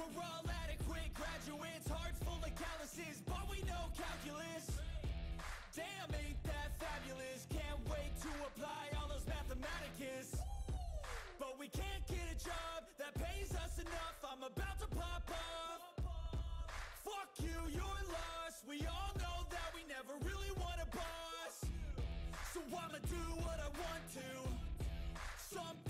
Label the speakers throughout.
Speaker 1: We're all adequate graduates Hearts full of calluses, but we know calculus. Damn, ain't that fabulous? Can't wait to apply all those mathematicus. But we can't get a job that pays us enough. I'm about to pop up. Fuck you, you're lost. We all know that we never really want a boss. So I'ma do what I want to. Something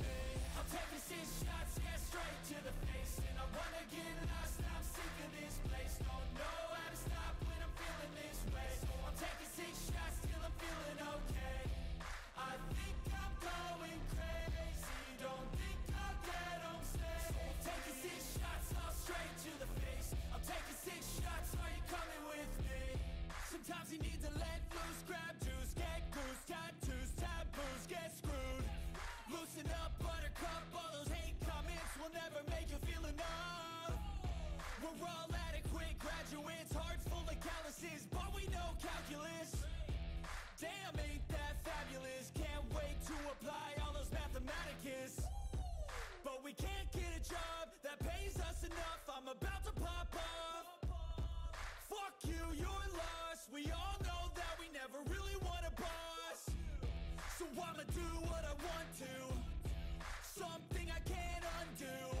Speaker 1: me? We're all adequate graduates Hearts full of calluses, but we know calculus. Damn, ain't that fabulous. Can't wait to apply all those mathematicus. But we can't get a job that pays us enough. I'm about to pop up. Fuck you, you're lost. We all know that we never really want a boss. So I'ma do what I want to. Something I can't undo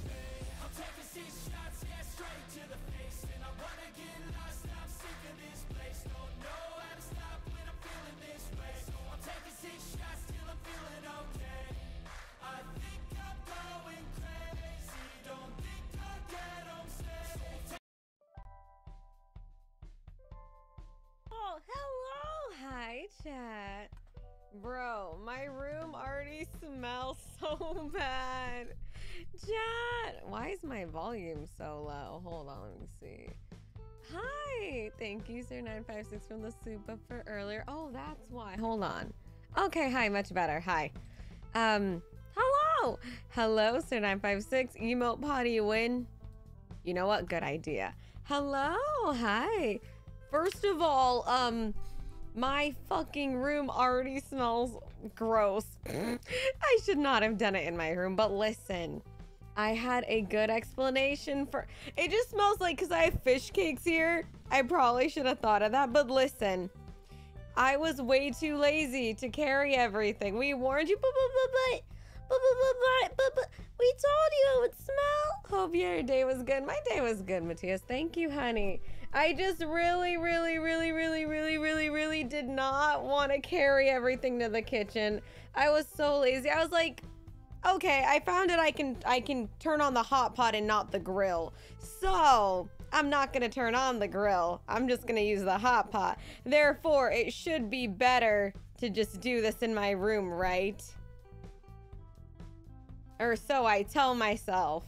Speaker 2: Bro, my room already smells so bad. Chat, why is my volume so low? Hold on, let me see. Hi, thank you, sir. 956 from the soup up for earlier. Oh, that's why. Hold on. Okay, hi, much better. Hi. Um, hello. Hello, sir. 956. Emote potty win. You know what? Good idea. Hello. Hi. First of all, um, my fucking room already smells gross. I should not have done it in my room, but listen. I had a good explanation for... It just smells like because I have fish cakes here. I probably should have thought of that, but listen. I was way too lazy to carry everything. We warned you, but, but, but, but, but, but, we told you it would smell. Hope your day was good. My day was good, Matthias. Thank you, honey. I just really, really, really, really, really, really, really did not want to carry everything to the kitchen. I was so lazy. I was like, okay, I found it. I can I can turn on the hot pot and not the grill. So I'm not gonna turn on the grill. I'm just gonna use the hot pot. Therefore, it should be better to just do this in my room, right? Or so I tell myself.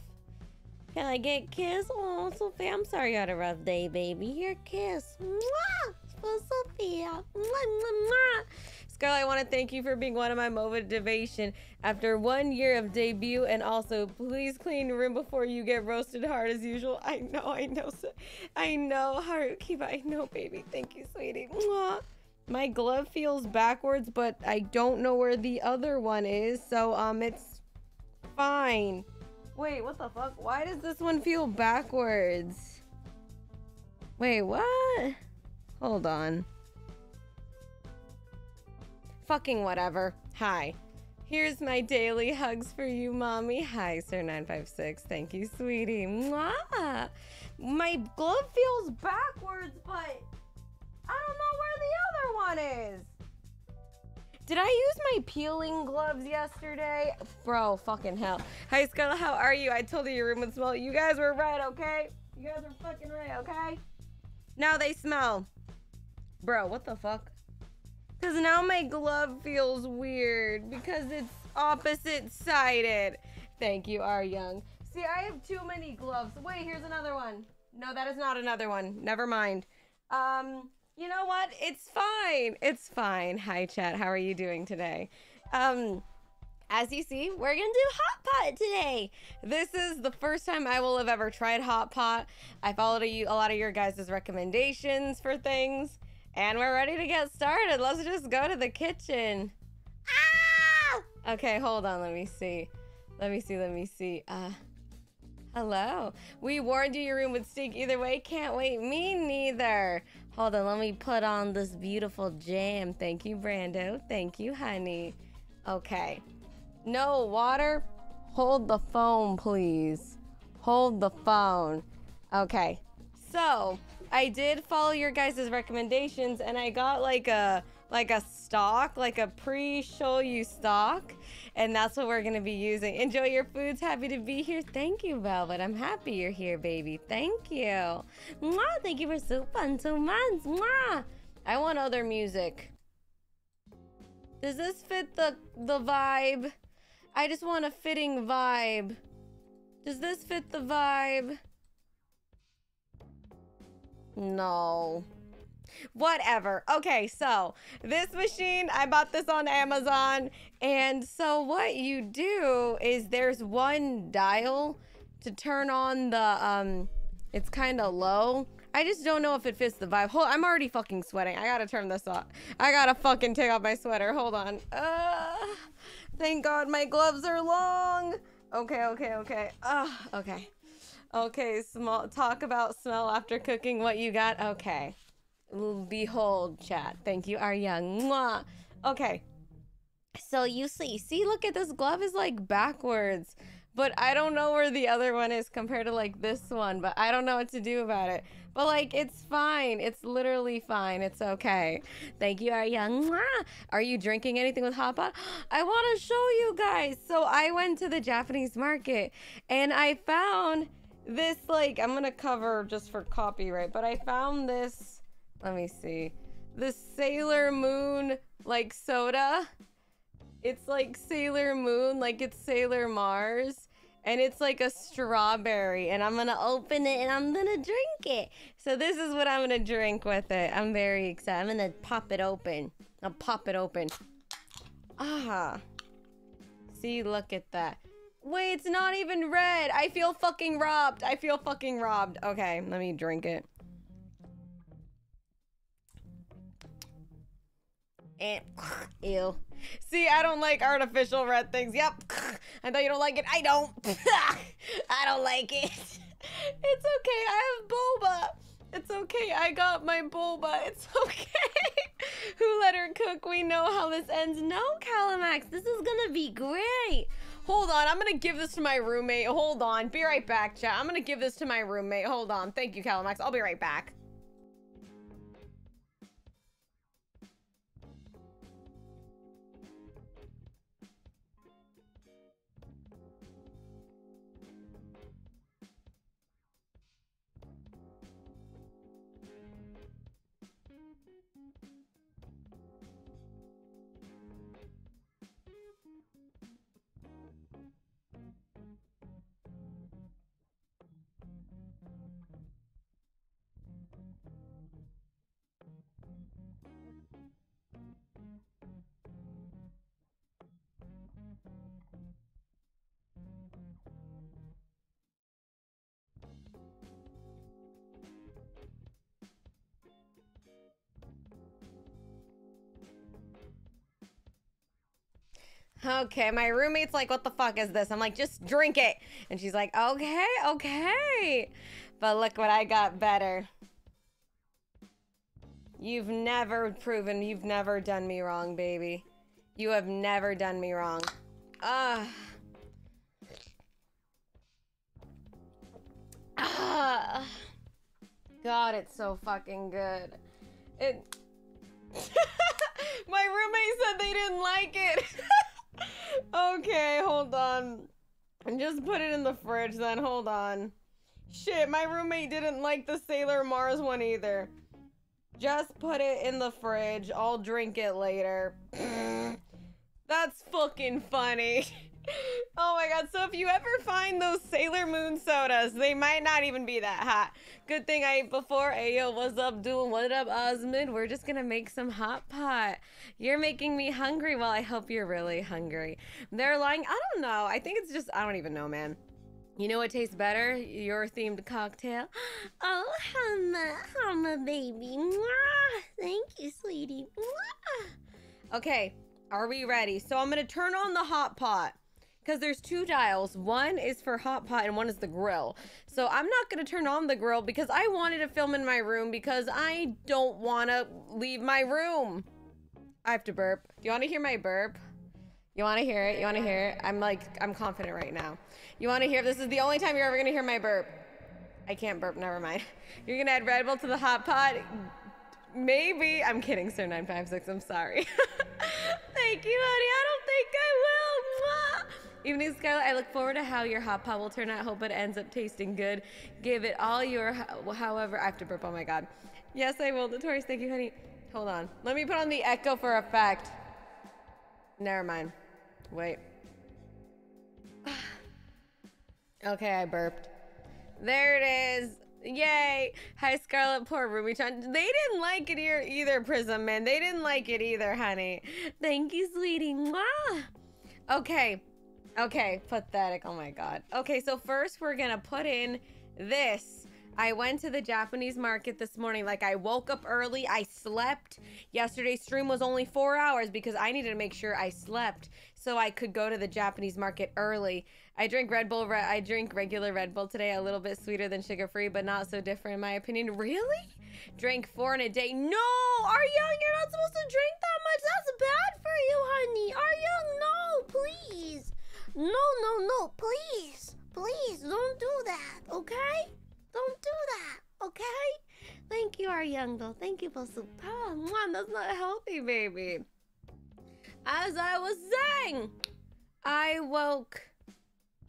Speaker 2: Can I get kiss? Oh, Sophia, I'm sorry you had a rough day, baby. Here, kiss. Mwah! For Sophia. Mwah, mwah, mwah. Scarlett, I want to thank you for being one of my motivation after one year of debut, and also please clean your room before you get roasted hard as usual. I know, I know, I know, Haruki, I know, baby. Thank you, sweetie. Mwah. My glove feels backwards, but I don't know where the other one is, so um, it's fine. Wait, what the fuck? Why does this one feel backwards? Wait, what? Hold on. Fucking whatever. Hi. Here's my daily hugs for you, mommy. Hi, sir956. Thank you, sweetie. Mwah! My glove feels backwards, but I don't know where the other one is. Did I use my peeling gloves yesterday? Bro, fucking hell. Hi, Scarlett, how are you? I told you your room would smell. You guys were right, okay? You guys are fucking right, okay? Now they smell. Bro, what the fuck? Because now my glove feels weird because it's opposite sided. Thank you, R Young. See, I have too many gloves. Wait, here's another one. No, that is not another one. Never mind. Um, you know what? It's fine. It's fine. Hi, chat. How are you doing today? Um, as you see, we're gonna do hot pot today. This is the first time I will have ever tried hot pot. I followed a, a lot of your guys' recommendations for things, and we're ready to get started. Let's just go to the kitchen. Ah! Okay, hold on. Let me see. Let me see. Let me see. Uh, hello. We warned you your room would stink either way. Can't wait. Me neither. Hold on, let me put on this beautiful jam. Thank you, Brando. Thank you, honey. Okay. No water. Hold the phone, please. Hold the phone. Okay. So, I did follow your guys' recommendations and I got like a like a stock, like a pre-shoyu stock. And that's what we're to be using. Enjoy your foods. Happy to be here. Thank you, Velvet. I'm happy you're here, baby. Thank you. Mwah, thank you for soup and two months. Mwah. I want other music. Does this fit the, the vibe? I just want a fitting vibe. Does this fit the vibe? No. Whatever. Okay, so this machine, I bought this on Amazon. And so what you do is there's one dial to turn on the, um, it's kind of low. I just don't know if it fits the vibe. Hold, I'm already fucking sweating. I gotta turn this off. I gotta fucking take off my sweater. Hold on. Uh, thank God my gloves are long. Okay, okay, okay. Uh, okay. Okay, small talk about smell after cooking what you got. Okay. Behold, chat. Thank you, young. Mwah. Okay. So you see, see, look at this glove is like backwards, but I don't know where the other one is compared to like this one, but I don't know what to do about it. But like, it's fine. It's literally fine. It's okay. Thank you, young. Mwah. Are you drinking anything with hot pot? I want to show you guys. So I went to the Japanese market and I found this like, I'm going to cover just for copyright, but I found this let me see. the Sailor Moon like soda. It's like Sailor Moon, like it's Sailor Mars. And it's like a strawberry, and I'm gonna open it and I'm gonna drink it. So, this is what I'm gonna drink with it. I'm very excited. I'm gonna pop it open. I'll pop it open. Ah. See, look at that. Wait, it's not even red. I feel fucking robbed. I feel fucking robbed. Okay, let me drink it. Ew. See, I don't like artificial red things. Yep. I know you don't like it. I don't. I don't like it. It's okay. I have boba. It's okay. I got my boba. It's okay. Who let her cook? We know how this ends. No, Calimax. This is gonna be great. Hold on. I'm gonna give this to my roommate. Hold on. Be right back, chat. I'm gonna give this to my roommate. Hold on. Thank you, Calimax. I'll be right back. Okay, my roommate's like, what the fuck is this? I'm like, just drink it. And she's like, okay, okay. But look what I got better. You've never proven, you've never done me wrong, baby. You have never done me wrong. Ah. Ah. God, it's so fucking good. It. My roommate said they didn't like it. okay, hold on. And just put it in the fridge then. Hold on. Shit, my roommate didn't like the Sailor Mars one either. Just put it in the fridge. I'll drink it later. That's fucking funny. oh my god, so if you ever find those Sailor Moon sodas, they might not even be that hot. Good thing I ate before. Ayo, what's up, doing? What up, Osmond? We're just gonna make some hot pot. You're making me hungry. Well, I hope you're really hungry. They're lying. I don't know. I think it's just, I don't even know, man. You know what tastes better? Your themed cocktail. Oh, Hama, Hama, baby. Mwah. Thank you, sweetie. Mwah. Okay, are we ready? So I'm gonna turn on the hot pot because there's two dials. One is for hot pot and one is the grill. So I'm not gonna turn on the grill because I wanted to film in my room because I don't want to leave my room. I have to burp. You want to hear my burp? You want to hear it? You want to hear it? I'm like, I'm confident right now. You want to hear? This is the only time you're ever gonna hear my burp. I can't burp. Never mind. You're gonna add Red Bull to the hot pot. Maybe. I'm kidding, sir. 956. I'm sorry. Thank you, honey. I don't think I will. Evening, Scarlett. I look forward to how your hot pot will turn out. Hope it ends up tasting good. Give it all your, however, I have to burp. Oh my God. Yes, I will. Notorious. Thank you, honey. Hold on. Let me put on the echo for effect. Never mind. Wait. okay, I burped. There it is. Yay! Hi, Scarlet. Poor Rumi-chan. They didn't like it here either, Prism Man. They didn't like it either, honey. Thank you, sweetie. Mwah! Okay. Okay. Pathetic. Oh my god. Okay, so first we're gonna put in this. I went to the Japanese market this morning. Like, I woke up early. I slept. Yesterday's stream was only four hours because I needed to make sure I slept so I could go to the Japanese market early. I drink Red Bull. Re- I drink regular Red Bull today, a little bit sweeter than sugar free, but not so different in my opinion. Really? Drank four in a day. No, Are Young, you're not supposed to drink that much. That's bad for you, honey. Are Young, no, please. No, no, no, please. Please don't do that, okay? Don't do that, okay? Thank you, Our Young, though. Thank you for soup. Oh, that's not healthy, baby. As I was saying, I woke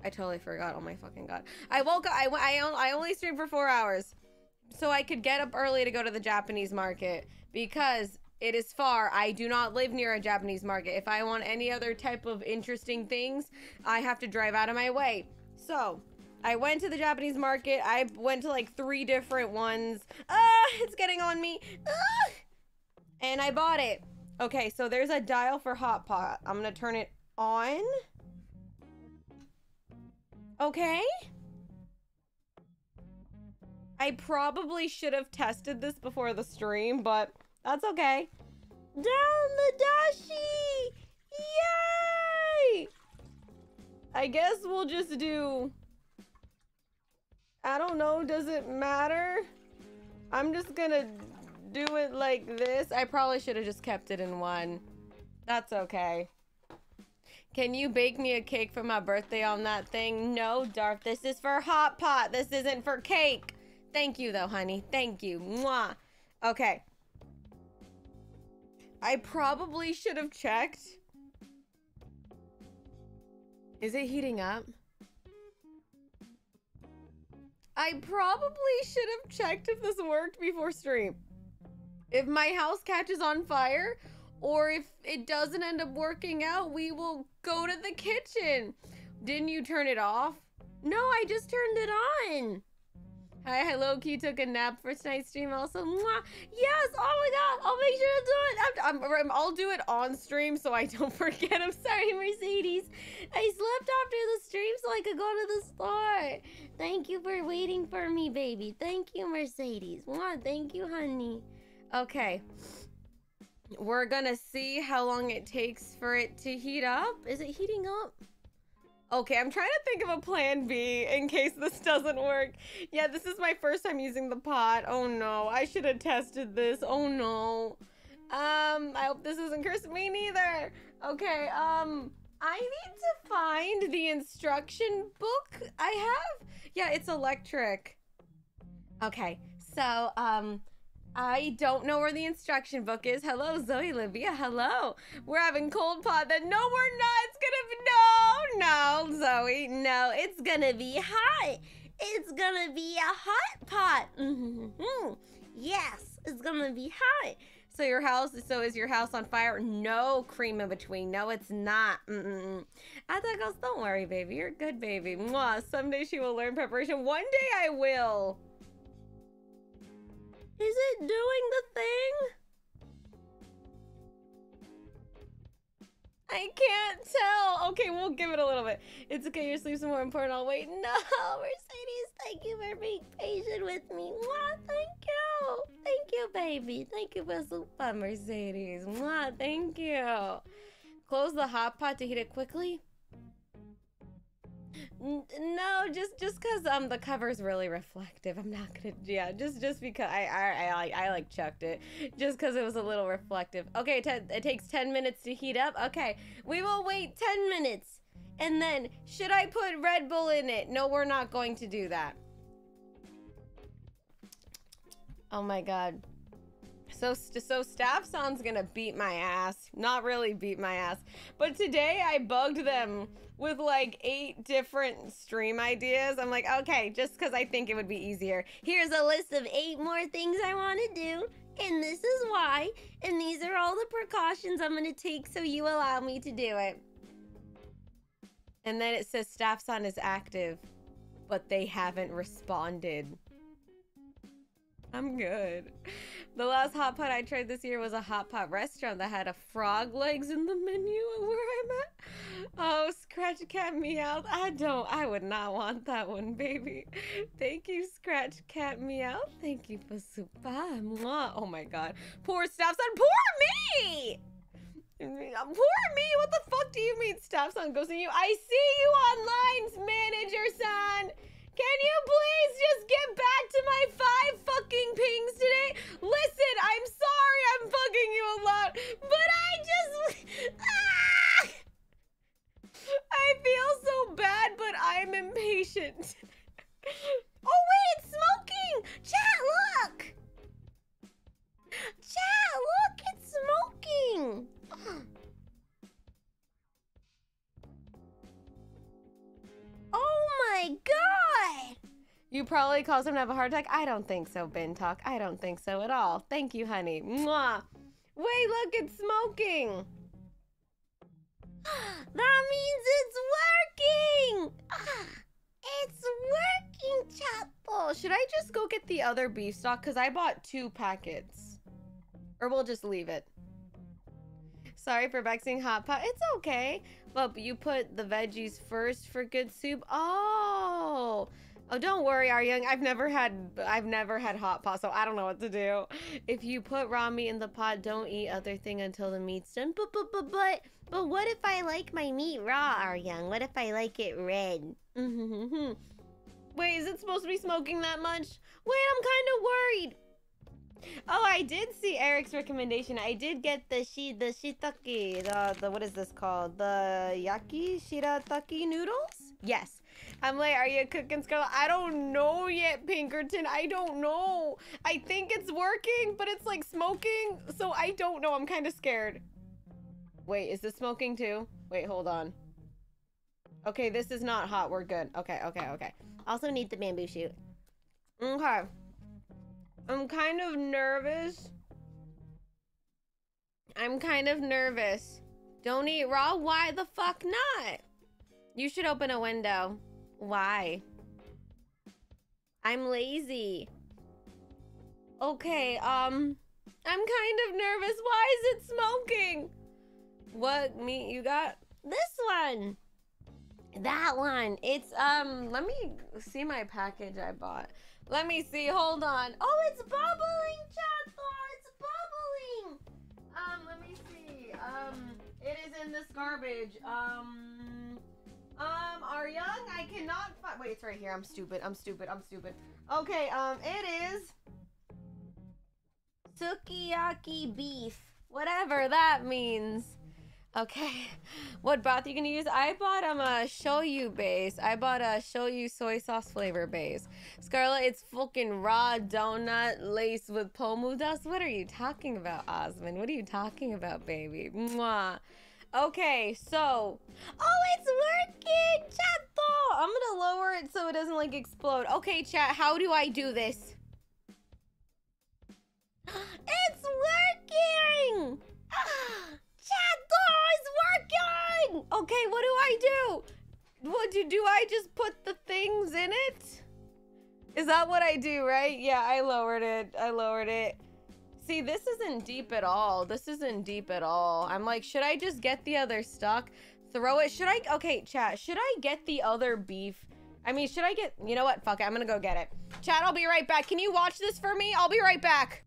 Speaker 2: I totally forgot. Oh my fucking god. I woke up. I, I, I only streamed for four hours. so I could get up early to go to the Japanese market because it is far. I do not live near a Japanese market. If I want any other type of interesting things, I have to drive out of my way. So, I went to the Japanese market. I went to like three different ones. Ah, it's getting on me. Ah! And I bought it. Okay, so there's a dial for hot pot. I'm gonna turn it on. Okay. I probably should have tested this before the stream, but that's okay. Down the dashi! Yay! I guess we'll just do... I don't know, does it matter? I'm just gonna do it like this. I probably should have just kept it in one. That's okay. Can you bake me a cake for my birthday on that thing? No, Darth. This is for hot pot. This isn't for cake. Thank you, though, honey. Thank you. Mwah. Okay. I probably should have checked. Is it heating up? I probably should have checked if this worked before stream. If my house catches on fire, or if it doesn't end up working out, we will go to the kitchen. Didn't you turn it off? No, I just turned it on. Hi, hello, Key took a nap for tonight's stream also. Mwah. Yes, oh my god, I'll make sure to do it. I'm, I'm, I'll do it on stream so I don't forget. I'm sorry, Mercedes. I slept after the stream so I could go to the store. Thank you for waiting for me, baby. Thank you, Mercedes. Mwah, thank you, honey. Okay. We're gonna see how long it takes for it to heat up. Is it heating up? Okay, I'm trying to think of a plan B in case this doesn't work. Yeah, this is my first time using the pot. Oh no, I should have tested this. Oh no. Um, I hope this isn't cursing me neither. Okay, um, I need to find the instruction book I have. Yeah, it's electric. Okay, so, um, I don't know where the instruction book is. Hello, Zoe Livia. Hello. We're having cold pot. that no, we're not. It's gonna be no, no, Zoe. No, it's gonna be hot. It's gonna be a hot pot. Mm-hmm. Yes, it's gonna be hot. So your house, so is your house on fire? No cream in between. No, it's not. Mm-mm. I thought, goes, don't worry, baby. You're good baby. Mwah. Someday she will learn preparation. One day I will. Is it doing the thing? I can't tell. Okay, we'll give it a little bit. It's okay, your sleep's more important. I'll wait. No, Mercedes, thank you for being patient with me. Mwah, thank you. Thank you, baby. Thank you for super, Mercedes. Mwah, thank you. Close the hot pot to heat it quickly. No, just just because um the cover's really reflective. I'm not gonna yeah just just because I I I, I like chucked it just because it was a little reflective. Okay, it takes ten minutes to heat up. Okay, we will wait ten minutes, and then should I put Red Bull in it? No, we're not going to do that. Oh my god. So, so Staff-san's gonna beat my ass. Not really beat my ass. But today I bugged them with like eight different stream ideas. I'm like, okay, just because I think it would be easier. Here's a list of eight more things I want to do. And this is why. And these are all the precautions I'm to take so you allow me to do it. And then it says Staff-san is active, but they haven't responded. I'm good. The last hot pot I tried this year was a hot pot restaurant that had a frog legs in the menu where I'm at. Oh, Scratch Cat Meow. I don't, I would not want that one, baby. Thank you, Scratch Cat Meow. Thank you for super. Oh my god. Poor Staff-san. Poor me! Poor me! What the fuck do you mean, Staff-san to you? I see you online, manager son! Can you please just get back to my five fucking pings today? Listen, I'm sorry I'm fucking you a lot, but I just... Ah! I feel so bad, but I'm impatient. oh wait, it's smoking! Chat, look! Chat, look, it's smoking! Oh my god! You probably caused him to have a heart attack. I don't think so, Bin Talk. I don't think so at all. Thank you, honey. Mwah. Wait, look, it's smoking. that means it's working. Ah, it's working, Chapel. Should I just go get the other beef stock? Because I bought two packets. Or we'll just leave it. Sorry for vexing hot pot. It's okay. But you put the veggies first for good soup. Oh. Oh, don't worry, our young. I've never had I've never had hot pot, so I don't know what to do. If you put raw meat in the pot, don't eat other thing until the meat's done. But but but but but what if I like my meat raw, our young? What if I like it red? Wait, is it supposed to be smoking that much? Wait, I'm kind of worried. Oh, I did see Eric's recommendation. I did get the shi the shiitake, the the what is this called? The yaki shirataki noodles? Yes. I'm like, are you cooking Scarlet? I don't know yet, Pinkerton. I don't know. I think it's working, but it's like smoking, so I don't know. I'm kind of scared. Wait, is this smoking too? Wait, hold on. Okay, this is not hot. We're good. Okay, okay, okay. Also need the bamboo shoot. Okay. I'm kind of nervous. I'm kind of nervous. Don't eat raw? Why the fuck not? You should open a window. Why? I'm lazy. Okay, um, I'm kind of nervous. Why is it smoking? What meat you got? This one. That one. It's, um, let me see my package I bought. Let me see. Hold on. Oh, it's bubbling, Chathor. It's bubbling. Um, let me see. Um, it is in this garbage. Um, um, are young? I cannot find. Wait, it's right here. I'm stupid. I'm stupid. I'm stupid. Okay. Um, it is sukiyaki beef. Whatever that means. Okay. What broth are you gonna use? I bought um a shoyu base. I bought a shoyu soy sauce flavor base. Scarlet, it's fucking raw donut laced with pomu dust. What are you talking about, Osmond? What are you talking about, baby? Mwah. Okay, so oh, it's working, chat. Though I'm gonna lower it so it doesn't like explode. Okay, chat. How do I do this? It's working. Chat is working. Okay, what do I do? What do do? I just put the things in it? Is that what I do? Right? Yeah, I lowered it. I lowered it. See, this isn't deep at all. This isn't deep at all. I'm like, should I just get the other stock? Throw it? Should I? Okay, chat. Should I get the other beef? I mean, should I get... You know what? Fuck it. I'm gonna go get it. Chat, I'll be right back. Can you watch this for me? I'll be right back.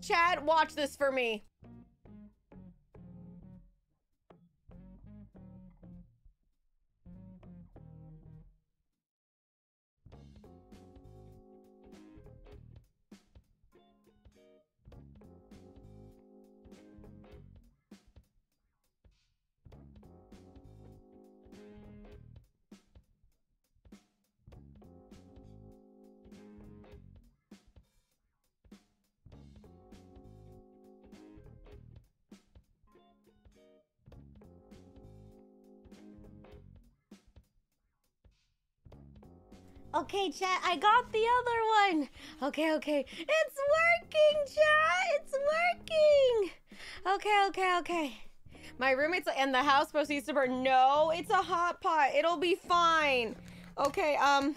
Speaker 2: Chat, watch this for me. Okay, chat, I got the other one. Okay, okay. It's working, chat. It's working. Okay, okay, okay. My roommate's and the house proceeds to burn. No, it's a hot pot. It'll be fine. Okay, um,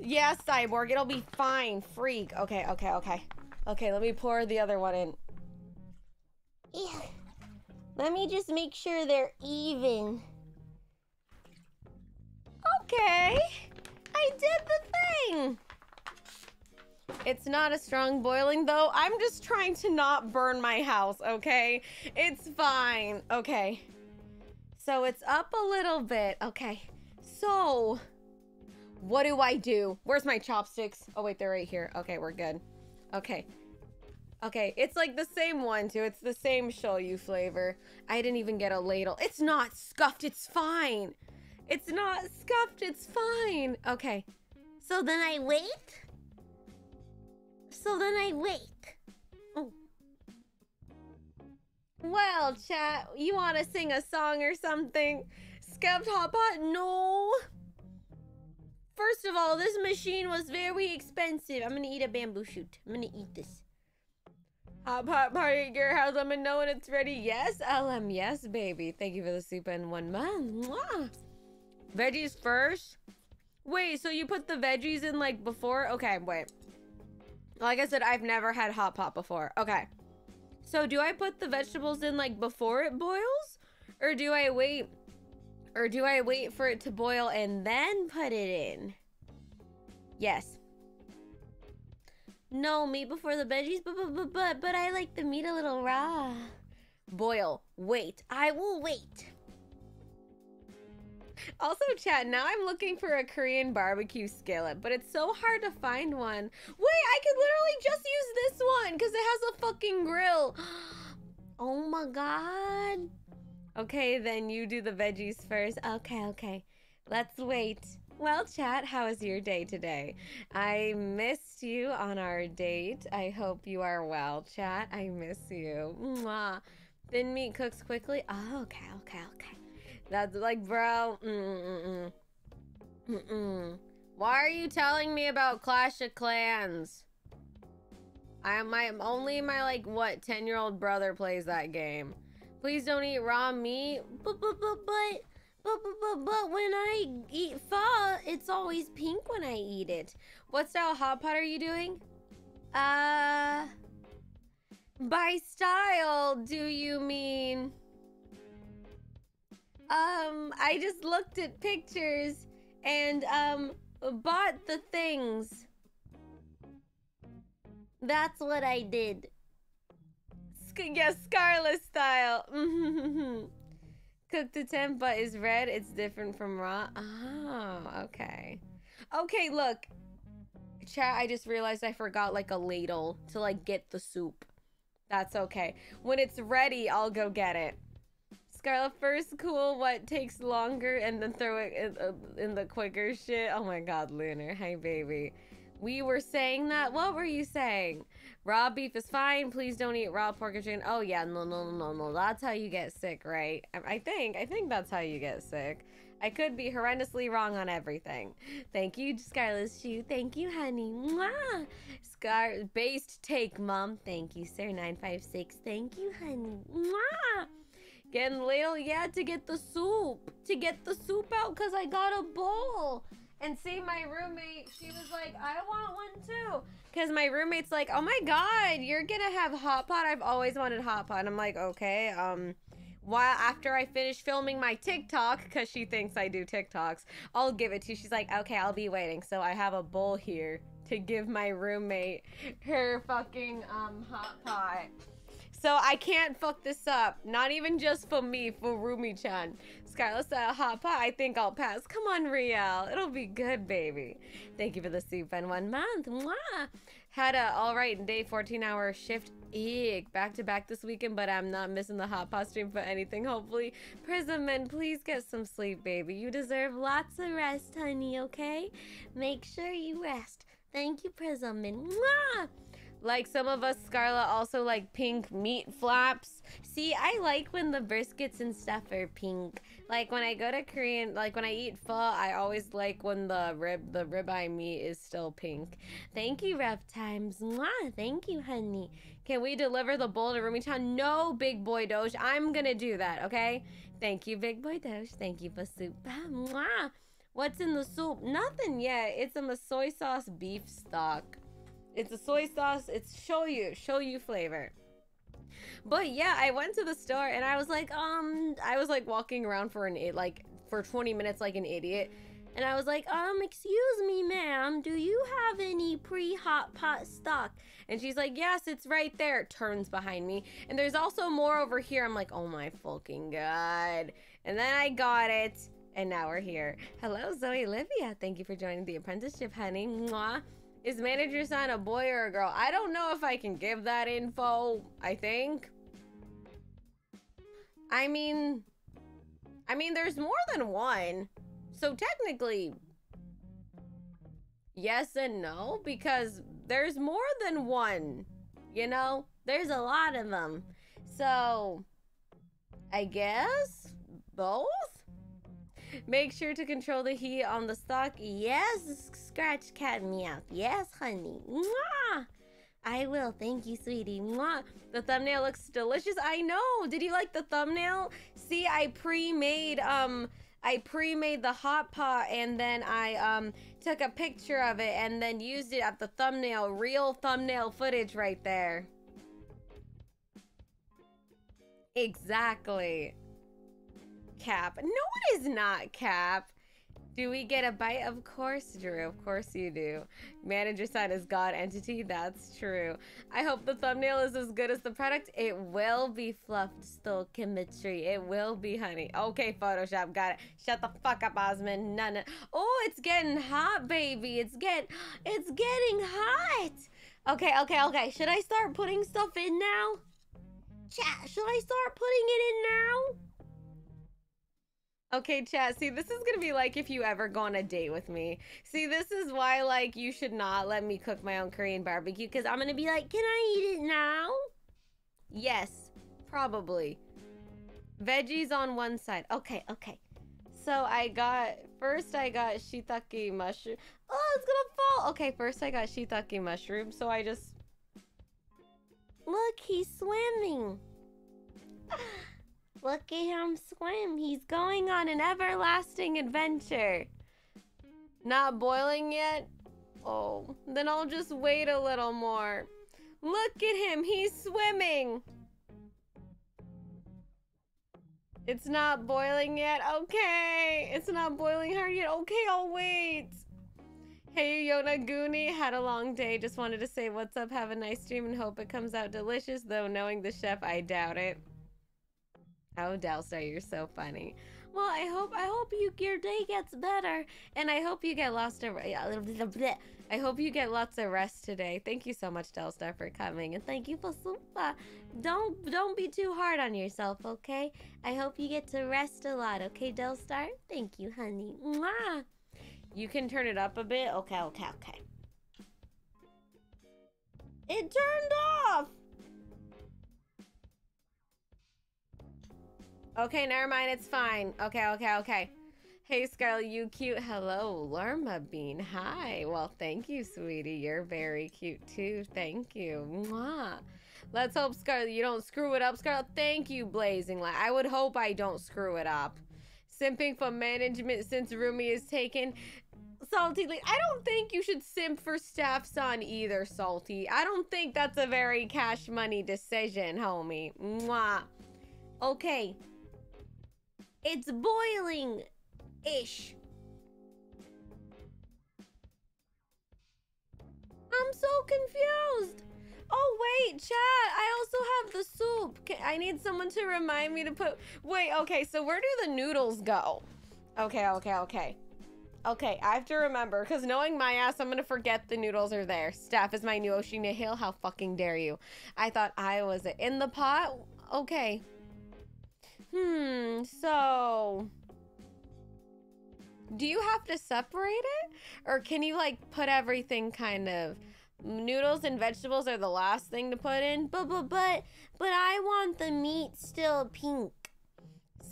Speaker 2: yes, Cyborg, it'll be fine. Freak. Okay, okay, okay. Okay, let me pour the other one in. Yeah. Let me just make sure they're even. Okay. I did the thing! It's not a strong boiling though. I'm just trying to not burn my house, okay? It's fine. Okay. So it's up a little bit. Okay. So, what do I do? Where's my chopsticks? Oh, wait, they're right here. Okay, we're good. Okay. Okay, it's like the same one too. It's the same shoyu flavor. I didn't even get a ladle. It's not scuffed. It's fine. It's not scuffed. It's fine. Okay. So then I wait. So then I wait. Oh. Well, chat, you want to sing a song or something? Scuffed hot pot? No.
Speaker 3: First of all, this machine was very expensive. I'm gonna eat a bamboo shoot. I'm gonna eat this.
Speaker 2: Hot pot party at your house. Let me know when it's ready. Yes, LM. Yes, baby. Thank you for the soup in one month. Mwah. Veggies first. Wait, so you put the veggies in like before? Okay, wait. Like I said, I've never had hot pot before. Okay. So do I put the vegetables in like before it boils? Or do I wait or do I wait for it to boil and then put it in? Yes.
Speaker 3: No, meat before the veggies, but but but but, but I like the meat a little raw.
Speaker 2: Boil. Wait. I will wait. Also, chat, now I'm looking for a Korean barbecue skillet, but it's so hard to find one. Wait, I could literally just use this one because it has a fucking grill.
Speaker 3: Oh my god.
Speaker 2: Okay, then you do the veggies first. Okay, okay. Let's wait. Well, chat, how was your day today? I missed you on our date. I hope you are well, chat. I miss you. Mwah. Thin meat cooks quickly. Oh, okay, okay, okay. That's like, bro. Mm-mm-mm. Mm-mm. Why are you telling me about Clash of Clans? I my only my like what 10 year old brother plays that game. Please don't eat raw meat.
Speaker 3: But but but but but but but, but when I eat pho, it's always pink when I eat it.
Speaker 2: What style hot pot are you doing?
Speaker 3: Uh,
Speaker 2: By style, do you mean? Um, I just looked at pictures and um bought the things.
Speaker 3: that's what I did.
Speaker 2: Sc- yes, Scarlet style. Cooked to temp but is red. It's different from raw. Oh, okay. Okay, look. Chat, I just realized I forgot like a ladle to like get the soup. That's okay. When it's ready, I'll go get it. Scarlet, first cool what takes longer and then throw it in, uh, in the quicker shit. Oh my god, Lunar. Hi, baby. We were saying that. What were you saying? Raw beef is fine. Please don't eat raw pork and chicken. Oh yeah, no, no, no, no, no. That's how you get sick, right? I, I think. I think that's how you get sick. I could be horrendously wrong on everything. Thank you, Scarlet Shoe. Thank you, honey. Mwah! Scar based take, mom. Thank you, sir. Nine five six. Thank you, honey. Mwah! Getting little, yeah, to get the soup. To get the soup out because I got a bowl. And see, my roommate, she was like, I want one too. Because my roommate's like, oh my God, you're going to have hot pot. I've always wanted hot pot. And I'm like, okay. Um, while after I finish filming my TikTok, because she thinks I do TikToks, I'll give it to you. She's like, okay, I'll be waiting. So I have a bowl here to give my roommate her fucking um hot pot. So I can't fuck this up. Not even just for me, for Rumi-chan. Style hot pot, I think I'll pass. Come on, Riel. It'll be good, baby. Thank you for the soup and one month. Mwah. Had a all right day, 14 hour shift. Eek. Back to back this weekend, but I'm not missing the hot pot stream for anything, hopefully. Prism Man, please get some sleep, baby. You deserve lots of rest, honey, okay? Make sure you rest. Thank you, Prism Man. Mwah! Like some of us, Scarlet, also like pink meat flaps. See, I like when the briskets and stuff are pink. Like when I go to Korean, like when I eat pho, I always like when the rib, the ribeye meat is still pink. Thank you, Rev Times. Mwah, thank you, honey. Can we deliver the bowl to Rumi-chan? No, Big Boy Doge. I'm gonna do that, okay? Thank you, Big Boy Doge. Thank you for soup. Ah, Mwah. What's in the soup? Nothing yet. It's a soy sauce beef stock. It's a soy sauce. It's shoyu, shoyu flavor. But yeah, I went to the store and I was like, um, I was like walking around for an it like for 20 minutes like an idiot. And I was like, um, excuse me, ma'am, do you have any pre-hot pot stock? And she's like, yes, it's right there. Turns behind me. And there's also more over here. I'm like, oh my fucking god. And then I got it. And now we're here. Hello, Zoe Olivia. Thank you for joining the apprenticeship, honey. Mwah. Is manager-san a boy or a girl? I don't know if I can give that info. I think. I mean, I mean, there's more than one. So technically, yes and no, because there's more than one. You know, there's a lot of them. So, I guess both? Make sure to control the heat on the stock.
Speaker 3: Yes, scratch cat meow. Yes, honey. Mwah! I will. Thank you, sweetie. Mwah.
Speaker 2: The thumbnail looks delicious. I know. Did you like the thumbnail? See, I pre-made um I pre-made the hot pot and then I um took a picture of it and then used it at the thumbnail. Real thumbnail footage right there. Exactly. Cap. No, it is not Cap. Do we get a bite? Of course, Drew. Of course you do. Manager-san is God entity. That's true. I hope the thumbnail is as good as the product. It will be fluffed still chemistry. It will be, honey. Okay, Photoshop. Got it. Shut the fuck up, Osmond. None. Of... Oh, it's getting hot, baby. It's get. It's getting hot. Okay, okay, okay. Should I start putting stuff in now? Chat. Should I start putting it in now? Okay, chat. See, this is gonna be like if you ever go on a date with me. See, this is why, like, you should not let me cook my own Korean barbecue because I'm gonna be like, can I eat it now? Yes, probably. Veggies on one side. Okay, okay. So I got first I got shiitake mushroom. Oh, it's gonna fall. Okay, first I got shiitake mushroom. So I just
Speaker 3: look, he's swimming. Look at him swim. He's going on an everlasting adventure.
Speaker 2: Not boiling yet? Oh, then I'll just wait a little more. Look at him. He's swimming. It's not boiling yet. Okay. It's not boiling hard yet. Okay, I'll wait. Hey, Yonaguni. Had a long day. Just wanted to say what's up. Have a nice stream and hope it comes out delicious. Though knowing the chef, I doubt it. Oh, Delstar, you're so funny. Well, I hope I hope you your day gets better, and I hope you get lost. I hope you get lots of rest today. Thank you so much, Delstar, for coming, and thank you for Supa. Don't don't be too hard on yourself, okay? I hope you get to rest a lot, okay, Delstar? Thank you, honey. Mwah. You can turn it up a bit. Okay, okay, okay. It turned off. Okay, never mind. It's fine. Okay, okay, okay. Hey, Scarlett, you cute. Hello, Lerma Bean. Hi. Well, thank you, sweetie. You're very cute, too. Thank you. Mwah. Let's hope, Scarlett, you don't screw it up. Scarlett, thank you, Blazing Light. I would hope I don't screw it up. Simping for management since Rumi is taken. Salty, I don't think you should simp for Staff-san either, Salty. I don't think that's a very cash money decision, homie. Mwah. Okay, it's boiling ish. I'm so confused. Oh, wait, chat. I also have the soup. I need someone to remind me to put. Wait, okay, so where do the noodles go? Okay, okay, okay. Okay, I have to remember, because knowing my ass, I'm gonna forget the noodles are there. Staff is my new Oshina Hill. How fucking dare you? I thought I was in the pot. Okay. Hmm, so do you have to separate it? Or can you like put everything kind of noodles and vegetables are the last thing to put in?
Speaker 3: But but but but i want the meat still pink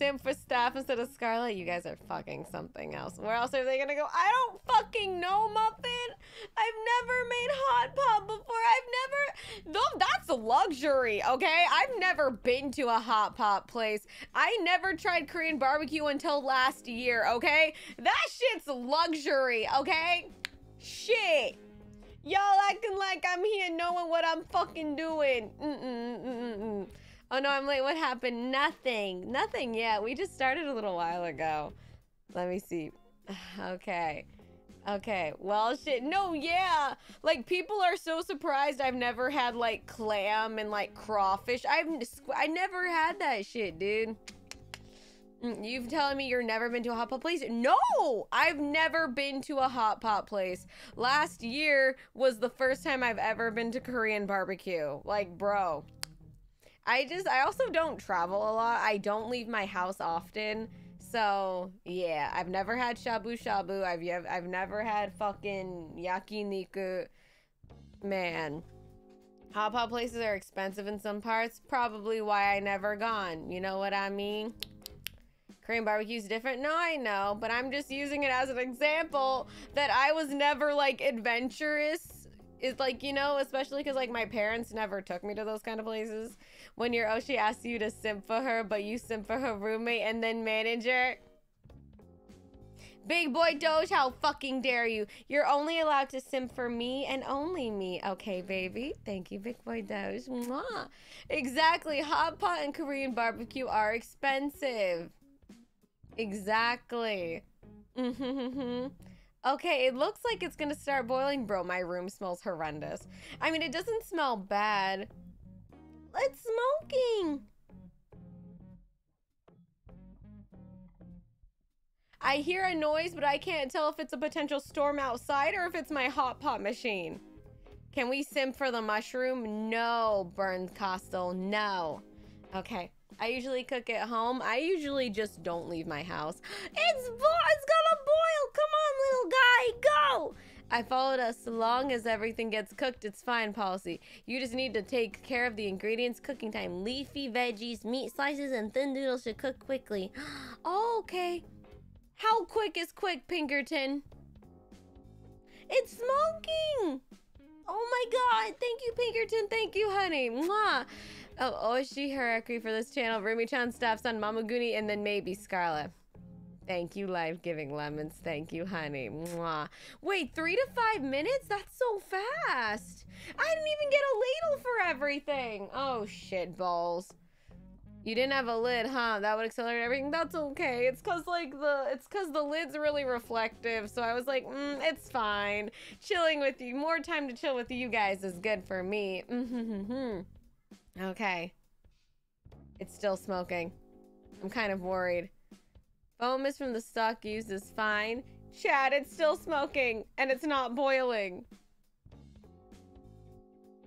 Speaker 2: Sam for staff instead of Scarlett. You guys are fucking something else. Where else are they gonna go? I don't fucking know, Muffin. I've never made hot pot before. I've never. No, that's a luxury, okay? I've never been to a hot pot place. I never tried Korean barbecue until last year, okay? That shit's luxury, okay? Shit. Y'all acting like I'm here knowing what I'm fucking doing. Mm-mm, mm-mm. Oh no, I'm late. What happened? Nothing. Nothing yet. We just started a little while ago. Let me see. Okay. Okay. Well, shit. No, yeah. Like people are so surprised I've never had like clam and like crawfish. I've I never had that shit, dude. Mm, you've telling me you've never been to a hot pot place? No, I've never been to a hot pot place. Last year was the first time I've ever been to Korean barbecue. Like, bro. I just I also don't travel a lot. I don't leave my house often. So yeah, I've never had shabu shabu. I've I've never had fucking yakiniku. Man, hot pot places are expensive in some parts. Probably why I never gone. You know what I mean? Korean barbecue's different. No, I know, but I'm just using it as an example that I was never like adventurous. Is like, you know, especially because like my parents never took me to those kind of places. When your Oshi asks you to simp for her, but you simp for her roommate and then manager. Big boy Doge, how fucking dare you? You're only allowed to simp for me and only me. Okay, baby. Thank you, big boy Doge. Mwah. Exactly. Hot pot and Korean barbecue are expensive. Exactly. Mm-hmm. Okay, it looks like it's gonna start boiling. Bro, my room smells horrendous. I mean, it doesn't smell bad. It's smoking. I hear a noise, but I can't tell if it's a potential storm outside or if it's my hot pot machine. Can we simp for the mushroom? No, Burns Costal. No. Okay. I usually cook at home. I usually just don't leave my house. It's bo- it's gonna boil. Come on, little guy, go. I followed us long as everything gets cooked, it's fine policy. You just need to take care of the ingredients. Cooking time: leafy veggies, meat slices, and thin noodles should cook quickly. oh, okay. How quick is quick, Pinkerton? It's smoking! Oh my god! Thank you, Pinkerton. Thank you, honey. Mwah! Oh, Oshi Harakiri for this channel. Rumi-chan Staff-san Mamaguni, and then maybe Scarlet. Thank you, Life Giving Lemons. Thank you, honey. Mwah. Wait, three to five minutes? That's so fast. I didn't even get a ladle for everything. Oh, shit balls. You didn't have a lid, huh? That would accelerate everything. That's okay. It's cause like the it's cause the lid's really reflective. So I was like, mm, it's fine. Chilling with you, more time to chill with you guys is good for me. Okay. It's still smoking. I'm kind of worried. Foam is from the stock used is fine. Chad, it's still smoking and it's not boiling.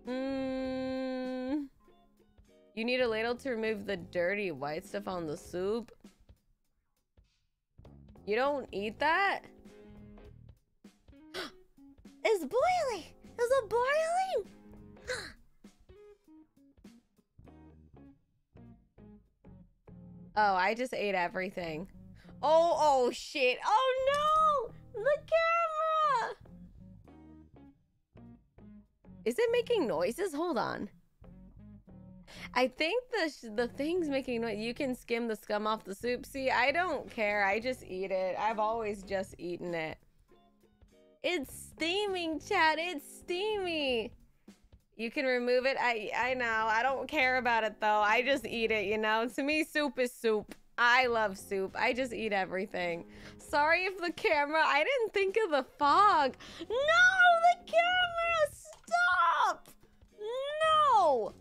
Speaker 2: Mmm. You need a ladle to remove the dirty white stuff on the soup. You don't eat that?
Speaker 3: it's boiling! Is it boiling?
Speaker 2: Oh, I just ate everything. Oh, oh shit. Oh no! The camera! Is it making noises? Hold on. I think the the thing's making noise. You can skim the scum off the soup. See, I don't care. I just eat it. I've always just eaten it. It's steaming, Chad. It's steamy. You can remove it. I I know. I don't care about it though. I just eat it, you know? To me, soup is soup. I love soup. I just eat everything. Sorry if the camera, I didn't think of the fog. No, the camera, stop! No!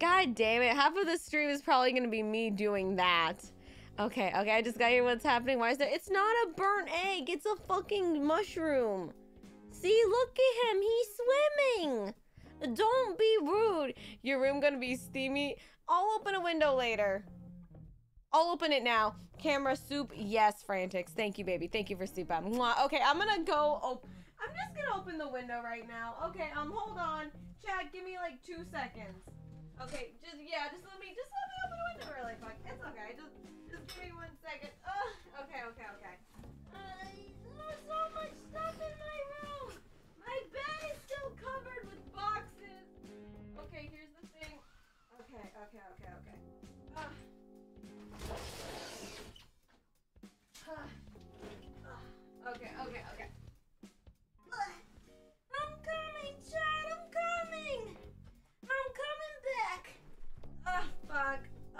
Speaker 2: God damn it. Half of the stream is probably going to be me doing that. Okay, okay, I just got here what's happening. Why is there? It's not a burnt egg. It's a fucking mushroom. See, look at him. He's swimming. Don't be rude. Your room gonna be steamy. I'll open a window later. I'll open it now. Camera, soup, yes, frantics. Thank you, baby. Thank you for soup. Mwah. Okay, I'm gonna go. Oh, I'm just gonna open the window right now. Okay, um, hold on. Chad, give me like two seconds. Okay, just yeah, just let me just let me open the window really quick. It's okay. Just just give me one second. Ugh. Okay, okay, okay. Uh, there's so much stuff in my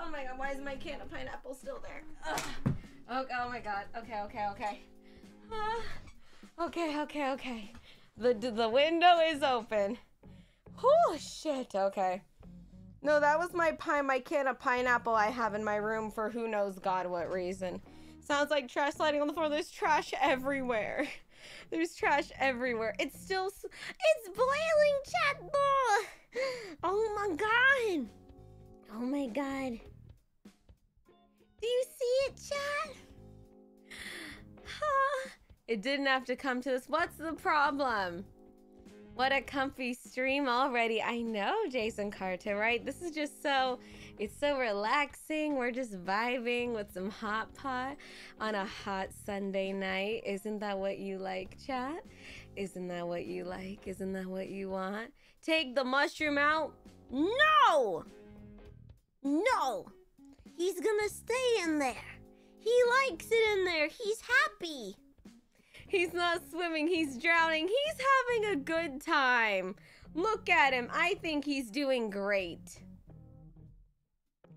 Speaker 2: Oh my god, why is my can of pineapple still there? Ugh. Oh, oh my god. Okay, okay, okay. Uh, okay, okay, okay. The, the window is open. Oh, shit. Okay. No, that was my pine, my can of pineapple I have in my room for who knows God what reason. Sounds like trash sliding on the floor. There's trash everywhere. There's trash everywhere. It's still, it's boiling, chat. Oh my god. Oh my god. Do you see it, chat? It didn't have to come to this. What's the problem? What a comfy stream already. I know, Jason Carter, right? This is just so, it's so relaxing. We're just vibing with some hot pot on a hot Sunday night. Isn't that what you like, chat? Isn't that what you like? Isn't that what you want? Take the mushroom out?
Speaker 3: No! No! He's gonna stay in there. He likes it in there. He's happy.
Speaker 2: He's not swimming, he's drowning. He's having a good time. Look at him. I think he's doing great.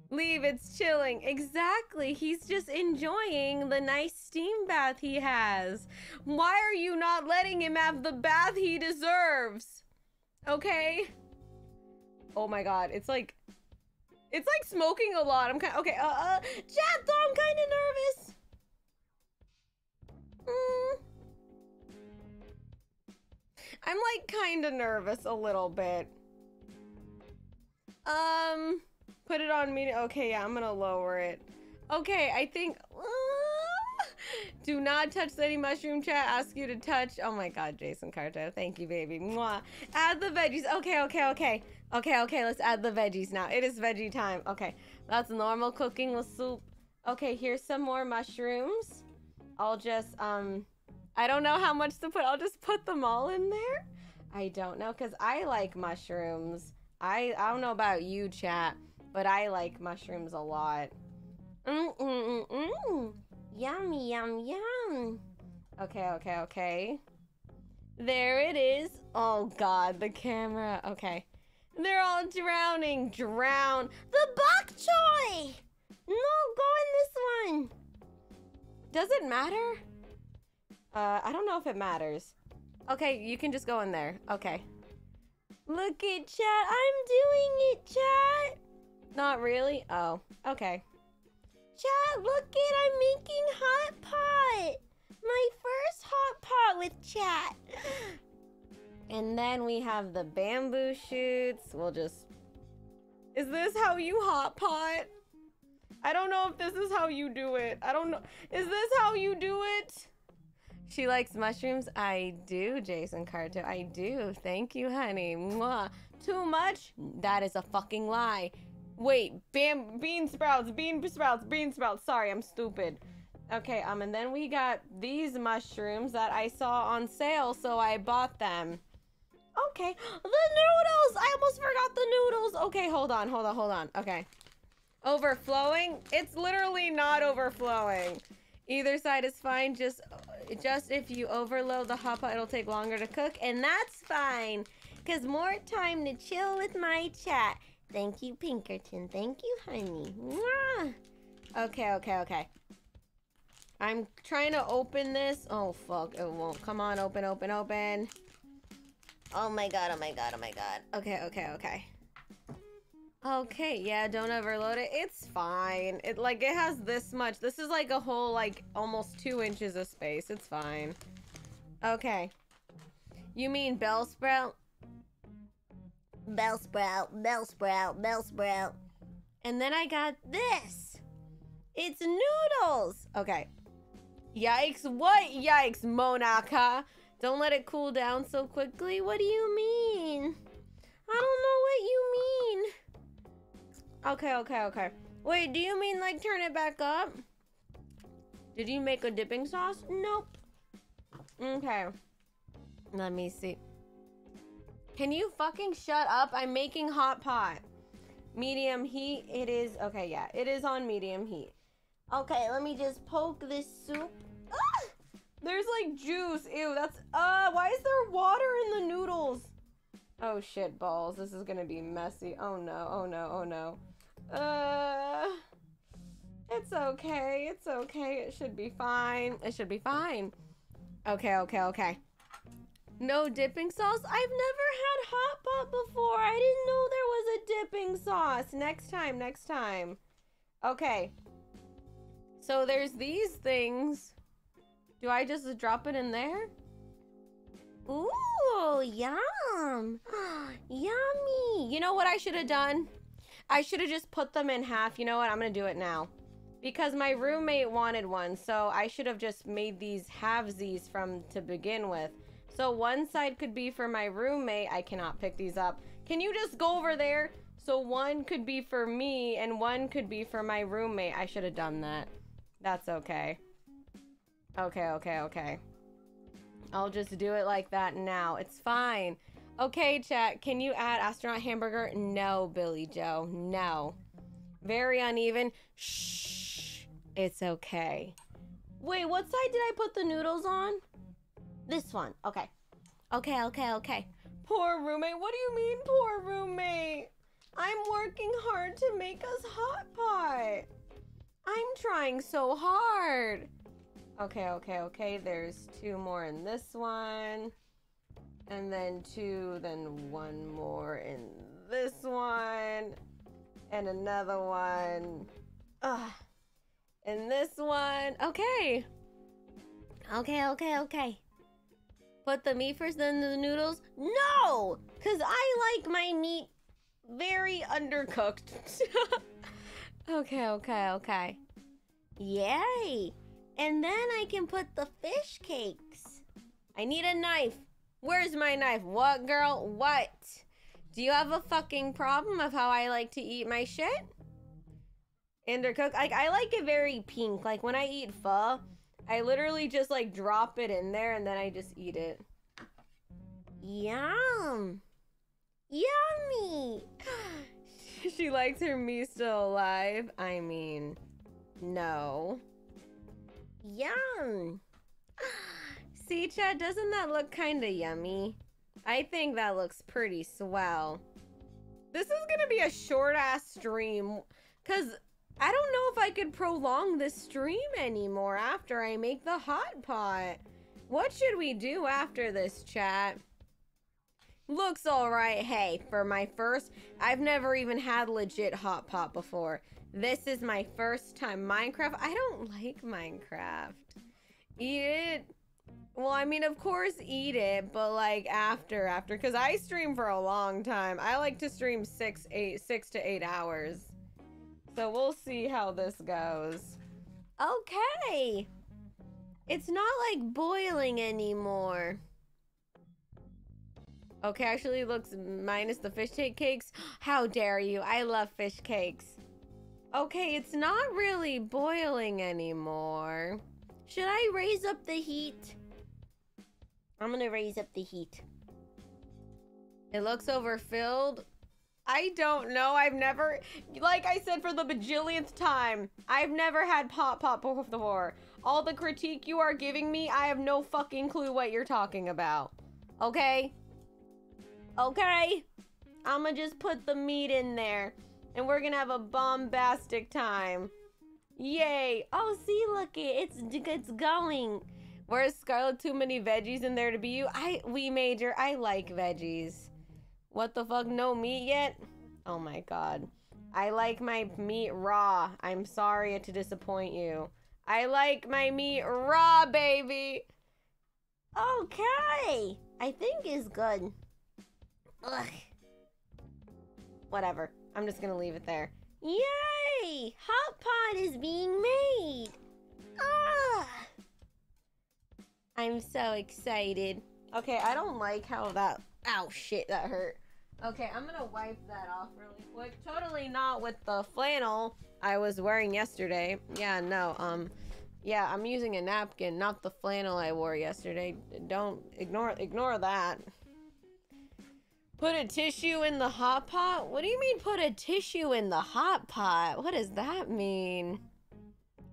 Speaker 2: Leave, it's chilling. Exactly. He's just enjoying the nice steam bath he has. Why are you not letting him have the bath he deserves? Okay? Oh my god, it's like it's like smoking a lot. I'm kind okay, uh uh chat though, I'm kind of nervous. Mm. I'm like kind of nervous a little bit. Um, put it on me. Okay, yeah, I'm gonna lower it. Okay, I think. do not touch any mushroom chat. Ask you to touch. Oh my god, Jason Carter. Thank you, baby. Mwah. Add the veggies. Okay, okay, okay. Okay, okay, let's add the veggies now. It is veggie time. Okay, that's normal cooking with soup. Okay, here's some more mushrooms. I'll just, um, I don't know how much to put. I'll just put them all in there. I don't know because I like mushrooms. I I don't know about you, chat, but I like mushrooms a lot. Mm mm mm mm.
Speaker 3: Yummy, yum, yum.
Speaker 2: Okay, okay, okay. There it is. Oh God, the camera. Okay, they're all drowning. Drown.
Speaker 3: The bok choy. No, go in this one.
Speaker 2: Does it matter? Uh, I don't know if it matters. Okay, you can just go in there. Okay. Look at chat. I'm doing it, chat. Not really? Oh, okay.
Speaker 3: Chat, look it. I'm making hot pot. My first hot pot with chat.
Speaker 2: And then we have the bamboo shoots. We'll just... Is this how you hot pot? I don't know if this is how you do it. I don't know. Is this how you do it? She likes mushrooms? I do, Jason Carter. I do. Thank you, honey. Mwah. Too much? That is a fucking lie. Wait, bam, bean sprouts, bean sprouts, bean sprouts. Sorry, I'm stupid. Okay, um, and then we got these mushrooms that I saw on sale, so I bought them. Okay, the noodles! I almost forgot the noodles. Okay, hold on, hold on, hold on. Okay. Overflowing? It's literally not overflowing. Either side is fine. Just, just if you overload the pot, it'll take longer to cook, and that's fine. Cause more time to chill with my chat. Thank you, Pinkerton. Thank you, honey. Mwah. Okay, okay, okay. I'm trying to open this. Oh, fuck. It won't. Come on, open, open, open. Oh my god, oh my god, oh my god. Okay, okay, okay. Okay, yeah, don't overload it. It's fine. It like it has this much. This is like a whole like almost two inches of space. It's fine. Okay. You mean bell sprout?
Speaker 3: Bell sprout, bell sprout, bell sprout.
Speaker 2: And then I got this. It's noodles. Okay. Yikes. What? Yikes, Monaka. Don't let it cool down so quickly. What do you mean? I don't know what you mean. Okay, okay, okay. Wait, do you mean like turn it back up? Did you make a dipping sauce? Nope. Okay. Let me see. Can you fucking shut up? I'm making hot pot. Medium heat. It is. Okay, yeah. It is on medium heat. Okay, let me just poke this soup. Ah! There's like juice. Ew, that's. Uh, why is there water in the noodles? Oh shit balls. This is gonna be messy. Oh no, oh no, oh no. Uh. It's okay. It's okay. It should be fine. It should be fine. Okay, okay, okay. No dipping sauce? I've never had hot pot before. I didn't know there was a dipping sauce. Next time, next time. Okay. So there's these things. Do I just drop it in there?
Speaker 3: Ooh, yum. Yummy.
Speaker 2: You know what I should have done? I should have just put them in half. You know what? I'm going to do it now. Because my roommate wanted one, so I should have just made these halvesies from to begin with. So one side could be for my roommate. I cannot pick these up. Can you just go over there? So one could be for me and one could be for my roommate. I should have done that. That's okay. Okay, okay, okay. I'll just do it like that now. It's fine. Okay, chat. Can you add astronaut hamburger? No, Billy Joe. No. Very uneven. Shh. It's okay. Wait, what side did I put the noodles on? This one. Okay. Okay, okay, okay. Poor roommate. What do you mean, poor roommate? I'm working hard to make us hot pot. I'm trying so hard. Okay, okay, okay. There's two more in this one. And then two, then one more in this one. And another one. Ugh. And this one. Okay. Okay, okay, okay. Put the meat first, then the noodles? No! Because I like my meat very undercooked. okay, okay, okay. Yay! And then I can put the fish cakes. I need a knife. Where's my knife? What, girl? What? Do you have a fucking problem of how I like to eat my shit? Undercooked? Like, I like it very pink. Like, when I eat pho, I literally just, like, drop it in there and then I just eat it. Yum! Yummy! she likes her me still alive. I mean, no. Yum! See, Chad, doesn't that look kind of yummy? I think that looks pretty swell. This is gonna be a short ass stream because I don't know if I could prolong this stream anymore after I make the hot pot. What should we do after this chat? Looks alright. Hey, for my first, I've never even had legit hot pot before. This is my first time. Minecraft, I don't like Minecraft. Eat it. Well, I mean, of course, eat it, but like after, after, because I stream for a long time. I like to stream six, eight, six to eight hours. So we'll see how this goes. Okay. It's not like boiling anymore. Okay, actually looks minus the fish cake cakes. How dare you? I love fish cakes. Okay, it's not really boiling anymore. Should I raise up the heat? I'm gonna raise up the heat. It looks overfilled. I don't know. I've never, like I said for the bajillionth time, I've never had Pop Pop before. All the critique you are giving me, I have no fucking clue what you're talking about. Okay? Okay? I'ma just put the meat in there. And we're gonna have a bombastic time. Yay! Oh, see, look it, it's it's going. Where's Scarlet? Too many veggies in there to be you. I we major. I like veggies. What the fuck? No meat yet? Oh my god. I like my meat raw. I'm sorry to disappoint you. I like my meat raw, baby. Okay. I think is good. Ugh. Whatever. I'm just gonna leave it there. Yay! Hot pot is being made. Ah! I'm so excited. Okay, I don't like how that. Ow, shit, that hurt. Okay, I'm gonna wipe that off really quick. Totally not with the flannel I was wearing yesterday. Yeah, no, um, yeah, I'm using a napkin, not the flannel I wore yesterday. Don't ignore ignore that. Put a tissue in the hot pot? What do you mean put a tissue in the hot pot? What does that mean?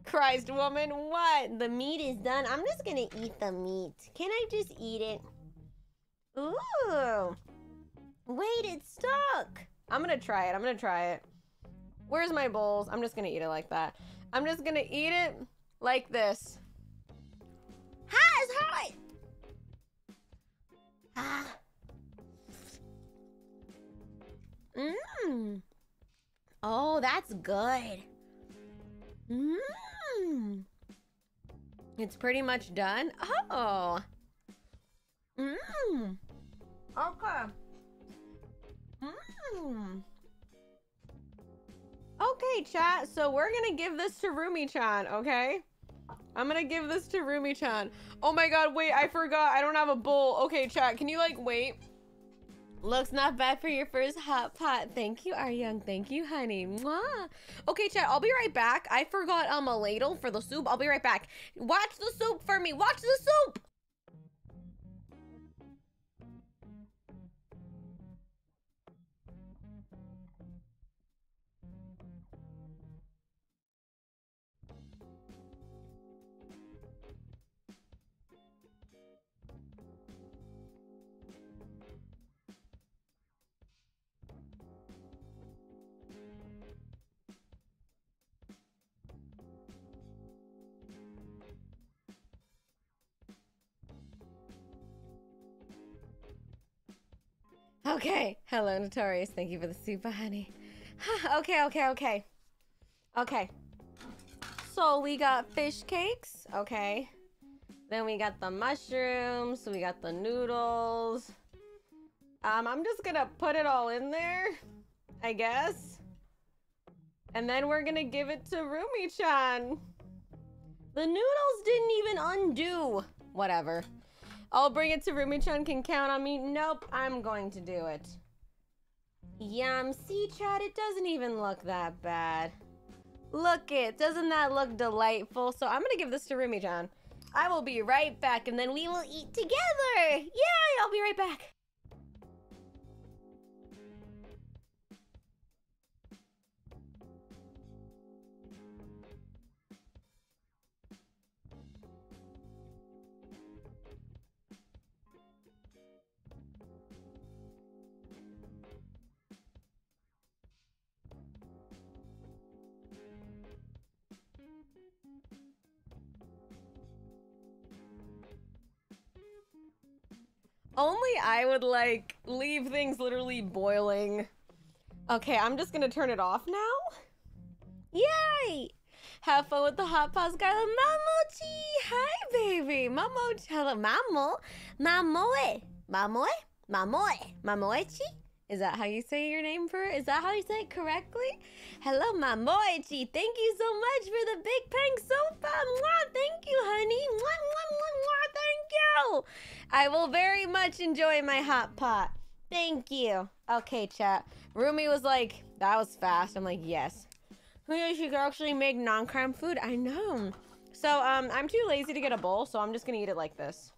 Speaker 2: Christ, woman, what? The meat is done. I'm just gonna eat the meat. Can I just eat it? Ooh. Wait, it's stuck. I'm gonna try it. I'm gonna try it. Where's my bowls? I'm just gonna eat it like that. I'm just gonna eat it like this.
Speaker 3: Hot is hot. Ah. Mmm. Oh, that's good. Mmm.
Speaker 2: It's pretty much done. Oh.
Speaker 3: Mmm.
Speaker 2: Okay. Mmm. Okay, chat. So we're gonna give this to Rumi-chan, okay? I'm gonna give this to Rumi-chan. Oh my god, wait, I forgot. I don't have a bowl. Okay, chat, can you like wait? Looks not bad for your first hot pot. Thank you, our Young. Thank you, honey. Mwah. Okay, chat, I'll be right back. I forgot um a ladle for the soup. I'll be right back. Watch the soup for me. Watch the soup. Okay. Hello, Notorious. Thank you for the super, honey. okay, okay, okay. Okay. So we got fish cakes. Okay. Then we got the mushrooms. We got the noodles. Um, I'm just gonna put it all in there, I guess. And then we're gonna give it to Rumi-chan. The noodles didn't even undo. Whatever. I'll bring it to Rumi-chan can count on me. Nope, I'm going to do it. Yum, see chat, it doesn't even look that bad. Look it, doesn't that look delightful? So I'm gonna give this to Rumi-chan. I will be right back and then we will eat together. Yay, I'll be right back. Only I would like leave things literally boiling. Okay, I'm just gonna turn it off now. Yay! Have fun with the hot pot, Scarlet. Mamochi! Hi, baby! Mamo, hello, Mamo! Mamoe! Mamoe? Mamoe! Mamoechi? Is that how you say your name for Is that how you say it correctly? Hello, Mamoechi. Thank you so much for the Big Pang sofa. Mwah, thank you, honey. Mwah, mwah, mwah, mwah, thank you. I will very much enjoy my hot pot. Thank you. Okay, chat. Rumi was like, that was fast. I'm like, yes. Who knows you could actually make non-crime food? I know. So, um, I'm too lazy to get a bowl, so I'm just gonna eat it like this.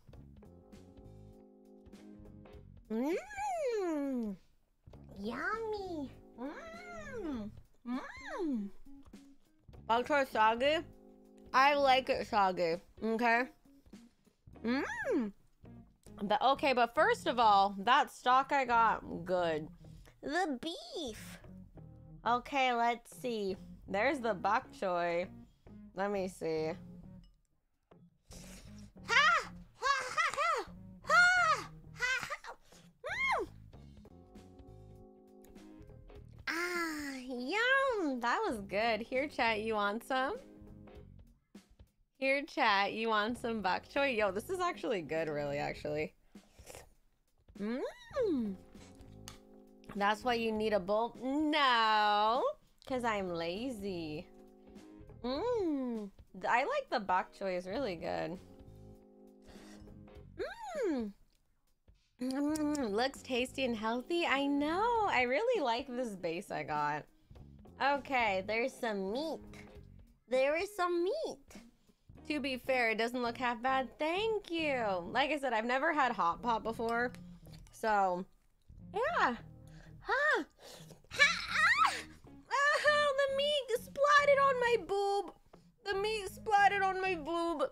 Speaker 2: Mmm. Yummy. Mmm. Mmm. I'll try soggy. I like it soggy. Okay. Mmm. But okay, but first of all, that stock I got, good. The beef. Okay, let's see. There's the bok choy. Let me see. Ah, yum! That was good. Here, chat, you want some? Here, chat, you want some bok choy? Yo, this is actually good, really, actually. Mmm. That's why you need a bowl? No, because I'm lazy. Mmm. I like the bok choy, it's really good. Mmm. Mm, looks tasty and healthy. I know. I really like this base I got. Okay, there's some meat. There is some meat. To be fair, it doesn't look half bad. Thank you. Like I said, I've never had hot pot before. So, yeah. Huh. Ha, ah! Ah, the meat splatted on my boob. The meat splattered on my boob.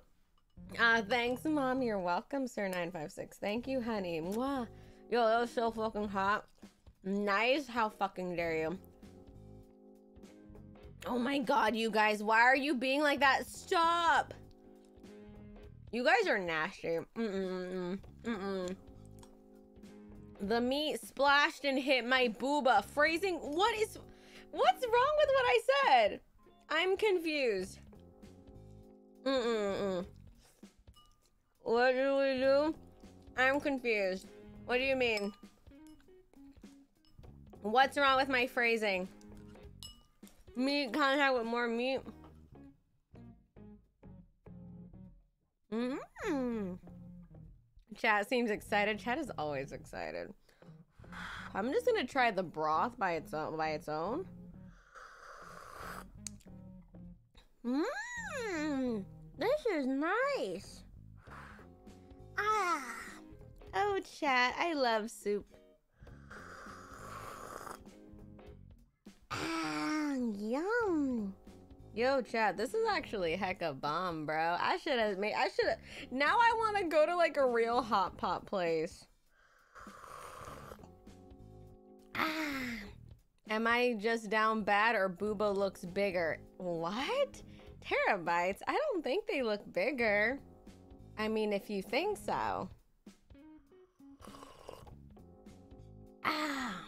Speaker 2: Ah, thanks, Mom. You're welcome, Sir956. Thank you, honey. Mwah. Yo, that was so fucking hot. Nice. How fucking dare you? Oh my god, you guys. Why are you being like that? Stop. You guys are nasty. Mm-mm-mm. Mm-mm. The meat splashed and hit my booba. Phrasing. What is... What's wrong with what I said? I'm confused. Mm-mm-mm. What do we do? I'm confused. What do you mean? What's wrong with my phrasing? Meat contact with more meat? Mmm. Chat seems excited. Chat is always excited. I'm just gonna try the broth by its own. By its own.
Speaker 3: Mmm, this is nice. Ah,
Speaker 2: Oh, chat, I love soup.
Speaker 3: ah, yum.
Speaker 2: Yo, chat, this is actually heck of bomb, bro. I should have made. I should have. Now I want to go to like a real hot pot place.
Speaker 3: Ah,
Speaker 2: Am I just down bad or Booba looks bigger? What? Terabytes? I don't think they look bigger. I mean, if you think so.
Speaker 3: ah.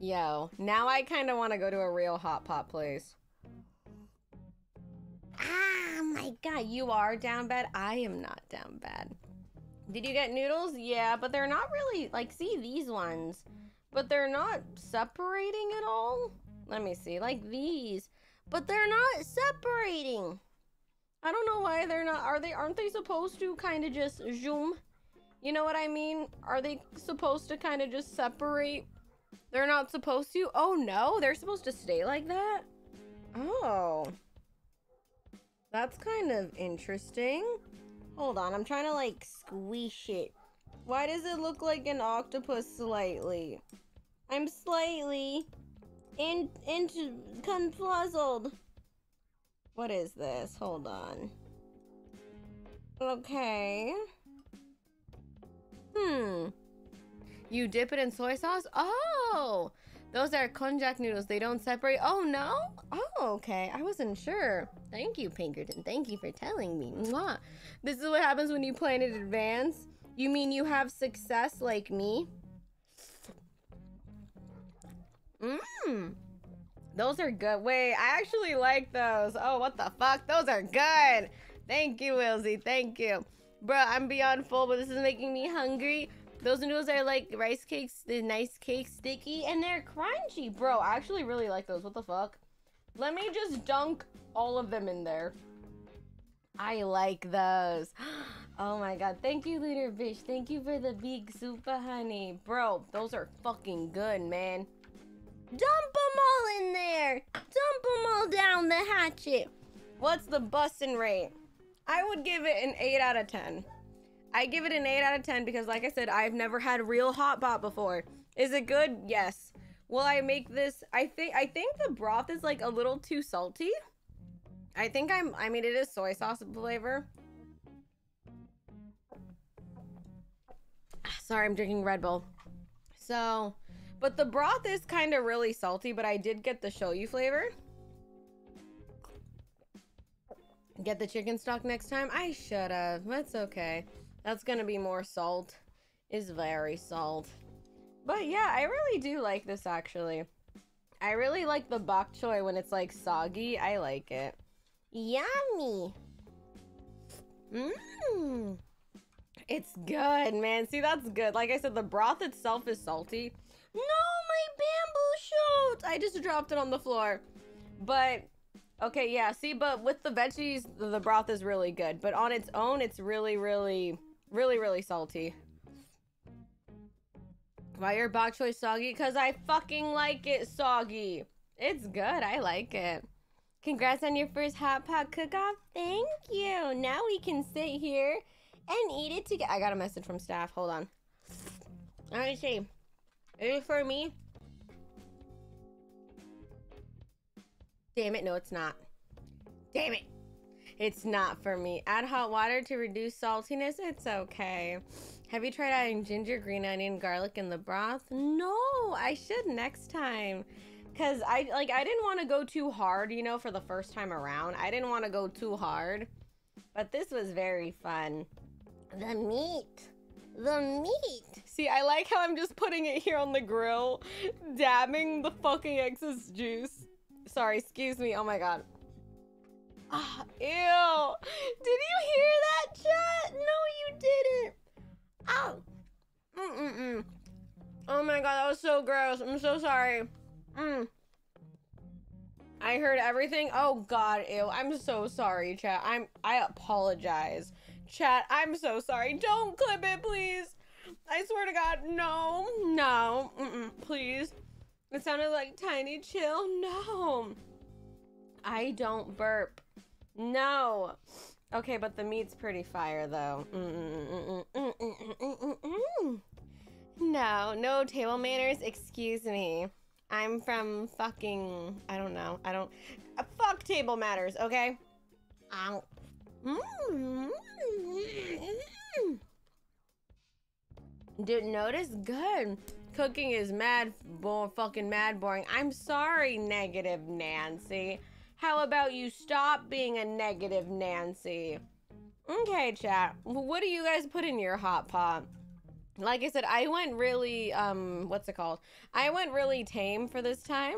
Speaker 2: Yo, now I kind of want to go to a real hot pot place.
Speaker 3: Ah, my
Speaker 2: God, you are down bad. I am not down bad. Did you get noodles? Yeah, but they're not really like see these ones, but they're not separating at all. Let me see, like these, but they're not separating. I don't know why they're not. Are they? Aren't they supposed to kind of just zoom? You know what I mean? Are they supposed to kind of just separate? They're not supposed to. Oh no, they're supposed to stay like that. Oh. That's kind of interesting. Hold on, I'm trying to like squish it. Why does it look like an octopus slightly? I'm slightly in into confuzzled. What is this? Hold on. Okay. Hmm. You dip it in soy sauce? Oh! Those are konjac noodles. They don't separate. Oh, no? Oh, okay. I wasn't sure. Thank you, Pinkerton. Thank you for telling me. Mwah. This is what happens when you plan in advance. You mean you have success like me? Mmm. Those are good. Wait, I actually like those. Oh, what the fuck? Those are good. Thank you, Wilsey. Thank you. Bro, I'm beyond full, but this is making me hungry. Those noodles are like rice cakes, the nice cake, sticky, and they're crunchy. Bro, I actually really like those. What the fuck? Let me just dunk all of them in there. I like those. Oh my god. Thank you, Leader Fish. Thank you for the big super honey. Bro, those are fucking good, man.
Speaker 3: Dump them all in there. Dump them all down the hatchet.
Speaker 2: What's the bussin' rate? I would give it an 8 out of 10. I give it an 8 out of 10 because, like I said, I've never had real hot pot before. Is it good? Yes. Will I make this? I think I think the broth is like a little too salty. I think I'm. I mean, it is soy sauce flavor. Ah, sorry, I'm drinking Red Bull. So, but the broth is kind of really salty. But I did get the shoyu flavor. Get the chicken stock next time? I should have. That's okay. That's gonna be more salt. Is very salt. But yeah, I really do like this actually. I really like the bok choy when it's like soggy. I like it.
Speaker 3: Yummy.
Speaker 2: Mmm. It's good, man. See, that's good. Like I said, the broth itself is salty. No, my bamboo shoot! I just dropped it on the floor. But okay, yeah. See, but with the veggies, the, broth is really good. But on its own, it's really, really, really, really salty. Why your bok choy soggy? Because I fucking like it soggy. It's good. I like it. Congrats on your first hot pot cook-off. Thank you. Now we can sit here and eat it together. I got a message from staff. Hold on. Let me see. Is it for me? Damn it. No, it's not. Damn it. It's not for me. Add hot water to reduce saltiness. It's okay. Have you tried adding ginger, green onion, garlic in the broth? No, I should next time. Cause I like I didn't want to go too hard, you know, for the first time around. I didn't want to go too hard. But this was very fun.
Speaker 3: The meat. The meat.
Speaker 2: See, I like how I'm just putting it here on the grill, dabbing the fucking excess juice. Sorry, excuse me. Oh my god. Ah, ew. Did you hear that, chat? No, you didn't. Ow. Mm-mm-mm. Oh my god, that was so gross. I'm so sorry. Mm. I heard everything. Oh god, ew. I'm so sorry, chat. I'm I apologize. Chat, I'm so sorry. Don't clip it, please. I swear to God, no, no, mm-mm, please. It sounded like tiny chill. No. I don't burp. No. Okay, but the meat's pretty fire though. No, no table manners. Excuse me. I'm from fucking. I don't know. I don't. Uh, fuck table manners. Okay. Ow. Mm. Didn't notice? Good. Cooking is mad, bo- fucking mad boring. I'm sorry, negative Nancy. How about you stop being a negative Nancy? Okay, chat. What do you guys put in your hot pot? Like I said, I went really, um, what's it called? I went really tame for this time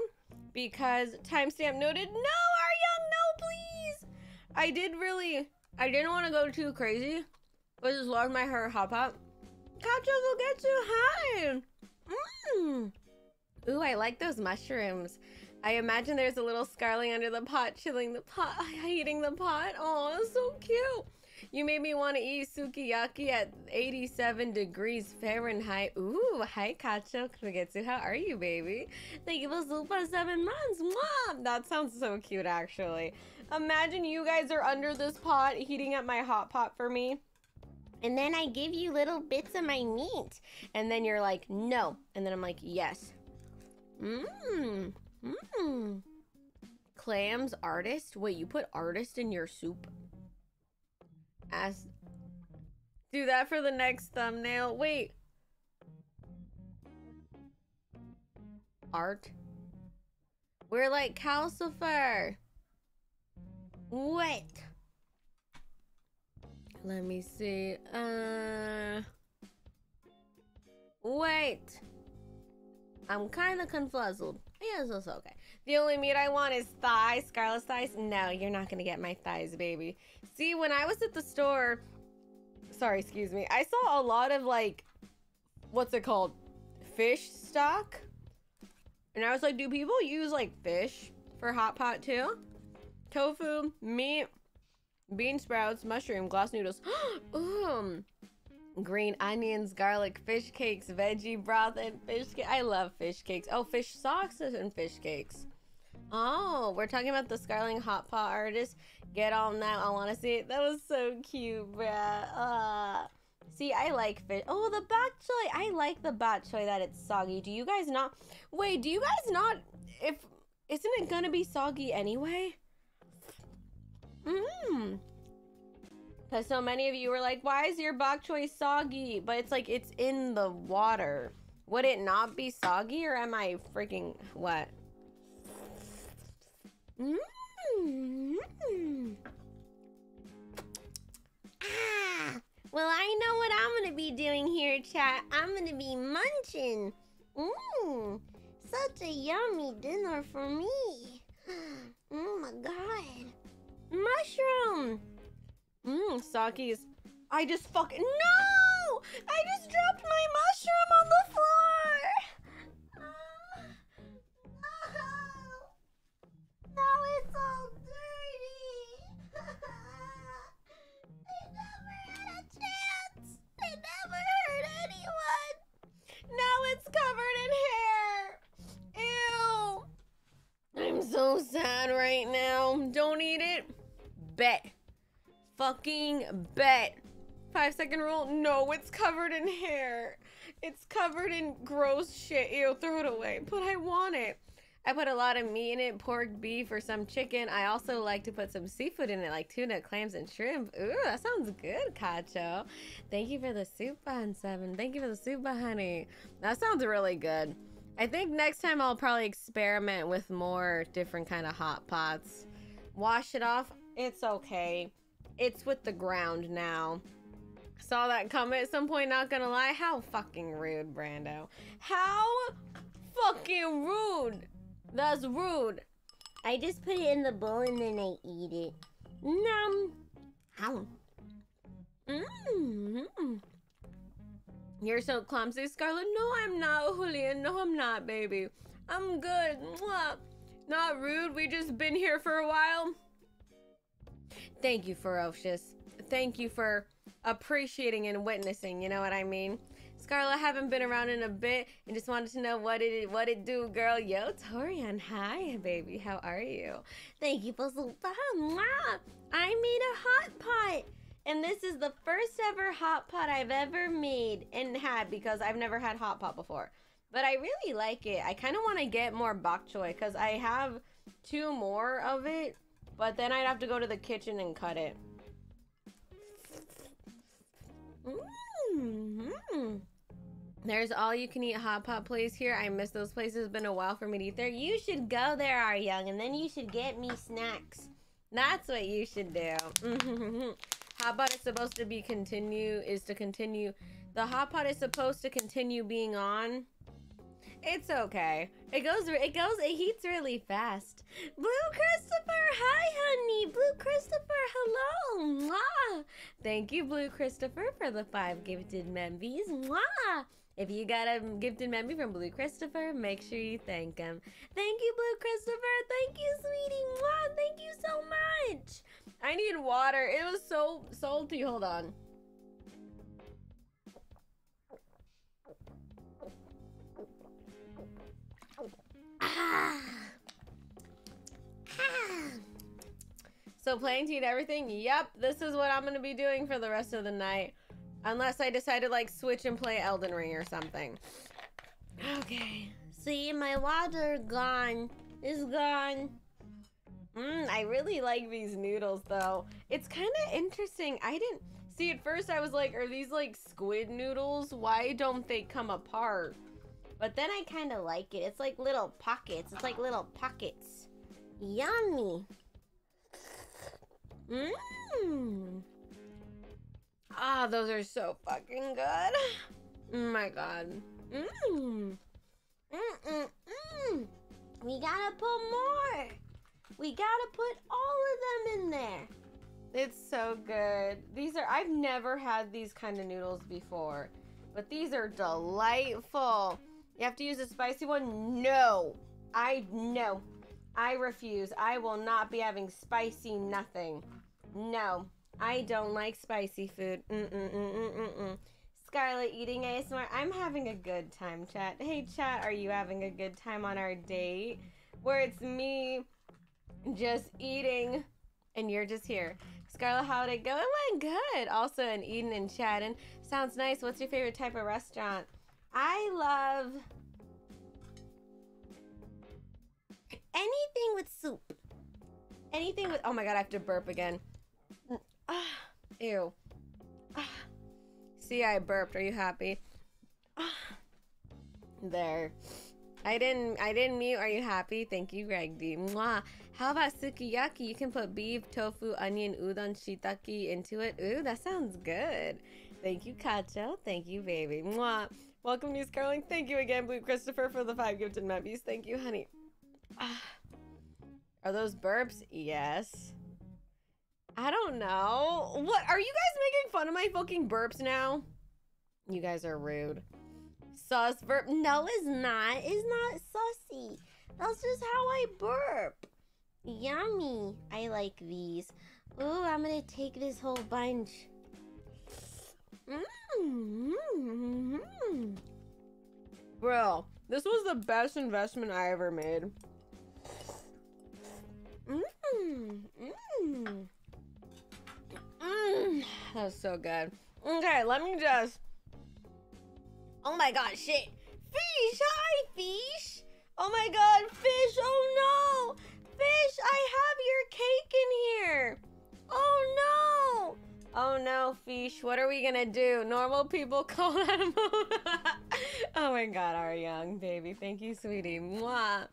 Speaker 2: because timestamp noted, no, our Young, no, please. I did really, I didn't want to go too crazy. But just lowered my hair hot pot. Cacho will get too high. Mmm. Ooh, I like those mushrooms. I imagine there's a little scarling under the pot, chilling the pot, eating the pot. Oh, so cute. You made me want to eat sukiyaki at 87 degrees Fahrenheit. Ooh, hi Kacho Kugetsu. How are you, baby? Thank you for super seven months. Mwah! That sounds so cute, actually. Imagine you guys are under this pot, heating up my hot pot for me. And then I give you little bits of my meat. And then you're like, no. And then I'm like, yes. Mmm. Mmm. Clams artist? Wait, you put artist in your soup? As do that for the next thumbnail. Wait. Art. We're like Calcifer. Wait. Let me see. Uh. Wait. I'm kind of confuzzled. Yes, it's okay. The only meat I want is thighs, Scarlet's thighs. No, you're not gonna get my thighs, baby. See, when I was at the store, sorry, excuse me, I saw a lot of like, what's it called? Fish stock. And I was like, do people use like fish for hot pot too? Tofu, meat, bean sprouts, mushroom, glass noodles. um, green onions, garlic, fish cakes, veggie broth, and fish cake. I love fish cakes. Oh, fish sauce and fish cakes. Oh, we're talking about the Scarling Hot Pot artist. Get on that. I want to see it. That was so cute, bruh. Uh, see, I like fish. Oh, the bok choy. I like the bok choy that it's soggy. Do you guys not? Wait, do you guys not? If isn't it gonna be soggy anyway? Mmm. Because so many of you were like, why is your bok choy soggy? But it's like, it's in the water. Would it not be soggy or am I freaking what? Mmm. Ah. Well, I know what I'm to be doing here, chat. I'm to be munching. Mmm. Such a yummy dinner for me. Oh my god. Mushroom. Mmm, Saki's. I just fucking. No! I just dropped my mushroom on the floor! it's covered in hair! Ew! I'm so sad right now. Don't eat it. Bet fucking bet. Five second rule. No, it's covered in hair. It's covered in gross shit. Ew, throw it away. But I want it. I put a lot of meat in it, pork, beef, or some chicken. I also like to put some seafood in it, like tuna, clams, and shrimp. Ooh, that sounds good, Kacho. Thank you for the soup bun, Seven. Thank you for the soup honey. That sounds really good. I think next time I'll probably experiment with more different kind of hot pots. Wash it off. It's okay. It's with the ground now. Saw that coming at some point, not gonna lie. How fucking rude, Brando. How fucking rude. That's rude.
Speaker 3: I just put it in the bowl and then I eat it. Nom. How?
Speaker 2: Mmm. You're so clumsy, Scarlet. No, I'm not, Julian. No, I'm not, baby. I'm good. Mwah. Not rude. We just been here for a while. Thank you, Ferocious. Thank you for appreciating and witnessing. You know what I mean? Scarlett, haven't been around in a bit and just wanted to know what it what it do, girl. Yo, Torian, hi, baby. How are you? Thank you for so I made a hot pot. And this is the first ever hot pot I've ever made and had because I've never had hot pot before. But I really like it. I kind of want to get more bok choy because I have two more of it, but then I'd have to go to the kitchen and cut it. Mm-hmm. There's all you can eat hot pot place here. I miss those places. It's been a while for me to eat there. You should go there, our young, and then you should get me snacks. That's what you should do. hot pot is supposed to be continue is to continue. The hot pot is supposed to continue being on. It's okay. It goes. It goes. It heats really fast. Blue Christopher, hi, honey. Blue Christopher, hello. Mwah. Thank you, Blue Christopher, for the five gifted membies. Mwah. If you got a gifted memby from Blue Christopher, make sure you thank him. Thank you, Blue Christopher. Thank you, sweetie. Mwah. Thank you so much. I need water. It was so salty. Hold on. Ah. Ah. So playing to eat everything? Yep, this is what I'm gonna be doing for the rest of the night. Unless I decide to like switch and play Elden Ring or something. Okay. See, my water gone. Is gone. Mmm, I really like these noodles though. It's kind of interesting. I didn't see at first I was like, are these like squid noodles? Why don't they come apart? But then I kind of like it. It's like little pockets. It's like little pockets. Yummy. Mmm. Ah, those are so fucking good. Oh my god. Mmm. Mmm, mmm, mmm. We gotta put more. We gotta put all of them in there. It's so good. These are, I've never had these kind of noodles before, but these are delightful. You have to use a spicy one? No. I, no. I refuse. I will not be having spicy nothing. No. I don't like spicy food. Mm-mm-mm-mm-mm. Scarlett eating ASMR. I'm having a good time, chat. Hey, chat, are you having a good time on our date? Where it's me just eating and you're just here. Scarlett, how'd it go? It went good. Also, and eating and chatting. Sounds nice. What's your favorite type of restaurant? I love anything with soup. Anything with. Oh my god, I have to burp again. Ah, ew. Ah. See, I burped. Are you happy? Ah. There. I didn't. I didn't mute. Are you happy? Thank you, Greg D. Mwah. How about sukiyaki? You can put beef, tofu, onion, udon, shiitake into it. Ooh, that sounds good. Thank you, Kacho. Thank you, baby. Mwah. Welcome, New Scarling. Thank you again, Blue Christopher, for the five gifted membies. Thank you, honey. Ah. Are those burps? Yes. I don't know. What? Are you guys making fun of my fucking burps now? You guys are rude. Sus burp. No, it's not. It's not sussy. That's just how I burp. Yummy. I like these. Ooh, I'm gonna take this whole bunch. Mmm. Mm, Bro, this was the best investment I ever made. Mmm. Mmm. Mmm. That was so good. Okay, let me just. Oh my god, shit. Fish! Hi, fish! Oh my god, fish! Oh no! Fish, I have your cake in here! Oh no! Oh no, fish, what are we gonna do? Normal people call that a oh my god, our young baby. Thank you, sweetie. Mwah.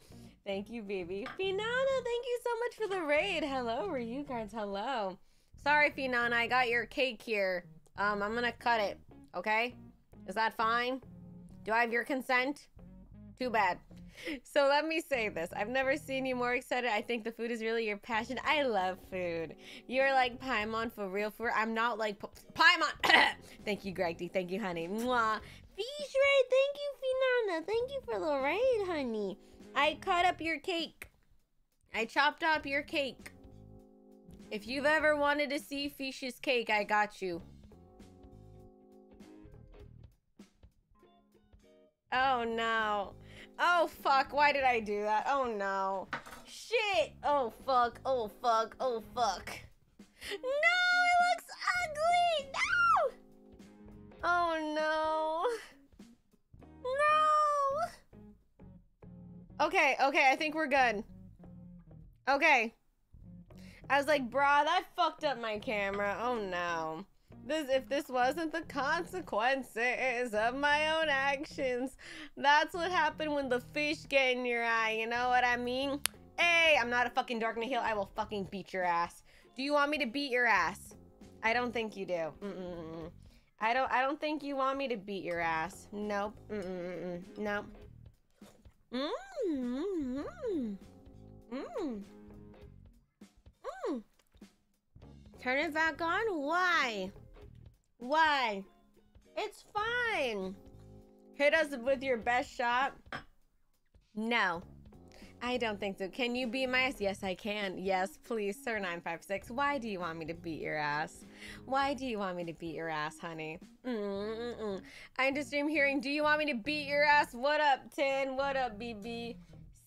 Speaker 2: Thank you, baby. Finana, thank you so much for the raid. Hello, guys? Hello. Sorry, Finana, I got your cake here. Um, I'm gonna cut it, okay? Is that fine? Do I have your consent? Too bad. So let me say this. I've never seen you more excited. I think the food is really your passion. I love food. You're like Paimon for real. food. I'm not like P- Paimon. Thank you, Greg D. Thank you, honey. Mwah. Fish. Thank you, Finana. Thank you for the raid, honey. I cut up your cake. I chopped up your cake. If you've ever wanted to see Fish's cake, I got you. Oh no. Oh fuck, why did I do that? Oh no. Shit! Oh fuck, oh fuck, oh fuck. No, it looks ugly! No! Oh no. No! Okay, okay, I think we're good. Okay. I was like, brah, that fucked up my camera. Oh no. This if this wasn't the consequences of my own actions. That's what happened when the fish get in your eye, you know what I mean? Hey, I'm not a fucking Darkness Hill. I will fucking beat your ass. Do you want me to beat your ass? I don't think you do. Mm-mm-mm. I don't I don't think you want me to beat your ass. Nope. Mm-mm-mm. Nope. Mm-mm-mm. Mm. Mm. Turn it back on? Why? Why? It's fine. Hit us with your best shot. No. I don't think so. Can you beat my ass? Yes, I can. Yes, please, sir 956. Why do you want me to beat your ass? Why do you want me to beat your ass, honey? Mm-mm-mm. I just am hearing, do you want me to beat your ass? What up, Tin? What up, BB?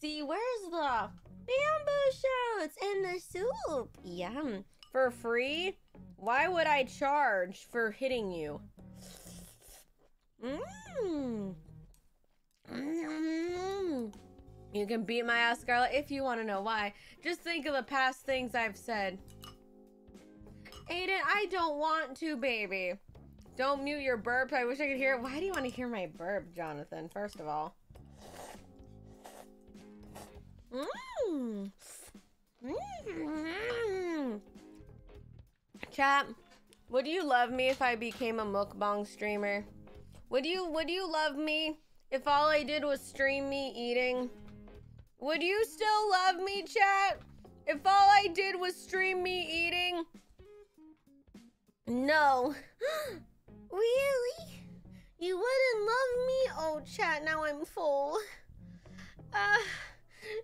Speaker 2: See, where's the bamboo shoots in the soup? Yum. For free? Why would I charge for hitting you? Mmm. Mm. You can beat my ass, Scarlet, if you want to know why. Just think of the past things I've said. Aiden, I don't want to, baby. Don't mute your burp. I wish I could hear it. Why do you want to hear my burp, Jonathan? First of all. Mmm. Mmm. Chat, would you love me if I became a mukbang streamer? Would you would you love me if all I did was stream me eating? Would you still love me, chat? If all I did was stream me eating? No.
Speaker 3: Really? You wouldn't love me? Oh, chat, now I'm full.
Speaker 2: Uh,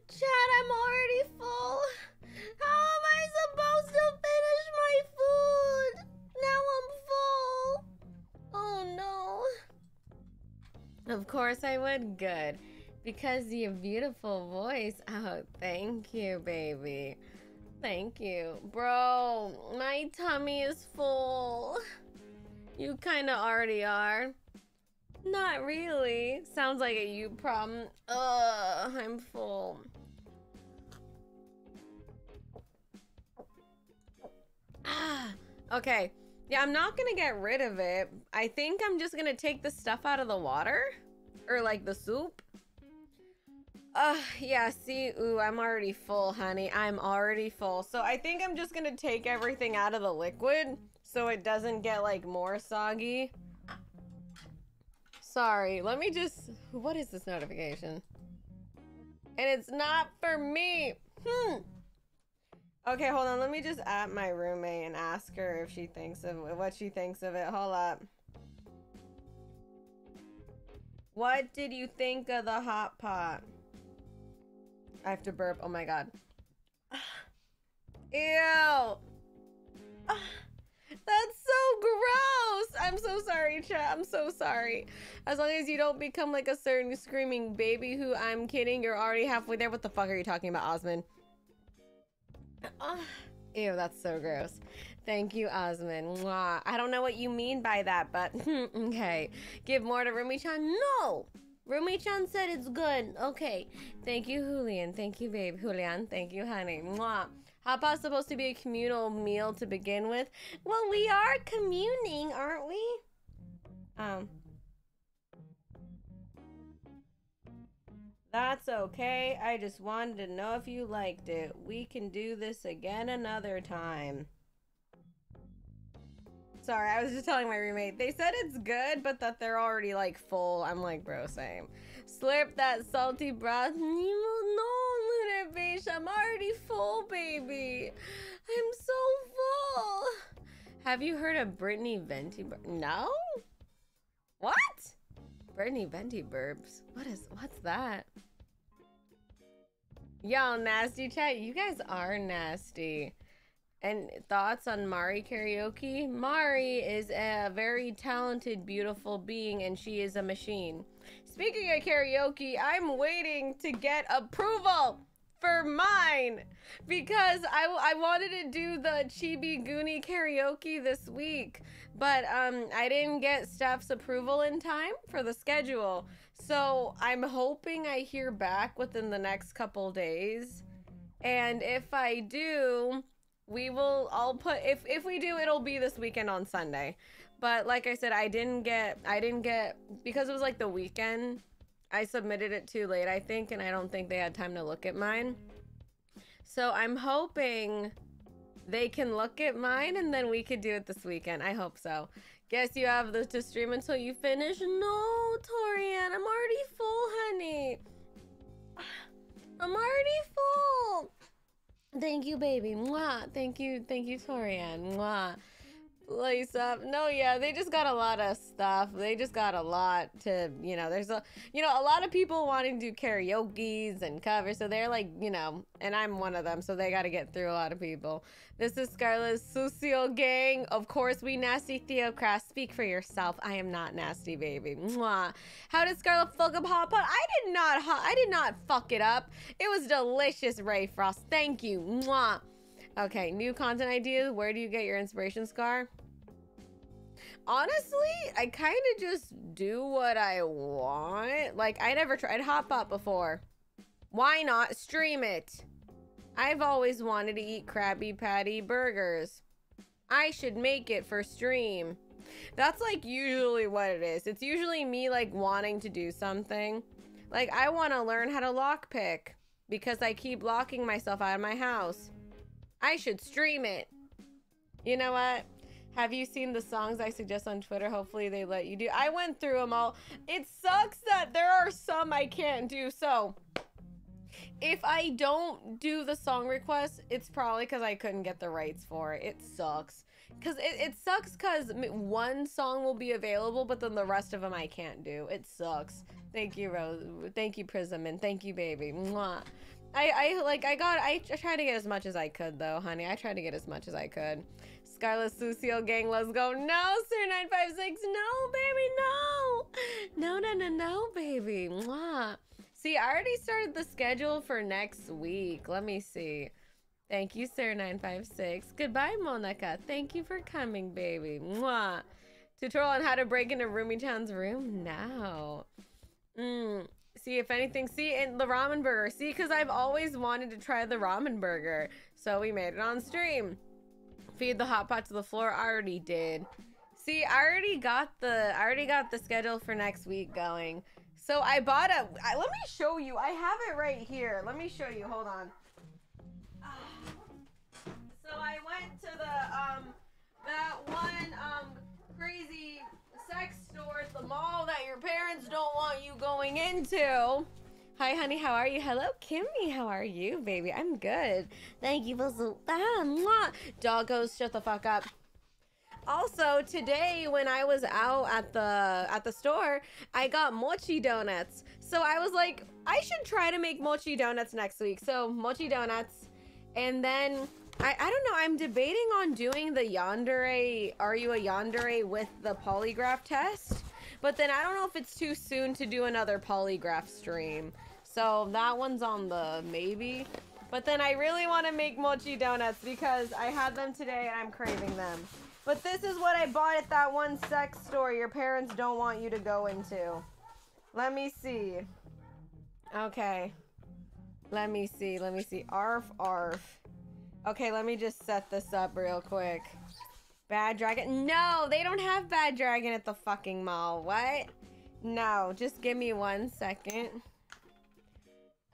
Speaker 2: chat, I'm already full. How am I supposed to finish my food? Now I'm full. Oh no. Of course I would. Good. Because your beautiful voice. Oh, thank you, baby. Thank you. Bro, my tummy is full. You kind of already are. Not really. Sounds like a you problem. Ugh, I'm full. Ah, okay. Yeah, I'm not gonna get rid of it. I think I'm just gonna take the stuff out of the water. Or like the soup. Uh, yeah, see, ooh, I'm already full, honey. I'm already full. So I think I'm just gonna take everything out of the liquid so it doesn't get like more soggy. Sorry, let me just, what is this notification? And it's not for me. Hmm. Okay, hold on. Let me just at my roommate and ask her if she thinks of what she thinks of it. Hold up. What did you think of the hot pot? I have to burp. Oh my god. Ew. That's so gross. I'm so sorry, chat. I'm so sorry. As long as you don't become like a certain screaming baby who I'm kidding, you're already halfway there. What the fuck are you talking about, Osmond? Ew, that's so gross. Thank you, Osman. Mwah. I don't know what you mean by that, but okay. Give more to Rumi-chan? No! Rumi-chan said it's good. Okay. Thank you, Julian. Thank you, babe. Julian, thank you, honey. Mwah. Pot's supposed to be a communal meal to begin with. Well, we are communing, aren't we? Um. That's okay. I just wanted to know if you liked it. We can do this again another time. Sorry, I was just telling my roommate. They said it's good, but that they're already like full. I'm like, bro, same. Slurp that salty broth. No, Lunar Beach. I'm already full, baby. I'm so full. Have you heard of Brittany Venti? No? What? Brittany Venti burbs. What is, what's that? Y'all nasty chat. You guys are nasty. And thoughts on Mari karaoke? Mari is a very talented, beautiful being, and she is a machine. Speaking of karaoke, I'm waiting to get approval for mine because I, I wanted to do the Chibi Goonie karaoke this week, but um, I didn't get staff's approval in time for the schedule. So I'm hoping I hear back within the next couple days. And if I do, we will I'll put if if we do it'll be this weekend on Sunday. But like I said, I didn't get I didn't get because it was like the weekend. I submitted it too late, I think, and I don't think they had time to look at mine. So I'm hoping they can look at mine and then we could do it this weekend. I hope so. Guess you have this to stream until you finish? No, Torian, I'm already full, honey. I'm already full. Thank you, baby. Mwah. Thank you, thank you, Torian. Mwah. Lace up. No, yeah, they just got a lot of stuff. They just got a lot to, you know, there's a, you know, a lot of people wanting to do karaoke's and covers. So they're like, you know, and I'm one of them. So they got to get through a lot of people. This is Scarlett's Sucio Gang. Of course, we nasty Theocrast. Speak for yourself. I am not nasty, baby. Mwah. How did Scarlett fuck up Hot Pot? I did not, I did not fuck it up. It was delicious, Ray Frost. Thank you. Mwah. Okay, new content ideas. Where do you get your inspiration, Scar? Honestly, I kind of just do what I want. Like, I never tried hot pot before. Why not stream it? I've always wanted to eat Krabby Patty burgers. I should make it for stream. That's like usually what it is. It's usually me like wanting to do something. Like I want to learn how to lockpick because I keep locking myself out of my house. I should stream it. You know what? Have you seen the songs I suggest on Twitter? Hopefully they let you do. I went through them all. It sucks that there are some I can't do. So if I don't do the song request, it's probably because I couldn't get the rights for it. It sucks. Because it, it sucks because one song will be available, but then the rest of them I can't do. It sucks. Thank you, Rose. Thank you, Prism, and thank you, baby. Mwah. I, I like I got I, I tried to get as much as I could though, honey. I tried to get as much as I could. Scarlet Sucio gang, let's go. No, sir 956. No, baby, no. No, no, no, no, baby. Mwah. See, I already started the schedule for next week. Let me see. Thank you, sir 956. Goodbye, Monica. Thank you for coming, baby. Mwah. Tutorial on how to break into Rumi-chan's room now. Mm. See, if anything, see, in the ramen burger. See, because I've always wanted to try the ramen burger. So we made it on stream. Feed the hot pot to the floor. I already did. See, I already got the, I already got the schedule for next week going. So I bought a, I, let me show you. I have it right here. Let me show you. Hold on. So I went to the, um, that one, um, crazy sex store at the mall that your parents don't want you going into. Hi, honey. How are you? Hello, Kimmy. How are you, baby? I'm good. Thank you for so. Ah, mwah. Doggos, shut the fuck up. Also, today when I was out at the at the store, I got mochi donuts. So I was like, I should try to make mochi donuts next week. So mochi donuts, and then I I don't know. I'm debating on doing the yandere. Are you a yandere with the polygraph test? But then I don't know if it's too soon to do another polygraph stream. So that one's on the maybe. But then I really want to make mochi donuts because I had them today and I'm craving them. But this is what I bought at that one sex store your parents don't want you to go into. Let me see. Okay. Let me see. Let me see. Arf, arf. Okay, let me just set this up real quick. Bad Dragon? No, they don't have Bad Dragon at the fucking mall. What? No, just give me one second.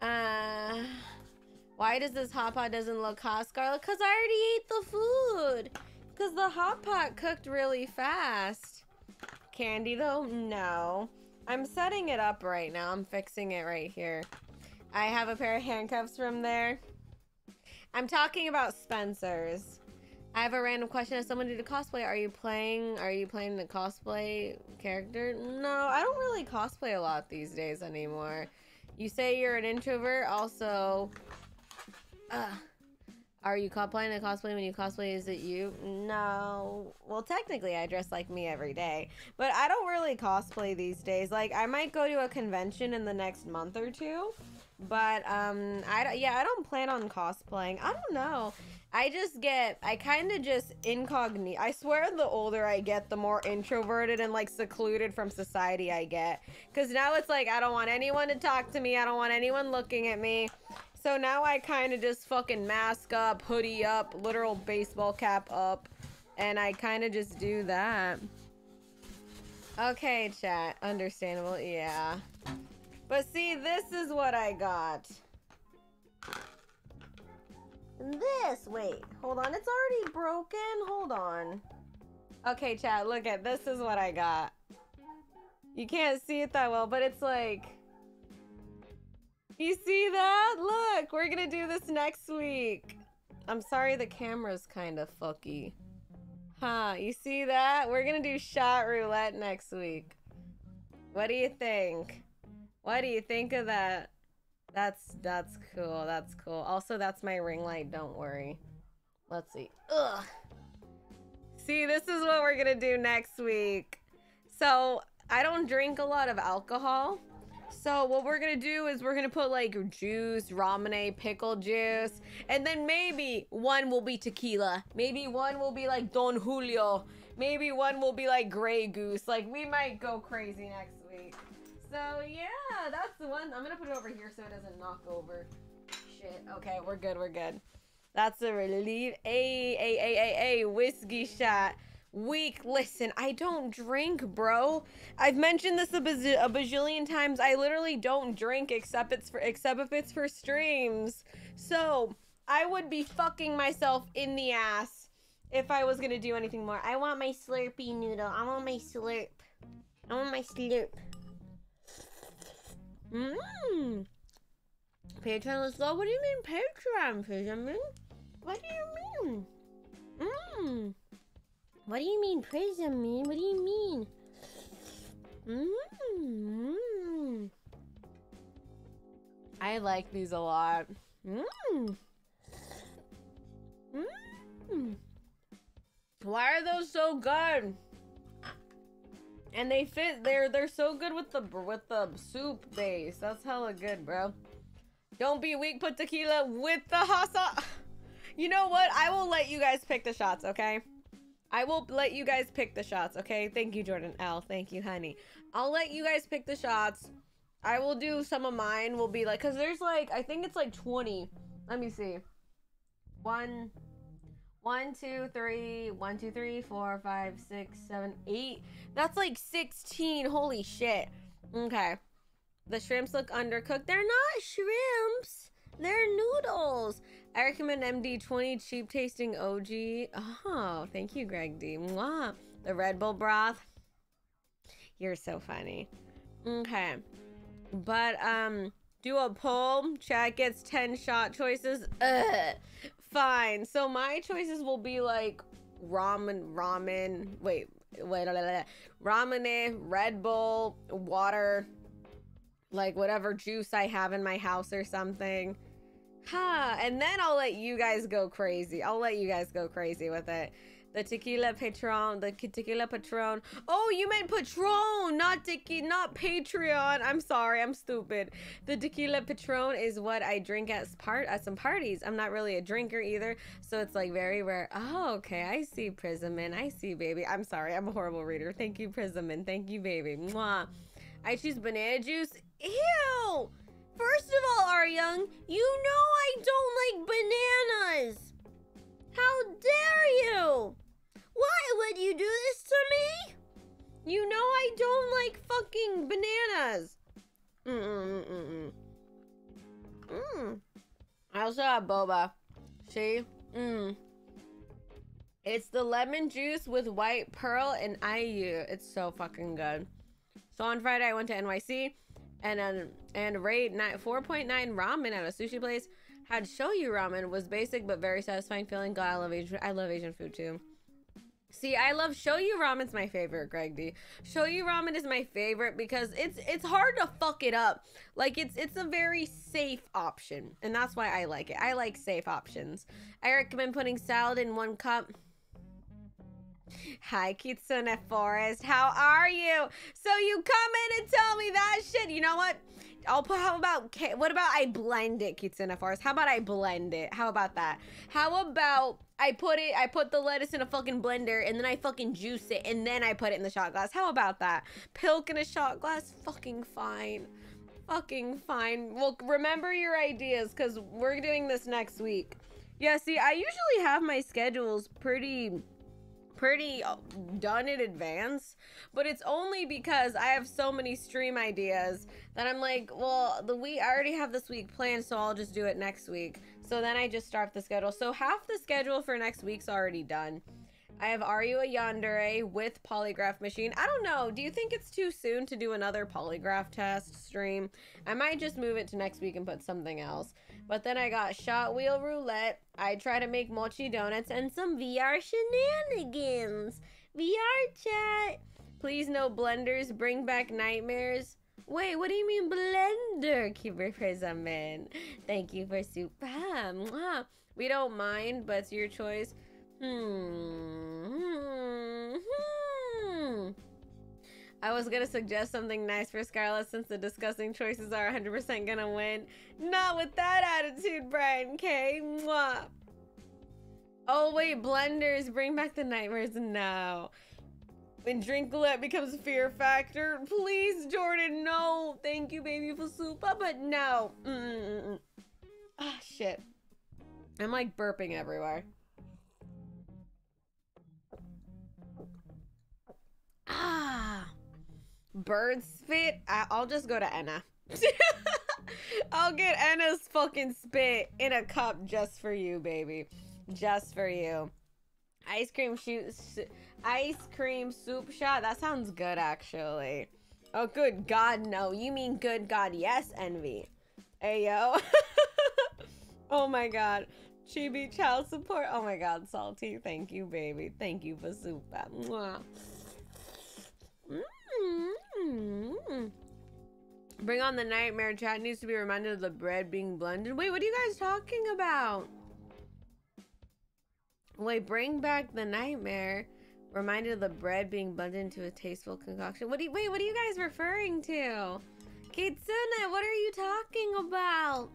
Speaker 2: Uh, why does this hot pot doesn't look hot, Scarlet? Because I already ate the food. Because the hot pot cooked really fast. Candy, though? No. I'm setting it up right now. I'm fixing it right here. I have a pair of handcuffs from there. I'm talking about Spencer's. I have a random question. If someone did a cosplay, are you playing? Are you playing the cosplay character? No, I don't really cosplay a lot these days anymore. You say you're an introvert. Also, uh, Are you planning to cosplay when you cosplay? Is it you? No. Well, technically, I dress like me every day, but I don't really cosplay these days. Like, I might go to a convention in the next month or two, but um, I yeah, I don't plan on cosplaying. I don't know. I just get, I kind of just incognito. I swear, the older I get, the more introverted and like secluded from society I get. Cause now it's like I don't want anyone to talk to me. I don't want anyone looking at me. So now I kind of just fucking mask up, hoodie up, literal baseball cap up, and I kind of just do that. Okay, chat. Understandable. Yeah. But see, this is what I got. This, wait, hold on. It's already broken. Hold on. Okay, chat, look at this is what I got. You can't see it that well, but it's like you see that? Look, we're gonna do this next week. I'm sorry the camera's kind of fucky. Huh, you see that? We're gonna do shot roulette next week. What do you think? What do you think of that? That's that's cool. That's cool. Also, that's my ring light. Don't worry. Let's see. Ugh. See, this is what we're gonna do next week. So I don't drink a lot of alcohol. So what we're gonna do is we're gonna put like juice, ramune, pickle juice, and then maybe one will be tequila. Maybe one will be like Don Julio. Maybe one will be like Grey Goose. Like we might go crazy next week. So yeah, that's the one. I'm gonna put it over here so it doesn't knock over. Shit. Okay, we're good. We're good. That's a relief. A a a a a whiskey shot. Weak. Listen, I don't drink, bro. I've mentioned this a, baz- a bajillion times. I literally don't drink except it's for except if it's for streams. So I would be fucking myself in the ass if I was gonna do anything more. I want my Slurpee noodle. I want my slurp. I want my slurp. Mmm. Patreon, let's go. What do you mean Patreon, Fisherman? What do you mean? Mmm. What do you mean Prism, man? What do you mean? Mmm. I like these a lot. Mmm. Mmm. Why are those so good? And they fit. They're they're so good with the with the soup base. That's hella good, bro. Don't be weak. Put tequila with the hot sauce. You know what? I will let you guys pick the shots. Okay. I will let you guys pick the shots. Okay. Thank you, Jordan L. Thank you, honey. I'll let you guys pick the shots. I will do some of mine. Will be like, cause there's like I think it's like 20. Let me see. One. One, two, three, one, two, three, four, five, six, seven, eight. That's like 16. Holy shit. Okay. The shrimps look undercooked. They're not shrimps. They're noodles. I recommend MD20 cheap tasting OG. Oh, thank you, Greg D. Mwah. The Red Bull broth. You're so funny. Okay. But um do a poll. Chat gets 10 shot choices. Ugh. Fine. So my choices will be like ramen, ramen. Wait, wait, la, la, la. ramen, Red Bull, water, like whatever juice I have in my house or something. Huh. And then I'll let you guys go crazy. I'll let you guys go crazy with it. The tequila patron, the tequila patron. Oh, you meant patron, not tequila, not Patreon. I'm sorry, I'm stupid. The tequila patron is what I drink at part at some parties. I'm not really a drinker either, so it's like very rare. Oh, okay, I see Prisman. I see, baby. I'm sorry, I'm a horrible reader. Thank you, Prisman. Thank you, baby. Mwah. I choose banana juice. Ew. First of all, Aryung, you know I don't like bananas. How dare you? Why would you do this to me? You know I don't like fucking bananas. Mm-mm-mm-mm. Mm. I also have boba. See? Mmm. It's the lemon juice with white pearl and aiyu. It's so fucking good. So on Friday I went to NYC and um, and rate 4.9 ramen at a sushi place had shoyu ramen was basic but very satisfying feeling glad I love Asian I love Asian food too See, I love shoyu ramen's my favorite, Greg D. Shoyu ramen is my favorite because it's it's hard to fuck it up. Like it's it's a very safe option, and that's why I like it. I like safe options. I recommend putting salad in one cup. Hi, Kitsune Forest. How are you? So you come in and tell me that shit. You know what? I'll put. How about? What about I blend it, Kitsune Forest? How about I blend it? How about that? How about I put it? I put the lettuce in a fucking blender and then I fucking juice it and then I put it in the shot glass. How about that? Pilk in a shot glass. Fucking fine. Fucking fine. Well, remember your ideas because we're doing this next week. Yeah. See, I usually have my schedules pretty pretty uh, done in advance, but it's only because I have so many stream ideas that I'm like, well, the week I already have this week planned, so I'll just do it next week. So then I just start the schedule. So half the schedule for next week's already done. I have Are You a Yandere with Polygraph Machine. I don't know. Do you think it's too soon to do another polygraph test stream? I might just move it to next week and put something else. But then I got Shot Wheel Roulette. I try to make mochi donuts and some VR shenanigans. VR chat. Please no blenders. Bring back nightmares. Wait, what do you mean blender? Keeper man. Thank you for soup. Ah, we don't mind, but it's your choice. Hmm. Hmm. hmm. I was gonna suggest something nice for Scarlett since the disgusting choices are 100% gonna win. Not with that attitude, Brian K. Mwah. Oh wait, blenders, bring back the nightmares now. When Drinklet becomes a Fear Factor, please, Jordan, no. Thank you, baby, for super, but no. Mm -mm -mm. Ah, shit. I'm like burping everywhere. Ah. Bird spit? I- I'll just go to Enna. I'll get Enna's fucking spit in a cup just for you, baby. Just for you. Ice cream shoot, ice cream soup shot. That sounds good, actually. Oh, good God, no. You mean good God, yes, Envy. Hey, yo. oh my God. Chibi child support. Oh my God, Salty. Thank you, baby. Thank you for. Mwah. Mm. Bring on the nightmare. Chat needs to be reminded of the bread being blended. Wait, what are you guys talking about? Wait, bring back the nightmare. Reminded of the bread being blended into a tasteful concoction. What do you, wait, what are you guys referring to? Kitsune, what are you talking about?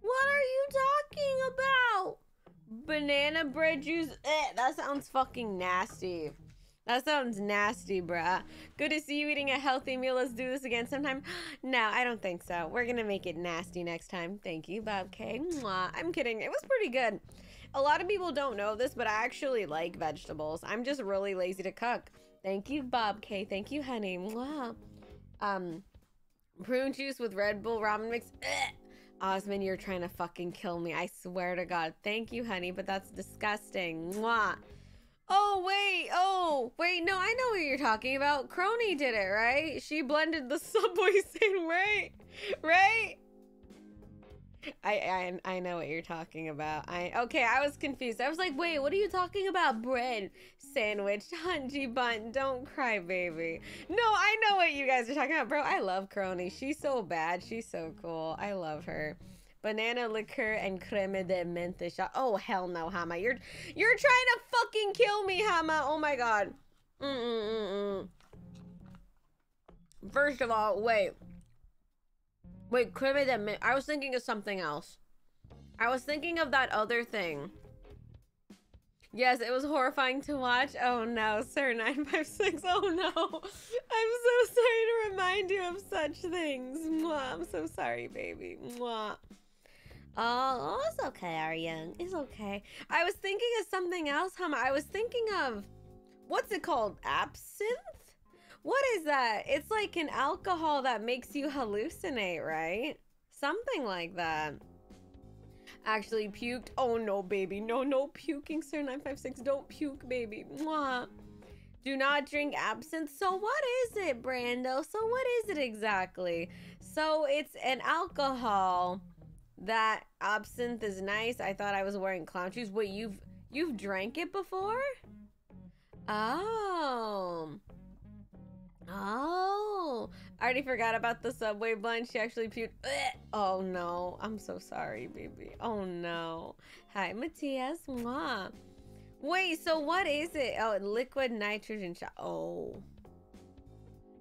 Speaker 2: What are you talking about? Banana bread juice? Eh, that sounds fucking nasty. That sounds nasty, bruh. Good to see you eating a healthy meal. Let's do this again sometime. No, I don't think so. We're gonna make it nasty next time. Thank you, Bob K. Mwah. I'm kidding. It was pretty good. A lot of people don't know this, but I actually like vegetables. I'm just really lazy to cook. Thank you, Bob K. Thank you, honey. Mwah. Um, prune juice with Red Bull ramen mix. Ugh. Osman, you're trying to fucking kill me. I swear to God. Thank you, honey, but that's disgusting. Mwah. Oh, wait. Oh, wait. No, I know what you're talking about. Kronii did it, right? She blended the Subway thing, right? Right? I, I I know what you're talking about. I okay, I was confused. I was like, wait, what are you talking about? Bread sandwich, Hunji bun. Don't cry, baby. No, I know what you guys are talking about, bro. I love Kronii. She's so bad. She's so cool. I love her. Banana liqueur and creme de menthe shot. Oh hell no, Hama. You're you're trying to fucking kill me, Hama. Oh my god. Mm mm mm mm. First of all, wait. Wait, could de menthe. I was thinking of something else. I was thinking of that other thing. Yes, it was horrifying to watch. Oh no, sir 956. Oh no. I'm so sorry to remind you of such things. Mwah. I'm so sorry, baby. Mwah. Oh, it's okay, Aryan. It's okay. I was thinking of something else, Hama. I was thinking of what's it called? Absinthe? What is that? It's like an alcohol that makes you hallucinate, right? Something like that. Actually puked. Oh no, baby. No, no puking, sir 956. Don't puke, baby. Mwah. Do not drink absinthe. So what is it, Brando? So what is it exactly? So it's an alcohol that absinthe is nice. I thought I was wearing clown shoes. Wait, you've you've drank it before? Oh. Oh. I already forgot about the subway blunt. She actually puked. Ugh. Oh no. I'm so sorry, baby. Oh no. Hi, Matthias. Mwah. Wait, so what is it? Oh, liquid nitrogen shot. Oh.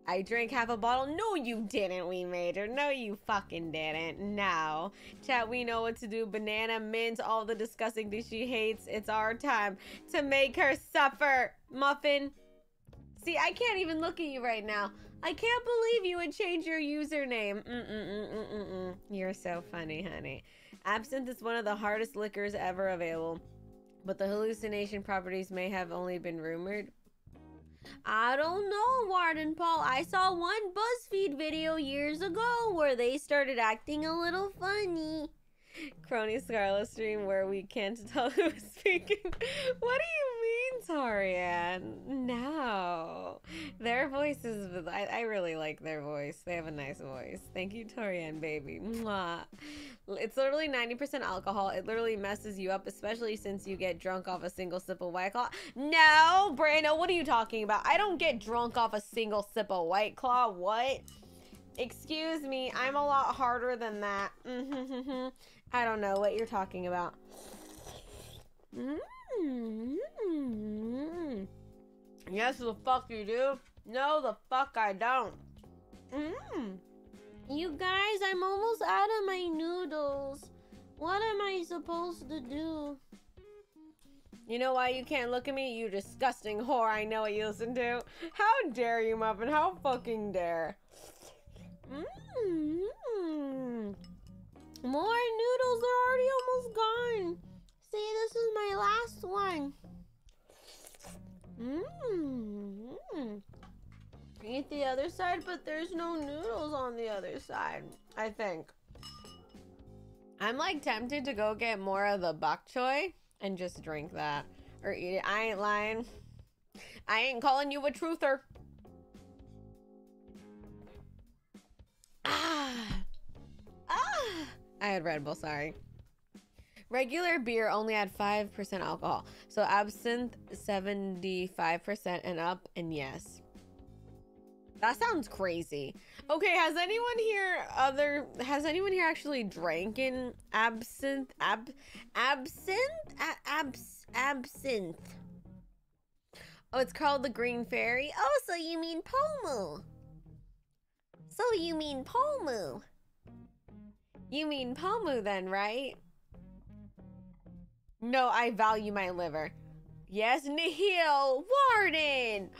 Speaker 2: I drank half a bottle. No, you didn't, we made her. No, you fucking didn't. No. Chat, we know what to do. Banana, mint, all the disgusting things she hates. It's our time to make her suffer. Muffin. See, I can't even look at you right now. I can't believe you would change your username. Mm-mm-mm-mm-mm. You're so funny, honey. Absinthe is one of the hardest liquors ever available, but the hallucination properties may have only been rumored. I don't know, Warden Paul. I saw one BuzzFeed video years ago where they started acting a little funny. Kronii Scarlet stream where we can't tell who's speaking. what do you mean, Torian? No. Their voices, I, I really like their voice. They have a nice voice. Thank you, Torian, baby. Mwah. It's literally 90% alcohol. It literally messes you up, especially since you get drunk off a single sip of White Claw. No, Brando, what are you talking about? I don't get drunk off a single sip of White Claw. What? Excuse me, I'm a lot harder than that. I don't know what you're talking about. Mm. Yes, the fuck you do. No, the fuck I don't. Mm. You guys, I'm almost out of my noodles. What am I supposed to do? You know why you can't look at me? You disgusting whore. I know what you listen to. How dare you, Muffin? How fucking dare. Mmm. More noodles are already almost gone. See, this is my last one. Mmm. Eat the other side, but there's no noodles on the other side. I think. I'm like tempted to go get more of the bok choy and just drink that or eat it. I ain't lying. I ain't calling you a truther. Ah. Ah. I had Red Bull, sorry. Regular beer only had 5% alcohol. So absinthe 75% and up and yes. That sounds crazy. Okay, has anyone here other has anyone here actually drank in absinthe ab absinthe abs absinthe? Oh, it's called the Green Fairy. Oh, so you mean Pomu? So you mean Pomu? You mean Pomu then, right? No, I value my liver. Yes, Nihil Warden.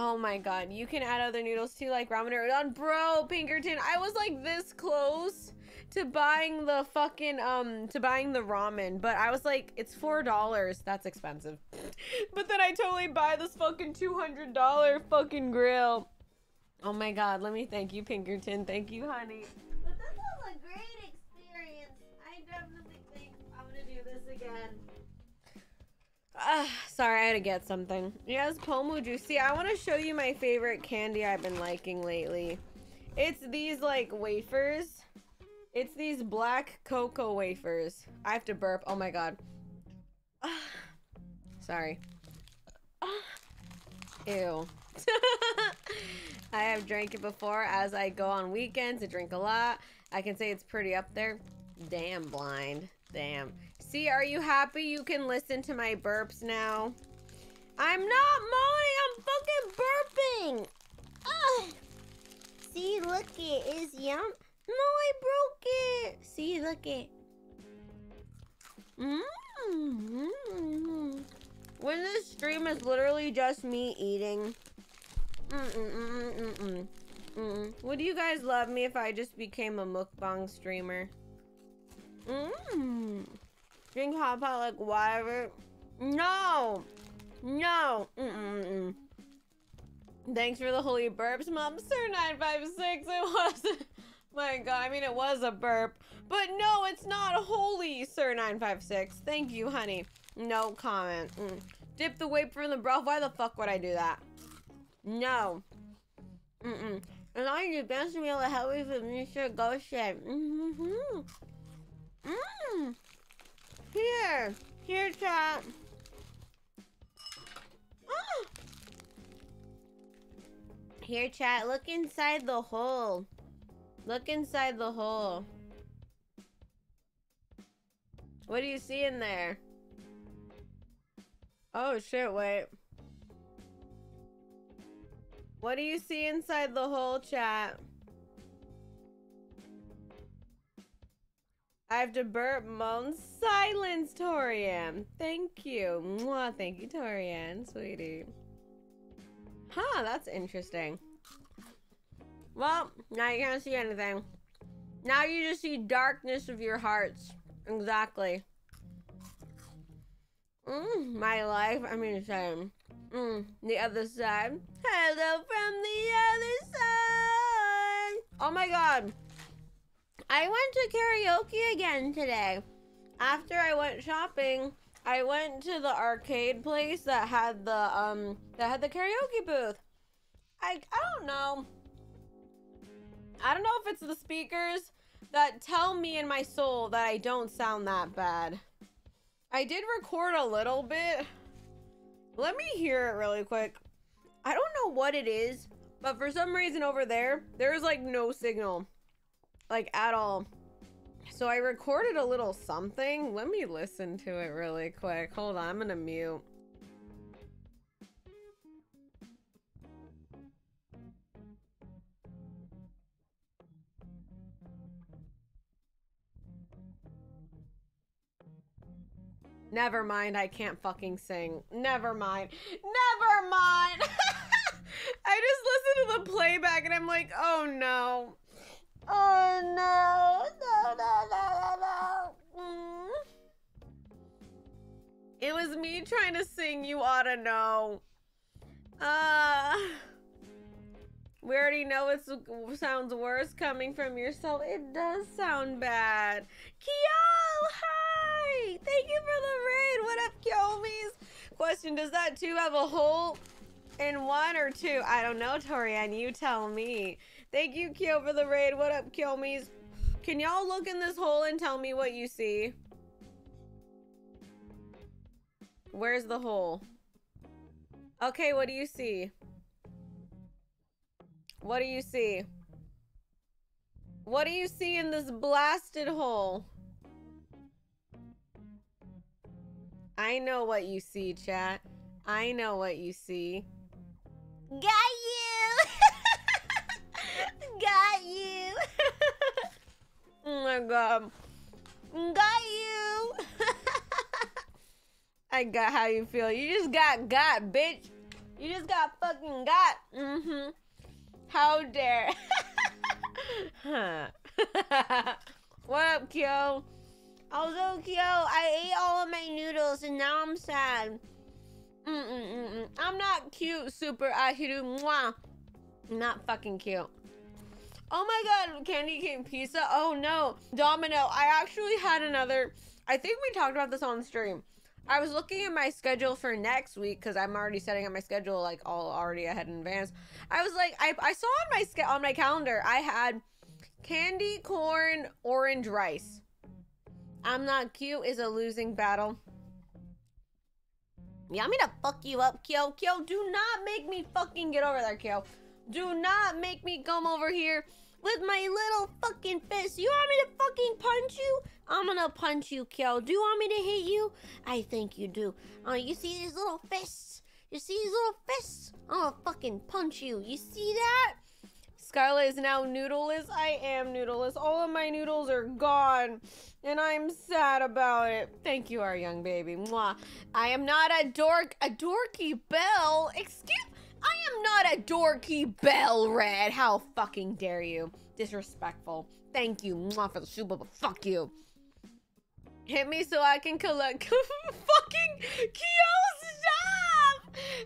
Speaker 2: Oh my god, you can add other noodles too, like ramen or udon. Bro, Pinkerton, I was like this close to buying the fucking um to buying the ramen, but I was like, it's four dollars. That's expensive. but then I totally buy this fucking two hundred dollar fucking grill. Oh my god, let me thank you, Pinkerton. Thank you, honey. Ah, sorry, I had to get something. Yes, Pomu juice. See, I want to show you my favorite candy I've been liking lately. It's these like wafers. It's these black cocoa wafers. I have to burp. Oh my god. Ah, sorry. Ah, ew. I have drank it before as I go on weekends. I drink a lot. I can say it's pretty up there. Damn blind. Damn. See, are you happy you can listen to my burps now? I'm not moaning, I'm fucking burping. Ugh.
Speaker 3: See, look it is yum.
Speaker 2: No, I broke it. See, look it. Mm-hmm. When this stream is literally just me eating. Mm-mm-mm-mm-mm. Mm-mm. Would you guys love me if I just became a mukbang streamer? Mmm. Drink hot pot like whatever. No. No. Mm-mm-mm. Thanks for the holy burps, Mom. Sir 956. It wasn't. My god, I mean, it was a burp. But no, it's not holy, Sir 956. Thank you, honey. No comment. Mm. Dip the wape from the broth. Why the fuck would I do that? No. Mm-mm. And I do best meal of healthy food. Mr. Go shit. Mm-hmm. Mmm. Here. Here, chat. Oh! Here, chat, look inside the hole. Look inside the hole. What do you see in there? Oh shit, wait. What do you see inside the hole, chat? I have to burp moan silence, Torian. Thank you. Mwah, thank you, Torian, sweetie. Huh, that's interesting. Well, now you can't see anything. Now you just see darkness of your hearts. Exactly. Mm, my life, I mean, same. Mm, the other side. Hello from the other side. Oh my god. I went to karaoke again today. After I went shopping, I went to the arcade place that had the um that had the karaoke booth. I I don't know. I don't know if it's the speakers that tell me in my soul that I don't sound that bad. I did record a little bit. Let me hear it really quick. I don't know what it is, but for some reason over there, there's like no signal like at all. So I recorded a little something. Let me listen to it really quick. Hold on, I'm gonna mute. Never mind, I can't fucking sing. Never mind. Never mind! I just listened to the playback and I'm like, oh no. Oh no, no, no, no, no, no. Mm. It was me trying to sing You Oughta Know. Uh, we already know it sounds worse coming from yourself. It does sound bad. Kiel, hi! Thank you for the raid. What up, Kyomies? Question, does that two have a hole in one or two? I don't know, Torian. You tell me. Thank you, Kyo, for the raid. What up, Kyomies? Can y'all look in this hole and tell me what you see? Where's the hole? Okay, what do you see? What do you see? What do you see in this blasted hole? I know what you see, chat. I know what you see.
Speaker 3: Got you! Got you.
Speaker 2: oh my god.
Speaker 3: Got you.
Speaker 2: I got how you feel. You just got got, bitch. You just got fucking got. Mm-hmm. How dare. huh. what up, Kyo?
Speaker 3: Also, Kyo, I ate all of my noodles and now I'm sad.
Speaker 2: Mm-mm-mm-mm. I'm not cute, super ahiru. Mwah. Not fucking cute. Oh my god, candy cane pizza. Oh no. Domino, I actually had another. I think we talked about this on stream. I was looking at my schedule for next week because I'm already setting up my schedule like all already ahead in advance. I was like, I, I saw on my on my calendar I had candy corn orange rice. I'm not cute is a losing battle. Want me to fuck you up, Kyo? Kyo, do not make me fucking get over there, Kyo. Do not make me come over here with my little fucking fist. You want me to fucking punch you? I'm gonna punch you, Kyo. Do you want me to hit you? I think you do. Oh, uh, you see these little fists? You see these little fists? I'm gonna fucking punch you. You see that? Scarlet is now noodleless. I am noodleless. All of my noodles are gone. And I'm sad about it. Thank you, our young baby. Mwah. I am not a dork, a dorky bell. Excuse I am not a dorky bell red. How fucking dare you? Disrespectful. Thank you mwah, for the shoe, but fuck you. Hit me so I can collect. fucking Kyo, stop!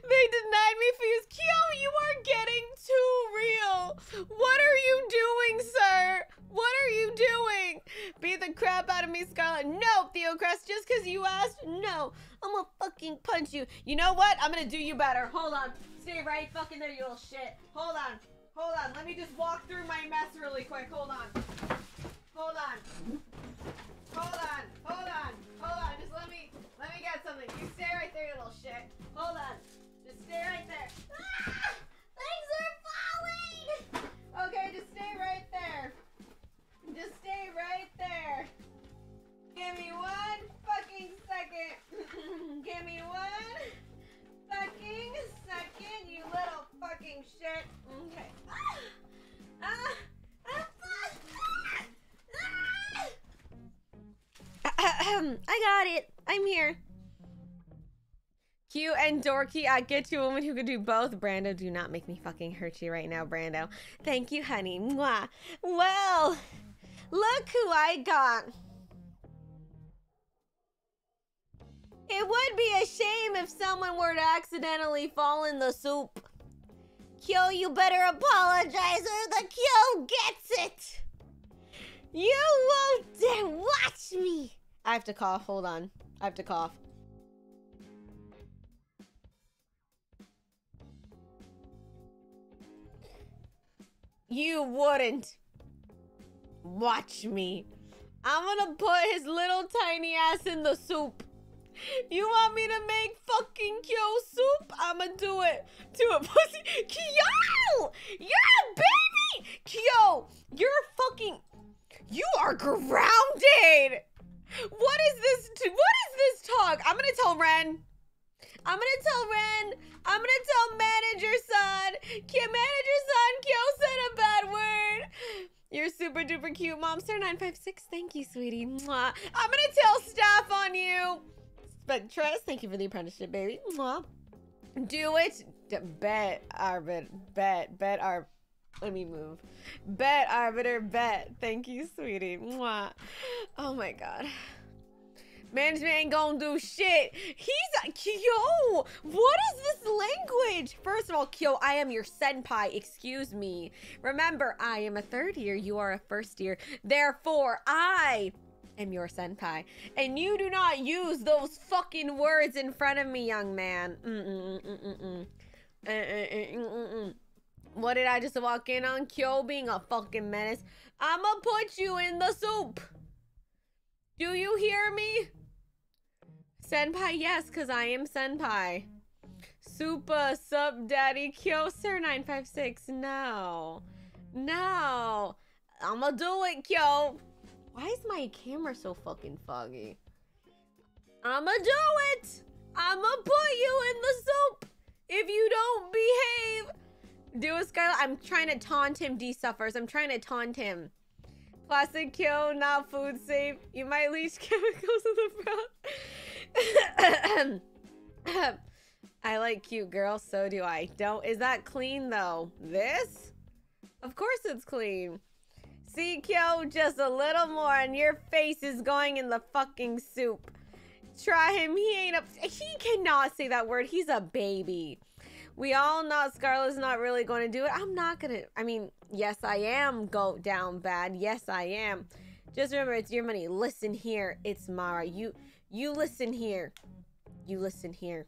Speaker 2: They denied me fees. Kyo, you are getting too real. What are you doing, sir? What are you doing? Beat the crap out of me, Scarlet. No, Theocrest, just because you asked? No, I'm gonna fucking punch you. You know what? I'm gonna do you better. Hold on. Stay right fucking there, you little shit. Hold on. Hold on. Let me just walk through my mess really quick. Hold on. Hold on. Hold on. Hold on. Hold on. Just let me let me get something. You stay right there, you little shit. Hold on. Just stay right there. Ah! Things are falling! Okay, just stay right there. Just stay right there. Give me one fucking second. Give me one fucking second, you little fucking shit. Okay. Ah! Ah! ah! ah! ah! I got it. I'm here. Cute and dorky. I get you a woman who could do both. Brando, do not make me fucking hurt you right now, Brando. Thank you, honey. Mwah. Well, look who I got. It would be a shame if someone were to accidentally fall in the soup. Kyo, you better apologize or the Kyo gets it. You won't dare watch me. I have to cough. Hold on. I have to cough. You wouldn't. Watch me. I'm gonna put his little tiny ass in the soup. You want me to make fucking Kyo soup? I'ma do it. Do it, pussy. Kyo! You're a baby! Kyo! You're fucking... You are grounded! What is this? What is this talk? I'm gonna tell Ren. I'm gonna tell Ren. I'm gonna tell manager son. Kyo, manager son, Kyo said a bad word. You're super duper cute, momster 956. Thank you, sweetie. Mwah. I'm gonna tell staff on you. Spectress, thank you for the apprenticeship, baby. Mwah. Do it. D- bet, Arbit. Bet. Bet, Arbit. Let me move. Bet, Arbiter, bet. Thank you, sweetie. Mwah. Oh my god. Management ain't gonna do shit. He's Kyo. What is this language? First of all, Kyo, I am your senpai. Excuse me. Remember, I am a third year. You are a first year. Therefore, I am your senpai, and you do not use those fucking words in front of me, young man. Mm-mm-mm-mm-mm. Uh-uh-uh-mm-mm-mm. What did I just walk in on? Kyo being a fucking menace. I'ma put you in the soup. Do you hear me? Senpai, yes, because I am Senpai. Super sub daddy Kyo Sir 956. No. No. I'ma do it, Kyo. Why is my camera so fucking foggy? I'ma do it. I'ma put you in the soup if you don't behave. Do a skyline. I'm trying to taunt him, D suffers. I'm trying to taunt him. Plastic kill, not food safe. You might leach chemicals in the broth. I like cute girls, so do I. Don't. Is that clean though? This? Of course it's clean. See, Kyo, just a little more, and your face is going in the fucking soup. Try him. He ain't up. He cannot say that word. He's a baby. We all know Scarlett's not really going to do it. I'm not going to. I mean, yes, I am go down bad. Yes, I am. Just remember, it's your money. Listen here. It's Mara. You, you listen here. You listen here.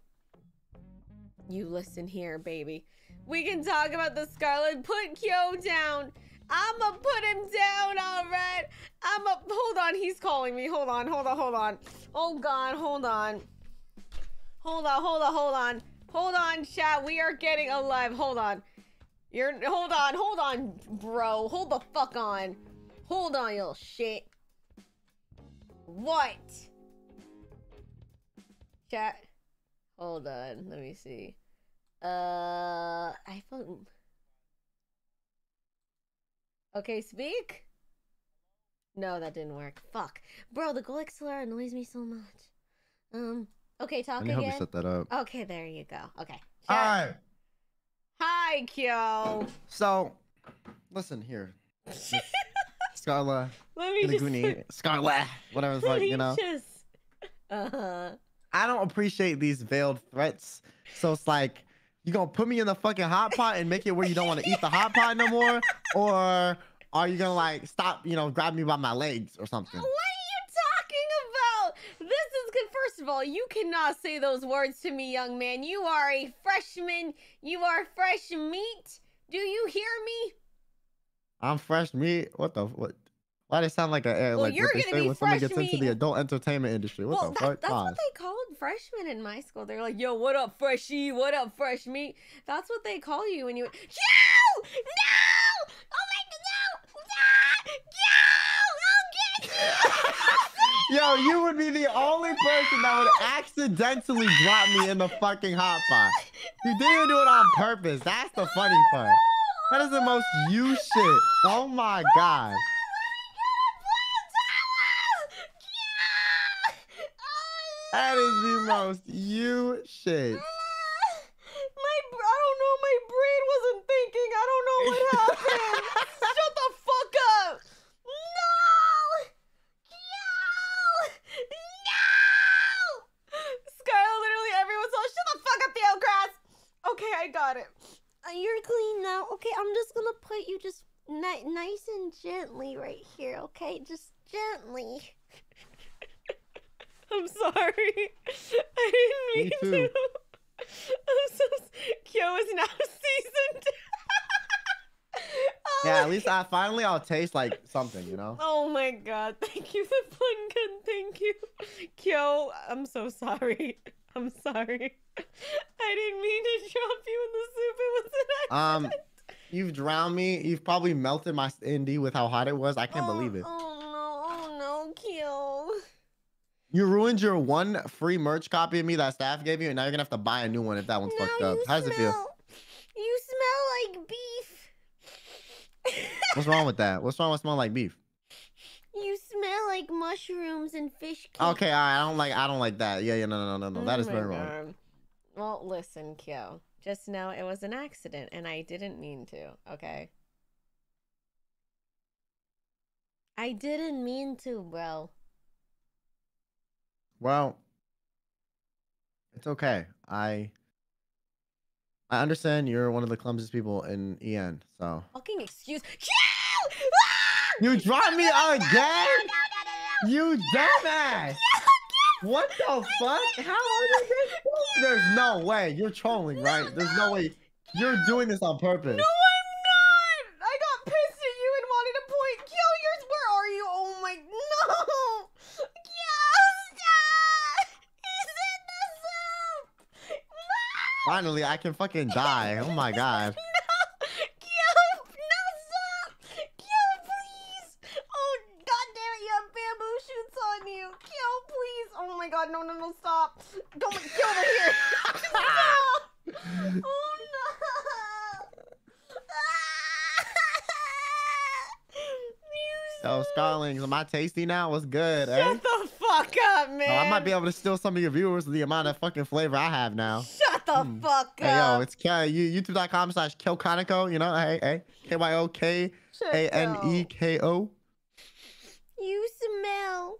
Speaker 2: You listen here, baby. We can talk about the Scarlet. Put Kyo down. I'ma put him down, all right. I'ma hold on. He's calling me. Hold on. Hold on. Hold on. Oh God. Hold on. Hold on. Hold on. Hold on. Hold on, chat. We are getting alive. Hold on. You're hold on. Hold on, bro. Hold the fuck on. Hold on, you little shit. What? Chat. Hold on. Let me see. Uh, iPhone. Okay, speak. No, that didn't work. Fuck, bro. The GoXLR annoys me so much. Um. Okay, talk
Speaker 4: Let me help you
Speaker 2: again.
Speaker 4: set that up.
Speaker 2: Okay, there you go. Okay. Hi.
Speaker 4: Right.
Speaker 2: Hi, Kyo.
Speaker 4: So, listen here. Scarla,
Speaker 2: Let me just.
Speaker 4: Naguni, Scarla, whatever the
Speaker 2: let
Speaker 4: fuck, you know.
Speaker 2: just. Uh huh.
Speaker 4: I don't appreciate these veiled threats. So it's like, you gonna put me in the fucking hot pot and make it where you don't want to eat the hot pot no more, or are you gonna like stop, you know, grab me by my legs or something?
Speaker 2: What are you talking about? This is good. First of all, you cannot say those words to me, young man. You are a freshman. You are fresh meat. Do you hear me?
Speaker 4: I'm fresh meat. What the what? Why they sound like a uh,
Speaker 2: Well,
Speaker 4: like
Speaker 2: you're
Speaker 4: what they
Speaker 2: gonna
Speaker 4: say
Speaker 2: be
Speaker 4: when someone gets into the adult entertainment industry? What
Speaker 2: well,
Speaker 4: the
Speaker 2: that-
Speaker 4: fuck?
Speaker 2: that's what they called freshmen in my school. They're like, "Yo, what up, freshie? What up, fresh meat?" That's what they call you when you. Yo! No! Oh my god! No! No! I'll get you!
Speaker 4: Yo, you would be the only person that would accidentally drop me in the fucking hot pot. You didn't do it on purpose. That's the funny part. That is the most you shit. Oh my god. That is the most you shit.
Speaker 2: My, br- I don't know. My brain wasn't thinking. I don't know what happened. Shut the fuck up. No. No. No. Skylar, literally everyone saw. Shut the fuck up, Theo Grass. Okay, I got it.
Speaker 3: Uh, you're clean now. Okay, I'm just gonna put you just ni- nice and gently right here. Okay, just gently.
Speaker 2: I'm sorry. I didn't mean
Speaker 4: Me
Speaker 2: to.
Speaker 4: too.
Speaker 2: I'm so. s- Kyo is now seasoned. oh
Speaker 4: Yeah,
Speaker 2: my
Speaker 4: at least I finally I'll taste like something, you know.
Speaker 2: Oh my god, thank you, the gun, thank you. Kyo, I'm so sorry. I'm sorry. I didn't mean to drop you in the soup. It was an accident.
Speaker 4: Um, you've drowned me. You've probably melted my indie with how hot it was. I can't
Speaker 2: oh,
Speaker 4: believe it.
Speaker 2: Oh no, oh no, Kyo.
Speaker 4: You ruined your one free merch copy of me that staff gave you, and now you're gonna have to buy a new one if that one's
Speaker 3: now
Speaker 4: fucked up. How does it feel?
Speaker 3: You smell like beef.
Speaker 4: What's wrong with that? What's wrong with smelling like beef?
Speaker 3: You smell like mushrooms and fish cake.
Speaker 4: Okay, all right. I don't like. I don't like that. Yeah, yeah. No, no, no, no, no. That
Speaker 2: Oh
Speaker 4: is
Speaker 2: my
Speaker 4: very wrong.
Speaker 2: Well, listen, Kyo. Just know it was an accident and I didn't mean to, okay?
Speaker 3: I didn't mean to, bro.
Speaker 4: Well, it's okay. I I understand you're one of the clumsiest people in EN. So
Speaker 2: Fucking excuse.
Speaker 4: You dropped me again. You dumbass! What the fuck? How are you? There's no way. You're trolling, right? There's no way. You're doing this on purpose.
Speaker 2: No, I'm not. I got pissed at you and wanted to point. Kyo, yours. Where are you? Oh my. No. Kyo, stop. He's in the soup. No.
Speaker 4: Finally, I can fucking die. Oh my god.
Speaker 2: No. Kyo, no, stop. Kyo, please. Oh, god damn it. You have bamboo shoots on you. Kyo, please. Oh my god. No, no, no. Stop. Go, Kyo, over here. no. Oh no.
Speaker 4: Yo, Scarlings, am I tasty now? What's good, eh?
Speaker 2: Shut the fuck up, man.
Speaker 4: Oh, I might be able to steal some of your viewers with the amount of fucking flavor I have now.
Speaker 2: Shut the
Speaker 4: Hmm.
Speaker 2: fuck up.
Speaker 4: Hey, yo, it's K- you, youtube.com slash KyoKaneko, you know? Hey, hey. K Y O K A N E K O.
Speaker 3: You smell.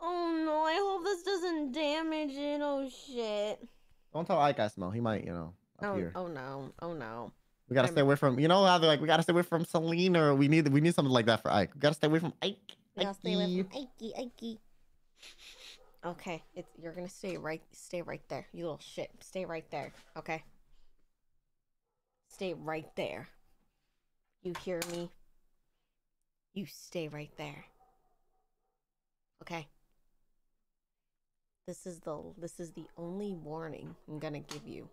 Speaker 3: Oh no, I hope this doesn't damage it. Oh shit.
Speaker 4: Don't tell Ike I smell. He might, you know,
Speaker 2: Oh,
Speaker 4: here.
Speaker 2: oh no. Oh no.
Speaker 4: We gotta
Speaker 2: I'm-
Speaker 4: stay away from, you know how they're like, we gotta stay away from or we need we need something like that for Ike. We gotta stay away from Ike.
Speaker 3: Now stay away from Ikey, Ikey.
Speaker 2: Okay, it's you're gonna stay right stay right there, you little shit. Stay right there, okay? Stay right there. You hear me? You stay right there. Okay? This is the this is the only warning I'm gonna give you.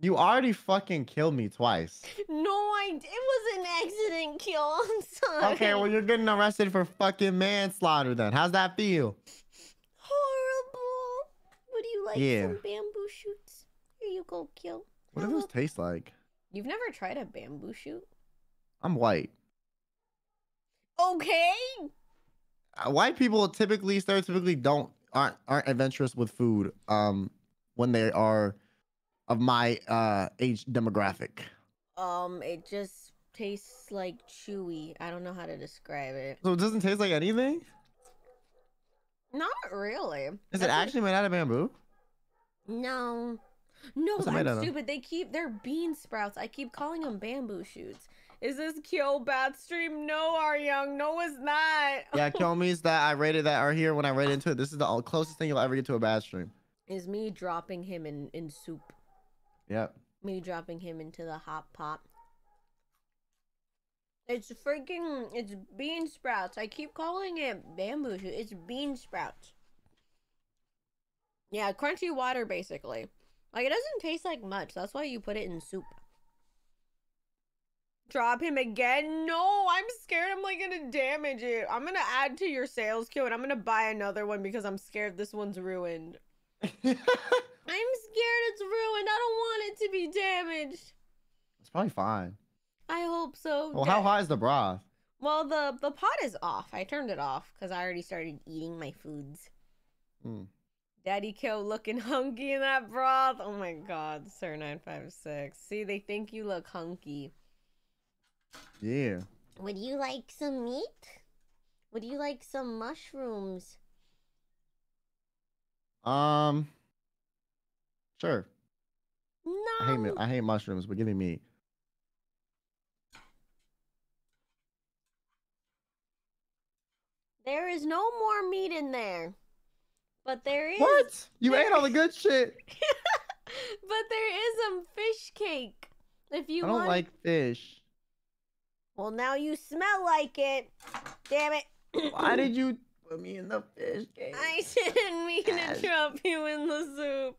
Speaker 4: You already fucking killed me twice.
Speaker 2: No, I it was an accident kill. I'm sorry.
Speaker 4: Okay, well you're getting arrested for fucking manslaughter then. How's that feel?
Speaker 3: Horrible. Would you like
Speaker 4: Yeah.
Speaker 3: some bamboo shoots? Here you go, Kill.
Speaker 4: What do those taste like?
Speaker 2: You've never tried a bamboo shoot?
Speaker 4: I'm white.
Speaker 2: Okay.
Speaker 4: Uh, White people typically, stereotypically, don't aren't aren't adventurous with food. Um, when they are of my uh age demographic.
Speaker 2: Um, it just tastes like chewy. I don't know how to describe it.
Speaker 4: So it doesn't taste like anything.
Speaker 2: Not really.
Speaker 4: Is it
Speaker 2: That's what-
Speaker 4: actually made out of bamboo?
Speaker 2: No. No,
Speaker 4: What's
Speaker 2: I'm stupid. They keep they're bean sprouts. I keep calling them bamboo shoots. Is this Kyo bad stream? No, our young. No, it's not.
Speaker 4: Yeah, kill me's that I rated that are here when I read into it. This is the all- closest thing you'll ever get to a bad stream.
Speaker 2: Is me dropping him in in soup.
Speaker 4: Yep.
Speaker 2: Me dropping him into the hot pot. It's freaking it's bean sprouts. I keep calling it bamboo shoot. It's bean sprouts. Yeah, crunchy water basically. Like it doesn't taste like much. That's why you put it in soup. Drop him again? No, I'm scared I'm like gonna damage it. I'm gonna add to your sales queue and I'm gonna buy another one because I'm scared this one's ruined. I'm scared it's ruined. I don't want it to be damaged.
Speaker 4: it's probably fine.
Speaker 2: I hope so.
Speaker 4: Well, how high is the broth?
Speaker 2: Well, the the pot is off. I turned it off because I already started eating my foods.
Speaker 4: Mm.
Speaker 2: Daddy Kill looking hunky in that broth. Oh my god, Sir 956. See, they think you look hunky.
Speaker 4: Yeah.
Speaker 3: Would you like some meat? Would you like some mushrooms?
Speaker 4: Um. Sure.
Speaker 3: No.
Speaker 4: I hate mi- I hate mushrooms, but give me meat.
Speaker 3: There is no more meat in there. But there is
Speaker 4: What? You ate all the good shit.
Speaker 2: but there is some fish cake. If you
Speaker 4: I don't
Speaker 2: want
Speaker 4: like fish.
Speaker 3: Well, now you smell like it. Damn it.
Speaker 4: Why did you put me in the fish cake?
Speaker 2: I didn't mean
Speaker 4: Yes.
Speaker 2: to drop you in the soup.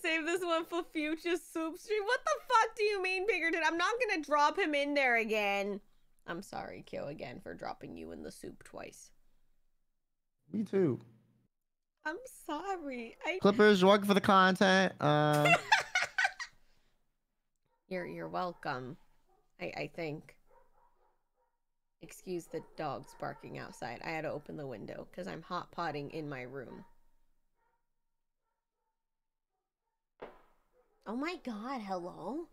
Speaker 2: Save this one for future soup stream. What the fuck do you mean, Pinkerton? I'm not gonna drop him in there again. I'm sorry, Kyo, again for dropping you in the soup twice.
Speaker 4: Me too.
Speaker 2: I'm sorry. I
Speaker 4: Clippers, you're welcome for the content. Uh,
Speaker 2: You're you're welcome. I I think. Excuse the dogs barking outside. I had to open the window because I'm hot potting in my room.
Speaker 3: Oh my god, hello?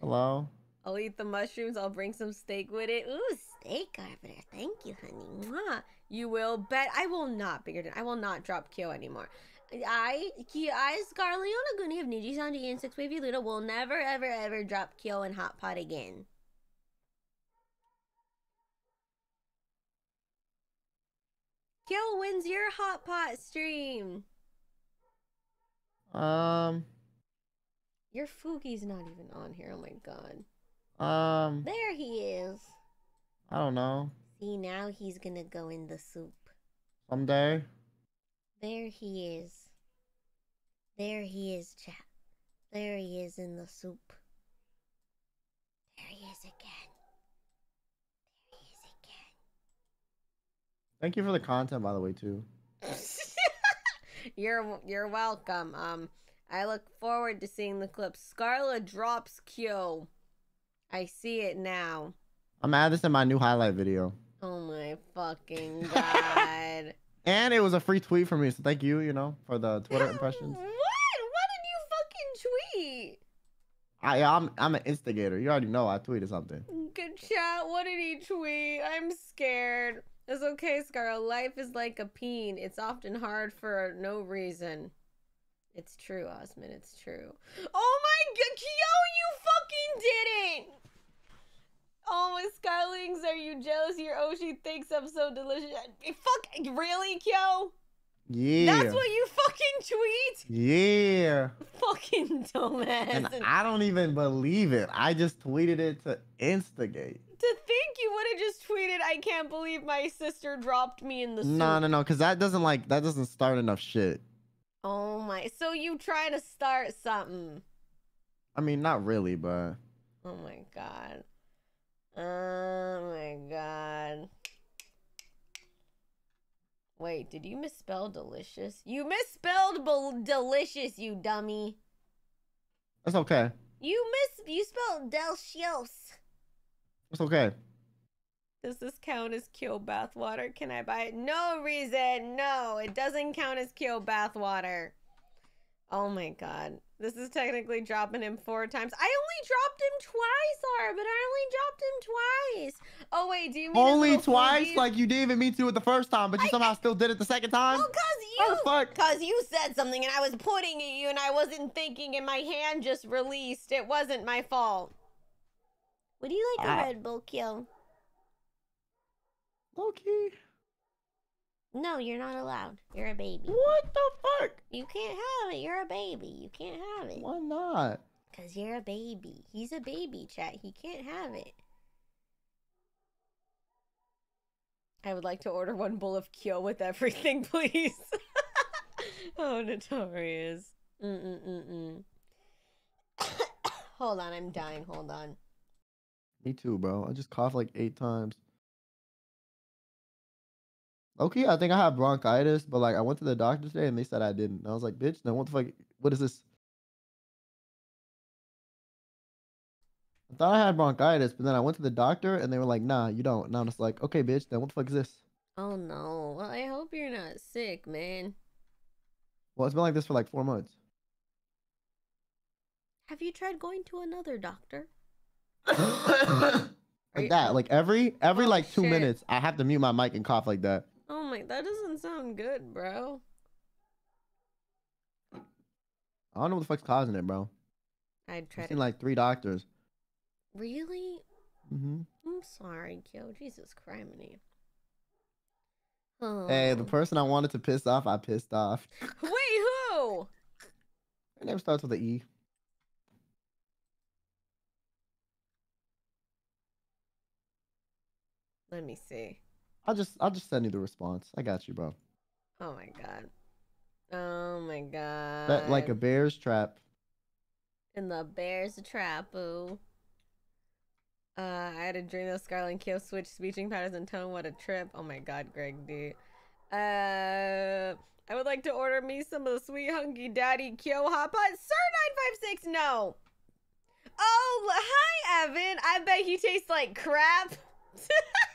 Speaker 4: hello.
Speaker 2: I'll eat the mushrooms. I'll bring some steak with it.
Speaker 3: Ooh, steak over there. Thank you, honey.
Speaker 2: Mwah. You will bet. I will not, Pinkerton. I will not drop Kyo anymore. I, Ki, I, Scarle Yonaguni of Nijisanji and Six Wave ILUNA will never, ever, ever drop Kyo in Hot Pot again. Kyo wins your Hot Pot stream.
Speaker 4: Um,
Speaker 2: Your Fugi's not even on here. Oh my god.
Speaker 4: um,
Speaker 3: There he is.
Speaker 4: I don't know.
Speaker 3: See, now he's gonna go in the soup.
Speaker 4: Someday.
Speaker 3: There he is. There he is, chat. There he is in the soup. There he is again. There he is again.
Speaker 4: Thank you for the content, by the way, too.
Speaker 2: you're you're welcome. Um, I look forward to seeing the clip. Scarla drops Kyo. I see it now.
Speaker 4: I'm adding this in my new highlight video.
Speaker 2: Oh my fucking god.
Speaker 4: And it was a free tweet for me, so thank you, you know, for the Twitter impressions.
Speaker 2: What? What did you fucking tweet?
Speaker 4: I, I'm, I'm an instigator. You already know I tweeted something.
Speaker 2: Good chat. What did he tweet? I'm scared. It's okay, Scarlet. Life is like a peen. It's often hard for no reason. It's true, Osman. It's true. Oh my god, Kyo, you fucking did it! Oh my Scarlings, are you jealous? Your Oshi thinks I'm so delicious. Eh, fuck, really, Kyo?
Speaker 4: Yeah.
Speaker 2: That's what you fucking tweet?
Speaker 4: Yeah.
Speaker 2: Fucking dumbass.
Speaker 4: And I don't even believe it. I just tweeted it to instigate.
Speaker 2: To think you would have just tweeted, I can't believe my sister dropped me in the soup.
Speaker 4: No, no, no, because that doesn't like that doesn't start enough shit.
Speaker 2: Oh my. So you trying to start something.
Speaker 4: I mean, not really, but
Speaker 2: Oh my god. Oh my god. Wait, did you misspell delicious? You misspelled delicious, you dummy.
Speaker 4: That's okay.
Speaker 2: You miss you spelled delicious.
Speaker 4: That's okay.
Speaker 2: Does this count as Kyo bathwater? Can I buy it? No reason. No, it doesn't count as Kyo bathwater. Oh my god. This is technically dropping him four times. I only dropped him twice, Ara, but I only dropped him twice. Oh wait, do you mean
Speaker 4: Only twice? Like you didn't even mean to do it the first time, but you somehow still did it the second time?
Speaker 2: Well, cause you
Speaker 4: fuck?
Speaker 2: Cause you said something and I was pointing at you and I wasn't thinking and my hand just released. It wasn't my fault.
Speaker 3: Would you like a
Speaker 4: Ah.
Speaker 3: Red Bull, Kyo?
Speaker 4: Loki.
Speaker 3: No, you're not allowed. You're a baby.
Speaker 4: What the fuck?
Speaker 3: You can't have it. You're a baby. You can't have it.
Speaker 4: Why not?
Speaker 3: Because you're a baby. He's a baby, chat. He can't have it.
Speaker 2: I would like to order one bowl of Kyo with everything, please. oh, notorious. Mm-mm-mm-mm. Hold on, I'm dying. Hold on.
Speaker 4: Me too, bro. I just coughed like eight times. Okay, I think I have bronchitis, but like I went to the doctor today and they said I didn't. I was like, bitch, then what the fuck? What is this? I thought I had bronchitis, but then I went to the doctor and they were like, nah, you don't. And I'm just like, okay, bitch, then what the fuck is this?
Speaker 2: Oh no. Well, I hope you're not sick, man.
Speaker 4: Well, it's been like this for like four months.
Speaker 2: Have you tried going to another doctor?
Speaker 4: like that. Like every every
Speaker 2: Oh,
Speaker 4: like two
Speaker 2: shit.
Speaker 4: minutes, I have to mute my mic and cough like that.
Speaker 2: Oh my, that doesn't sound good, bro.
Speaker 4: I don't know what the fuck's causing it, bro.
Speaker 2: I'd try
Speaker 4: I've
Speaker 2: to.
Speaker 4: seen like three doctors.
Speaker 2: Really?
Speaker 4: Mm-hmm.
Speaker 2: I'm sorry, Kyo. Jesus criminy.
Speaker 4: Hey, the
Speaker 2: Oh.
Speaker 4: person I wanted to piss off, I pissed off.
Speaker 2: Wait, who?
Speaker 4: Her name starts with an E.
Speaker 2: Let me see.
Speaker 4: I'll just I'll just send you the response. I got you, bro.
Speaker 2: Oh my god. Oh my god.
Speaker 4: That like a bear's trap.
Speaker 2: in the bear's trap, ooh. Uh, I had a dream that Scarlet and Kyo switched speeching patterns and tone. What a trip. Oh my god, Greg D. Uh, I would like to order me some of the sweet hunky daddy Kyo hot pot. Sir 956, no. Oh, hi, Evan. I bet he tastes like crap.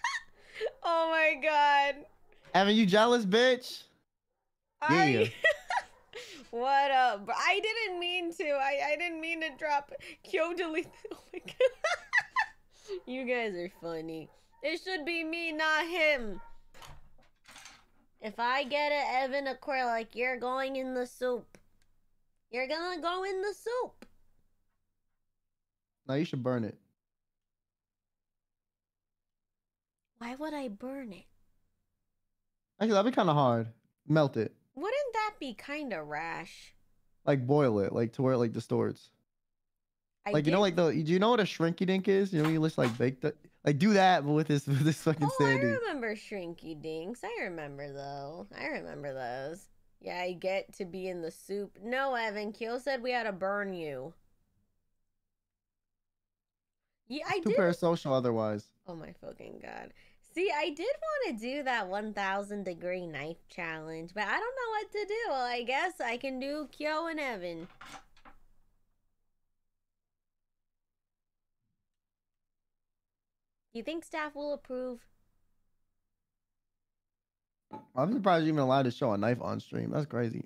Speaker 2: oh my god.
Speaker 4: Evan, you jealous, bitch? Yeah.
Speaker 2: I... what up? bro? I didn't mean to. I, I didn't mean to drop Kyo delete. Oh my god. you guys are funny. It should be me, not him.
Speaker 3: If I get it, Evan Acrylic, you're going in the soup. You're gonna go in the soup.
Speaker 4: No, you should burn it.
Speaker 3: Why would I burn it?
Speaker 4: Actually, that'd be kind of hard. Melt it,
Speaker 2: Wouldn't that be kind of rash?
Speaker 4: like boil it, like to where it like distorts.
Speaker 2: I
Speaker 4: like you know, like the do you know what a shrinky dink is? You know, you just like bake the like do that, but with this with this fucking
Speaker 2: Oh, I remember Shrinky Dinks. I remember though. I remember those. Yeah, I get to be in the soup. No, Evan. Kyo said we had to burn you. Yeah, I
Speaker 4: Too
Speaker 2: did.
Speaker 4: parasocial otherwise.
Speaker 2: Oh my fucking god. See, I did want to do that 1000 degree knife challenge, but I don't know what to do. Well, I guess I can do Kyo and Evan. Do you think staff will approve?
Speaker 4: I'm surprised you're even allowed to show a knife on stream. That's crazy.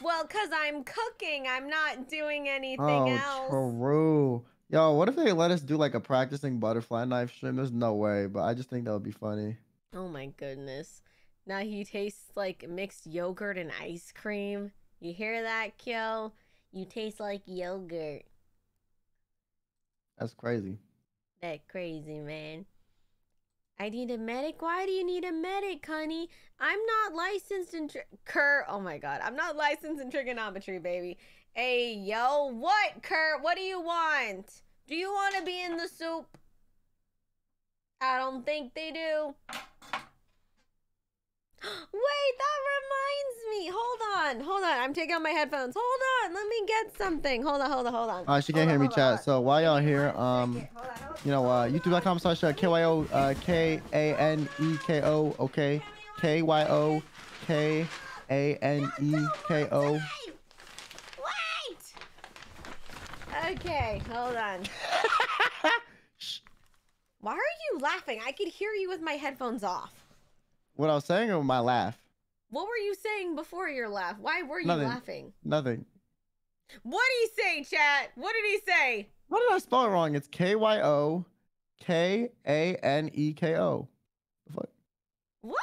Speaker 2: Well, cuz I'm cooking. I'm not doing anything
Speaker 4: oh,
Speaker 2: else.
Speaker 4: true. Yo, what if they let us do like a practicing butterfly knife stream? There's no way, but I just think that would be funny.
Speaker 2: Oh my goodness. Now he tastes like mixed yogurt and ice cream. You hear that, Kyo? You taste like yogurt.
Speaker 4: That's crazy.
Speaker 2: That crazy, man. I need a medic. Why do you need a medic, honey? I'm not licensed in Kurt. Oh my god, I'm not licensed in trigonometry, baby. Hey, yo, what, Kurt? What do you want? Do you want to be in the soup? I don't think they do. Wait, that reminds me. Hold on, hold on. I'm taking out my headphones. Hold on, let me get something. Hold on, hold on, hold on.
Speaker 4: Uh, she can't
Speaker 2: Hold
Speaker 4: hear
Speaker 2: on,
Speaker 4: me, chat.
Speaker 2: on.
Speaker 4: So while y'all here, um.
Speaker 2: Hold on, hold
Speaker 4: you know, uh, youtube.com slash uh, KYO, uh, K-A-N-E-K-O, okay? K-Y-O, K-A-N-E-K-O.
Speaker 2: Wait! Okay, hold on. Why are you laughing? I could hear you with my headphones off.
Speaker 4: What I was saying or my laugh?
Speaker 2: What were you saying before your laugh? Why were you
Speaker 4: Nothing.
Speaker 2: laughing?
Speaker 4: Nothing.
Speaker 2: What did he say, chat? What did he say?
Speaker 4: Why did I spell it wrong? It's K-Y-O, K-A-N-E-K-O. The fuck?
Speaker 2: What?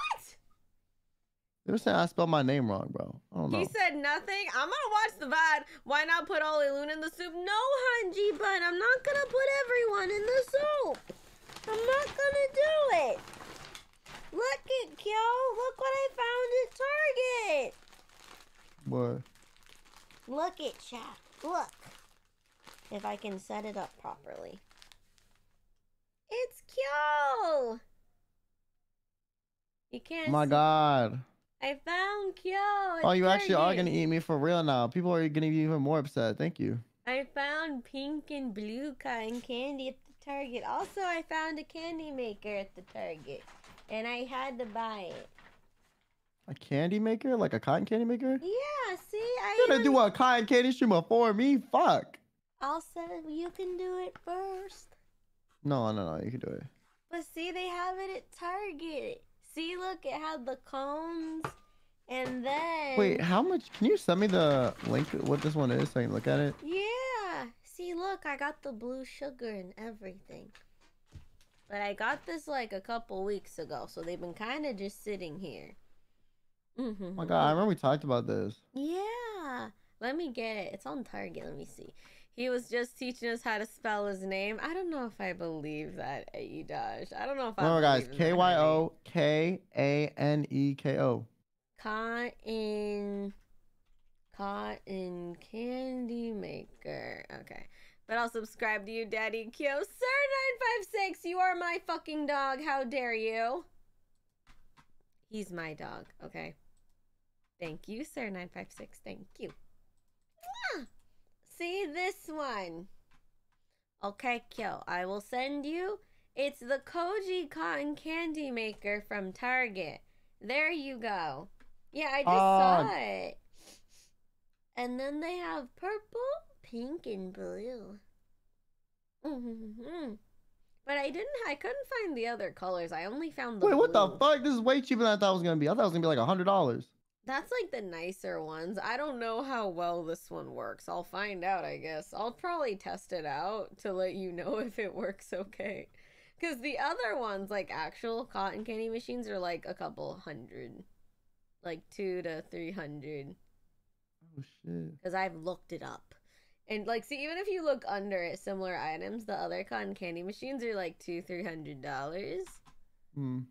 Speaker 4: They were saying I spelled my name wrong, bro. I don't know.
Speaker 2: He said nothing. I'm gonna watch the VOD. Why not put Oli Luna in the soup? No, Hanji, but I'm not gonna put everyone in the soup. I'm not gonna do it. Look at Kyo. Look what I found at Target.
Speaker 4: What?
Speaker 3: Look at chat. Look. If I can set it up properly.
Speaker 2: It's Kyo. You can't.
Speaker 4: my God.
Speaker 2: I found Kyo.
Speaker 4: Oh, you actually are gonna eat me for real now. People are gonna be even more upset. Thank you.
Speaker 2: I found pink and blue cotton candy at the Target. Also, I found a candy maker at the Target, and I had to buy it.
Speaker 4: A candy maker, like a cotton candy maker.
Speaker 2: Yeah, see, I
Speaker 4: You're gonna
Speaker 2: even-
Speaker 4: do a cotton candy stream before me? Fuck.
Speaker 3: Also, you can do it first.
Speaker 4: No, no, no. You can do it.
Speaker 2: But see, they have it at Target. See, look, it had the cones.
Speaker 3: And then
Speaker 4: Wait, how much? Can you send me the link? What this one is, so I can look at it?
Speaker 3: Yeah. See, look, I got the blue sugar and everything. But I got this like a couple weeks ago, so they've been kind of just sitting here. Mm-hmm.
Speaker 4: Oh my god, I remember we talked about this.
Speaker 3: Yeah. Let me get it. It's on Target. Let me see. He was just teaching us how to spell his name. I don't know if I believe that, Aedash. I don't know if I
Speaker 4: Remember, guys, K Y. O K A N E K O.
Speaker 3: Cotton Cotton Candy Maker. Okay. But I'll subscribe to you, Daddy Q. Sir956, you are my fucking dog. How dare you? He's my dog, okay? Thank you, Sir956. Thank you. Mwah! See this one. Okay, Kyo. I will send you. It's the Koji Cotton Candy Maker from Target. There you go. Yeah, I just
Speaker 4: Ah.
Speaker 3: saw it. And then they have purple, pink, and blue. hmm But I didn't. I couldn't find the other colors. I only found the.
Speaker 4: Wait, what the fuck? This is way cheaper than I thought it was gonna be. I thought it was gonna be like a hundred dollars.
Speaker 2: That's like the nicer ones. I don't know how well this one works. I'll find out, I guess. I'll probably test it out to let you know if it works okay. Because the other ones, like actual cotton candy machines, are like a couple hundred. Like two to three hundred.
Speaker 4: Oh shit.
Speaker 2: Because I've looked it up. And like, see, even if you look under it, similar items, the other cotton candy machines are like two, three hundred dollars.
Speaker 4: Hmm.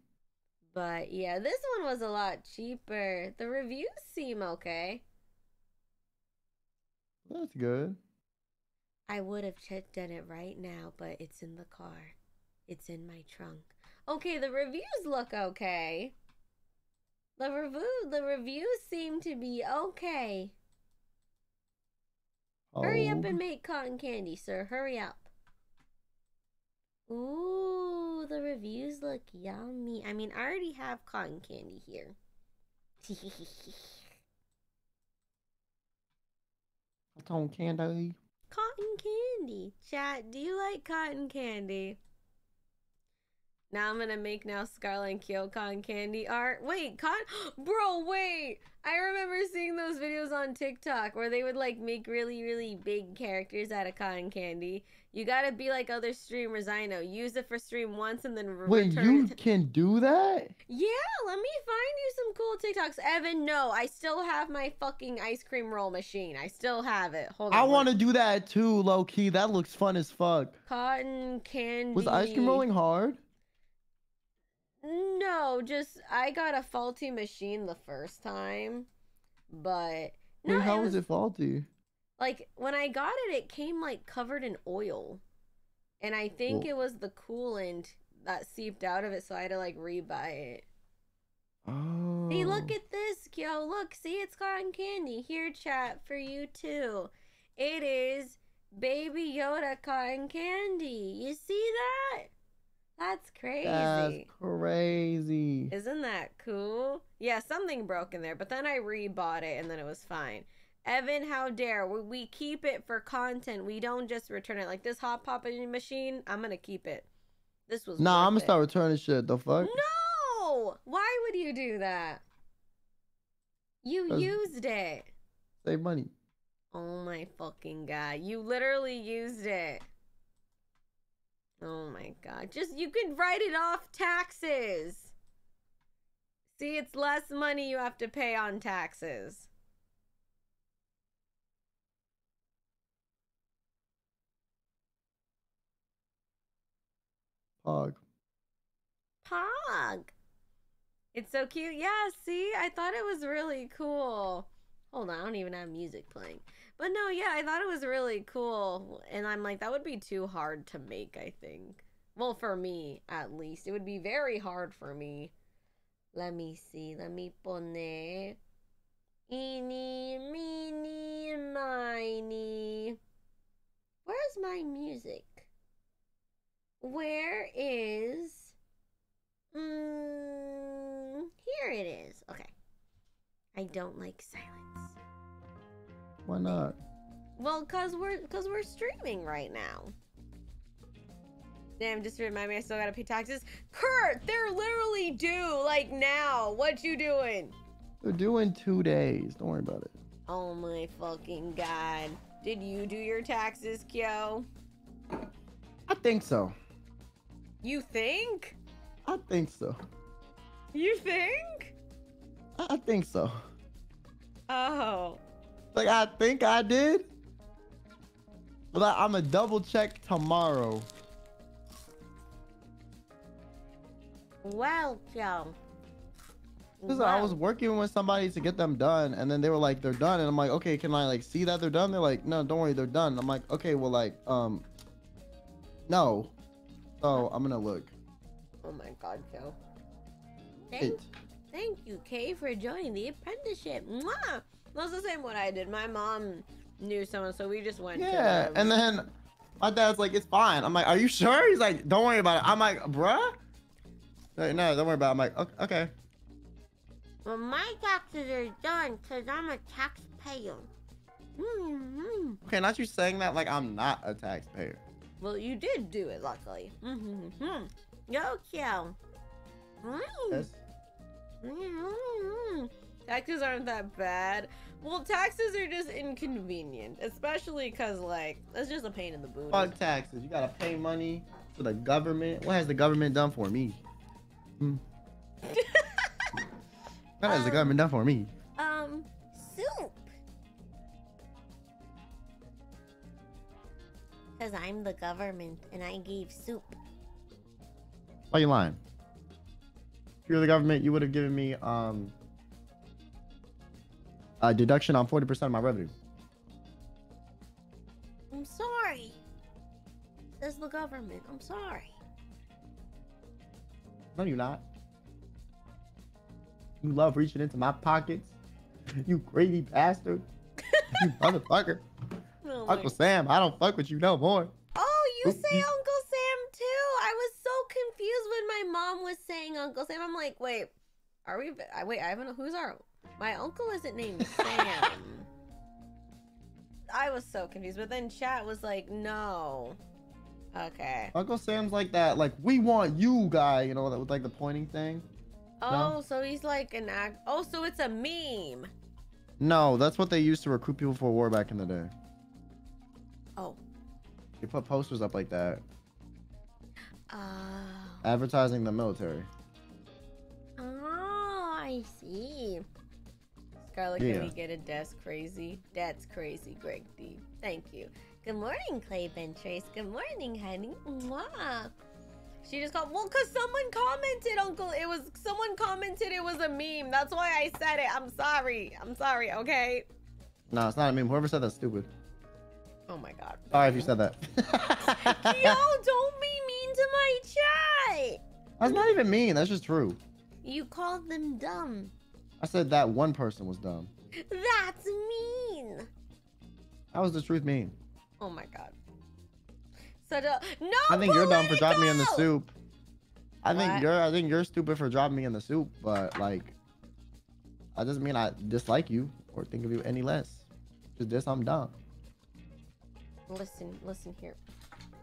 Speaker 2: But yeah, this one was a lot cheaper. The reviews seem okay.
Speaker 4: That's good.
Speaker 2: I would have checked done it right now, but it's in the car. It's in my trunk. Okay, the reviews look okay. The review the reviews seem to be okay. Hurry up
Speaker 4: Oh.
Speaker 2: and make cotton candy, sir. Hurry up. Ooh, the reviews look yummy. I mean, I already have cotton candy here.
Speaker 4: Cotton candy.
Speaker 2: cotton candy. Chat, do you like cotton candy? Now I'm gonna make now Scarle and Kyo cotton candy art. Wait, con bro, wait! I remember seeing those videos on TikTok where they would like make really, really big characters out of cotton candy. You gotta be like other streamers I know. Use it for stream once and then
Speaker 4: Wait, you can do that?
Speaker 2: Yeah, let me find you some cool TikToks. Evan, no, I still have my fucking ice cream roll machine. I still have it. Hold on.
Speaker 4: I want to do that too, low key. That looks fun as fuck.
Speaker 2: cotton candy.
Speaker 4: Was ice cream rolling hard?
Speaker 2: No, just I got a faulty machine the first time, but no,
Speaker 4: how
Speaker 2: it
Speaker 4: was it faulty?
Speaker 2: like when I got it, it came like covered in oil, and I think
Speaker 4: Well-
Speaker 2: it was the coolant that seeped out of it, so I had to like rebuy it.
Speaker 4: Oh.
Speaker 2: See, look at this, yo! Look, see, it's cotton candy. Here, chat for you too. It is Baby Yoda cotton candy. You see that? That's crazy.
Speaker 4: That's crazy.
Speaker 2: Isn't that cool? Yeah, something broke in there, but then I rebought it and then it was fine. Evan, how dare we, we keep it for content? We don't just return it like this hot popping machine. I'm gonna keep it. This was
Speaker 4: Nah, I'm gonna start returning shit. The fuck?
Speaker 2: No, why would you do that? You used it.
Speaker 4: Save money.
Speaker 2: Oh my fucking god! You literally used it. Oh my god! Just you can write it off taxes. See, it's less money you have to pay on taxes.
Speaker 4: Pog.
Speaker 2: Pog. It's so cute. Yeah, see, I thought it was really cool. Hold on, I don't even have music playing. But no, yeah, I thought it was really cool. And I'm like, that would be too hard to make, I think. Well, for me, at least. It would be very hard for me. Let me see. Let me pone. Eeny, meeny, miny. Where's my music? Where is. Mm, here it is. Okay. I don't like silence.
Speaker 4: Why not?
Speaker 2: Well, cause we're cause we're streaming right now. Damn, just remind me I still gotta pay taxes. Kurt, they're literally due like now. What you doing?
Speaker 4: They're due in two days. Don't worry about it.
Speaker 2: Oh my fucking god. Did you do your taxes, Kyo?
Speaker 4: I think so.
Speaker 2: You think?
Speaker 4: I think so.
Speaker 2: You think?
Speaker 4: I I think so.
Speaker 2: Oh.
Speaker 4: Like I think I did. But I, I'm gonna double check tomorrow.
Speaker 3: Welcome. Joe.
Speaker 4: Cause I was working with somebody to get them done, and then they were like, "They're done," and I'm like, "Okay, can I like see that they're done?" They're like, "No, don't worry, they're done." I'm like, "Okay, well, like, um, no." So I'm gonna look.
Speaker 2: Oh my god, Kyo.
Speaker 3: Thank,
Speaker 4: Eight.
Speaker 2: Thank you, Kay, for joining the apprenticeship. Mwah! That's the same what I did. My mom knew someone, so we just went
Speaker 4: Yeah,
Speaker 2: to
Speaker 4: and then my dad's like, "It's fine." I'm like, "Are you sure?" He's like, "Don't worry about it." I'm like, "Bruh." Like, no, don't worry about it. I'm like, "Ok- "Okay."
Speaker 3: Well, my taxes are done because I'm a taxpayer. Mm-hmm.
Speaker 4: Okay, not you saying that like I'm not a taxpayer.
Speaker 2: Well, you did do it, luckily.
Speaker 3: Mm-hmm. Go, Joe. Mm.
Speaker 4: Yes.
Speaker 3: Mm-hmm.
Speaker 2: Taxes aren't that bad. Well, taxes are just inconvenient, especially because, like, that's just a pain in the booty.
Speaker 4: Fuck taxes. You gotta pay money to the government. What has the government done for me? Hmm. what has the
Speaker 3: Um,
Speaker 4: government done for me?
Speaker 3: Um, soup. Because I'm the government and I gave soup.
Speaker 4: Why you lying? If you're the government, you would have given me um a deduction on 40% of my revenue.
Speaker 3: I'm sorry. Says the government. I'm sorry.
Speaker 4: No, you're not. You love reaching into my pockets. You greedy bastard. you motherfucker.
Speaker 2: Oh
Speaker 4: Uncle Sam, I don't fuck with you no more.
Speaker 2: Oh, you
Speaker 4: Oop,
Speaker 2: say Uncle Sam too? I was so confused when my mom was saying Uncle Sam. I'm like, wait, are we? Wait, I don't know who's our. My uncle isn't named Sam. I was so confused, but then chat was like, no. Okay.
Speaker 4: Uncle Sam's like that, like we want you guy, you know, that with like the pointing thing.
Speaker 2: Oh, so he's like an act. Oh, so it's a meme.
Speaker 4: No, that's what they used to recruit people for war back in the day.
Speaker 2: Oh.
Speaker 4: They put posters up like that,
Speaker 3: Oh.
Speaker 4: advertising the military.
Speaker 2: Scarle,
Speaker 4: Yeah.
Speaker 2: can we get a desk crazy? That's crazy, Greg D. Thank you.
Speaker 3: Good morning, Clay Ben Trace. Good morning, honey. Mwah.
Speaker 2: She just called. Well, cause someone commented, Uncle. It was someone commented it was a meme. That's why I said it. I'm sorry. I'm sorry. Okay.
Speaker 4: No, it's not a meme. Whoever said that's stupid.
Speaker 2: Oh my God.
Speaker 4: Sorry if you said that.
Speaker 2: Yo, don't be mean to my chat.
Speaker 4: that's not even mean. That's just true.
Speaker 3: You called them dumb.
Speaker 4: I said that one person was dumb.
Speaker 3: That's mean.
Speaker 4: How was the truth mean?
Speaker 2: Oh my God. Such a no.
Speaker 4: I think you're dumb for dropping me in the soup. I think
Speaker 2: What?
Speaker 4: you're I think you're stupid for dropping me in the soup, but like that doesn't mean I dislike you or think of you any less. Just this I'm dumb.
Speaker 2: Listen, listen here.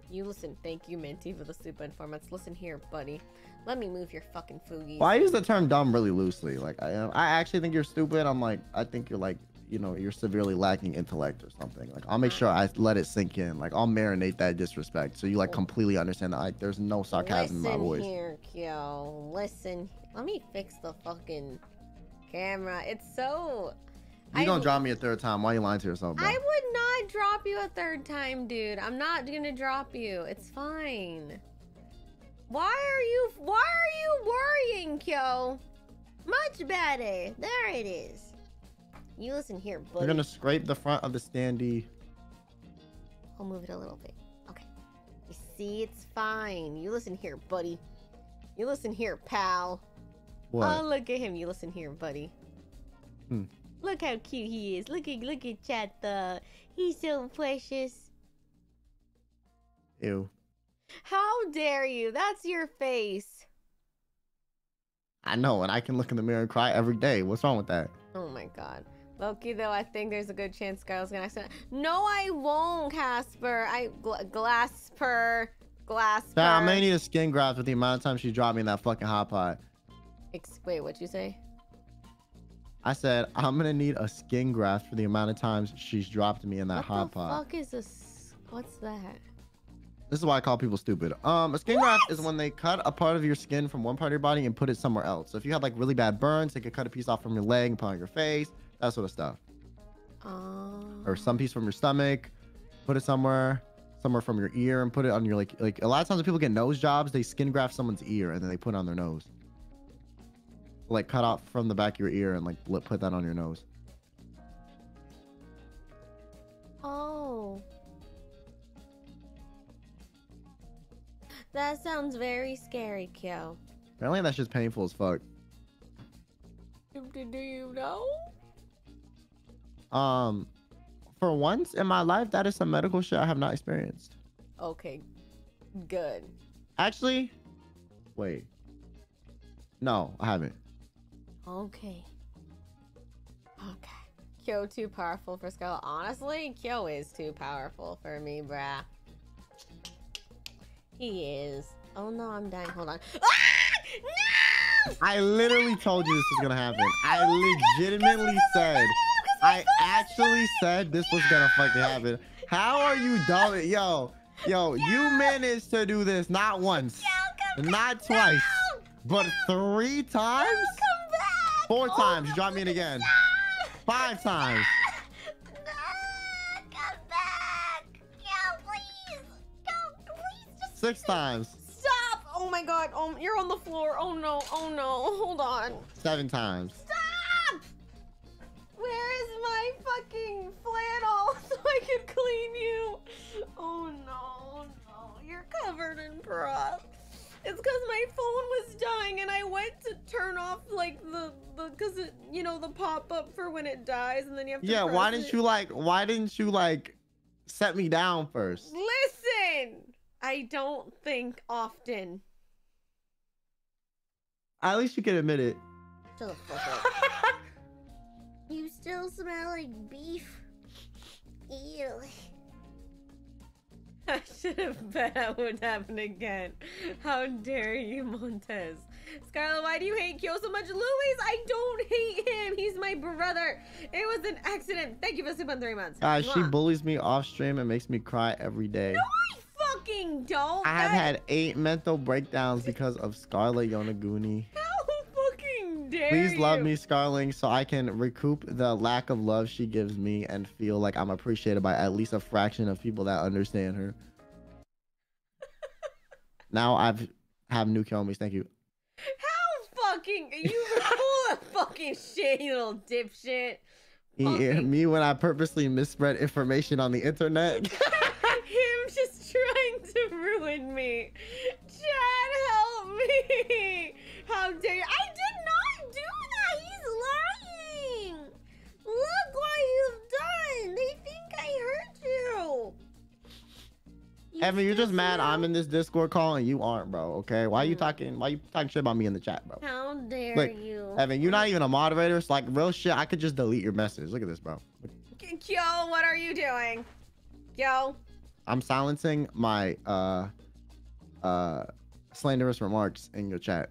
Speaker 2: You listen. Thank you, Minty, for the soup informants. Listen here, buddy. Let me move your fucking foogies.
Speaker 4: Well, I use the term dumb really loosely. Like I I actually think you're stupid. I'm like I think you're like you know you're severely lacking intellect or something. Like I'll make sure I let it sink in. Like I'll marinate that disrespect so you like oh. completely understand that like there's no sarcasm
Speaker 2: Listen
Speaker 4: in my voice.
Speaker 2: Listen here, Kyo. Listen. Let me fix the fucking camera. It's so.
Speaker 4: You
Speaker 2: I-
Speaker 4: don't drop me a third time. Why are you lying to yourself? Bro?
Speaker 2: I would not drop you a third time, dude. I'm not gonna drop you. It's fine. Why are you? Why are you worrying, Kyo?
Speaker 3: Much better. There it is.
Speaker 2: You listen here, buddy.
Speaker 4: We're gonna scrape the front of the standee.
Speaker 2: I'll move it a little bit. Okay. You see, it's fine. You listen here, buddy. You listen here, pal.
Speaker 4: What?
Speaker 2: Oh, look at him. You listen here, buddy.
Speaker 4: Hmm.
Speaker 2: Look how cute he is. Look at look at Chat the. He's so precious.
Speaker 4: Ew.
Speaker 2: How dare you? That's your face.
Speaker 4: I know, and I can look in the mirror and cry every day. What's wrong with that?
Speaker 2: Oh my god. Loki, though, I think there's a good chance Skylar's gonna accident. No, I won't, Casper. I gl- Glasper, Glasper.
Speaker 4: Yeah, I may need a skin graft with the amount of time she dropped me in that fucking hot pot.
Speaker 2: Ex- wait, what'd you say?
Speaker 4: I said I'm gonna need a skin graft for the amount of times she's dropped me in that
Speaker 2: what
Speaker 4: hot pot.
Speaker 2: What the fuck is this? What's that?
Speaker 4: This is why I call people stupid. Um, a skin graft is when they cut a part of your skin from one part of your body and put it somewhere else. So if you had like really bad burns, they could cut a piece off from your leg and put it on your face, that sort of stuff.
Speaker 2: Um,
Speaker 4: Or some piece from your stomach, put it somewhere, somewhere from your ear, and put it on your like like. A lot of times when people get nose jobs, they skin graft someone's ear and then they put it on their nose. Like cut off from the back of your ear and like put that on your nose.
Speaker 2: That sounds very scary, Kyo.
Speaker 4: Apparently that's just painful as fuck.
Speaker 2: Do, do, do you know?
Speaker 4: Um, for once in my life, that is some medical shit I have not experienced.
Speaker 2: Okay, good.
Speaker 4: Actually, wait. No, I haven't.
Speaker 2: Okay. Okay. Kyo too powerful for Skull. Honestly, Kyo is too powerful for me, bruh. He is. Oh no, I'm dying. Hold on. Ah! No!
Speaker 4: I literally told you this was gonna happen. I
Speaker 2: Oh
Speaker 4: legitimately said, I actually said this was gonna fucking happen. How are you dumb? Yo, yo, you managed to do this not once, not twice, but three times? Four
Speaker 2: Oh,
Speaker 4: times. You dropped me in again. Five times. Six times.
Speaker 2: Stop! Oh my god. Oh, you're on the floor. Oh no. Oh no. Hold on.
Speaker 4: Seven times.
Speaker 2: Stop! Where is my fucking flannel so I could clean you? Oh no, no. You're covered in broth. It's because my phone was dying and I went to turn off like the the because it you know the pop up for when it dies and then you have to
Speaker 4: Yeah, why didn't
Speaker 2: it.
Speaker 4: you like why didn't you like set me down first?
Speaker 2: listen? I don't think often.
Speaker 4: At least you can admit it.
Speaker 3: Shut the fuck up. you still smell like beef. Ew.
Speaker 2: I should have bet that would happen again. How dare you, Montez? Scarle, why do you hate Kyo so much? Louis, I don't hate him. He's my brother. It was an accident. Thank you for super three months.
Speaker 4: Guys, she bullies me off stream and makes me cry every day.
Speaker 2: No, I fucking don't.
Speaker 4: I have
Speaker 2: That-
Speaker 4: had eight mental breakdowns because of Scarle Yonaguni.
Speaker 2: How fucking dare
Speaker 4: Please love me, Scarling, so I can recoup the lack of love she gives me and feel like I'm appreciated by at least a fraction of people that understand her. now I've have new homies. Thank you.
Speaker 2: How fucking you full of fucking shit, you little dipshit.
Speaker 4: Me, me when I purposely misspread information on the internet.
Speaker 2: Him just to ruin me. Chad, help me. How dare you? I did not do that. He's lying.
Speaker 3: Look what you've done. They think I hurt you. You
Speaker 4: Evan, you're just mad I'm in this Discord call and you aren't, bro. Okay, why are you
Speaker 2: Mm.
Speaker 4: talking? Why are you talking shit about me in the chat, bro?
Speaker 3: How dare
Speaker 4: Look,
Speaker 3: you?
Speaker 4: Evan, you're not even a moderator. It's like real shit. I could just delete your message. Look at this, bro.
Speaker 2: Yo, what are you doing? Yo.
Speaker 4: I'm silencing my uh uh slanderous remarks in your chat.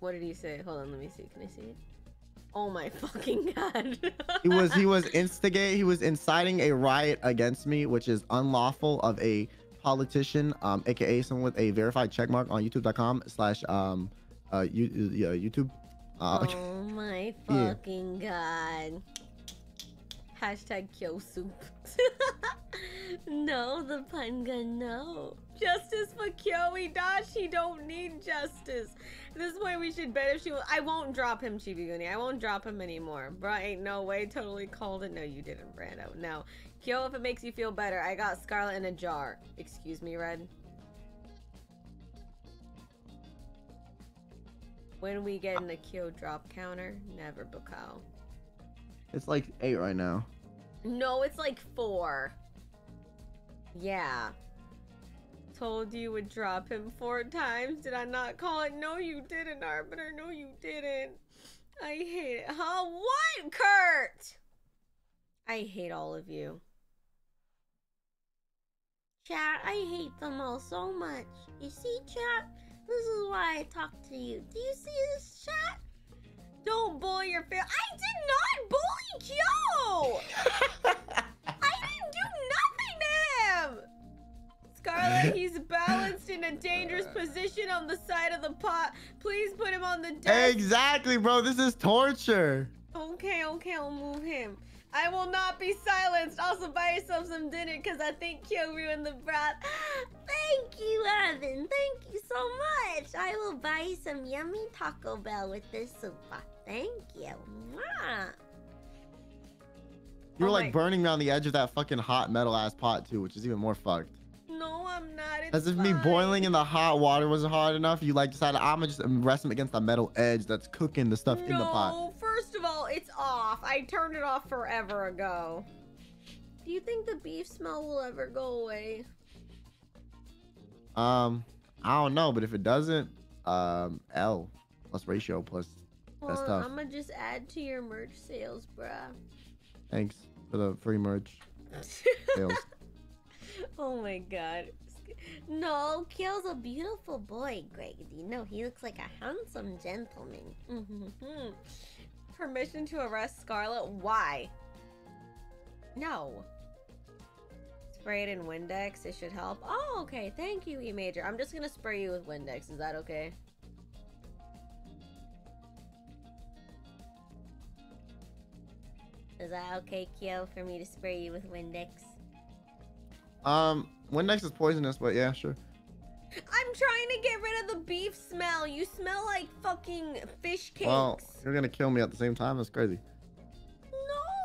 Speaker 2: What did he say? Hold on, let me see. Can I see it? Oh my fucking god.
Speaker 4: He was he was instigate. He was inciting a riot against me, which is unlawful of a politician, um, aka someone with a verified checkmark on YouTube.com slash um uh you, uh, YouTube. Uh,
Speaker 2: oh my
Speaker 4: Yeah.
Speaker 2: fucking god. Hashtag Kyo soup. no, the pun gun, no. Justice for Kyoe Dash. He don't need justice. This way we should bet if she. I won't drop him, Chibiguni. I won't drop him anymore. Bruh, ain't no way. Totally called it. No, you didn't, Brando. No. Kyo, if it makes you feel better, I got Scarle in a jar. Excuse me, Red. When we get in the Kyo drop counter, never Bukao.
Speaker 4: It's like eight right now.
Speaker 2: No, it's like four. Yeah. Told you would drop him four times. Did I not call it? No, you didn't, Arbiter. No, you didn't. I hate it. Huh? What, Kurt? I hate all of you.
Speaker 3: Chat, I hate them all so much. You see, chat? This is why I talk to you. Do you see this chat?
Speaker 2: Don't bully your fair. I did not bully Kyo! I didn't do nothing to him! Scarle, he's balanced in a dangerous position on the side of the pot. Please put him on the desk.
Speaker 4: Exactly, bro. This is torture.
Speaker 2: Okay, okay, I'll move him. I will not be silenced. Also, buy yourself some dinner because I think Kyo ruined the broth.
Speaker 3: Thank you, Evan. Thank you so much. I will buy you some yummy Taco Bell with this soup. Thank you. Mwah.
Speaker 4: You were
Speaker 2: Oh
Speaker 4: like burning around the edge of that fucking hot metal ass pot too, which is even more fucked.
Speaker 2: No, I'm not. It's
Speaker 4: As if me boiling in the hot water wasn't hard enough, you like decided I'm gonna just rest him against the metal edge that's cooking the stuff in the pot.
Speaker 2: First of all, it's off. I turned it off forever ago. Do you think the beef smell will ever go away?
Speaker 4: Um, I don't know, but if it doesn't, um, L plus ratio plus.
Speaker 2: Well,
Speaker 4: tough.
Speaker 2: I'm gonna just add to your merch sales, bruh.
Speaker 4: Thanks for the free merch sales.
Speaker 2: oh my god.
Speaker 3: No, Kyo's a beautiful boy, Greg. You know, he looks like a handsome gentleman.
Speaker 2: Permission to arrest Scarle? Why? No. Spray it in Windex. It should help. Oh, okay. Thank you, E Major. I'm just gonna spray you with Windex. Is that okay?
Speaker 3: Is that okay, Kyo, for me to spray you with Windex?
Speaker 4: Um, Windex is poisonous, but yeah, sure.
Speaker 2: I'm trying to get rid of the beef smell. You smell like fucking fish cakes.
Speaker 4: Well, you're gonna kill me at the same time. That's crazy.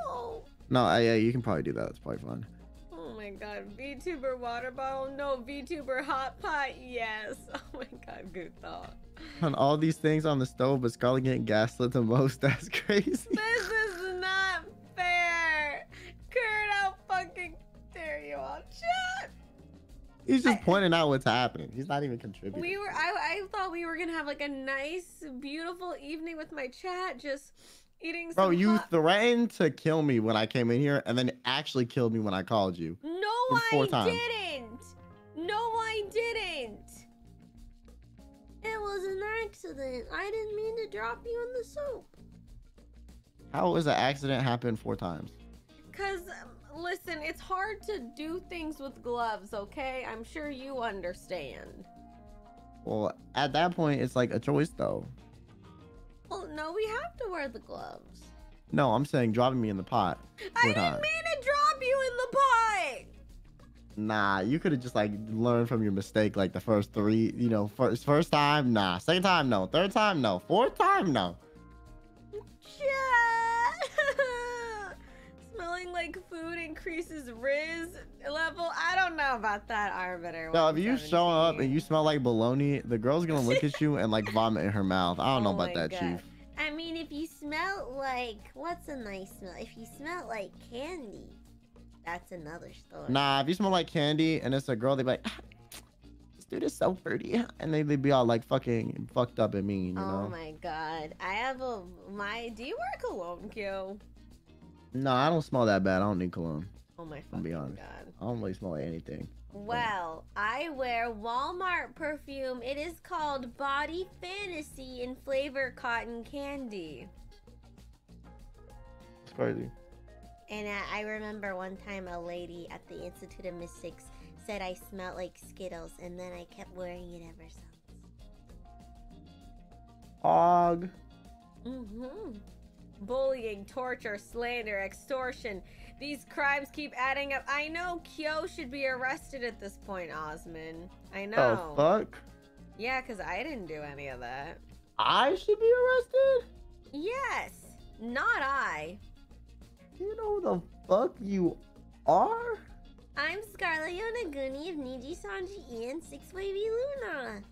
Speaker 2: no.
Speaker 4: No, I, yeah, you can probably do that. It's probably fine.
Speaker 2: Oh my god. VTuber water bottle? No. VTuber hot pot? Yes. Oh my god. Good thought.
Speaker 4: On all these things on the stove, but Scarle getting gaslit the most. That's crazy.
Speaker 2: This is not fair. Kurt, how fucking dare you all chat?
Speaker 4: He's just
Speaker 2: I-
Speaker 4: pointing out what's happening. He's not even contributing.
Speaker 2: We were I, I thought we were gonna have like a nice, beautiful evening with my chat, just eating
Speaker 4: Bro, you threatened to kill me when I came in here, and then actually killed me when I called you.
Speaker 2: No, I
Speaker 4: times.
Speaker 2: didn't. No, I didn't.
Speaker 3: It was an accident. I didn't mean to drop you in the soup.
Speaker 4: How was an accident happen four times?
Speaker 2: Cause um, listen, it's hard to do things with gloves. Okay, I'm sure you understand.
Speaker 4: Well, at that point, it's like a choice, though.
Speaker 2: Well, no, we have to wear the gloves.
Speaker 4: No, I'm saying dropping me in the pot.
Speaker 2: I didn't
Speaker 4: times.
Speaker 2: mean to drop you in the pot.
Speaker 4: Nah, you could have just like learned from your mistake, like the first three. You know, first first time, nah. Second time, no. Third time, no. Fourth time, no.
Speaker 2: Like food increases Riz level. I don't know about that, Arbiter.
Speaker 4: So if you show up and you smell like bologna, the girl's gonna look at you and like vomit in her mouth. I don't know
Speaker 2: Oh
Speaker 4: about that,
Speaker 2: God.
Speaker 4: chief.
Speaker 3: I mean, if you smell like what's a nice smell? If you smell like candy, that's another story.
Speaker 4: Nah, if you smell like candy and it's a girl, they be like, "Ah, this dude is so pretty, and they they be all like fucking fucked up and mean, you
Speaker 2: Oh
Speaker 4: know?
Speaker 2: my god. I have a my do you wear cologne, Q?
Speaker 4: No, I don't smell that bad. I don't need cologne.
Speaker 2: Oh my
Speaker 4: I'll
Speaker 2: fucking
Speaker 4: be honest.
Speaker 2: god.
Speaker 4: I don't really smell like anything.
Speaker 2: Well, I wear Walmart perfume. It is called Body Fantasy in flavor cotton candy.
Speaker 4: It's crazy.
Speaker 3: And I, I remember one time a lady at the Institute of Mystics said I smelled like Skittles, and then I kept wearing it ever since.
Speaker 4: Og.
Speaker 2: Mm-hmm. Bullying, torture, slander, extortion. These crimes keep adding up. I know Kyo should be arrested at this point, Osman. I know.
Speaker 4: Oh fuck!
Speaker 2: Yeah, because I didn't do any of that.
Speaker 4: I should be arrested.
Speaker 2: Yes, not I.
Speaker 4: Do you know who the fuck you are?
Speaker 3: I'm Scarle Yonaguni of Nijisanji and Six Wave ILUNA.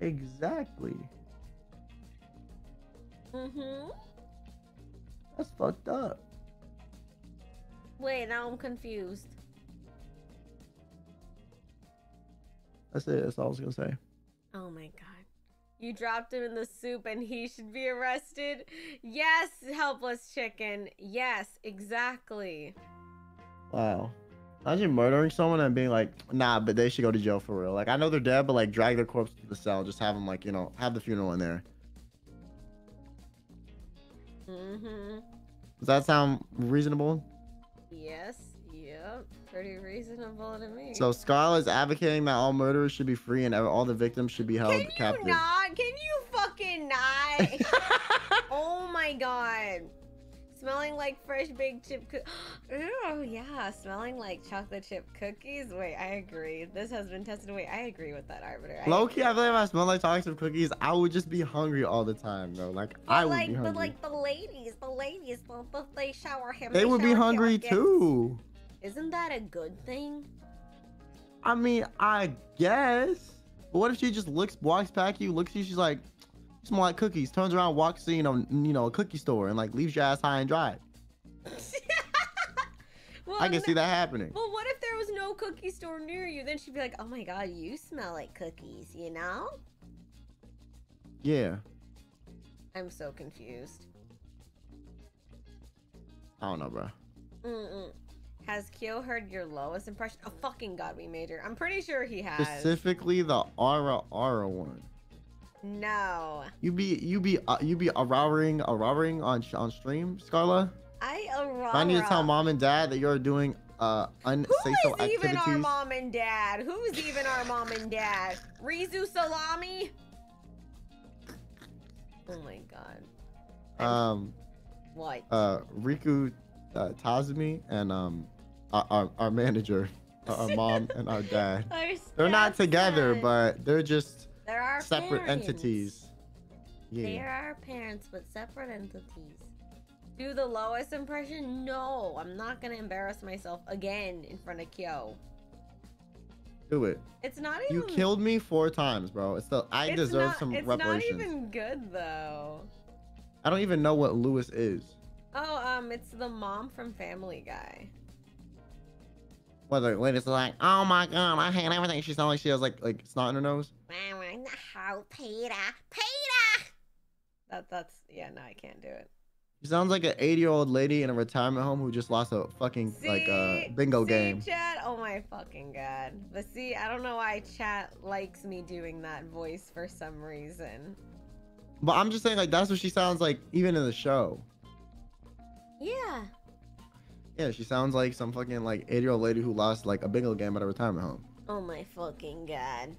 Speaker 4: Exactly.
Speaker 2: Mm-hmm.
Speaker 4: That's fucked up.
Speaker 2: Wait, now I'm confused.
Speaker 4: That's it. That's all I was gonna say.
Speaker 2: Oh my god. You dropped him in the soup and he should be arrested? Yes, helpless chicken. Yes, exactly.
Speaker 4: Wow. Imagine murdering someone and being like, nah, but they should go to jail for real. Like, I know they're dead, but like, drag their corpse to the cell. Just have them, like, you know, have the funeral in there.
Speaker 2: Mm-hmm.
Speaker 4: Does that sound reasonable?
Speaker 2: Yes, yep. pretty reasonable to me.
Speaker 4: So Scarle's advocating that all murderers should be free and all the victims should be held captive.
Speaker 2: can you
Speaker 4: captive.
Speaker 2: not? Can you fucking not? oh my god. Smelling like fresh baked chip cookies. Oh yeah, smelling like chocolate chip cookies. Wait, I agree. This has been tested. Wait, I agree with that arbiter. I
Speaker 4: Loki. I feel like if I smell like toxic cookies, I would just be hungry all the time, bro. Like I would
Speaker 2: like,
Speaker 4: be
Speaker 2: but like the ladies, the ladies, the, the, they shower him.
Speaker 4: they would be hungry too.
Speaker 2: Isn't that a good thing?
Speaker 4: I mean, I guess. But what if she just looks, walks back you, looks at you, she's like, "You smell like cookies. Turns around, walks to you know, you know, a cookie store, and like leaves your ass high and dry.
Speaker 2: well,
Speaker 4: I can
Speaker 2: no-
Speaker 4: see that happening.
Speaker 2: Well, what if there was no cookie store near you? Then she'd be like, "Oh my god, you smell like cookies," you know?
Speaker 4: Yeah.
Speaker 2: I'm so confused.
Speaker 4: I don't know, bro.
Speaker 2: Mm-mm. Has Kyo heard your Lois impression? Oh fucking god, we made her. I'm pretty sure he has.
Speaker 4: Specifically the Ara Ara one.
Speaker 2: No,
Speaker 4: You be you be uh, you be arousing arousing on on stream, Scarla.
Speaker 2: I.
Speaker 4: I need to tell mom and dad that you're doing uh
Speaker 2: Who
Speaker 4: unsafe
Speaker 2: is
Speaker 4: activities.
Speaker 2: even our mom and dad? Who's even our mom and dad? Rizu Salami? Oh my god.
Speaker 4: Um,
Speaker 2: What?
Speaker 4: uh, Riku uh, Tazumi and um, our, our, our manager, our, mom and our dad.
Speaker 2: Our
Speaker 4: They're not together, but they're just
Speaker 2: They're
Speaker 4: separate
Speaker 2: parents.
Speaker 4: entities.
Speaker 2: They
Speaker 4: Yeah.
Speaker 2: are parents, but separate entities. Do the Lois impression? No, I'm not gonna embarrass myself again in front of Kyo.
Speaker 4: Do it.
Speaker 2: It's not even.
Speaker 4: You killed me four times, bro. It's the I
Speaker 2: it's
Speaker 4: deserve
Speaker 2: not-
Speaker 4: some
Speaker 2: it's
Speaker 4: reparations.
Speaker 2: not even good though.
Speaker 4: I don't even know what Lois is.
Speaker 2: Oh, um, it's the mom from Family Guy.
Speaker 4: Whether lady's like, oh my god, I hate everything. She's sounds like she has like like snot in her nose.
Speaker 3: How, Peter? Peter!
Speaker 2: That that's yeah. No, I can't do it.
Speaker 4: She sounds like an 80 year old lady in a retirement home who just lost a fucking like uh bingo
Speaker 2: see,
Speaker 4: game.
Speaker 2: Chat? Oh my fucking god. But see, I don't know why chat likes me doing that voice for some reason.
Speaker 4: But I'm just saying like that's what she sounds like even in the show.
Speaker 2: Yeah.
Speaker 4: Yeah, she sounds like some fucking like 80 year old lady who lost like a bingo game at a retirement home.
Speaker 2: Oh my fucking god.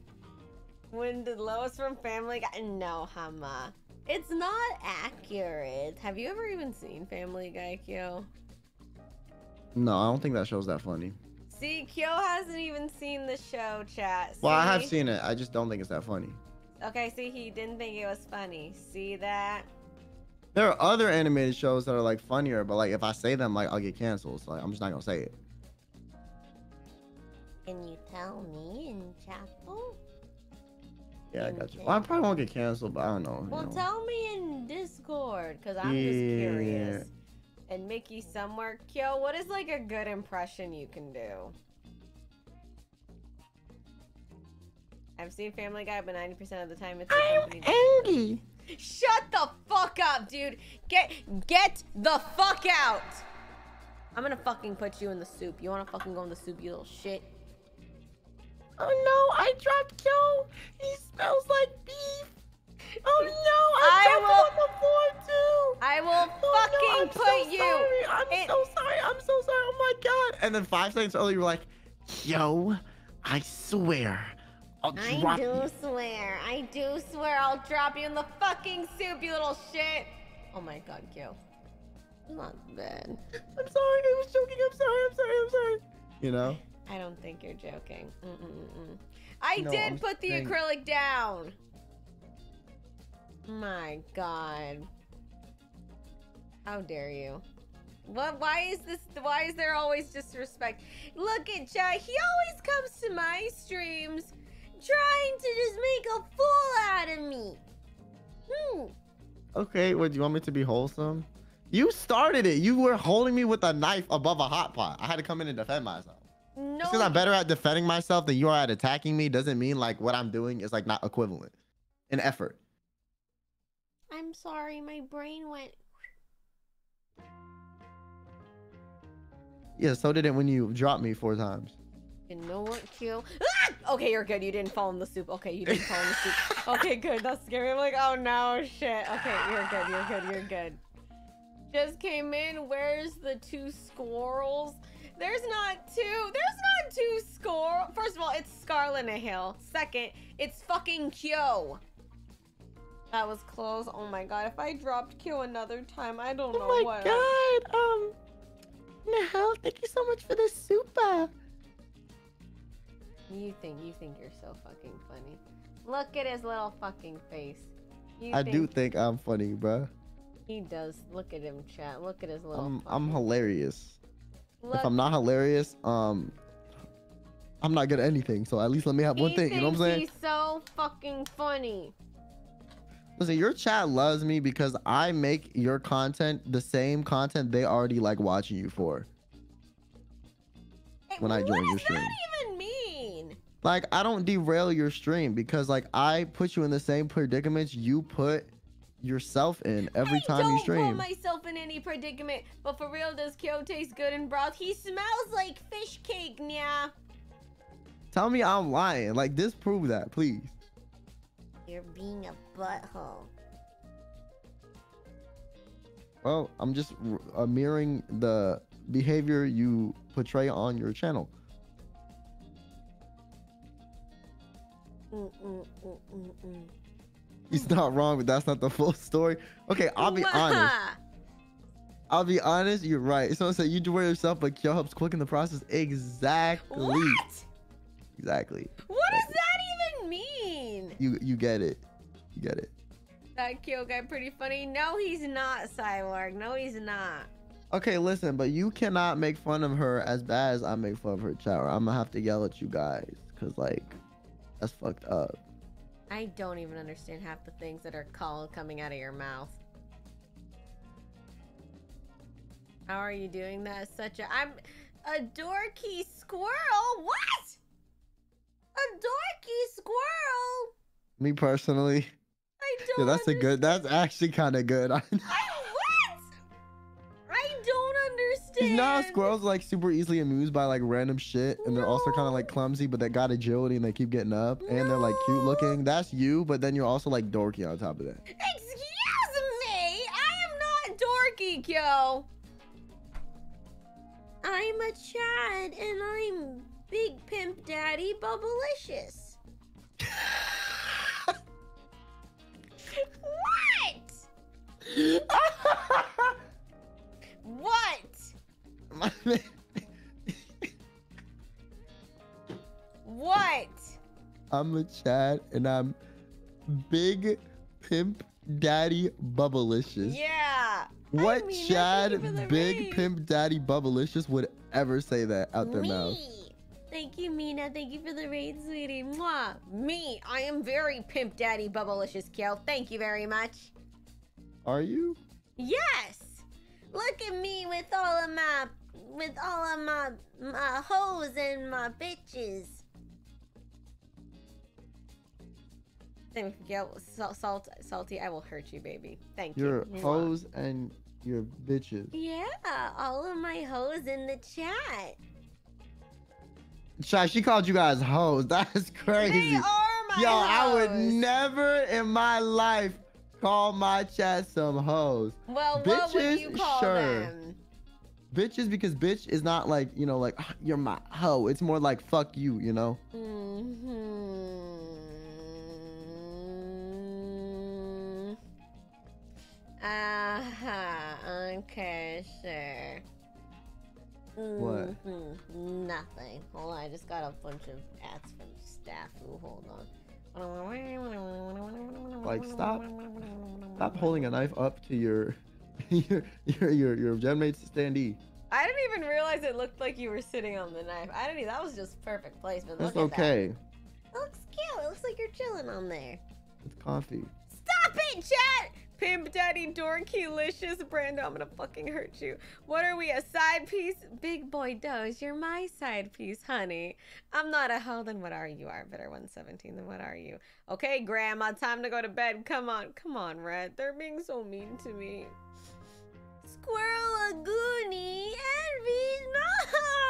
Speaker 2: When did Lois from Family Guy? No, Hama. It's not accurate. Have you ever even seen Family Guy, Kyo?
Speaker 4: No, I don't think that show's that funny.
Speaker 2: See, Kyo hasn't even seen the show, chat.
Speaker 4: Well, I have seen it. I just don't think it's that funny.
Speaker 2: Okay, see, he didn't think it was funny. See that?
Speaker 4: There are other animated shows that are like funnier, but like if I say them, like I'll get canceled. So like, I'm just not gonna say it.
Speaker 3: Can you tell me in chapel?
Speaker 4: Yeah, I oh, got you. Well, I probably won't get canceled, but I don't know.
Speaker 2: Well,
Speaker 4: know.
Speaker 2: tell me in Discord, because I'm just curious. And Mickey somewhere. Kyo, what is like a good impression you can do? I've seen Family Guy, but 90% of the time it's company.
Speaker 4: angry.
Speaker 2: Shut the fuck up, dude. Get get the fuck out. I'm gonna fucking put you in the soup. You wanna fucking go in the soup, you little shit?
Speaker 4: Oh no, I dropped Joe. He smells like beef. Oh no,
Speaker 2: I
Speaker 4: I, dropped
Speaker 2: will-
Speaker 4: him on the floor too.
Speaker 2: I will
Speaker 4: Oh,
Speaker 2: fucking
Speaker 4: no, I'm
Speaker 2: put
Speaker 4: so
Speaker 2: you.
Speaker 4: Sorry. I'm
Speaker 2: It-
Speaker 4: so sorry. I'm so sorry. Oh my god. And then five seconds earlier, you were like, "Yo, I swear, I'll
Speaker 2: I
Speaker 4: drop
Speaker 2: do
Speaker 4: you."
Speaker 2: swear. I do swear I'll drop you in the fucking soup, you little shit. Oh my god, Kyo. Not bad.
Speaker 4: I'm sorry. I was joking. I'm sorry. I'm sorry. I'm sorry. You know.
Speaker 2: I don't think you're joking. Mm-mm-mm. I
Speaker 4: No,
Speaker 2: did
Speaker 4: I'm
Speaker 2: put the
Speaker 4: saying-
Speaker 2: acrylic down. My god. How dare you? What why is this why is there always disrespect? Look at Chai, he always comes to my streams trying to just make a fool out of me. Hmm.
Speaker 4: Okay. What do you want me to be wholesome? You started it. You were holding me with a knife above a hot pot. I had to come in and defend myself.
Speaker 2: No.
Speaker 4: Because I'm better at defending myself than you are at attacking me doesn't mean like what I'm doing is like not equivalent in effort.
Speaker 2: I'm sorry, my brain went
Speaker 4: Yeah, so did it when you dropped me four times.
Speaker 2: You know what, Q? Ah! Okay, you're good. You didn't fall in the soup. Okay, you didn't fall in the soup. Okay, good. That's scary. I'm like, oh no, shit. Okay, you're good. You're good. You're good. Just came in. Where's the two squirrels? There's not two. There's not two score. First of all, it's Scarlet Hill. Second, it's fucking Q. That was close. Oh my god. If I dropped Q another time, I don't know
Speaker 4: Oh my
Speaker 2: what.
Speaker 4: god. Um, Nahel, thank you so much for the super.
Speaker 2: You think you think you're so fucking funny. Look at his little fucking face. You
Speaker 4: I
Speaker 2: think
Speaker 4: do think I'm funny, bruh.
Speaker 2: he does. Look at him, chat. Look at his little.
Speaker 4: I'm I'm hilarious.
Speaker 2: Look,
Speaker 4: If I'm not hilarious, um, I'm not good at anything. So at least let me have one thing. You know what I'm saying?
Speaker 2: He's so fucking funny.
Speaker 4: Listen, your chat loves me because I make your content the same content they already like watching you for.
Speaker 2: Hey,
Speaker 4: When I join your stream.
Speaker 2: What does that even mean?
Speaker 4: Like I don't derail your stream because like I put you in the same predicaments you put yourself in every
Speaker 2: I
Speaker 4: time
Speaker 2: don't
Speaker 4: you
Speaker 2: put myself in any predicament. But for real, does Kyo taste good in broth? He smells like fish cake, yeah.
Speaker 4: Tell me I'm lying. Like disprove that, please.
Speaker 3: You're being a butthole.
Speaker 4: Well, I'm just uh, mirroring the behavior you portray on your channel.
Speaker 3: Mm, mm, mm, mm, mm.
Speaker 4: He's not wrong, but that's not the full story. Okay, I'll be honest. I'll be honest. You're right. Someone said you do it yourself, but Kyo helps quicken the process. Exactly.
Speaker 2: What?
Speaker 4: Exactly.
Speaker 2: What does that even mean?
Speaker 4: You you get it. You get it.
Speaker 2: That Kyo guy pretty funny. No, he's not Cyborg. No, he's not.
Speaker 4: Okay, listen, but you cannot make fun of her as bad as I make fun of her chat. I'm gonna have to yell at you guys, cause like, that's fucked up.
Speaker 2: I don't even understand half the things that are called coming out of your mouth. How are you doing that? Such a I'm a dorky squirrel. What? A dorky squirrel?
Speaker 4: Me personally,
Speaker 2: I don't.
Speaker 4: Yeah, that's a good. That's actually kind of good.
Speaker 2: I what? I don't understand.
Speaker 4: You know squirrels are, like super easily amused by like random shit, and they're also kind of like clumsy, but they got agility and they keep getting up, and they're like cute looking. That's you, but then you're also like dorky on top of that.
Speaker 2: Excuse me. I am not dorky, Kyo.
Speaker 3: I'm a Chad and I'm Big Pimp Daddy Bubblicious.
Speaker 2: What? What? What?
Speaker 4: I'm a Chad, and I'm big pimp daddy bubblicious.
Speaker 2: Yeah.
Speaker 4: What
Speaker 2: mean,
Speaker 4: Chad,
Speaker 2: thank you for the
Speaker 4: big pimp daddy bubblicious would ever say that out their
Speaker 3: Me.
Speaker 4: mouth?
Speaker 2: Thank you, Mina. Thank you for the raid, sweetie. Mwah. Me, I am very pimp daddy bubblicious, Kyo. Thank you very much.
Speaker 4: Are you?
Speaker 2: Yes. Look at me with all of my, with all of my, my hoes and my bitches. Thank you, salt, salt, salty. I will hurt you, baby. Thank
Speaker 4: Your
Speaker 2: you. Your
Speaker 4: hoes and your bitches.
Speaker 3: Yeah, all of my hoes in the chat.
Speaker 4: Shy, she called you guys hoes. That's crazy.
Speaker 2: They are my
Speaker 4: Yo, I would never in my life call my chat some hoes.
Speaker 2: Well, what would
Speaker 4: Bitches,
Speaker 2: you call
Speaker 4: sure.
Speaker 2: them?
Speaker 4: Bitches, because bitch is not like, you know, like, "Ah, you're my hoe. It's more like, fuck you, you know?
Speaker 2: Mm-hmm. Uh-huh. Okay, sure.
Speaker 4: What?
Speaker 2: Mhm. Nothing. Hold on, I just got a bunch of ads from staff who hold on.
Speaker 4: Like, stop- Stop holding a knife up to your your your your, your genmate's standee.
Speaker 2: I didn't even realize it looked like you were sitting on the knife. I didn't. That was just perfect placement.
Speaker 4: That's
Speaker 2: Look at that.
Speaker 4: okay.
Speaker 3: It looks cute. It looks like you're chilling on there.
Speaker 4: It's comfy.
Speaker 2: Stop it, chat! Pimp Daddy Dorkylicious Brando, I'm gonna fucking hurt you. What are we, a side piece? Big boy Doge, you're my side piece, honey. I'm not a hoe, then what are you? Are better 117, then what are you? Okay, Grandma, time to go to bed. Come on, come on, Red. They're being so mean to me. Squirrel Lagoony, Envy, no!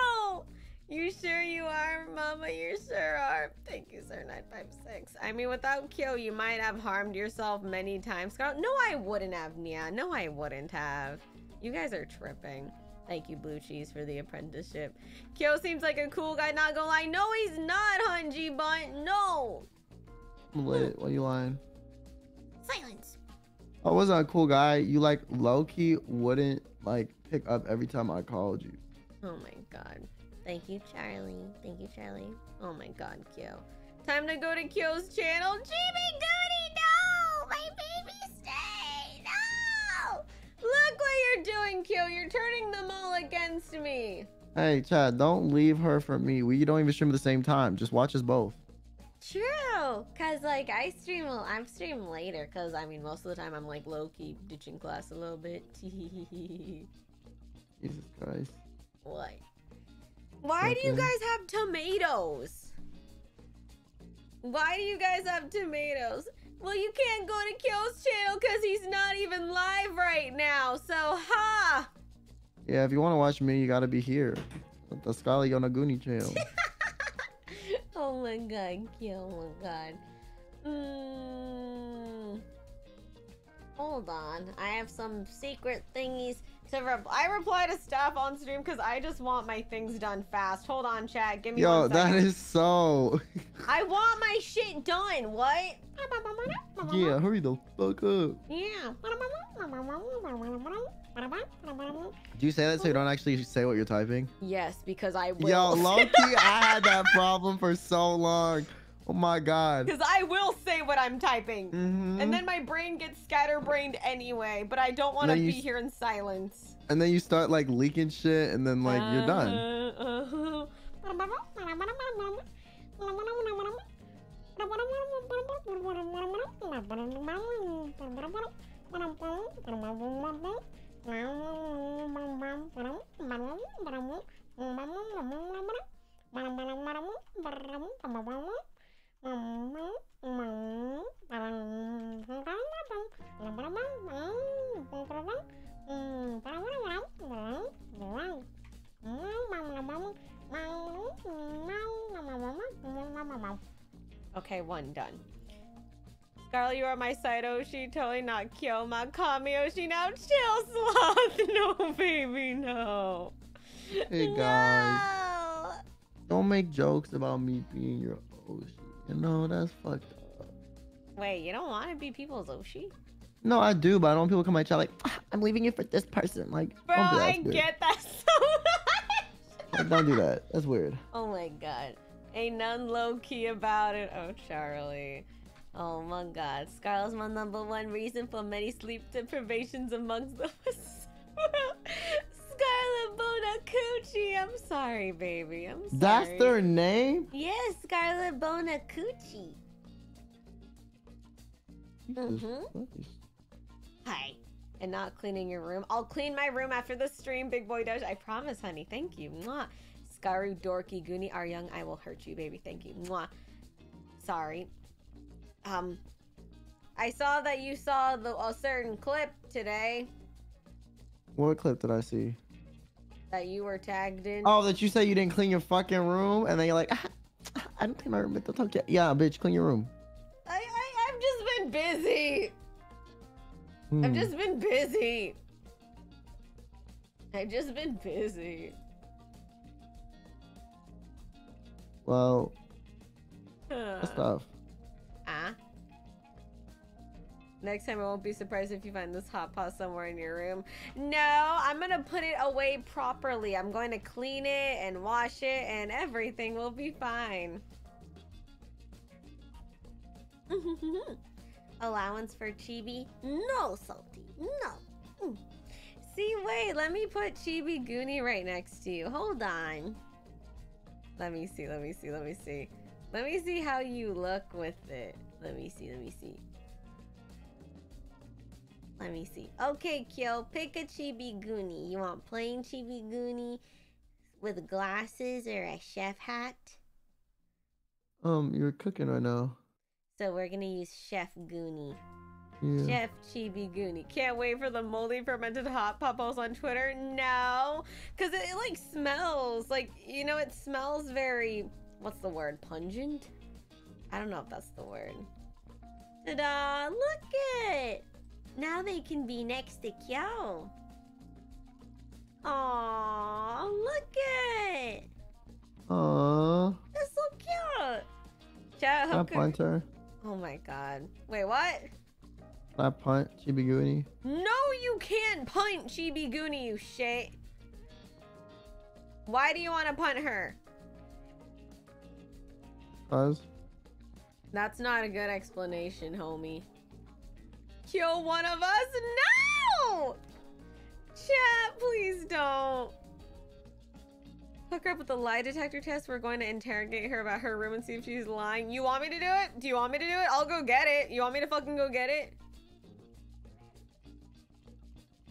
Speaker 2: You sure you are, Mama? You sure are. Thank you, sir. 956. I mean, without Kyo, you might have harmed yourself many times. Scar- No, I wouldn't have, Nia. No, I wouldn't have. You guys are tripping. Thank you, Blue Cheese, for the apprenticeship. Kyo seems like a cool guy, not gonna lie. No, he's not, Hunji Bunt. No.
Speaker 4: I'm lit. Why you lying?
Speaker 3: Silence.
Speaker 4: I wasn't a cool guy. You like low key wouldn't like pick up every time I called you.
Speaker 2: Oh my god.
Speaker 3: Thank you, Charlie. Thank you, Charlie.
Speaker 2: Oh my god, Kyo. Time to go to Kyo's channel.
Speaker 3: Jimmy Goody, no! My baby stay! No!
Speaker 2: Look what you're doing, Kyo. You're turning them all against me.
Speaker 4: Hey, Chad, don't leave her for me. We don't even stream at the same time. Just watch us both.
Speaker 2: True, cause like I stream, I'm streaming later, cause I mean most of the time I'm like low key ditching class a little bit.
Speaker 4: Jesus Christ.
Speaker 2: what? Why do you guys have tomatoes? Why do you guys have tomatoes? Well, you can't go to Kyo's channel cause he's not even live right now. So ha!
Speaker 4: Yeah, if you want to watch me, you gotta be here. At the Scarle Yonaguni channel.
Speaker 2: Oh my god, Kyo, oh my god. Mm. Hold on, I have some secret thingies to rep- I reply to stuff on stream because I just want my things done fast. Hold on, chat, give me
Speaker 4: Yo,
Speaker 2: one
Speaker 4: that
Speaker 2: second.
Speaker 4: is so.
Speaker 2: I want my shit done. What?
Speaker 4: yeah, hurry the fuck up.
Speaker 2: Yeah.
Speaker 4: Do you say that so you don't actually say what you're typing?
Speaker 2: Yes, because I will.
Speaker 4: Yo, low key, I had that problem for so long. Oh my god.
Speaker 2: Because I will say what I'm typing.
Speaker 4: hmm
Speaker 2: And then my brain gets scatterbrained anyway, but I don't want to be here in silence.
Speaker 4: and then you start like leaking shit, and then like you're done.
Speaker 2: Uh, Okay, one done. Scarle, you are my side Oshi, totally not Kyo, my Kami Oshi. Now chill, sloth. No, baby, no.
Speaker 4: Hey guys,
Speaker 2: No.
Speaker 4: don't make jokes about me being your Oshi. You know that's fucked up.
Speaker 2: Wait, you don't want to be people's Oshi?
Speaker 4: No, I do, but I don't want people to come my chat like, "Ah, I'm leaving you for this person. Like,
Speaker 2: Bro,
Speaker 4: don't do that.
Speaker 2: I
Speaker 4: weird.
Speaker 2: get that so much.
Speaker 4: Like, don't do that. That's weird.
Speaker 2: Oh my god. Ain't none low key about it. Oh, Charlie. Oh my god. Scarle's my number one reason for many sleep deprivations amongst us. Scarlet Bonacucci. I'm sorry, baby. I'm sorry.
Speaker 4: That's their name.
Speaker 3: Yes, Scarlet Bonacucci.
Speaker 2: Mhm. Hi. And not cleaning your room. I'll clean my room after the stream, Big Boy Doge. I promise, honey. Thank you. Mwah. Skaru, Dorky, Goonie, are young. I will hurt you, baby. Thank you. Mwah. Sorry. Um, I saw that you saw the a certain clip today
Speaker 4: What clip did I see?
Speaker 2: That you were tagged in.
Speaker 4: Oh, that you say you didn't clean your fucking room, and then you're like, "Ah, I didn't clean my room. But don't talk yet. Yeah, bitch, clean your room.
Speaker 2: I, I, I've just been busy. I've
Speaker 4: Hmm.
Speaker 2: just been busy. I've just been busy.
Speaker 4: Well, that's tough.
Speaker 2: Ah. Next time I won't be surprised if you find this hot pot somewhere in your room. No, I'm gonna put it away properly. I'm going to clean it and wash it and everything will be fine.
Speaker 3: Allowance for chibi? No, Salty. No. Mm.
Speaker 2: See, wait, let me put Chibi Goonie right next to you. Hold on. Let me see, let me see, let me see. Let me see how you look with it. Let me see, let me see. Let me see. Okay, Kyo, pick a Chibi Goonie. You want plain Chibi Goonie with glasses or a chef hat?
Speaker 4: Um, you're cooking right now.
Speaker 2: So we're gonna use Chef Goonie.
Speaker 4: Yeah.
Speaker 2: Chef Chibi Goonie. Can't wait for the moldy fermented hot puppos on Twitter. No, because it, it, like smells like you know it smells very what's the word pungent. I don't know if that's the word. Ta-da! Look it.
Speaker 3: Now they can be next to Kyo.
Speaker 2: Aww, look it.
Speaker 4: Aww.
Speaker 2: That's so cute. Chat, hope you're-
Speaker 4: punt her?
Speaker 2: Oh my god. Wait, what?
Speaker 4: Can I punt Chibi Goonie?
Speaker 2: No, you can't punt Chibi Goonie, you shit. Why do you want to punt her?
Speaker 4: Cause
Speaker 2: That's not a good explanation, homie. Kill one of us? No! Chat, please don't. Hook her up with the lie detector test. We're going to interrogate her about her room and see if she's lying. You want me to do it? Do you want me to do it? I'll go get it. You want me to fucking go get it?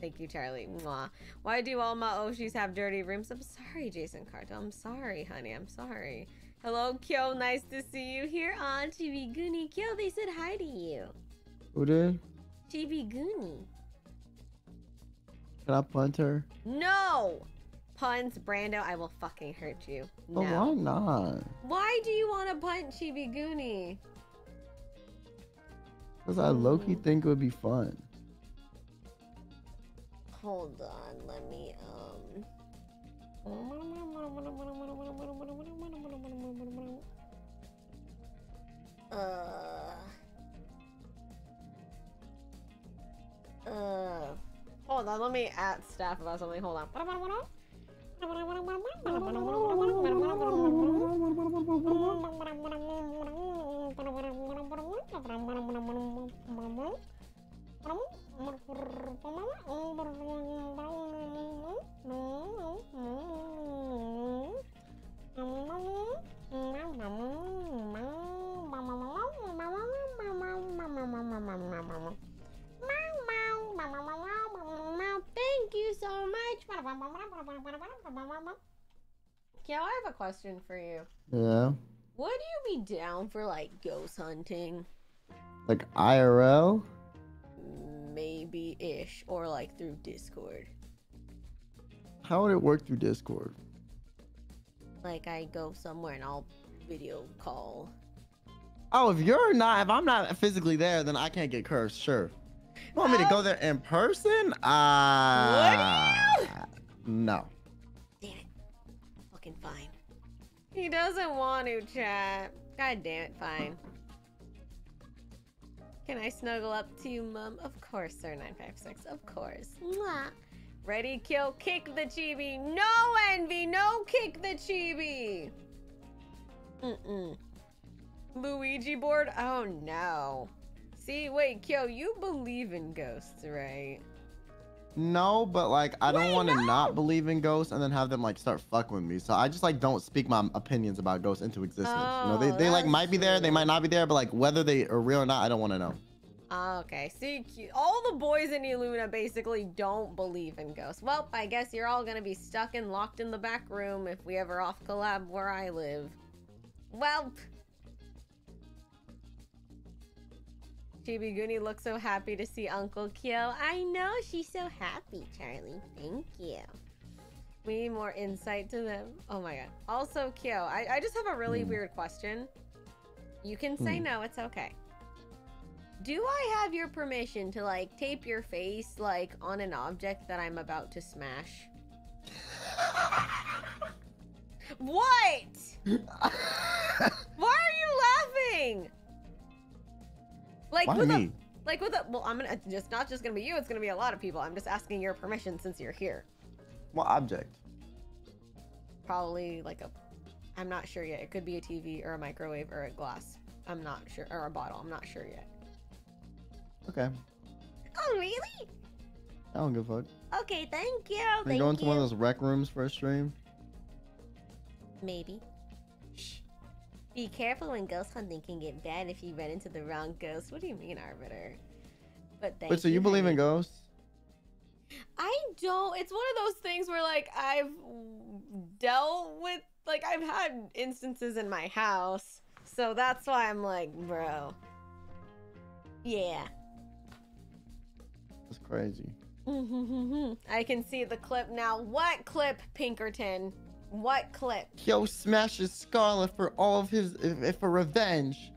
Speaker 2: Thank you, Charlie. Mwah. Why do all my Oshis have dirty rooms? I'm sorry, Jason Cartel. I'm sorry, honey. I'm sorry. Hello, Kyo. Nice to see you here on Chibi Goonie. Kyo, they said hi to you.
Speaker 4: who did?
Speaker 2: Chibi Goonie.
Speaker 4: Can I punt her?
Speaker 2: No! Puns, Brando, I will fucking hurt you. No.
Speaker 4: Oh, why not?
Speaker 2: Why do you want to punt Chibi Goonie?
Speaker 4: Because I low key think it would be fun.
Speaker 2: Hold on, let me um. Uh. Uh. Hold on, let me at staff about something. Hold on. Thank you so much. Yeah, I have a question for you.
Speaker 4: Yeah.
Speaker 2: Would you be down for like ghost hunting?
Speaker 4: Like IRL?
Speaker 2: Maybe ish, or like through Discord.
Speaker 4: How would it work through Discord?
Speaker 2: Like I go somewhere and I'll video call.
Speaker 4: Oh, if you're not, if I'm not physically there, then I can't get cursed. Sure. You want me to go there in person? Uh, no.
Speaker 2: Damn it. Fucking fine. He doesn't want to chat. God damn it, fine. Can I snuggle up to you, Mum? Of course, sir. 956. Of course. Mwah. Ready, kill, kick the chibi. No envy, no kick the chibi. Mm-mm. Ouija board? Oh no. See, wait, Kyo, you believe in ghosts, right?
Speaker 4: No, but like I don't want to
Speaker 2: no!
Speaker 4: not believe in ghosts and then have them like start fucking with me. So I just like don't speak my opinions about ghosts into existence. you know, they,
Speaker 2: Oh,
Speaker 4: they like might be there, they might not be there, but like whether they are real or not, I don't want to know.
Speaker 2: Ah, Okay, see, all the boys in Iluna basically don't believe in ghosts. Well, I guess you're all gonna be stuck and locked in the back room if we ever off collab where I live. Well, Chibi Goonie looks so happy to see Uncle Kyo. I know she's so happy, Charlie. Thank you. We need more insight to them. Oh my god. Also, Kyo, I, I just have a really
Speaker 4: Hmm.
Speaker 2: weird question. You can say
Speaker 4: Hmm.
Speaker 2: no, it's okay. Do I have your permission to like tape your face like on an object that I'm about to smash? What? Why are you laughing? Like
Speaker 4: Why
Speaker 2: with
Speaker 4: me?
Speaker 2: a like with a well, I'm gonna it's just not just gonna be you. It's gonna be a lot of people. I'm just asking your permission since you're here.
Speaker 4: What object?
Speaker 2: Probably like a, I'm not sure yet. It could be a TV or a microwave or a glass. I'm not sure or a bottle. I'm not sure yet.
Speaker 4: Okay.
Speaker 3: Oh, really?
Speaker 4: I don't give a fuck.
Speaker 3: Okay, thank you.
Speaker 4: Can
Speaker 3: Thank
Speaker 4: you go into one of those rec rooms for a stream?
Speaker 3: Maybe. Shh. Be careful when ghost hunting can get bad if you run into the wrong ghost.
Speaker 2: What do you mean, Arbiter? But thank
Speaker 4: Wait, so you believe in ghosts?
Speaker 2: I don't. It's one of those things where like I've dealt with like I've had instances in my house. So that's why I'm like, bro. Yeah.
Speaker 4: That's crazy.
Speaker 2: I can see the clip now. What clip, Pinkerton? What clip?
Speaker 4: Yo smashes Scarle for all of his, for revenge.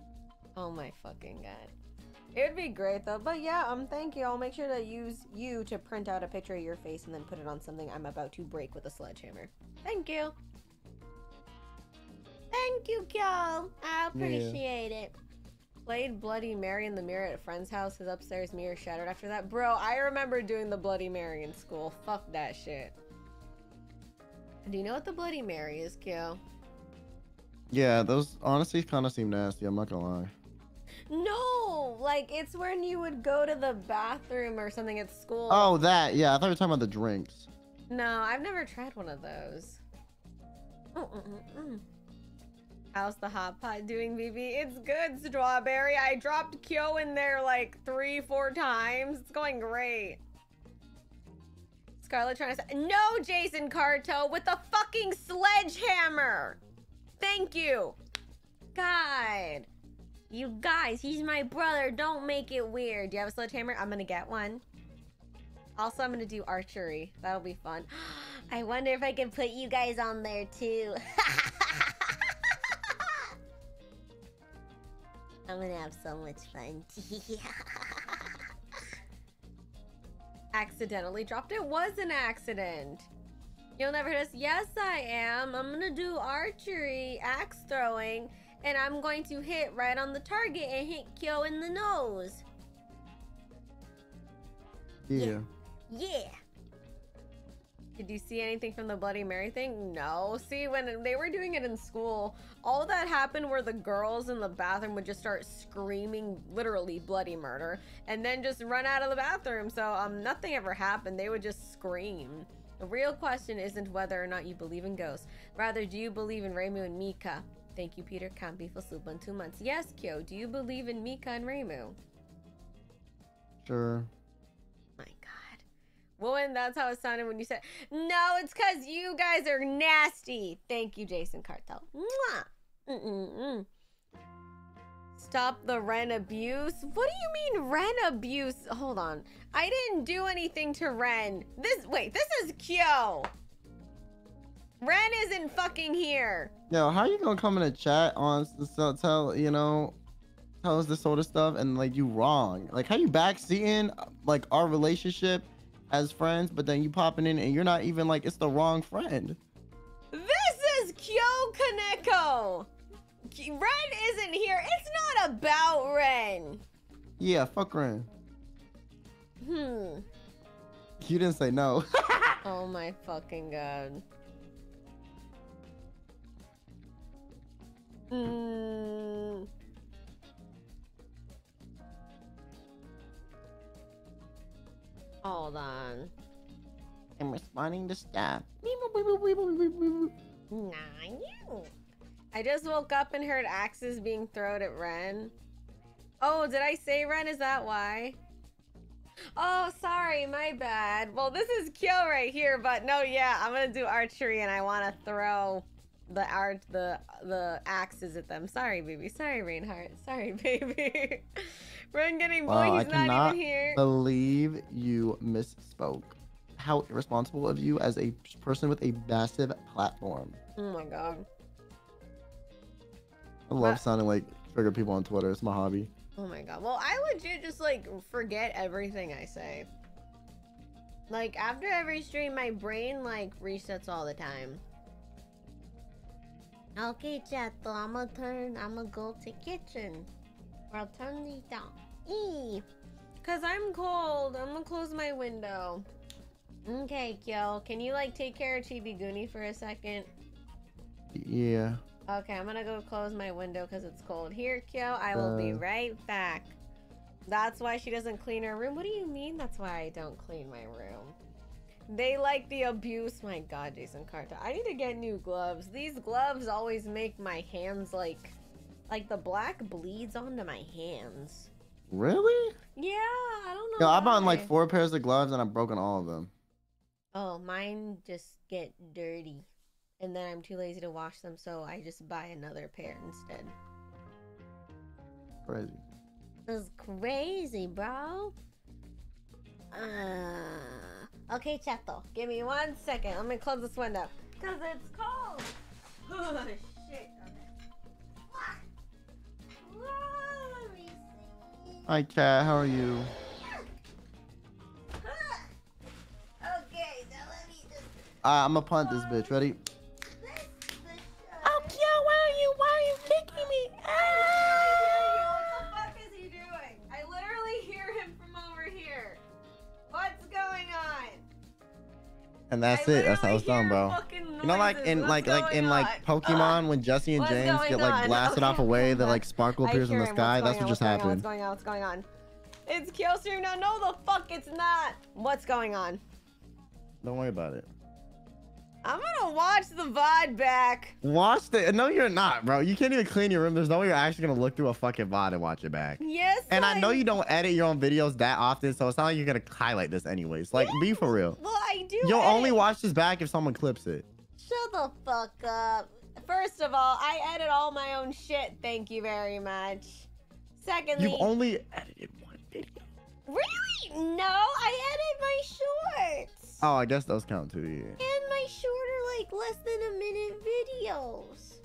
Speaker 2: Oh my fucking god. It would be great though. But yeah, um, thank you. I'll make sure to use you to print out a picture of your face and then put it on something I'm about to break with a sledgehammer. Thank you.
Speaker 3: Thank you, Kyo. I appreciate it.
Speaker 2: Played Bloody Mary in the mirror at a friend's house. His upstairs mirror shattered after that. Bro, I remember doing the Bloody Mary in school. Fuck that shit. Do you know what the Bloody Mary is, Kyo?
Speaker 4: Yeah, those honestly kind of seem nasty. I'm not gonna lie.
Speaker 2: No, like it's when you would go to the bathroom or something at school.
Speaker 4: Oh, that. Yeah, I thought you were talking about the drinks.
Speaker 2: No, I've never tried one of those. Mm-mm-mm-mm. How's the hot pot doing, BB? It's good, Strawberry. I dropped Kyo in there like three, four times. It's going great. Scarle trying to say, no, Jason Carto, with the fucking sledgehammer. Thank you. God. You guys, he's my brother. Don't make it weird. Do you have a sledgehammer? I'm gonna get one. Also, I'm gonna do archery. That'll be fun.
Speaker 3: I wonder if I can put you guys on there too. I'm gonna have so much fun.
Speaker 2: Accidentally dropped it. Was an accident. You'll never hit us. Yes, I am. I'm gonna do archery, axe throwing, and I'm going to hit right on the target and hit Kyo in the nose.
Speaker 4: Yeah.
Speaker 3: yeah.
Speaker 2: Did you see anything from the Bloody Mary thing? No. See, when they were doing it in school, all that happened where the girls in the bathroom would just start screaming literally bloody murder and then just run out of the bathroom. So um nothing ever happened. They would just scream. The real question isn't whether or not you believe in ghosts. Rather, do you believe in Remu and Mika? Thank you, Peter Campi, for soup in two months. Yes, Kyo, do you believe in Mika and Remu?
Speaker 4: Sure.
Speaker 2: Woman, that's how it sounded when you said, no, it's because you guys are nasty. Thank you, Jason Cartel. Mwah. Stop the Ren abuse? What do you mean Ren abuse? Hold on. I didn't do anything to Ren. This, wait, this is Kyo. Ren isn't fucking here.
Speaker 4: Yo, how are you gonna come in a chat on tell, tell you know tell us this sort of stuff and like you wrong? Like how you backseating uh, like our relationship as friends, but then you popping in and you're not even like it's the wrong friend.
Speaker 2: This is Kyo Kaneko. Ren isn't here. It's not about Ren.
Speaker 4: Yeah, fuck Ren.
Speaker 2: Hmm.
Speaker 4: You didn't say no.
Speaker 2: Oh my fucking god. Mm. Hold on.
Speaker 4: I'm responding to stuff.
Speaker 2: Nah, you. I just woke up and heard axes being thrown at Ren. Oh, did I say Ren? Is that why? Oh, sorry, my bad. Well, this is Kyo right here, but no, yeah, I'm gonna do archery and I want to throw the art, the the axes at them. Sorry, baby. Sorry, Reinhardt. Sorry, baby. Ren getting bullied.
Speaker 4: Wow, I
Speaker 2: He's not
Speaker 4: cannot
Speaker 2: even here.
Speaker 4: believe you misspoke. How irresponsible of you as a person with a massive platform.
Speaker 2: Oh my god.
Speaker 4: I love
Speaker 2: Well-
Speaker 4: sounding like trigger people on Twitter. It's my hobby.
Speaker 2: Oh my god. Well, I legit just like forget everything I say. Like after every stream, my brain like resets all the time.
Speaker 3: Okay, chat. So I'm gonna turn. I'm gonna go to kitchen. Or I'll turn these down.
Speaker 2: E. Cause I'm cold. I'm gonna close my window. Okay, Kyo. Can you like take care of Chibi Goonie for a second?
Speaker 4: Yeah.
Speaker 2: Okay, I'm gonna go close my window because it's cold. Here, Kyo. I will be
Speaker 4: Uh.
Speaker 2: right back. That's why she doesn't clean her room. What do you mean? That's why I don't clean my room. They like the abuse. My God, Jason Carter. I need to get new gloves. These gloves always make my hands like, like the black bleeds onto my hands.
Speaker 4: Really?
Speaker 2: Yeah, I don't know.
Speaker 4: Yo, I bought
Speaker 2: why.
Speaker 4: like four pairs of gloves and I've broken all of them.
Speaker 2: Oh, mine just get dirty, and then I'm too lazy to wash them, so I just buy another pair instead.
Speaker 4: Crazy.
Speaker 3: This is crazy, bro. Uh, okay, chato.
Speaker 2: Give me one second. Let me close this window. Cause it's cold.
Speaker 4: Hi, cat. How are you?
Speaker 3: Okay, now let me just.
Speaker 4: Uh, I'm gonna punt this bitch. Ready?
Speaker 2: Oh, Kyo, why are you, why are you kicking me? Ah! What the fuck is he doing? I literally hear him from over here. What's going on?
Speaker 4: And that's
Speaker 2: I
Speaker 4: it. That's how it's done, bro.
Speaker 2: fucking
Speaker 4: You know, like in like like in like? Pokemon when Jesse and James get like blasted off away,
Speaker 2: the
Speaker 4: like sparkle appears in the sky. That's what just happened.
Speaker 2: What's going on? What's going on? It's Killstream now. No, the fuck it's not. What's going on?
Speaker 4: Don't worry about it.
Speaker 2: I'm gonna watch the VOD back.
Speaker 4: Watch the. No, you're not, bro. You can't even clean your room. There's no way you're actually gonna look through a fucking VOD and watch it back.
Speaker 2: Yes.
Speaker 4: And I know
Speaker 2: I'm-
Speaker 4: you don't edit your own videos that often, so it's not like you're gonna highlight this anyways. Like, be for real.
Speaker 2: Well, I do.
Speaker 4: You'll only watch this back if someone clips it.
Speaker 3: Shut the fuck up.
Speaker 2: First of all, I edit all my own shit. Thank you very much. Secondly,
Speaker 4: You've only edited one video.
Speaker 2: really no, I edit my shorts.
Speaker 4: Oh, I guess those count too. Yeah.
Speaker 3: And my shorter, like less than a minute videos.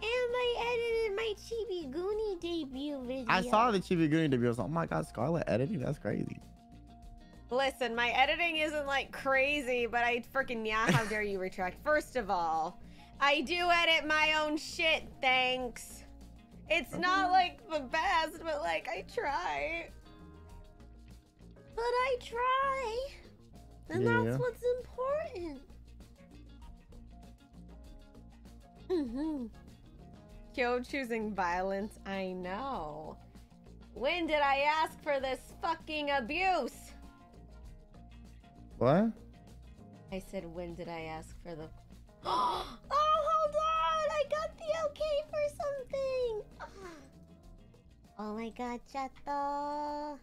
Speaker 3: And I edited my Chibi Goonie debut video.
Speaker 4: I saw the Chibi Goonie debut. I was like, oh my god, Scarle editing? That's crazy.
Speaker 2: Listen, my editing isn't like crazy, but I freaking yeah. How dare you retract? First of all, I do edit my own shit. Thanks. It's not like the best, but like I try.
Speaker 3: But I try. And
Speaker 4: Yeah.
Speaker 3: that's what's important. Mm-hmm.
Speaker 2: Kyo choosing violence. I know. When did I ask for this fucking abuse?
Speaker 4: What?
Speaker 2: I said, when did I ask for the. oh, hold on! I got the okay for something!
Speaker 3: Oh my god, Chato.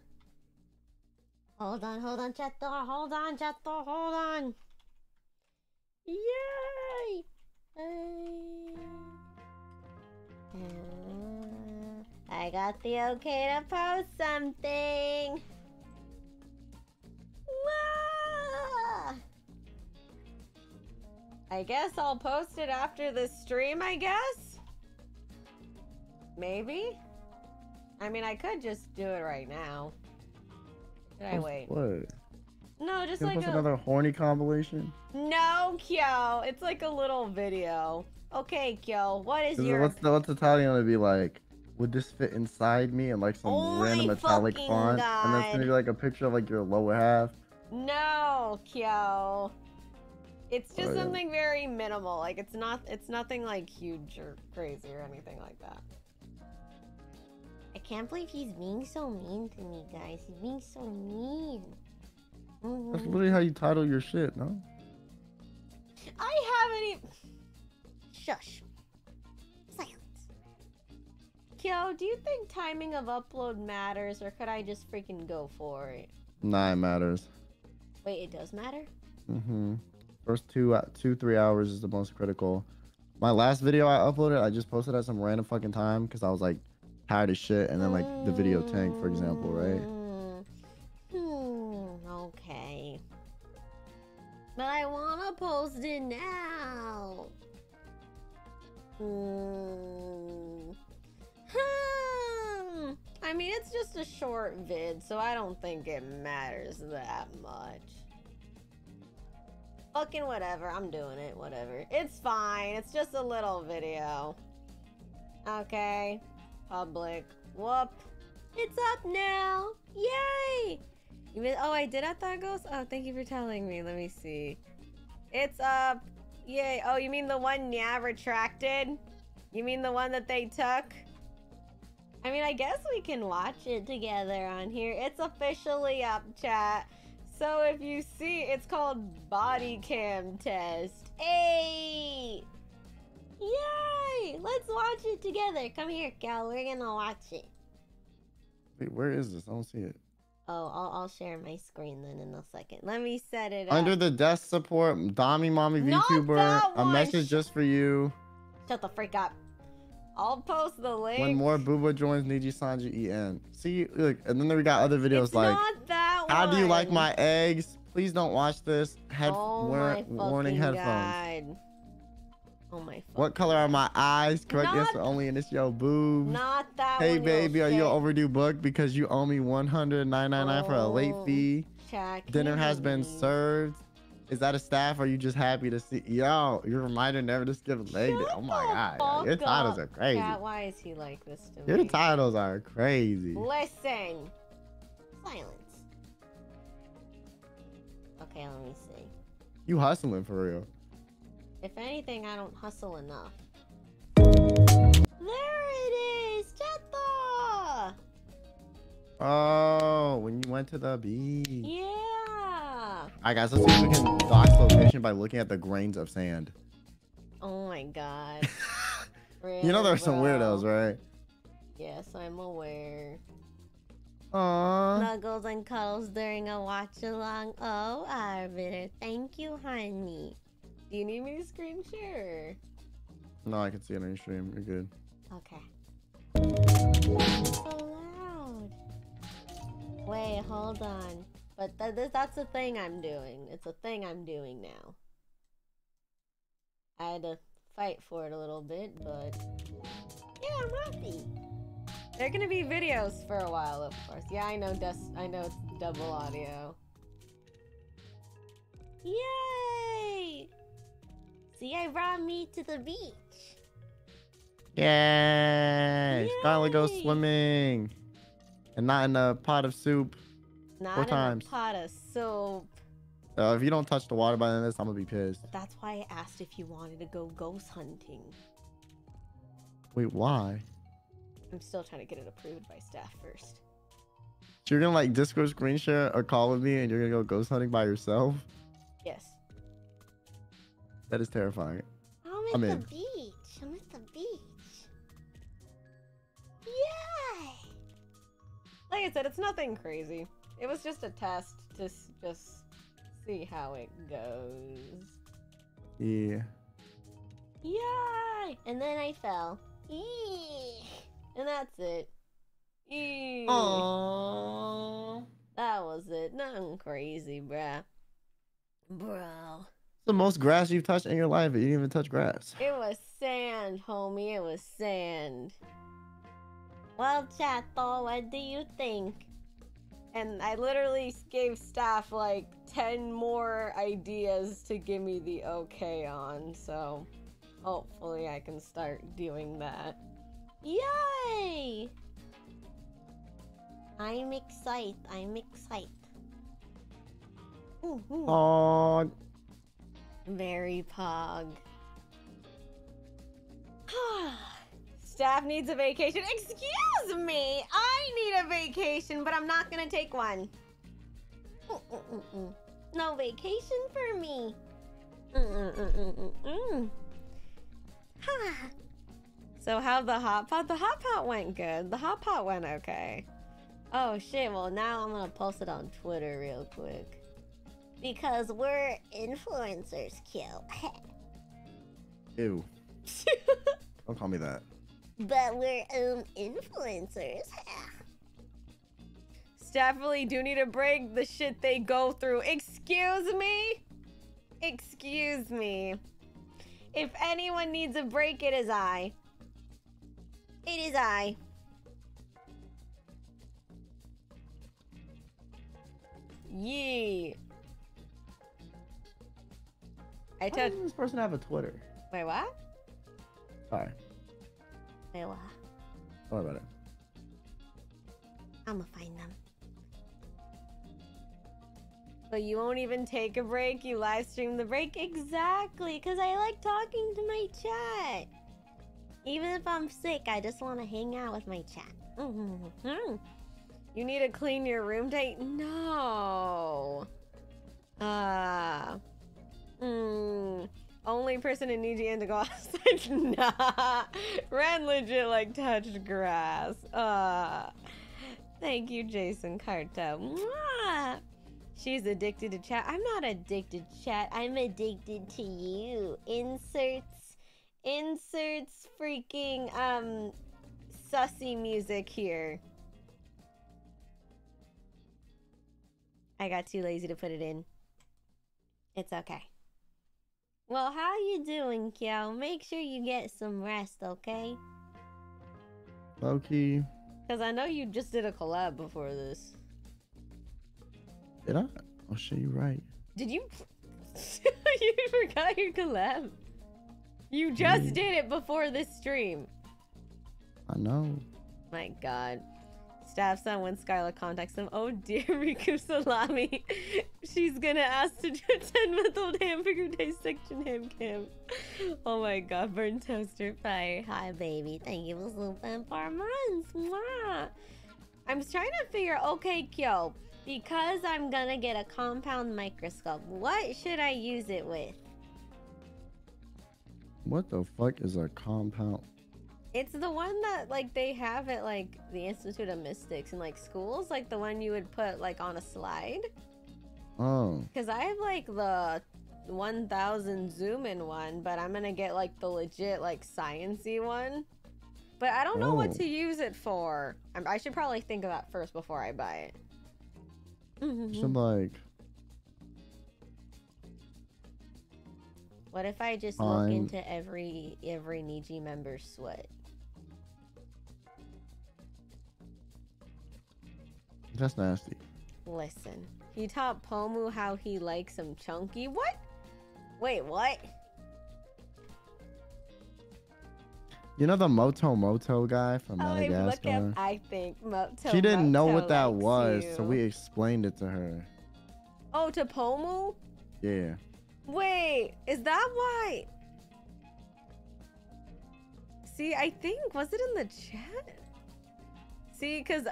Speaker 3: Hold on, hold on, Chato. Hold on, Chato. Hold on. Yay! I got the okay to post something. Wah!
Speaker 2: I guess I'll post it after the stream, I guess? Maybe? I mean, I could just do it right now. Should I wait?
Speaker 4: What?
Speaker 2: No, just like a...
Speaker 4: another horny compilation?
Speaker 2: No, Kyo. It's like a little video. Okay, Kyo. What is
Speaker 4: Is
Speaker 2: your...
Speaker 4: what's the what's the title gonna be like? Would this fit inside me and like some
Speaker 2: Oh
Speaker 4: random metallic font? And that's gonna be like a picture of like your lower half.
Speaker 2: No, Kyo. It's just
Speaker 4: Oh, yeah.
Speaker 2: something very minimal. Like it's not it's nothing like huge or crazy or anything like that.
Speaker 3: I can't believe he's being so mean to me, guys. He's being so mean.
Speaker 4: That's
Speaker 3: Mhm.
Speaker 4: literally how you title your shit, no?
Speaker 2: I haven't even
Speaker 3: Shush. Silence.
Speaker 2: Kyo, do you think timing of upload matters or could I just freaking go for it?
Speaker 4: Nah, it matters.
Speaker 2: Wait, it does matter?
Speaker 4: Mm-hmm. First two, uh, two, three hours is the most critical. My last video I uploaded, I just posted at some random fucking time because I was like tired as shit, and then like the video tanked, for example, right?
Speaker 3: Hmm. Okay. But I wanna post it now. Hmm.
Speaker 2: Hmm. I mean, it's just a short vid, so I don't think it matters that much. Fucking whatever, I'm doing it, whatever. It's fine, it's just a little video. Okay, public. Whoop. It's up now! Yay! You mean, oh, I did at that ghost? Oh, thank you for telling me. Let me see. It's up. Yay. Oh, you mean the one yeah retracted? You mean the one that they took? I mean, I guess we can watch it together on here. It's officially up, chat. So if you see, it's called Body Cam Test. Hey!
Speaker 3: Yay! Let's watch it together. Come here, Cal. We're gonna watch it.
Speaker 4: Wait, where is this? I don't see it.
Speaker 3: Oh, I'll, I'll share my screen then in a second.
Speaker 2: Let me set it up.
Speaker 4: Under the desk support, Dami Mommy VTuber, a message just for you.
Speaker 2: Shut the freak up. I'll post the link.
Speaker 4: When more Booba joins Nijisanji EN. See, look, and then we got other videos
Speaker 2: it's
Speaker 4: like,
Speaker 2: not that
Speaker 4: how do you like my eggs? Please don't watch this. Head
Speaker 2: oh
Speaker 4: war-
Speaker 2: my
Speaker 4: warning headphones.
Speaker 2: God. Oh my.
Speaker 4: What color are my eyes? Correct
Speaker 2: Not-
Speaker 4: answer only, and it's your boobs.
Speaker 2: Not that
Speaker 4: Hey baby, are you an overdue book because you owe me one hundred nine nine nine for a late
Speaker 2: Oh.
Speaker 4: fee?
Speaker 2: Check.
Speaker 4: Dinner has been served. Is that a staff or are you just happy to see? Yo, your reminder never to skip leg day. Oh my god, yo, your titles are crazy.
Speaker 2: Chat, why is he like this to
Speaker 4: Your
Speaker 2: me?
Speaker 4: titles are crazy.
Speaker 2: Listen.
Speaker 3: Silence. Okay, let me see.
Speaker 4: You hustling for real.
Speaker 2: If anything, I don't hustle enough.
Speaker 3: There it is! Chato!
Speaker 4: Oh, when you went to the beach.
Speaker 2: Yeah.
Speaker 4: Alright guys, let's see if we can dox location by looking at the grains of sand.
Speaker 2: Oh my god.
Speaker 4: You know
Speaker 2: Really,
Speaker 4: there's some weirdos, right?
Speaker 2: Yes, I'm aware.
Speaker 4: Aww.
Speaker 3: Snuggles and cuddles during a watch along. Oh, Arbiter. Thank you, honey.
Speaker 2: Do you need me to screen share?
Speaker 4: No, I can see it on your stream. You're good.
Speaker 2: Okay. Wait, hold on. But th- th- that's the thing I'm doing. It's a thing I'm doing now. I had to fight for it a little bit, but
Speaker 3: Yeah, I'm happy.
Speaker 2: they're gonna be videos for a while, of course. Yeah, I know. Des- I know it's double audio.
Speaker 3: Yay! See, I brought me to the beach.
Speaker 4: Yay! Finally go swimming. And not in a pot of soup.
Speaker 2: Not
Speaker 4: Four
Speaker 2: in
Speaker 4: times.
Speaker 2: a pot of soap.
Speaker 4: Uh, if you don't touch the water by the end of this, I'm gonna be pissed.
Speaker 2: But that's why I asked if you wanted to go ghost hunting.
Speaker 4: Wait, why?
Speaker 2: I'm still trying to get it approved by staff first.
Speaker 4: So you're gonna like Discord screen share a call with me and you're gonna go ghost hunting by yourself?
Speaker 2: Yes.
Speaker 4: That is terrifying.
Speaker 3: I'm
Speaker 4: I'm in.
Speaker 2: Like I said, it's nothing crazy. It was just a test to s- just see how it goes.
Speaker 4: Yeah.
Speaker 3: Yay! And then I fell. Eee.
Speaker 2: And that's it. Eee.
Speaker 4: Aww.
Speaker 2: That was it. Nothing crazy, bruh.
Speaker 3: Bro.
Speaker 4: It's the most grass you've touched in your life, but you didn't even touch grass.
Speaker 2: It was sand, homie. It was sand.
Speaker 3: Well, Chato, what do you think?
Speaker 2: And I literally gave staff like 10 more ideas to give me the okay on. So hopefully I can start doing that.
Speaker 3: Yay! I'm excited. I'm excited. Mm-hmm. Ooh, ooh.
Speaker 4: Aww.
Speaker 2: Very pog. Ah. Staff needs a vacation. Excuse me! I need a vacation, but I'm not gonna take one.
Speaker 3: Mm, mm, mm, mm. No vacation for me.
Speaker 2: Mm, So how the hot pot? The hot pot went good. The hot pot went okay. Oh shit, well now I'm gonna post it on Twitter real quick.
Speaker 3: Because we're influencers, kill.
Speaker 4: Ew. Don't call me that.
Speaker 3: But we're um influencers.
Speaker 2: Definitely do need a break. The shit they go through. Excuse me? Excuse me. If anyone needs a break, it is I. It is I. Yee. I
Speaker 4: Why
Speaker 2: touched.
Speaker 4: doesn't this person have a Twitter?
Speaker 2: Wait, what?
Speaker 4: Sorry.
Speaker 3: Wait, what?
Speaker 4: Don't worry about it.
Speaker 3: I'ma find them.
Speaker 2: But you won't even take a break. You live stream the break.
Speaker 3: Exactly, because I like talking to my chat. Even if I'm sick, I just want to hang out with my chat.
Speaker 2: Mhm. You need to clean your room tight? No. Uh. Mm, only person in EGN to go outside? nah. Ren legit like touched grass. Uh. Thank you, Jason Carta. Mwah. She's addicted to chat. I'm not addicted to chat.
Speaker 3: I'm addicted to you.
Speaker 2: Inserts. Inserts freaking um sussy music here. I got too lazy to put it in. It's okay.
Speaker 3: Well, how you doing, Kyo? Make sure you get some rest, okay?
Speaker 4: Loki.
Speaker 2: Because I know you just did a collab before this.
Speaker 4: Did I? Oh shit, you right.
Speaker 2: Did you? you forgot your collab. You just
Speaker 4: Yeah.
Speaker 2: did it before this stream.
Speaker 4: I know.
Speaker 2: My God. Staff-san when Scarle contacts him. Oh dear, Riku Salami. She's gonna ask to do a 10 month old Hamburger Dissection Ham Camp. Oh my God, burn toaster pie.
Speaker 3: Hi, baby. Thank you for sleeping for months. Mwah.
Speaker 2: I'm trying to figure. Okay, Kyo, because I'm gonna get a compound microscope. What should I use it with?
Speaker 4: What the fuck is a compound?
Speaker 2: It's the one that like they have at like the Institute of Mystics and like schools, like the one you would put like on a slide.
Speaker 4: Oh,
Speaker 2: Cause I have like the 1000 zoom in one, but I'm gonna get like the legit like sciency one. But I don't know what
Speaker 4: Oh.
Speaker 2: to use it for. I'm, should probably think of that first before I buy it.
Speaker 3: Mm-hmm.
Speaker 4: should like
Speaker 2: What if I just look into every every Niji member's sweat?
Speaker 4: That's nasty.
Speaker 2: Listen, he taught Pomu how he likes him chunky. What? Wait, what?
Speaker 4: You know the Moto Moto guy from
Speaker 2: Oh, I look
Speaker 4: Madagascar?
Speaker 2: up. I think Moto.
Speaker 4: she didn't know what that was, so we explained it to her.
Speaker 2: Oh, to Pomu?
Speaker 4: Yeah.
Speaker 2: Wait, is that why? See, I think was it in the chat? See, cause.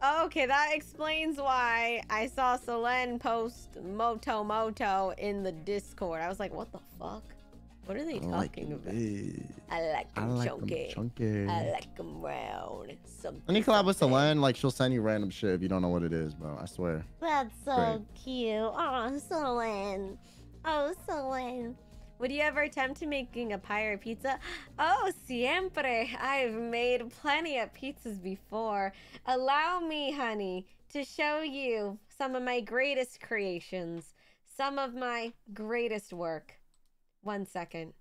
Speaker 2: I- Okay, that explains why I saw Selen post Moto Moto in the Discord. I was like, what the fuck? What are they
Speaker 4: I
Speaker 2: talking
Speaker 4: them
Speaker 2: about?
Speaker 4: big.
Speaker 2: I like
Speaker 4: I
Speaker 2: them
Speaker 4: like them
Speaker 2: chunky.
Speaker 4: chunky.
Speaker 2: I like them round. Something.
Speaker 4: Any collab with. Selen, like she'll send you random shit if you don't know what it is, bro. I swear.
Speaker 3: That's so
Speaker 4: Great.
Speaker 3: cute. Oh, Selen. Oh, Selen.
Speaker 2: Would you ever attempt to making a pie or pizza? Oh, siempre. I've made plenty of pizzas before. Allow me, honey, to show you some of my greatest creations, some of my greatest work. One second.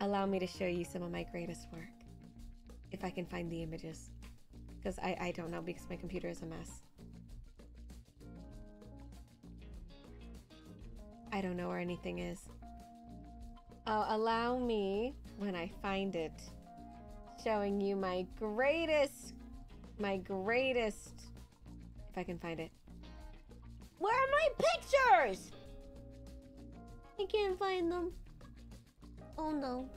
Speaker 2: Allow me to show you some of my greatest work. If I can find the images. Because I, I don't know because my computer is a mess. I don't know where anything is. Oh, allow me, when I find it, showing you my greatest, my greatest, if I can find it.
Speaker 3: Where are my pictures? I can't find them. Oh no.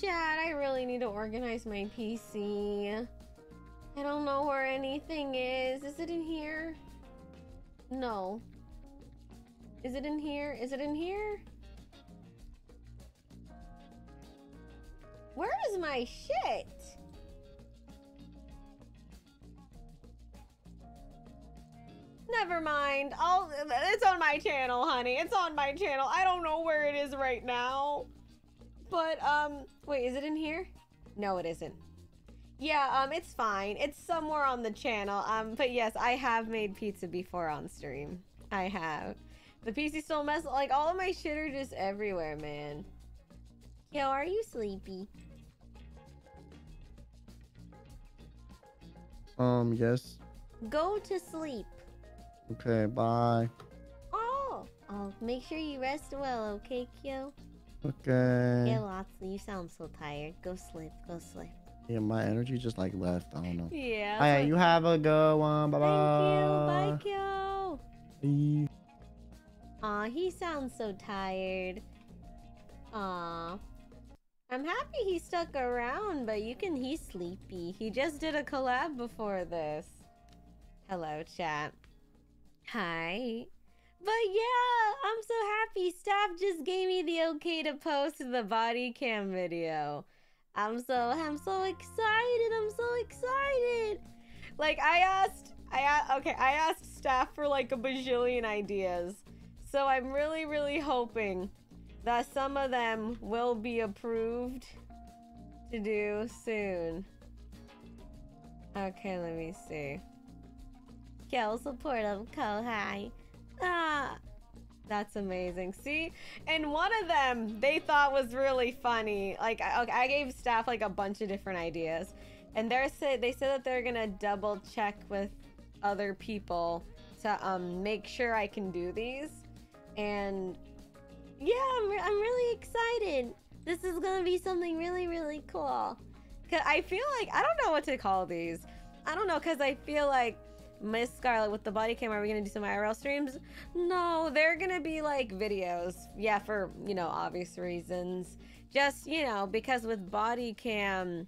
Speaker 2: Chad, I really need to organize my PC. I don't know where anything is. Is it in here? No. Is it in here? Is it in here? Where is my shit? Never mind. I'll it's on my channel, honey. It's on my channel. I don't know where it is right now. But um wait, is it in here? No, it isn't. Yeah, um it's fine. It's somewhere on the channel. Um but yes, I have made pizza before on stream. I have. The PC still mess like all of my shit are just everywhere, man.
Speaker 3: Yo, are you sleepy?
Speaker 4: Um, yes.
Speaker 3: Go to sleep.
Speaker 4: Okay, bye.
Speaker 3: Oh. Oh, make sure you rest well, okay, Kyo?
Speaker 4: Okay.
Speaker 3: Yeah, lots. You sound so tired. Go sleep. Go sleep.
Speaker 4: Yeah, my energy just like left. I don't know.
Speaker 2: Yeah. So-
Speaker 4: you have a good one. Bye bye.
Speaker 2: Thank you.
Speaker 4: bye.
Speaker 2: Kyo. Aw, he sounds so tired. Aw. I'm happy he stuck around, but you can he's sleepy. He just did a collab before this. Hello, chat. Hi. But yeah, I'm so happy. Staff just gave me the okay to post the body cam video. I'm so I'm so excited. I'm so excited. Like I asked I okay, I asked staff for like a bajillion ideas. So I'm really really hoping that some of them will be approved to do soon. Okay, let me see.
Speaker 3: Kyo, support of Ko. Hi.
Speaker 2: Ah, that's amazing. See, and one of them they thought was really funny. Like I, I gave staff like a bunch of different ideas, and they're say they said that they're gonna double check with other people to um make sure I can do these, and
Speaker 3: Yeah, I'm, re- I'm really excited. This is gonna be something really, really cool.
Speaker 2: Cause I feel like I don't know what to call these. I don't know because I feel like Miss Scarle with the body cam. Are we gonna do some IRL streams? No, they're gonna be like videos. Yeah, for you know obvious reasons. Just you know because with body cam.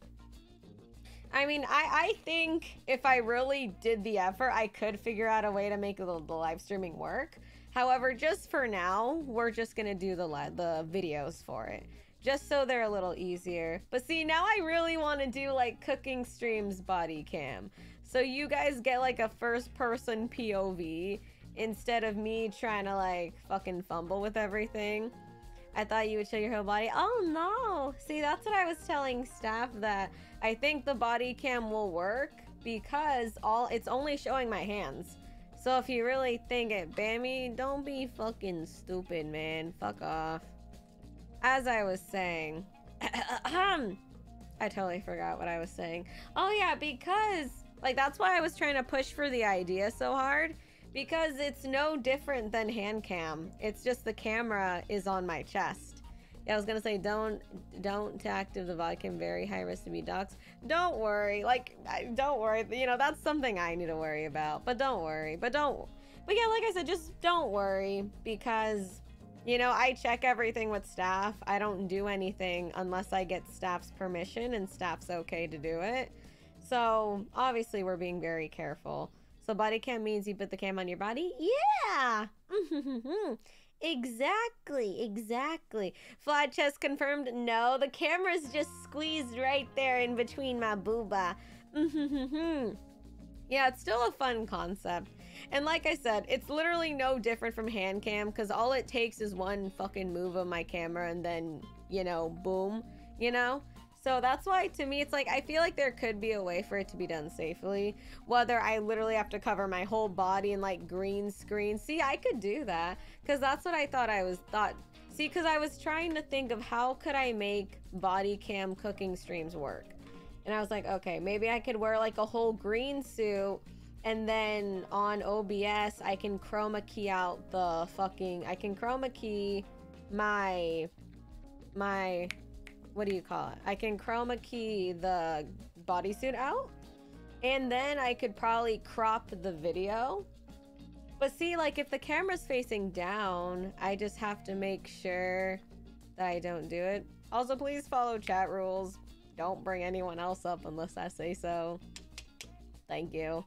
Speaker 2: I mean, I, I think if I really did the effort, I could figure out a way to make the, the live streaming work. However, just for now, we're just gonna do the the videos for it just so they're a little easier. But see, now I really want to do like cooking streams body cam. So you guys get like a first person POV instead of me trying to like fucking fumble with everything. I thought you would show your whole body. Oh no. See, that's what I was telling staff that I think the body cam will work because all it's only showing my hands. So if you really think it, Bammy, don't be fucking stupid, man. Fuck off as I was saying, I totally forgot what I was saying. Oh yeah, because like that's why I was trying to push for the idea so hard because it's no different than hand cam. It's just the camera is on my chest. Yeah, I was gonna say don't don't active the body. Very high risk to be doxxed. Don't worry, like don't worry. You know that's something I need to worry about. But don't worry. But don't. But yeah, like I said, just don't worry because you know, I check everything with staff. I don't do anything unless I get staff's permission and staff's okay to do it. So obviously we're being very careful. So body cam means you put the cam on your body? Yeah. exactly, exactly. Flat chest confirmed. No, the camera's just squeezed right there in between my booba. yeah, it's still a fun concept. And like I said, it's literally no different from hand cam because all it takes is one fucking move of my camera and then, you know, boom, you know? So that's why to me it's like I feel like there could be a way for it to be done safely. Whether I literally have to cover my whole body in like green screen. See, I could do that cuz that's what I thought I was thought See, cuz I was trying to think of how could I make body cam cooking streams work. And I was like, okay, maybe I could wear like a whole green suit and then on OBS I can chroma key out the fucking I can chroma key my my what do you call it? I can chroma key the bodysuit out and then I could probably crop the video. But see like if the camera's facing down, I just have to make sure that I don't do it. Also please follow chat rules. Don't bring anyone else up unless I say so. Thank you.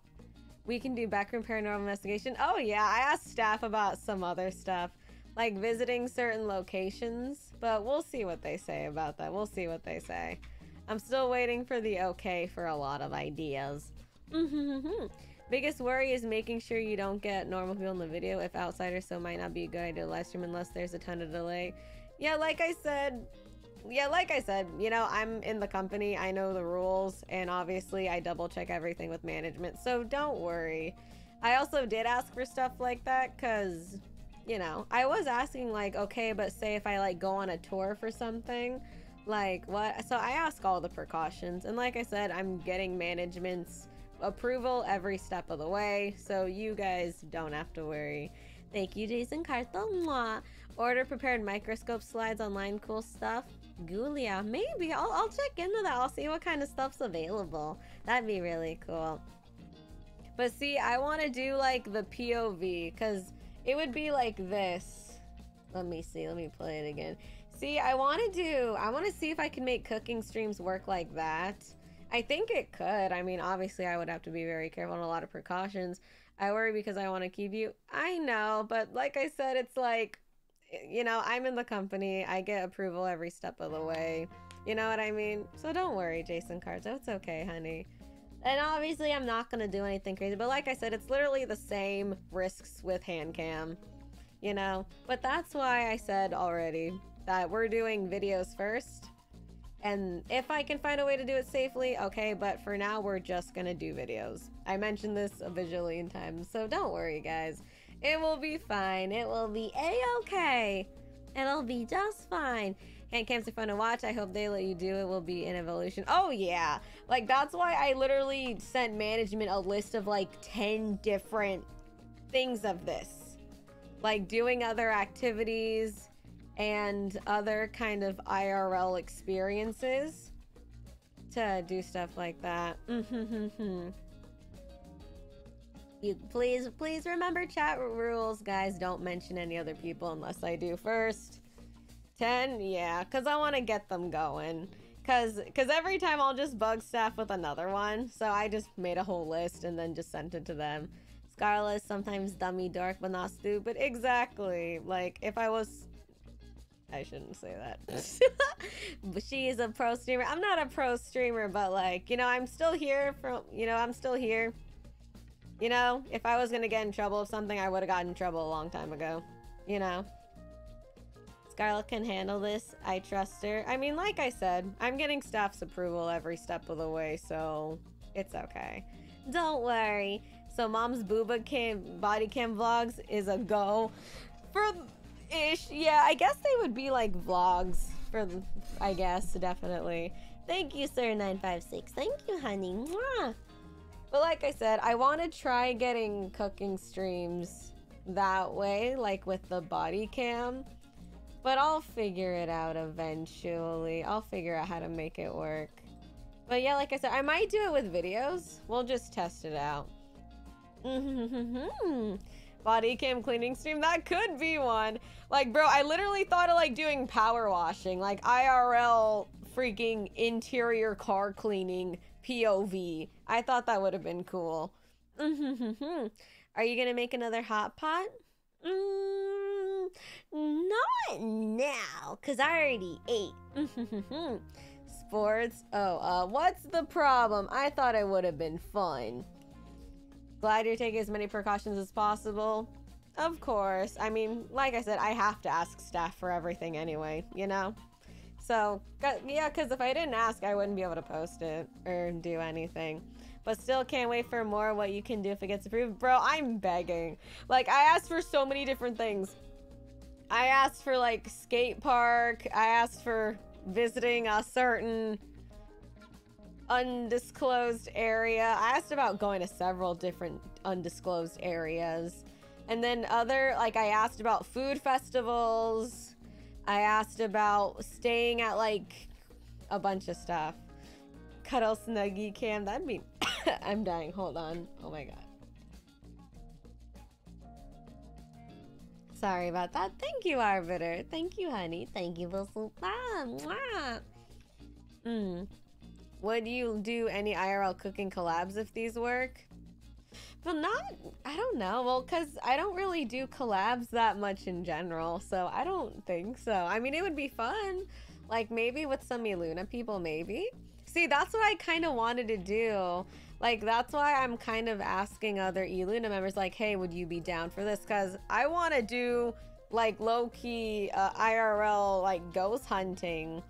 Speaker 2: We can do backroom paranormal investigation. Oh yeah, I asked staff about some other stuff, like visiting certain locations, but we'll see what they say about that. We'll see what they say. I'm still waiting for the okay for a lot of ideas. Mm-hmm. Biggest worry is making sure you don't get normal people in the video if outsiders, so might not be a good idea to live stream unless there's a ton of delay. Yeah, like I said, yeah, like I said, you know, I'm in the company, I know the rules, and obviously I double check everything with management, so don't worry. I also did ask for stuff like that because, you know, I was asking, like, okay, but say if I, like, go on a tour for something, like, what? So I ask all the precautions, and like I said, I'm getting management's approval every step of the way, so you guys don't have to worry. Thank you, Jason Carto. Order prepared microscope slides online, cool stuff. Gulia, maybe I'll, I'll check into that. I'll see what kind of stuff's available. That'd be really cool. But see, I want to do like the POV because it would be like this. Let me see. Let me play it again. See, I want to do, I want to see if I can make cooking streams work like that. I think it could. I mean, obviously, I would have to be very careful and a lot of precautions. I worry because I want to keep you. I know, but like I said, it's like, you know, I'm in the company. I get approval every step of the way. You know what I mean? So don't worry, Jason Carzo. It's okay, honey. And obviously, I'm not to do anything crazy. But like I said, it's literally the same risks with hand cam, you know? But that's why I said already that we're doing videos first. And if I can find a way to do it safely, okay, but for now, we're just gonna do videos. I mentioned this a bajillion times, so don't worry, guys. It will be fine. It will be a-okay. It'll be just fine. Hand cams are fun to watch. I hope they let you do it. Will be an evolution. Oh yeah, like that's why I literally sent management a list of like ten different things of this, like doing other activities and other kind of IRL experiences to do stuff like that. You please, please remember chat rules, guys. Don't mention any other people unless I do first. 10, yeah, because I want to get them going. Because cause every time I'll just bug staff with another one. So I just made a whole list and then just sent it to them. Scarle, sometimes dummy, dark, but not stupid. Exactly. Like, if I was... I shouldn't say that. she is a pro streamer. I'm not a pro streamer, but like, you know, I'm still here from, you know, I'm still here. You know, if I was gonna get in trouble with something, I would have gotten in trouble a long time ago. You know? Scarle can handle this. I trust her. I mean, like I said, I'm getting staff's approval every step of the way, so it's okay. Don't worry. So mom's booba cam body cam vlogs is a go for ish. Yeah, I guess they would be like vlogs for I guess definitely. Thank you, sir 956. Thank you, honey. Mwah. But like I said, I want to try getting cooking streams that way, like with the body cam. But I'll figure it out eventually. I'll figure out how to make it work. But yeah, like I said, I might do it with videos. We'll just test it out. Body cam cleaning stream, that could be one. Like, bro, I literally thought of like doing power washing, like IRL freaking interior car cleaning POV. I thought that would have been cool. Are you gonna make another hot pot? Mm, not now, cause I already ate. Sports. Oh, uh, what's the problem? I thought it would have been fun. Glad you're taking as many precautions as possible. Of course. I mean, like I said, I have to ask staff for everything anyway, you know? So, yeah, because if I didn't ask, I wouldn't be able to post it or do anything. But still can't wait for more what you can do if it gets approved. Bro, I'm begging. Like, I asked for so many different things. I asked for, like, skate park. I asked for visiting a certain undisclosed area. I asked about going to several different undisclosed areas. And then other, like, I asked about food festivals. I asked about staying at, like, a bunch of stuff. Cuddle Snuggie Cam. That'd be... I'm dying. Hold on. Oh my god. Sorry about that. Thank you, Arbiter. Thank you, honey. Thank you, Mwah. Mm. Would you do any IRL cooking collabs if these work? Well, not, I don't know. Well, because I don't really do collabs that much in general, so I don't think so. I mean, it would be fun. Like, maybe with some ILUNA people, maybe. See, that's what I kind of wanted to do. Like, that's why I'm kind of asking other ILUNA members, like, hey, would you be down for this? Because I want to do, like, low-key uh, IRL, like, ghost hunting.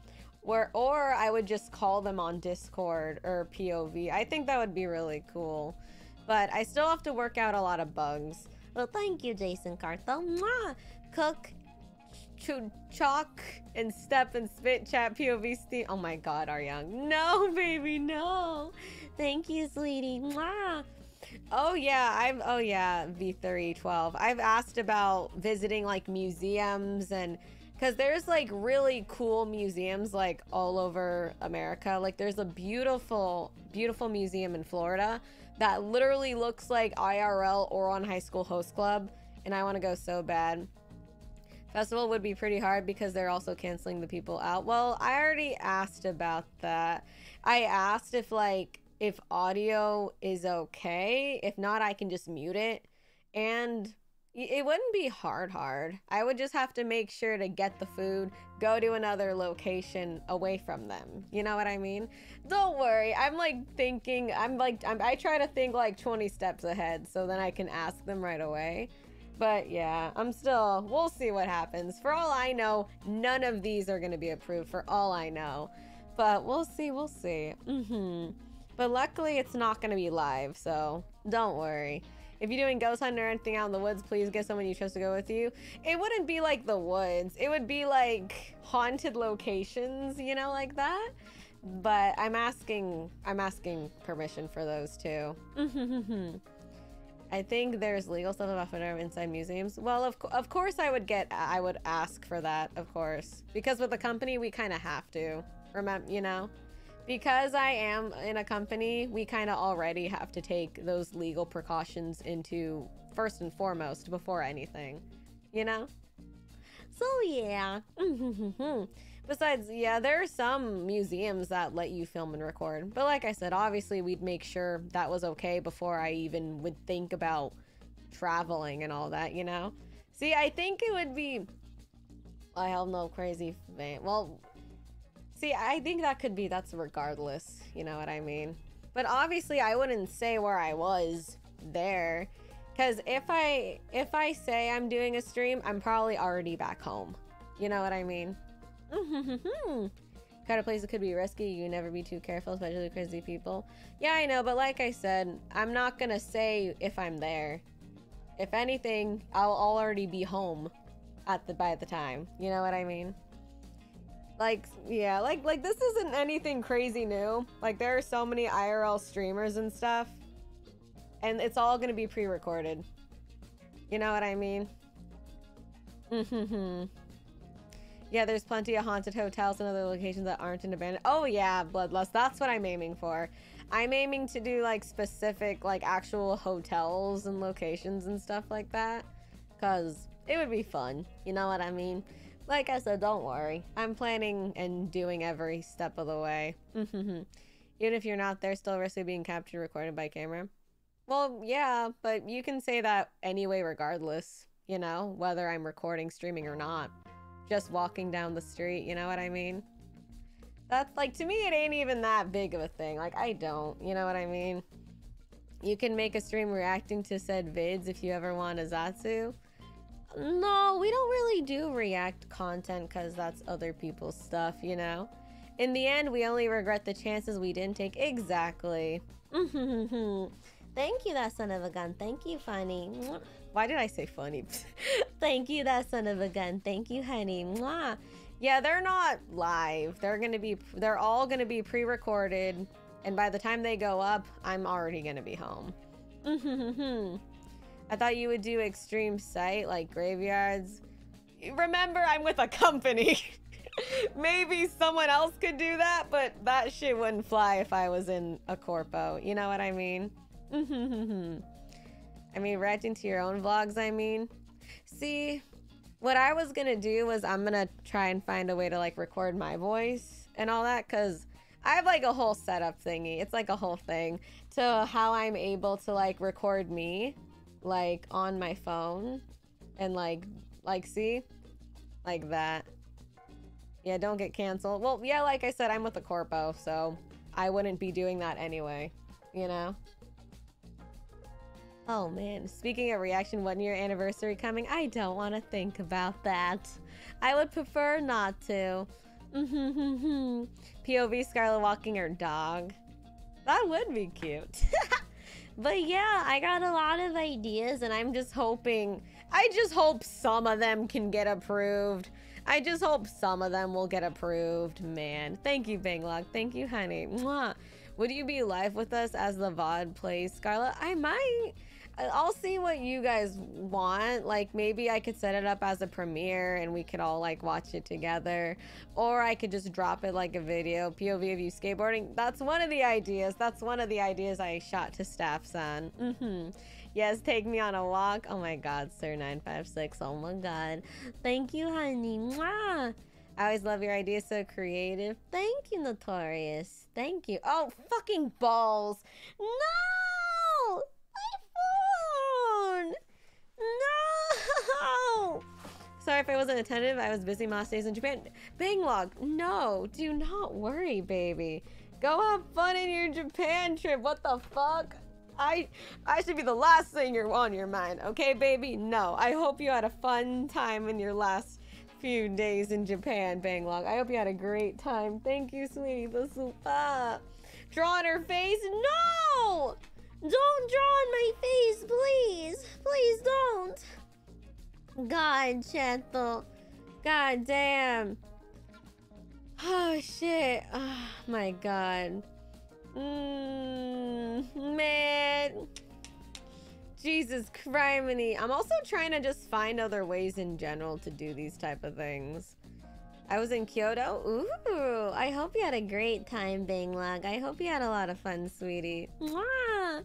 Speaker 2: Where, or I would just call them on Discord or POV. I think that would be really cool. But I still have to work out a lot of bugs. Well, thank you, Jason Cartho. Mwah! Cook, ch chalk, and step and spit chat POV Steam. Oh my god, Aryang. No, baby, no. Thank you, sweetie. Mwah! Oh yeah, I'm oh yeah, V312. I've asked about visiting like museums and because there's like really cool museums like all over America. Like there's a beautiful, beautiful museum in Florida that literally looks like IRL Ouran High School Host Club, and I want to go so bad. Festival would be pretty hard because they're also canceling the people out. Well, I already asked about that. I asked if like if audio is okay. If not, I can just mute it. And it wouldn't be hard hard. I would just have to make sure to get the food go to another location away from them. You know what i mean? Don't worry. I'm like thinking i'm like I'm, i try to think like 20 steps ahead so then i can ask them right away. But yeah i'm still we'll see what happens. For all i know none of these are going to be approved for all i know. But we'll see we'll see. Mm-hmm but luckily it's not going to be live so don't worry If you're doing ghost hunting or anything out in the woods, please get someone you trust to go with you. It wouldn't be like the woods. It would be like haunted locations, you know, like that. But I'm asking, I'm asking permission for those too. I think there's legal stuff about photo inside museums. Well, of, of course I would get, I would ask for that, of course. Because with the company, we kind of have to. Remember, you know? Because I am in a company, we kind of already have to take those legal precautions into first and foremost before anything. You know? So yeah. Besides, yeah, there are some museums that let you film and record. But like I said, obviously we'd make sure that was okay before I even would think about traveling and all that, you know? See, I think it would be I have no crazy fan. Well, see, I think that could be that's regardless, you know what I mean? But obviously I wouldn't say where I was there cuz if I if I say I'm doing a stream, I'm probably already back home. You know what I mean? Mm-hmm. kind of place that could be risky. You never be too careful, especially crazy people. Yeah, I know, but like I said, I'm not gonna say if I'm there. If anything, I'll already be home at the by the time. You know what I mean? Like, yeah, like like this isn't anything crazy new. Like there are so many IRL streamers and stuff. And it's all gonna be pre-recorded. You know what I mean? Mm-hmm. Yeah, there's plenty of haunted hotels and other locations that aren't in abandoned. Oh yeah, Bloodlust. That's what I'm aiming for. I'm aiming to do like specific, like actual hotels and locations and stuff like that. Cause it would be fun. You know what I mean? Like I said, don't worry. I'm planning and doing every step of the way. Even if you're not there, still risky being captured, recorded by camera. Well, yeah, but you can say that anyway, regardless. You know, whether I'm recording, streaming, or not just walking down the street, you know what I mean? That's like, to me, it ain't even that big of a thing. Like, I don't, you know what I mean? You can make a stream reacting to said vids if you ever want a Zatsu. No, we don't really do react content because that's other people's stuff, you know? In the end, we only regret the chances we didn't take. Exactly. Thank you, that son of a gun. Thank you, funny. Why did I say funny? Thank you, that son of a gun. Thank you, honey. Mwah. Yeah, they're not live. They're gonna be. They're all gonna be pre-recorded, and by the time they go up, I'm already gonna be home. I thought you would do extreme sight like graveyards. Remember, I'm with a company. Maybe someone else could do that, but that shit wouldn't fly if I was in a corpo. You know what I mean? I mean, reacting to your own vlogs, I mean. See, what I was gonna do was I'm gonna try and find a way to like record my voice and all that because I have like a whole setup thingy. It's like a whole thing to how I'm able to like record me like on my phone and like like see like that. Yeah, don't get canceled. Well, yeah, like I said, I'm with the corpo, so I wouldn't be doing that anyway, you know? Oh man, speaking of reaction one year anniversary coming, I don't want to think about that. I would prefer not to. POV Scarle walking her dog. That would be cute. but yeah, I got a lot of ideas and I'm just hoping, I just hope some of them can get approved. I just hope some of them will get approved, man. Thank you, Banglog. Thank you, honey. Mwah. Would you be live with us as the VOD plays, Scarle? I might. I'll see what you guys want. Like maybe I could set it up as a premiere and we could all like watch it together. Or I could just drop it like a video, POV of you skateboarding. That's one of the ideas. That's one of the ideas I shot to staff-san. Mm-hmm. Yes, take me on a walk. Oh my god, sir 956. Oh my god. Thank you, honey. Mwah. I always love your ideas, so creative. Thank you, Notorious. Thank you. Oh, fucking balls. No! phone! No! Sorry if I wasn't attentive. I was busy last days in Japan. Banglog, no, do not worry, baby. Go have fun in your Japan trip. What the fuck? I I should be the last thing you're on your mind, okay, baby? No. I hope you had a fun time in your last few days in Japan, Banglog. I hope you had a great time. Thank you, sweetie. The super. Draw on her face? No!
Speaker 3: Don't draw on my face, please. Please don't. God, Cheto.
Speaker 2: God damn. Oh shit. Oh my god. Mm, man. Jesus criminy. I'm also trying to just find other ways in general to do these type of things. I was in Kyoto. Ooh, I hope you had a great time, Banglug. I hope you had a lot of fun, sweetie. Mwah.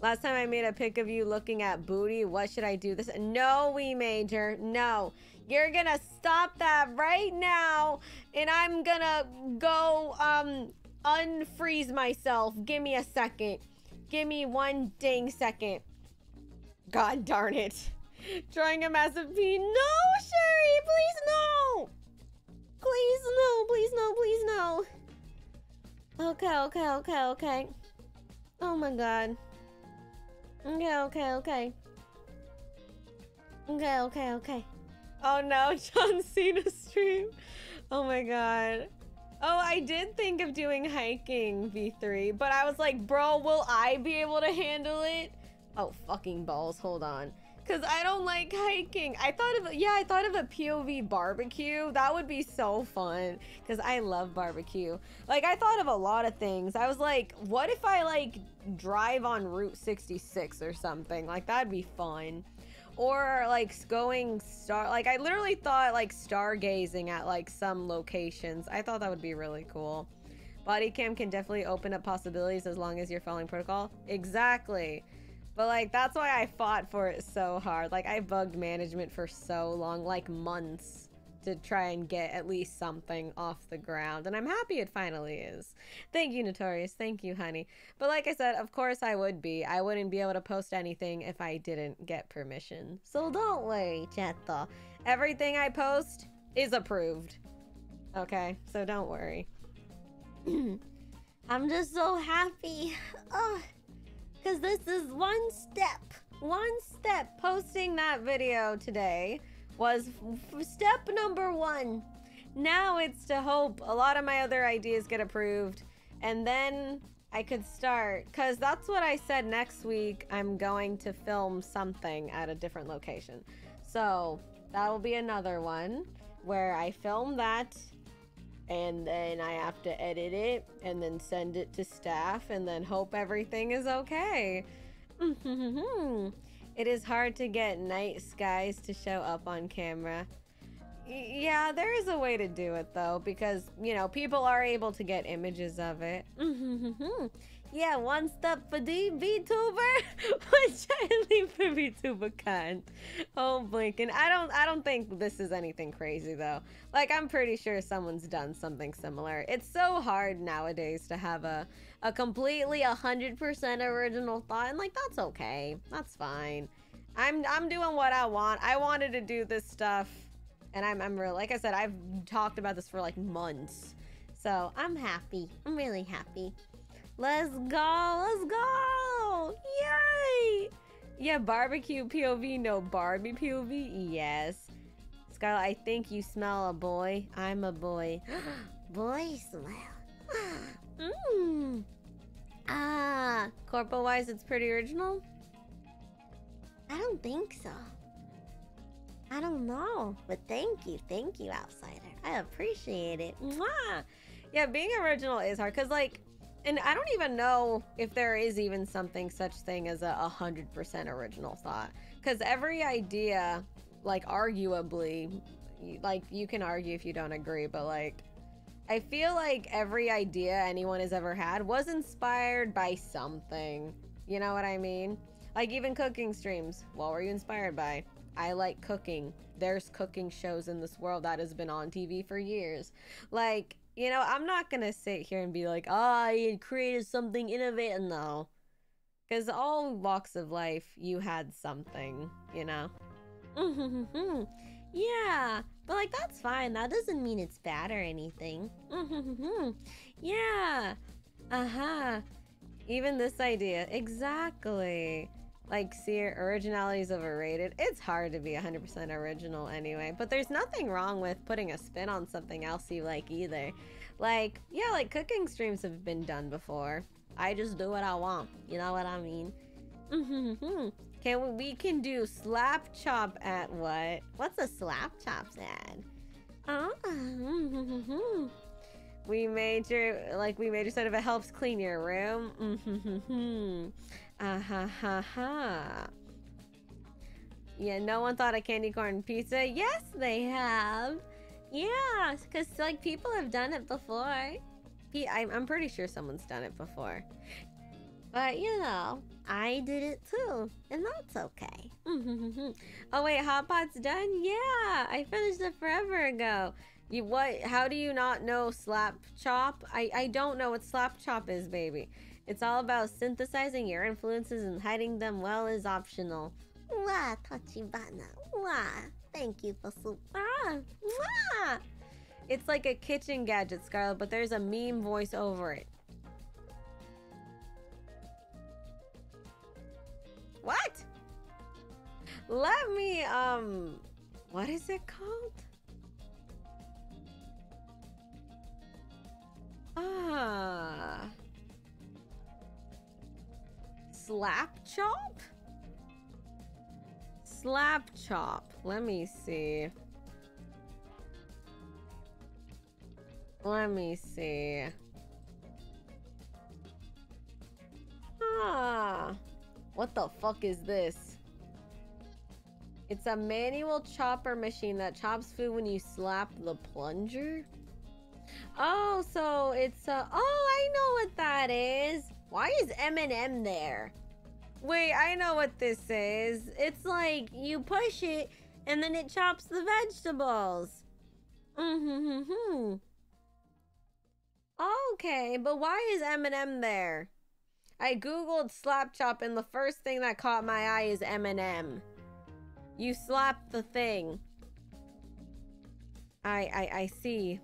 Speaker 2: Last time I made a pic of you looking at booty. What should I do this? No, we major. No. You're gonna stop that right now. And I'm gonna go um unfreeze myself. Give me a second. Give me one dang second. God darn it. Drawing a massive P. No, Sherry, please no. Please no, please no, please no. Okay, okay, okay, okay. Oh my god. Okay, okay, okay. Okay, okay, okay. Oh no, John Cena stream. Oh my god. Oh, I did think of doing hiking V3, but I was like, bro, will I be able to handle it? Oh, fucking balls. Hold on. Because I don't like hiking. I thought of, yeah, I thought of a POV barbecue. That would be so fun. Because I love barbecue. Like, I thought of a lot of things. I was like, what if I, like, drive on Route 66 or something? Like, that'd be fun. Or, like, going star, like, I literally thought, like, stargazing at, like, some locations. I thought that would be really cool. Body cam can definitely open up possibilities as long as you're following protocol. Exactly. But like that's why I fought for it so hard. Like I bugged management for so long, like months to try and get at least something off the ground. And I'm happy it finally is. Thank you, Notorious. Thank you, honey. But like I said, of course I would be. I wouldn't be able to post anything if I didn't get permission. So don't worry, Cheto. Everything I post is approved. Okay? So don't worry.
Speaker 3: I'm just so happy. Because this is one step.
Speaker 2: One step posting that video today was step number one. Now it's to hope a lot of my other ideas get approved and then I could start. Because that's what I said next week. I'm going to film something at a different location. So that'll be another one where I film that and then I have to edit it and then send it to staff and then hope everything is okay. it is hard to get night skies to show up on camera. Yeah, there is a way to do it though because, you know, people are able to get images of it. yeah, one step for the VTuber, one giant leap for VTuber can't. Oh, Blinken. I don't I don't think this is anything crazy though. Like I'm pretty sure someone's done something similar. It's so hard nowadays to have a a completely 100% original thought and like that's okay. That's fine. I'm I'm doing what I want. I wanted to do this stuff and I'm I'm real like I said I've talked about this for like months. So, I'm happy. I'm really happy. Let's go. Let's go. Yay. Yeah, barbecue POV, no Barbie POV. Yes. Scarle, I think you smell a boy. I'm a boy.
Speaker 3: Boy smell.
Speaker 2: Mmm. Ah, corporal wise, it's pretty original.
Speaker 3: I don't think so. I don't know. But thank you. Thank you, outsider. I appreciate it.
Speaker 2: Mwah. Yeah, being original is hard because, like, and I don't even know if there is even something such thing as a 100% original thought because every idea, like, arguably, like, you can argue if you don't agree, but, like, I feel like every idea anyone has ever had was inspired by something. You know what I mean? Like even cooking streams. What were you inspired by? I like cooking. There's cooking shows in this world that has been on TV for years. Like, you know, I'm not gonna sit here and be like, oh, I created something innovative. No. Because all walks of life, you had something, you know? yeah.
Speaker 3: But like that's fine. That doesn't mean it's bad or anything.
Speaker 2: yeah. Uh huh. Even this idea. Exactly. Like, see, originality is overrated. It's hard to be 100% original anyway, but there's nothing wrong with putting a spin on something else you like either. Like, yeah, like cooking streams have been done before. I just do what I want. You know what I mean? Can we, we can do slap chop at what? What's a slap chop at? Oh, we made your like we made your said if it helps clean your room. Ah ha ha ha. Yeah, no one thought of candy corn pizza. Yes, they have. Yeah, because like people have done it before. I'm, I'm pretty sure someone's done it before. But you know, I did it too, and that's okay. oh wait, hot pot's done? Yeah, I finished it forever ago. You what? How do you not know slap chop? I I don't know what slap chop is, baby. It's all about synthesizing your influences and hiding them well is optional.
Speaker 3: Mwah, Tachibana. Mwah. Thank you for soup.
Speaker 2: Ah, mwah. It's like a kitchen gadget, Scarle, but there's a meme voice over it. What? Let me, um, what is it called? Ah. Slap chop? Slap chop. Let me see. Let me see. Ah. What the fuck is this? It's a manual chopper machine that chops food when you slap the plunger? Oh, so it's a... Oh, I know what that is. Why is Eminem there? Wait, I know what this is. It's like you push it and then it chops the vegetables. Mm-hmm. Okay, but why is Eminem there? I googled slap chop and the first thing that caught my eye is Eminem. You slap the thing. I I I see.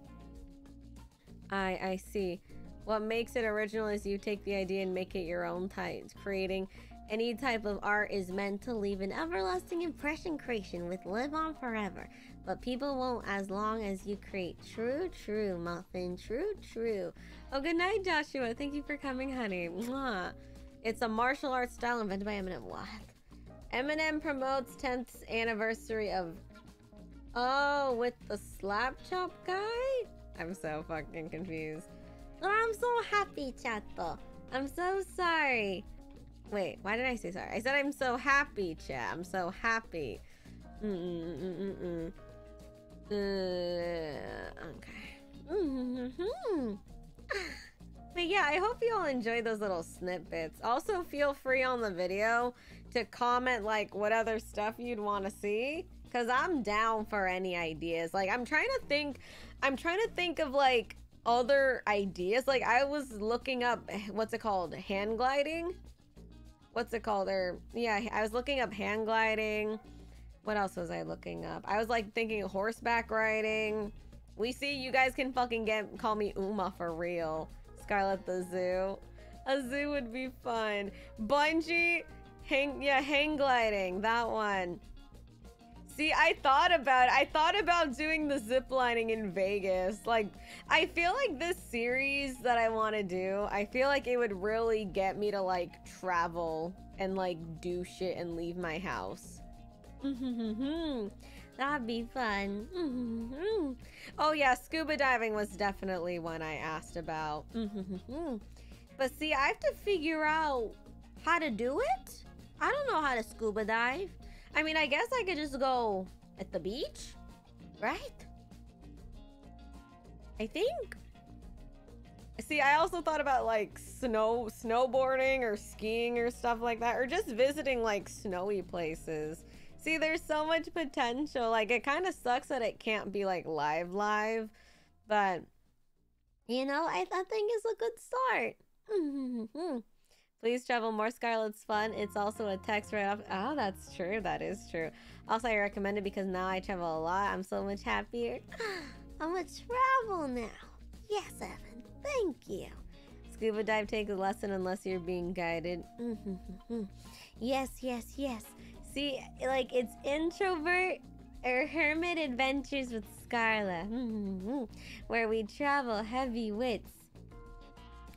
Speaker 2: I I see. What makes it original is you take the idea and make it your own type. Creating any type of art is meant to leave an everlasting impression creation with live on forever. But people won't as long as you create. True, true, Muffin. True, true. Oh, good night, Joshua. Thank you for coming, honey. Mwah. It's a martial arts style invented by Eminem. What? Eminem promotes 10th anniversary of. Oh, with the slap chop guy? I'm so fucking confused.
Speaker 3: Oh, I'm so happy, Chato.
Speaker 2: I'm so sorry. Wait, why did I say sorry? I said I'm so happy, chat. I'm so happy. Mm-mm-mm-mm-mm. Uh, okay. Mm-hmm. But yeah, I hope you all enjoyed those little snippets. Also, feel free on the video to comment like what other stuff you'd want to see. Cause I'm down for any ideas. Like I'm trying to think, I'm trying to think of like other ideas. Like I was looking up, what's it called? Hand gliding? What's it called? Or yeah, I was looking up hand gliding. What else was I looking up? I was like thinking horseback riding. We see you guys can fucking get call me Uma for real. Scarle the Zoo. A zoo would be fun. Bungee, hang yeah, hang gliding. That one. See, I thought about I thought about doing the zip lining in Vegas. Like, I feel like this series that I want to do, I feel like it would really get me to like travel and like do shit and leave my house. Mhm.
Speaker 3: That'd be fun.
Speaker 2: Oh yeah, scuba diving was definitely one I asked about. But see, I have to figure out how to do it. I don't know how to scuba dive. I mean, I guess I could just go at the beach, right? I think. See, I also thought about like snow snowboarding or skiing or stuff like that or just visiting like snowy places. See, there's so much potential. Like it kind of sucks that it can't be like live live, but you know, I, I think it's a good start. Please travel more Scarle's fun. It's also a text right off. Oh, that's true. That is true. Also, I recommend it because now I travel a lot. I'm so much happier.
Speaker 3: I'm gonna travel now. Yes, Evan. Thank you.
Speaker 2: Scuba dive takes a lesson unless you're being guided.
Speaker 3: yes, yes, yes.
Speaker 2: See, like it's introvert or hermit adventures with Scarle, where we travel heavy wits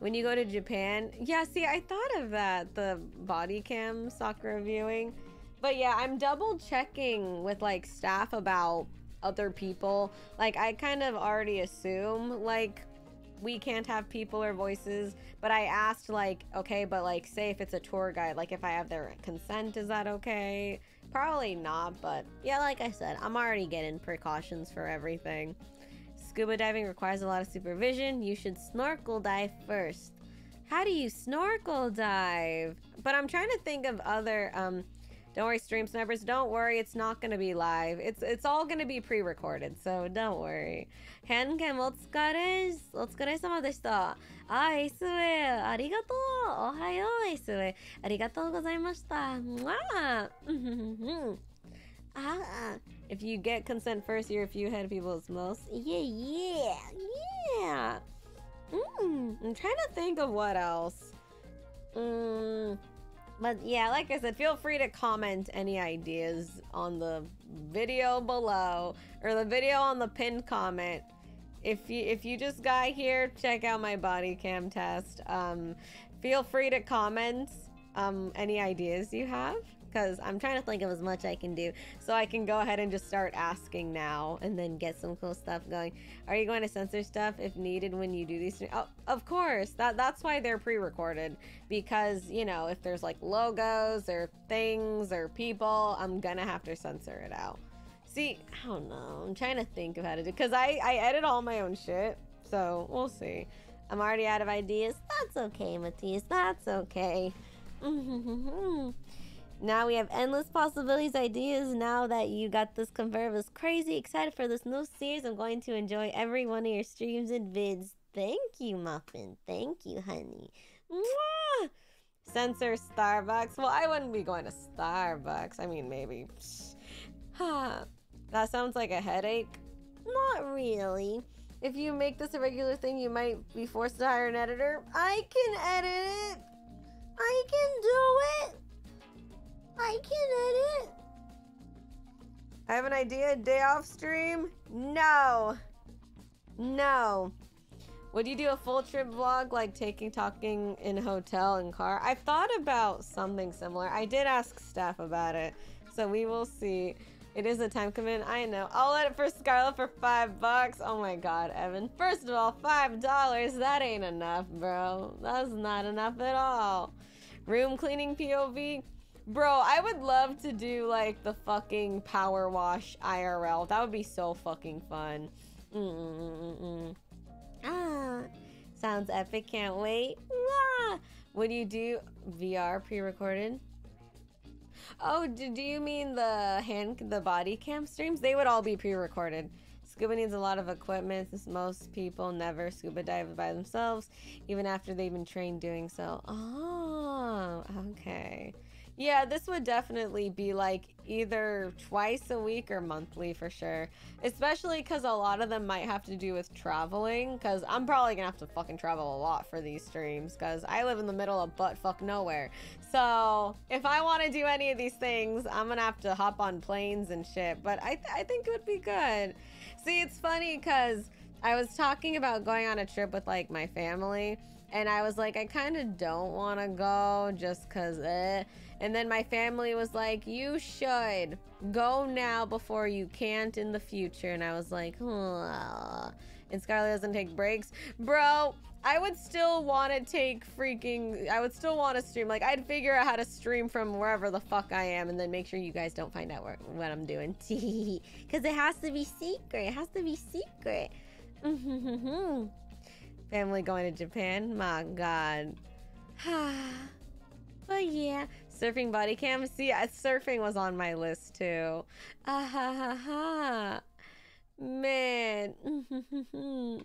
Speaker 2: when you go to Japan. Yeah, see, I thought of that, the body cam soccer viewing. But yeah, I'm double checking with like staff about other people. Like I kind of already assume like we can't have people or voices, but I asked like, okay, but like say if it's a tour guide, like if I have their consent, is that okay? Probably not, but yeah, like I said, I'm already getting precautions for everything. Scuba diving requires a lot of supervision. You should snorkel dive first. How do you snorkel dive? But I'm trying to think of other um don't worry, stream snipers. Don't worry, it's not gonna be live. It's it's all gonna be pre-recorded, so don't worry. 変換お疲れお疲れ様でした。あ、エスウェイ、ありがとう。おはよう、エスウェイ。ありがとうございました。むわー Ah, if you get consent first, you're a few of people at most. Yeah, yeah, yeah. Mm, I'm trying to think of what else. Mm, but yeah, like I said, feel free to comment any ideas on the video below or the video on the pinned comment. If you if you just got here, check out my body cam test. Um, feel free to comment um, any ideas you have because I'm trying to think of as much I can do so I can go ahead and just start asking now and then get some cool stuff going. Are you going to censor stuff if needed when you do these? Oh, of course. That that's why they're pre-recorded because you know if there's like logos or things or people, I'm gonna have to censor it out. See, I don't know. I'm trying to think of how to do because I I edit all my own shit, so we'll see. I'm already out of ideas. That's okay, Matthias. That's okay. Now we have endless possibilities, ideas. Now that you got this confirmed, was crazy excited for this new series. I'm going to enjoy every one of your streams and vids. Thank you, Muffin. Thank you, honey. Mwah! Censor Starbucks. Well, I wouldn't be going to Starbucks. I mean, maybe. that sounds like a headache. Not really. If you make this a regular thing, you might be forced to hire an editor. I can edit it. I can do it. I can edit. I have an idea. Day off stream? No. No. Would you do a full trip vlog like taking talking in hotel and car? I've thought about something similar. I did ask Steph about it. So we will see. It is a time commitment. I know. I'll let it for Scarle for five bucks. Oh my god, Evan. First of all, five dollars. That ain't enough, bro. That's not enough at all. Room cleaning POV. Bro, I would love to do like the fucking power wash IRL. That would be so fucking fun. Mm-mm-mm-mm. Ah, sounds epic. Can't wait. Ah, what do you do? VR pre-recorded? Oh, do, do you mean the hand, the body cam streams? They would all be pre-recorded. Scuba needs a lot of equipment most people never scuba dive by themselves, even after they've been trained doing so. Oh, okay. Yeah, this would definitely be like either twice a week or monthly for sure. Especially because a lot of them might have to do with traveling. Because I'm probably gonna have to fucking travel a lot for these streams. Because I live in the middle of butt fuck nowhere. So if I want to do any of these things, I'm gonna have to hop on planes and shit. But I, th- I think it would be good. See, it's funny because I was talking about going on a trip with like my family. And I was like, I kind of don't want to go just because, eh. And then my family was like, You should go now before you can't in the future. And I was like, "Huh." And Scarle doesn't take breaks. Bro, I would still want to take freaking. I would still want to stream. Like, I'd figure out how to stream from wherever the fuck I am and then make sure you guys don't find out where, what I'm doing. Because it has to be secret. It has to be secret. Family going to Japan? My god. but yeah, surfing body cam. See, uh, surfing was on my list too. Ah ha ha ha. Man.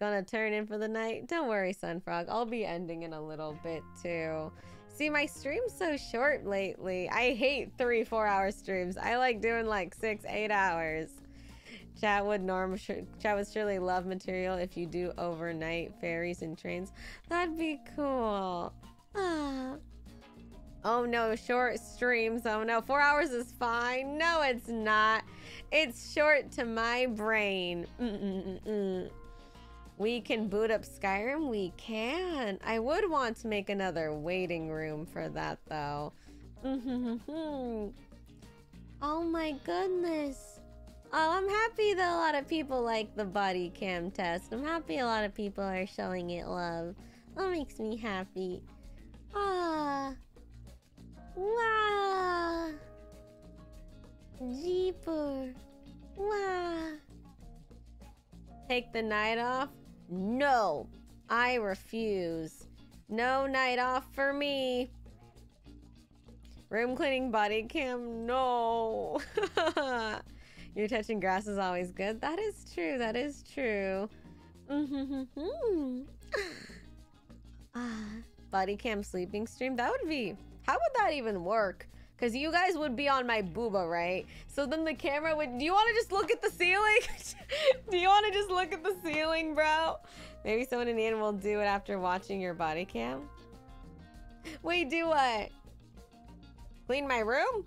Speaker 2: Gonna turn in for the night. Don't worry, Sunfrog. I'll be ending in a little bit too. See, my stream's so short lately. I hate three, four hour streams. I like doing like six, eight hours. Chat would norm chat would surely love material if you do overnight ferries and trains. That'd be cool. Ah. Oh no, short streams. Oh no, four hours is fine. No, it's not. It's short to my brain. Mm-mm-mm-mm. We can boot up Skyrim. We can. I would want to make another waiting room for that though. oh
Speaker 3: my goodness. Oh, I'm happy that a lot of people like the body cam test. I'm happy a lot of people are showing it love. That makes me happy. Ah. Wow. Jeeper. Wow.
Speaker 2: Take the night off? No. I refuse. No night off for me. Room cleaning body cam? No. You're touching grass is always good. That is true. That is true. Ah, body cam sleeping stream? That would be... How would that even work? Because you guys would be on my booba, right? So then the camera would... Do you want to just look at the ceiling? do you want to just look at the ceiling, bro? Maybe someone in the end will do it after watching your body cam? Wait, do what? Clean my room?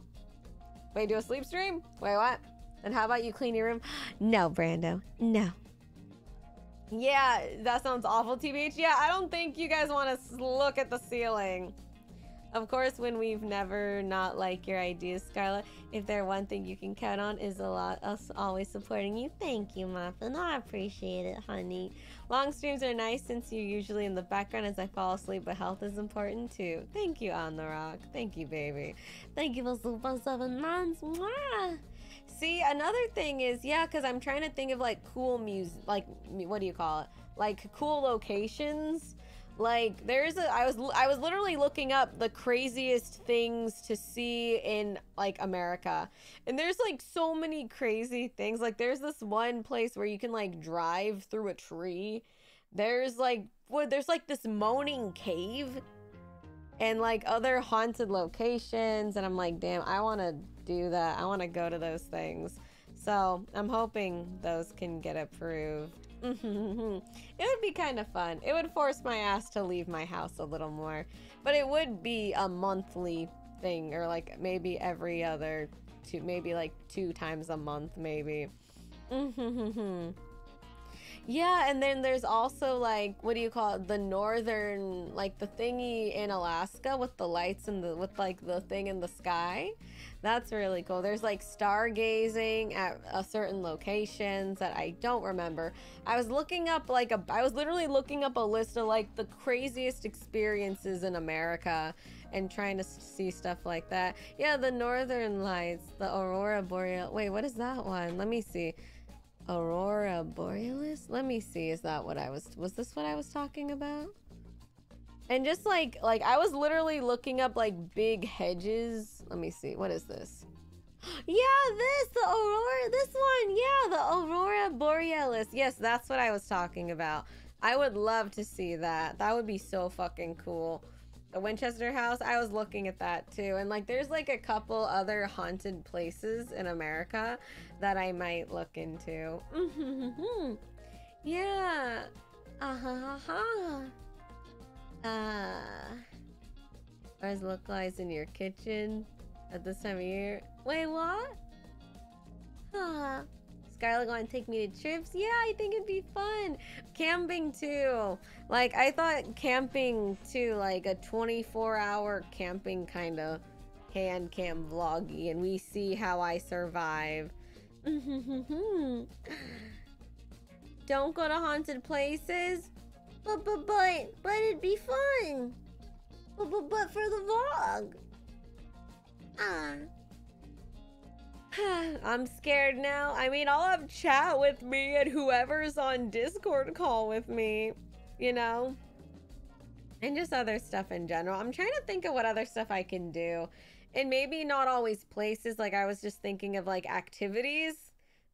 Speaker 2: Wait, do a sleep stream? Wait, what? And how about you clean your room? No, Brando. No. Yeah, that sounds awful, TBH. Yeah, I don't think you guys want to look at the ceiling. Of course, when we've never not like your ideas, Scarle, if there's one thing you can count on is a lot us always supporting you. Thank you, Muffin. I appreciate it, honey. Long streams are nice since you're usually in the background as I fall asleep, but health is important too. Thank you, On the Rock. Thank you, baby. Thank you for super seven months. Mwah. See, another thing is, yeah, because I'm trying to think of like cool music, like, what do you call it? Like cool locations like there's a I was I was literally looking up the craziest things to see in like America. And there's like so many crazy things. Like there's this one place where you can like drive through a tree. There's like what there's like this moaning cave and like other haunted locations and I'm like, "Damn, I want to do that. I want to go to those things." So, I'm hoping those can get approved. Mm-hmm. it would be kind of fun. It would force my ass to leave my house a little more. But it would be a monthly thing or like maybe every other two maybe like two times a month maybe. Mm-hmm. Yeah, and then there's also like what do you call it? The northern like the thingy in Alaska with the lights and the with like the thing in the sky. That's really cool. There's like stargazing at a certain locations that I don't remember. I was looking up like a I was literally looking up a list of like the craziest experiences in America and trying to see stuff like that. Yeah, the northern lights, the aurora boreal. Wait, what is that one? Let me see. Aurora Borealis? Let me see. Is that what I was... Was this what I was talking about? And just like... Like, I was literally looking up, like, big hedges. Let me see. What is this? Yeah, this! The Aurora... This one! Yeah, the Aurora Borealis. Yes, that's what I was talking about. I would love to see that. That would be so fucking cool the Winchester house, I was looking at that too. And like there's like a couple other haunted places in America that I might look into. yeah. Uh-huh. Uh Where's localized in your kitchen at this time of year? Wait, what? Huh. Skylar going to take me to trips? Yeah, I think it'd be fun. Camping too. Like, I thought camping too, like a 24 hour camping kind of hand cam vloggy, and we see how I survive. Don't go to haunted places.
Speaker 3: But, but, but, but it'd be fun. But, but, but for the vlog. Ah.
Speaker 2: I'm scared now. I mean, I'll have chat with me and whoever's on Discord call with me, you know? And just other stuff in general. I'm trying to think of what other stuff I can do. And maybe not always places. Like, I was just thinking of, like, activities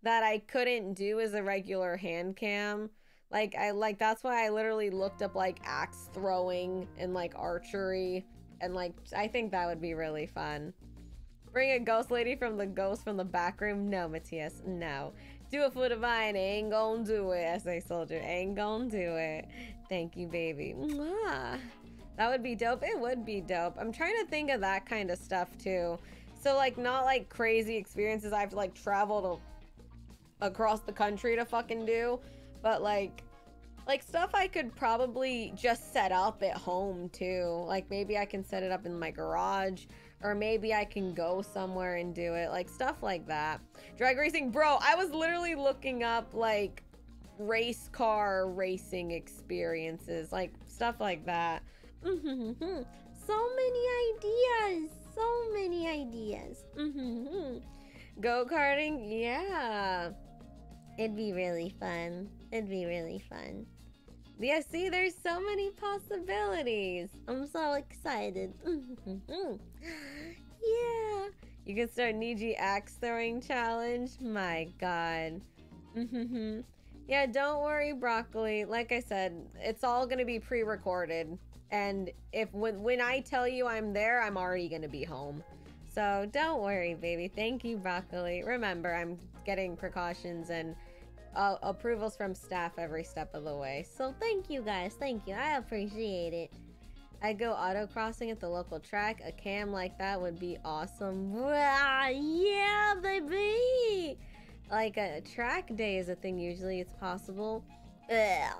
Speaker 2: that I couldn't do as a regular hand cam. Like, I, like, that's why I literally looked up, like, axe throwing and, like, archery. And, like, I think that would be really fun. Bring a ghost lady from the ghost from the back room? No, Matthias, no. Do it for the vine, ain't gonna do it, SA Soldier. Ain't gonna do it. Thank you, baby. Mwah. That would be dope. It would be dope. I'm trying to think of that kind of stuff too. So like not like crazy experiences I have to like travel to across the country to fucking do, but like Like stuff I could probably just set up at home too. Like maybe I can set it up in my garage or maybe I can go somewhere and do it. Like stuff like that. Drag racing, bro, I was literally looking up like race car racing experiences, like stuff like that.
Speaker 3: So many ideas. So many ideas.
Speaker 2: Go karting, yeah.
Speaker 3: It'd be really fun. It'd be really fun.
Speaker 2: Yeah, see, there's so many possibilities.
Speaker 3: I'm so excited.
Speaker 2: yeah. You can start Niji axe throwing challenge. My god. yeah, don't worry, broccoli. Like I said, it's all gonna be pre-recorded. And if when when I tell you I'm there, I'm already gonna be home. So don't worry, baby. Thank you, broccoli. Remember, I'm getting precautions and uh, approvals from staff every step of the way.
Speaker 3: So thank you guys. Thank you. I appreciate it.
Speaker 2: I go autocrossing at the local track. A cam like that would be awesome.
Speaker 3: Wow, yeah, baby.
Speaker 2: Like a track day is a thing. Usually it's possible. Ugh.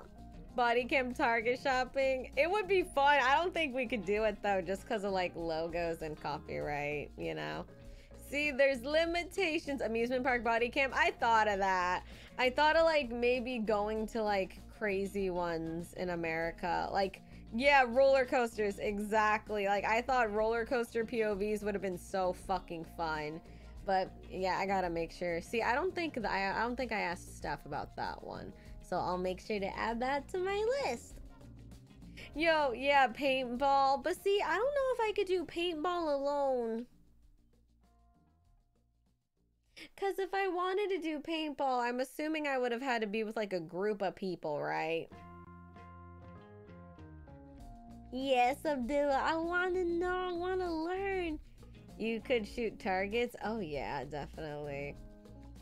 Speaker 2: Body cam target shopping. It would be fun. I don't think we could do it though, just because of like logos and copyright, you know? See, there's limitations. Amusement park body cam. I thought of that. I thought of like maybe going to like crazy ones in America. Like, yeah, roller coasters. Exactly. Like, I thought roller coaster POVs would have been so fucking fun. But yeah, I gotta make sure. See, I don't think that I, I don't think I asked Steph about that one. So I'll make sure to add that to my list. Yo, yeah, paintball. But see, I don't know if I could do paintball alone. Because if I wanted to do paintball, I'm assuming I would have had to be with like a group of people, right?
Speaker 3: Yes, Abdullah. I want to know. I want to learn.
Speaker 2: You could shoot targets? Oh, yeah, definitely.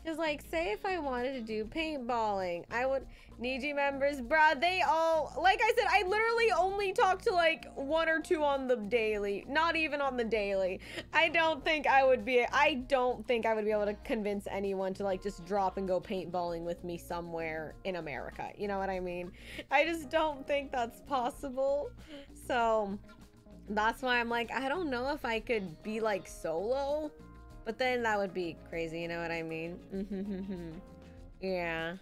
Speaker 2: Because, like, say if I wanted to do paintballing, I would. Niji members, bruh, they all. Like I said, I literally only talk to, like, one or two on the daily. Not even on the daily. I don't think I would be. I don't think I would be able to convince anyone to, like, just drop and go paintballing with me somewhere in America. You know what I mean? I just don't think that's possible. So. That's why I'm like, I don't know if I could be, like, solo. But then that would be crazy, you know what I mean? Mm-hmm. yeah.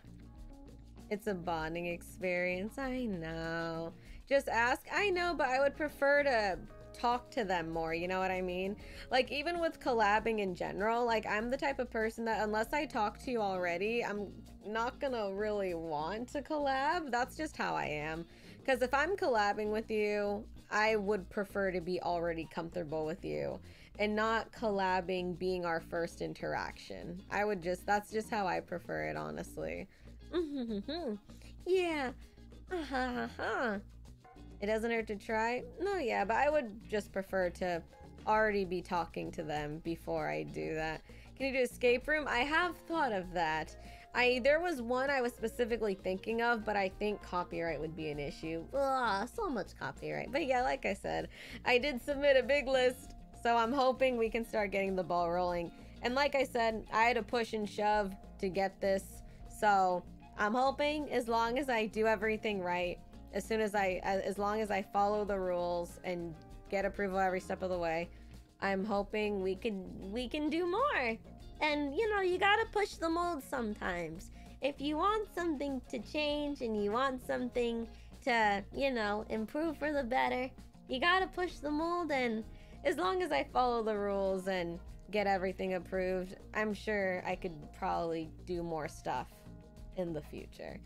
Speaker 2: It's a bonding experience. I know. Just ask. I know, but I would prefer to talk to them more, you know what I mean? Like even with collabing in general, like I'm the type of person that unless I talk to you already, I'm not gonna really want to collab. That's just how I am. Because if I'm collabing with you, I would prefer to be already comfortable with you and not collabing being our first interaction. I would just, that's just how I prefer it, honestly. yeah. Uh-huh. It doesn't hurt to try? No, yeah, but I would just prefer to already be talking to them before I do that. Can you do escape room? I have thought of that. I there was one I was specifically thinking of, but I think copyright would be an issue. Ugh, so much copyright. But yeah, like I said, I did submit a big list so I'm hoping we can start getting the ball rolling. And like I said, I had to push and shove to get this. So I'm hoping as long as I do everything right, as soon as I, uh, as long as I follow the rules and get approval every step of the way, I'm hoping we can, we can do more.
Speaker 3: And you know, you gotta push the mold sometimes. If you want something to change and you want something to, you know, improve for the better, you gotta push the mold and as long as I follow the rules and get everything approved, I'm sure I could probably do more stuff in the future.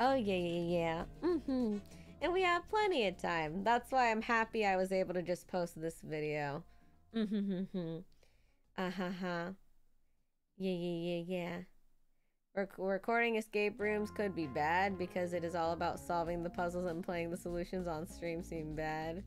Speaker 3: oh, yeah, yeah, yeah. Mm-hmm. And we have plenty of time. That's why I'm happy I was able to just post this video. Mm-hmm. Uh-huh. Yeah, yeah, yeah, yeah. Rec- recording escape rooms could be bad because it is all about solving the puzzles and playing the solutions on stream seem bad.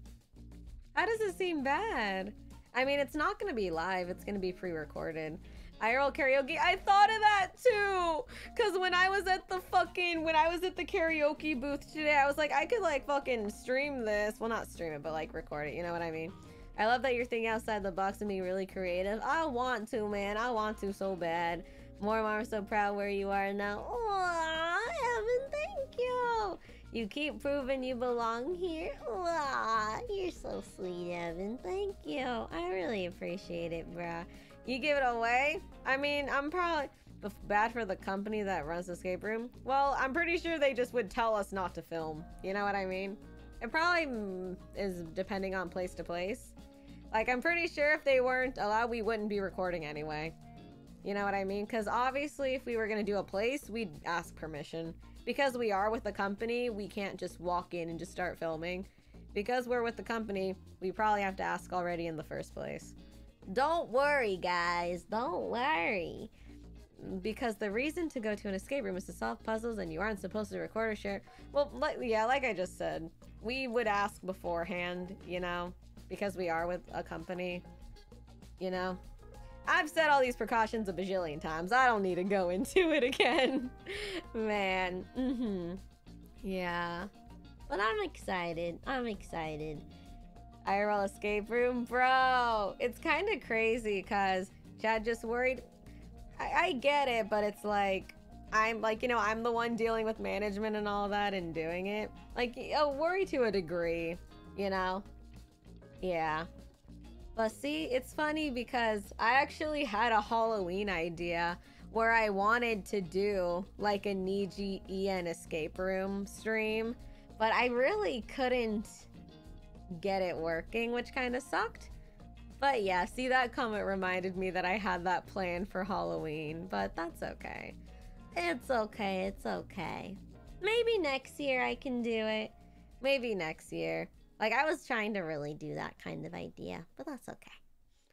Speaker 3: How does it seem bad? I mean, it's not going to be live. It's going to be pre-recorded. IRL karaoke. I thought of that too. Cause when I was at the fucking when I was at the karaoke booth today, I was like, I could like fucking stream this. Well, not stream it, but like record it. You know what I mean? I love that you're thinking outside the box and being really creative. I want to, man. I want to so bad. More and more, I'm so proud where you are now. Evan, thank You keep proving you belong here. Aw, you're so sweet, Evan. Thank you. I really appreciate it, bruh.
Speaker 2: You give it away? I mean, I'm probably bad for the company that runs the escape room. Well, I'm pretty sure they just would tell us not to film. You know what I mean? It probably mm, is depending on place to place. Like, I'm pretty sure if they weren't allowed, we wouldn't be recording anyway. You know what I mean? Because obviously, if we were going to do a place, we'd ask permission. Because we are with the company, we can't just walk in and just start filming. Because we're with the company, we probably have to ask already in the first place.
Speaker 3: Don't worry, guys. Don't worry.
Speaker 2: because the reason to go to an escape room is to solve puzzles and you aren't supposed to record or share well like yeah like i just said we would ask beforehand you know because we are with a company you know i've said all these precautions a bajillion times i don't need to go into it again man mm-hmm yeah
Speaker 3: But I'm excited. I'm excited.
Speaker 2: IRL escape room, bro. It's kind of crazy because Chad just worried. I, I get it, but it's like I'm like you know I'm the one dealing with management and all that and doing it. Like a worry to a degree, you know. Yeah. But see, it's funny because I actually had a Halloween idea where I wanted to do like a Niji EN escape room stream, but I really couldn't get it working, which kind of sucked. But yeah, see, that comment reminded me that I had that plan for Halloween, but that's okay.
Speaker 3: It's okay. It's okay. Maybe next year I can do it.
Speaker 2: Maybe next year.
Speaker 3: Like, I was trying to really do that kind of idea, but that's okay.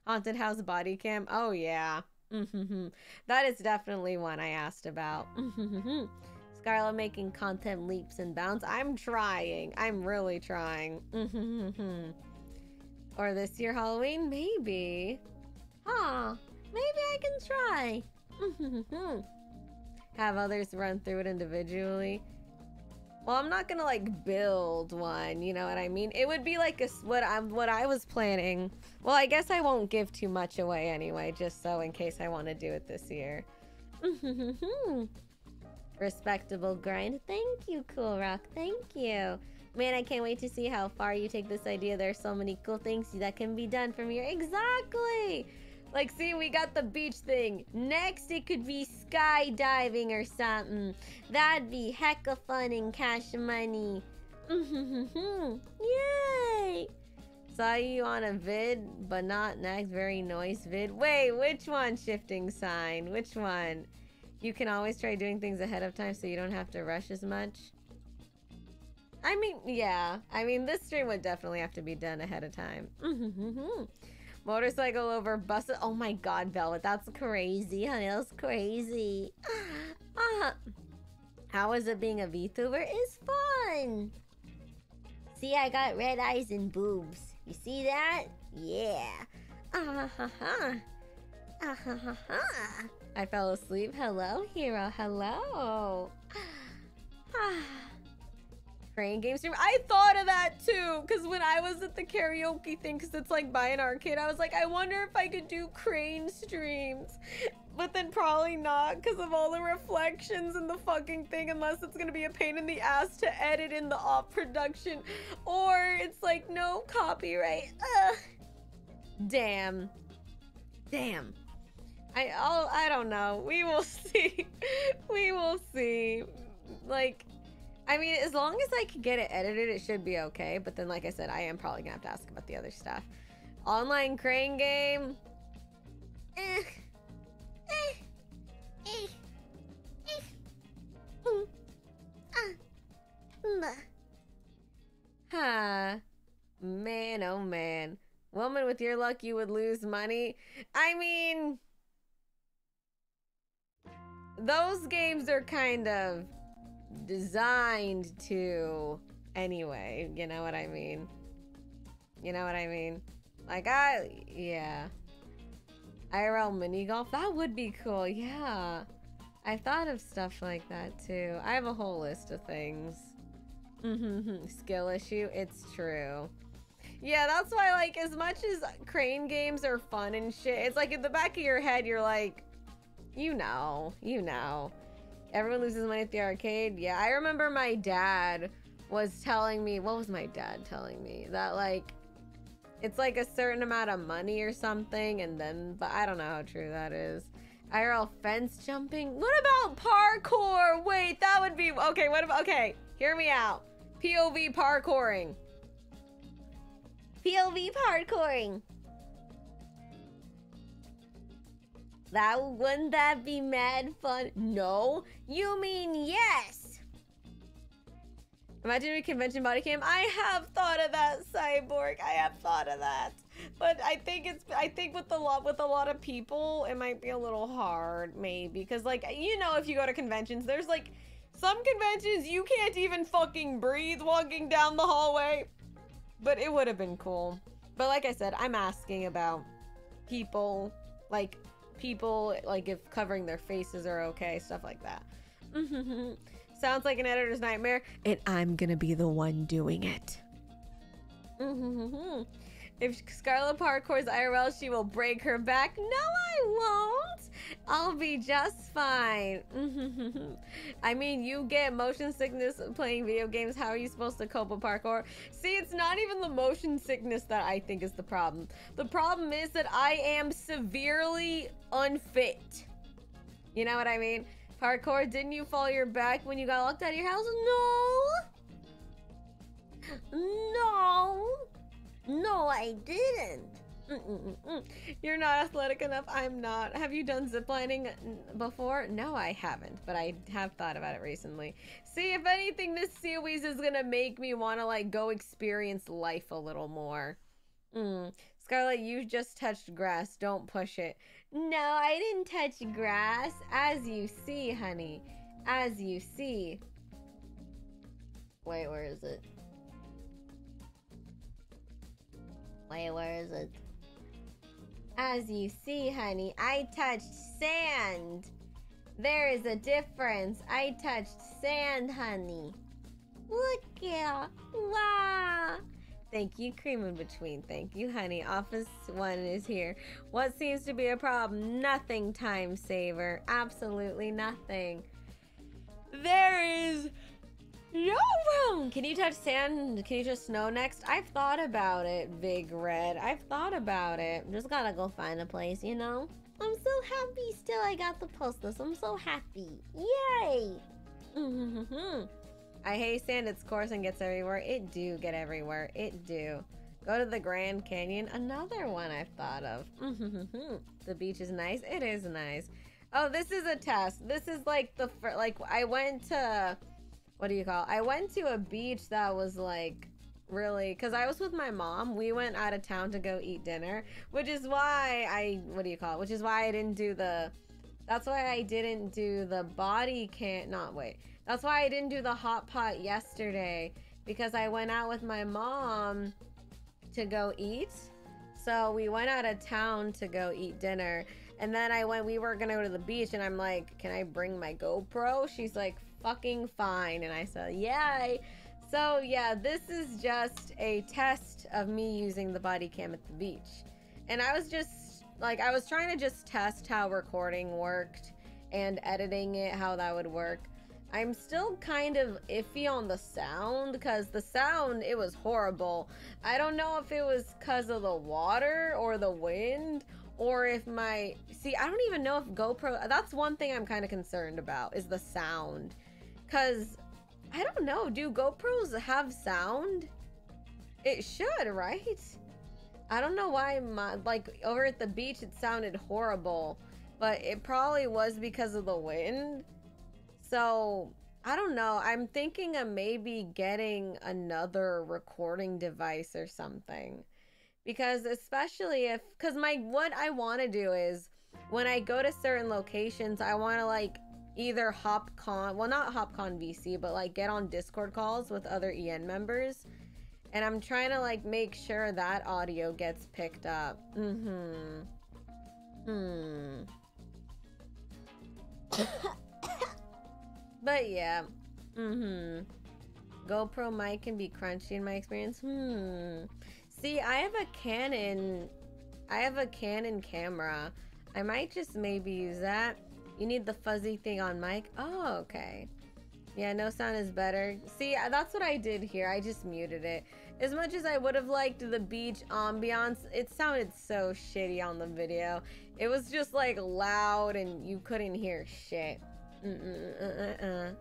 Speaker 2: Haunted House body cam. Oh yeah. Mhm. that is definitely one I asked about. Mhm. Scarle making content leaps and bounds. I'm trying. I'm really trying. Mhm. or this year Halloween, maybe.
Speaker 3: Huh. Maybe I can try.
Speaker 2: Have others run through it individually. Well, I'm not gonna like build one. You know what I mean? It would be like a what I'm what I was planning. Well, I guess I won't give too much away anyway, just so in case I want to do it this year.
Speaker 3: Respectable grind. Thank you, Cool Rock. Thank you. Man, I can't wait to see how far you take this idea. There's so many cool things that can be done from here. Exactly!
Speaker 2: Like, see, we got the beach thing.
Speaker 3: Next, it could be skydiving or something. That'd be hecka fun and cash money. Yay!
Speaker 2: Saw you on a vid, but not next very noise vid. Wait, which one? Shifting sign. Which one? You can always try doing things ahead of time so you don't have to rush as much. I mean, yeah. I mean, this stream would definitely have to be done ahead of time. Motorcycle over bus. Oh my god, Velvet, that's crazy, honey. That's crazy.
Speaker 3: Ah, how is it being a VTuber? It's fun. See, I got red eyes and boobs. You see that? Yeah. Ah ha ha. Ah ha ha ha.
Speaker 2: I fell asleep. Hello, hero. Hello. Ah. Crane game stream. I thought of that too, because when I was at the karaoke thing, because it's like by an arcade, I was like, I wonder if I could do crane streams. But then probably not because of all the reflections and the fucking thing, unless it's gonna be a pain in the ass to edit in the off production. Or it's like no copyright. Ugh. Damn. Damn. I oh I don't know. We will see. we will see. Like I mean, as long as I can get it edited, it should be okay. But then, like I said, I am probably gonna have to ask about the other stuff. Online crane game.
Speaker 3: Eh. Eh. Eh. Eh. Mm. Ah. Mm.
Speaker 2: Huh. Man, oh man. Woman, with your luck, you would lose money. I mean, those games are kind of designed to anyway. You know what I mean? You know what I mean? Like, I, yeah. IRL mini golf, that would be cool. Yeah. I thought of stuff like that too. I have a whole list of things. Skill issue, it's true. Yeah, that's why, like, as much as crane games are fun and shit, it's like in the back of your head, you're like, you know, you know. Everyone loses money at the arcade. Yeah, I remember my dad was telling me, what was my dad telling me? That like it's like a certain amount of money or something, and then but I don't know how true that is. IRL fence jumping. What about parkour? Wait, that would be okay. What about okay? Hear me out. POV parkouring.
Speaker 3: POV parkouring.
Speaker 2: That wouldn't that be mad fun? No, you mean yes. Imaginary convention body cam. I have thought of that, cyborg. I have thought of that, but I think it's. I think with a lot with a lot of people, it might be a little hard, maybe, because like you know, if you go to conventions, there's like some conventions you can't even fucking breathe walking down the hallway. But it would have been cool. But like I said, I'm asking about people, like people, like if covering their faces are okay, stuff like that. Mm-hmm. Sounds like an editor's nightmare, and I'm gonna be the one doing it. Mm-hmm. If Scarle parkours IRL, she will break her back. No, I won't. I'll be just fine. I mean, you get motion sickness playing video games. How are you supposed to cope with parkour? See, it's not even the motion sickness that I think is the problem. The problem is that I am severely unfit. You know what I mean? Parkour, didn't you fall your back when you got locked out of your house? No.
Speaker 3: No. No, I didn't.
Speaker 2: You're not athletic enough. I'm not. Have you done ziplining before? No, I haven't, but I have thought about it recently. See, if anything, this series is gonna make me want to like go experience life a little more. Mm. Scarle, you just touched grass. Don't push it. No, I didn't touch grass. As you see, honey. As you see. Wait, where is it?
Speaker 3: Wait, where is it?
Speaker 2: As you see, honey, I touched sand. There is a difference. I touched sand, honey.
Speaker 3: Look yeah.
Speaker 2: Wow. Thank you, cream in between. Thank you, honey. Office one is here. What seems to be a problem? Nothing, time saver. Absolutely nothing. There is no room. Can you touch sand? Can you touch snow next? I've thought about it, Big Red. I've thought about it. Just gotta go find a place, you know?
Speaker 3: I'm so happy still I got the post this. I'm so happy. Yay!
Speaker 2: I hate sand. It's coarse and gets everywhere. It do get everywhere. It do. Go to the Grand Canyon. Another one I've thought of. the beach is nice. It is nice. Oh, this is a test. This is like the fir- like I went to what do you call? I went to a beach that was like really because I was with my mom. We went out of town to go eat dinner, which is why I what do you call it? Which is why I didn't do the. That's why I didn't do the body can't not wait. That's why I didn't do the hot pot yesterday because I went out with my mom to go eat. So we went out of town to go eat dinner. And then I went, we were gonna go to the beach, and I'm like, can I bring my GoPro? She's like, fucking fine. And I said, yay. So yeah, this is just a test of me using the body cam at the beach. And I was just like, I was trying to just test how recording worked and editing it, how that would work. I'm still kind of iffy on the sound because the sound, it was horrible. I don't know if it was because of the water or the wind or if my. See, I don't even know if GoPro. That's one thing I'm kind of concerned about is the sound. Because I don't know. Do GoPros have sound? It should, right? I don't know why my. Like, over at the beach, it sounded horrible. But it probably was because of the wind. So, I don't know. I'm thinking of maybe getting another recording device or something. Because especially if cuz my what I want to do is when I go to certain locations, I want to like either HopCon, well not HopCon VC, but like get on Discord calls with other EN members. And I'm trying to like make sure that audio gets picked up. Mm hmm. Hmm. But yeah. Mm-hmm. GoPro mic can be crunchy in my experience. Hmm. See, I have a Canon. I have a Canon camera. I might just maybe use that. You need the fuzzy thing on mic. Oh, okay. Yeah, no sound is better. See, uh, that's what I did here. I just muted it. As much as I would have liked the beach ambiance, it sounded so shitty on the video. It was just like loud and you couldn't hear shit. Mm-mm-mm-mm-mm.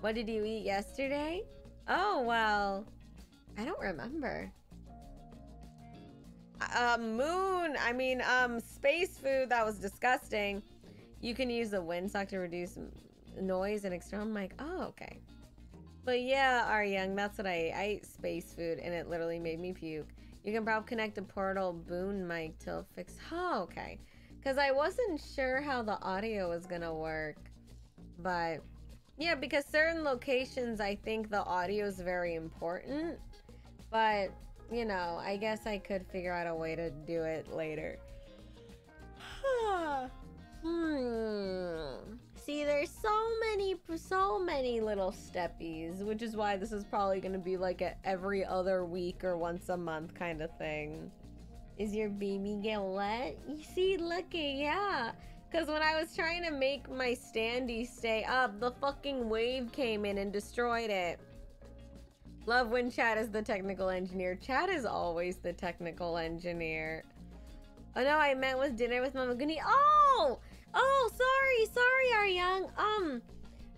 Speaker 2: What did you eat yesterday? Oh, well, I don't remember. Uh, moon, I mean, um, space food, that was disgusting. You can use the windsock to reduce noise and external mic. Oh, okay. But yeah, our young, that's what I ate. I ate space food and it literally made me puke. You can probably connect a portal boon mic to fix. Oh, okay. Because I wasn't sure how the audio was gonna work. But yeah, because certain locations, I think the audio is very important. But you know, I guess I could figure out a way to do it later. hmm. See, there's so many, so many little steppies, which is why this is probably going to be like a every other week or once a month kind of thing. Is your baby get wet? You see, looky, yeah. Because when I was trying to make my standee stay up, the fucking wave came in and destroyed it. Love when Chad is the technical engineer. Chad is always the technical engineer. Oh no, I meant with dinner with Mama Goonie. Oh! Oh, sorry, sorry, young. Um,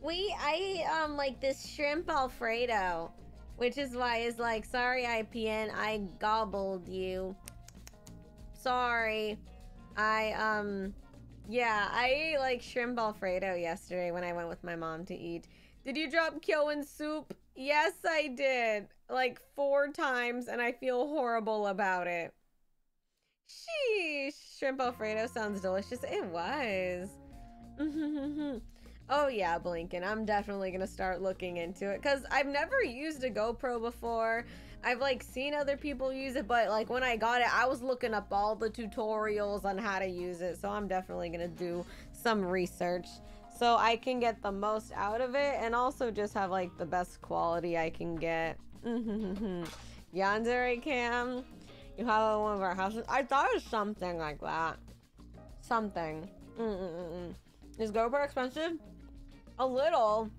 Speaker 2: we, I, um, like this shrimp Alfredo. Which is why it's like, sorry, IPN, I gobbled you. Sorry. I, um, yeah, I ate like shrimp Alfredo yesterday when I went with my mom to eat. Did you drop Kyoin soup? Yes, I did. Like four times, and I feel horrible about it. Sheesh. Shrimp Alfredo sounds delicious. It was. oh, yeah, Blinken. I'm definitely to start looking into it because I've never used a GoPro before. I've like seen other people use it, but like when I got it, I was looking up all the tutorials on how to use it. So I'm definitely to do some research so I can get the most out of it and also just have like the best quality I can get. Yandere cam. You have one of our houses. I thought it was something like that. Something. Mm-mm-mm. Is GoPro expensive? A little.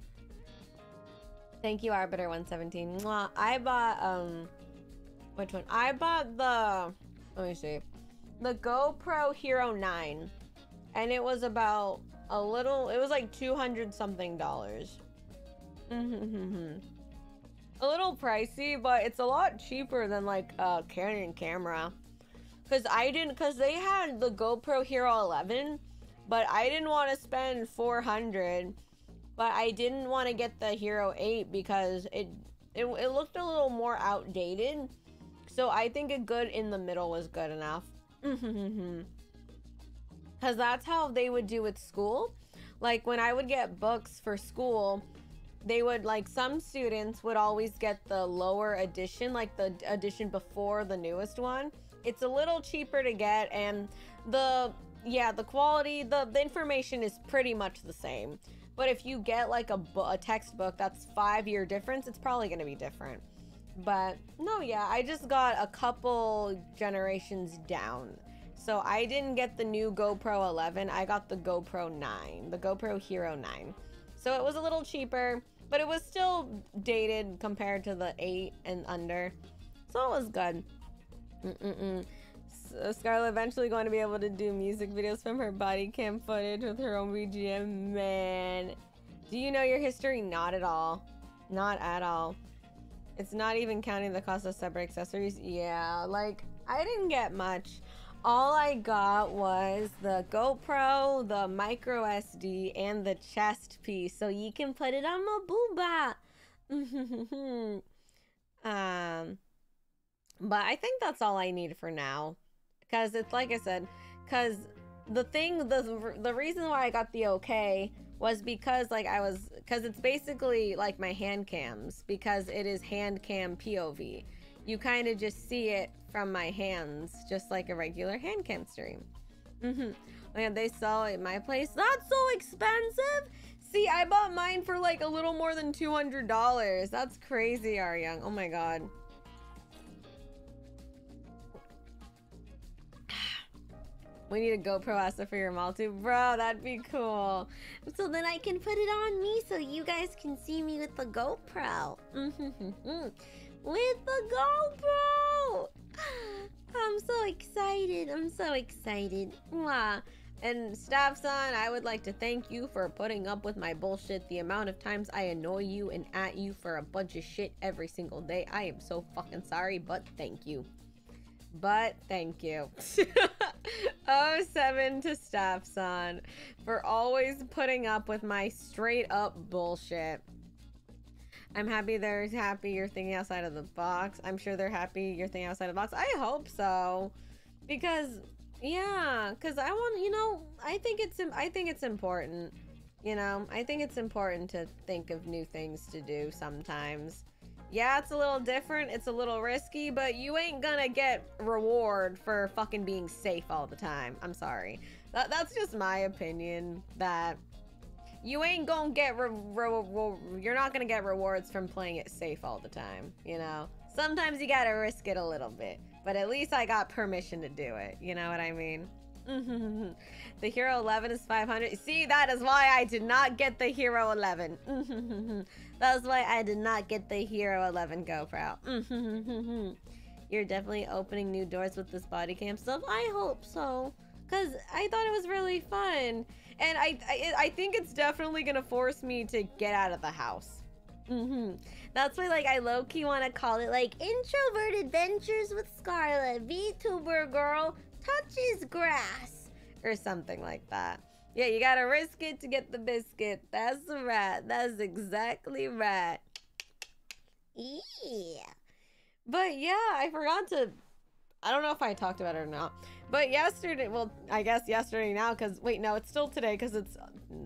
Speaker 2: Thank you, Arbiter 117. Mwah. I bought um which one? I bought the let me see. The GoPro Hero 9. And it was about a little it was like 200 something dollars. A little pricey, but it's a lot cheaper than like uh, a Canon camera. Cause I didn't, cause they had the GoPro Hero 11, but I didn't want to spend 400. But I didn't want to get the Hero 8 because it, it it looked a little more outdated. So I think a good in the middle was good enough. Cause that's how they would do with school. Like when I would get books for school, they would like some students would always get the lower edition, like the edition before the newest one. It's a little cheaper to get, and the yeah, the quality, the the information is pretty much the same. But if you get like a, a textbook that's five year difference, it's probably gonna be different. But no, yeah, I just got a couple generations down. So I didn't get the new GoPro 11. I got the GoPro 9, the GoPro Hero 9. So it was a little cheaper, but it was still dated compared to the 8 and under. So it was good. Mm-mm-mm. So uh, Scarle eventually going to be able to do music videos from her body cam footage with her own BGM. Man, do you know your history? Not at all. Not at all. It's not even counting the cost of separate accessories. Yeah, like I didn't get much all I got was the GoPro, the micro SD, and the chest piece, so you can put it on my booba. um, but I think that's all I need for now, because it's like I said, because the thing, the the reason why I got the okay was because like I was, because it's basically like my hand cams, because it is hand cam POV. You kind of just see it from my hands, just like a regular hand cam stream. Mm-hmm. And they sell at my place. That's so expensive. See, I bought mine for like a little more than two hundred dollars. That's crazy, Aryang. Oh my god. We need a GoPro Asa for your mall too. Bro, that'd be cool.
Speaker 3: So then I can put it on me so you guys can see me with the GoPro. with the GoPro! I'm so excited. I'm so excited. Mwah.
Speaker 2: And Staff-san, I would like to thank you for putting up with my bullshit. The amount of times I annoy you and at you for a bunch of shit every single day. I am so fucking sorry, but thank you. But thank you. 07 to Staff-san for always putting up with my straight up bullshit. I'm happy they're happy you're thinking outside of the box. I'm sure they're happy you're thinking outside of the box. I hope so. Because yeah, cuz I want, you know, I think it's I think it's important. You know, I think it's important to think of new things to do sometimes. Yeah, it's a little different, it's a little risky, but you ain't gonna get reward for fucking being safe all the time. I'm sorry. That, that's just my opinion that you ain't gonna get re- re- re- you're not gonna get rewards from playing it safe all the time you know? Sometimes you gotta risk it a little bit but at least i got permission to do it you know what i mean? The hero 11 is 500 see that is why i did not get the hero 11 that's why i did not get the hero 11 gopro. You're definitely opening new doors with this body cam stuff i hope so because i thought it was really fun and I, I, I think it's definitely gonna force me to get out of the house. Mm-hmm. That's why, like, I low key want to call it like introvert adventures with Scarle. VTuber girl touches grass or something like that. Yeah, you gotta risk it to get the biscuit. That's right. That's exactly right.
Speaker 3: Yeah.
Speaker 2: But yeah, I forgot to. I don't know if I talked about it or not. But yesterday, well, I guess yesterday now, because wait, no, it's still today because it's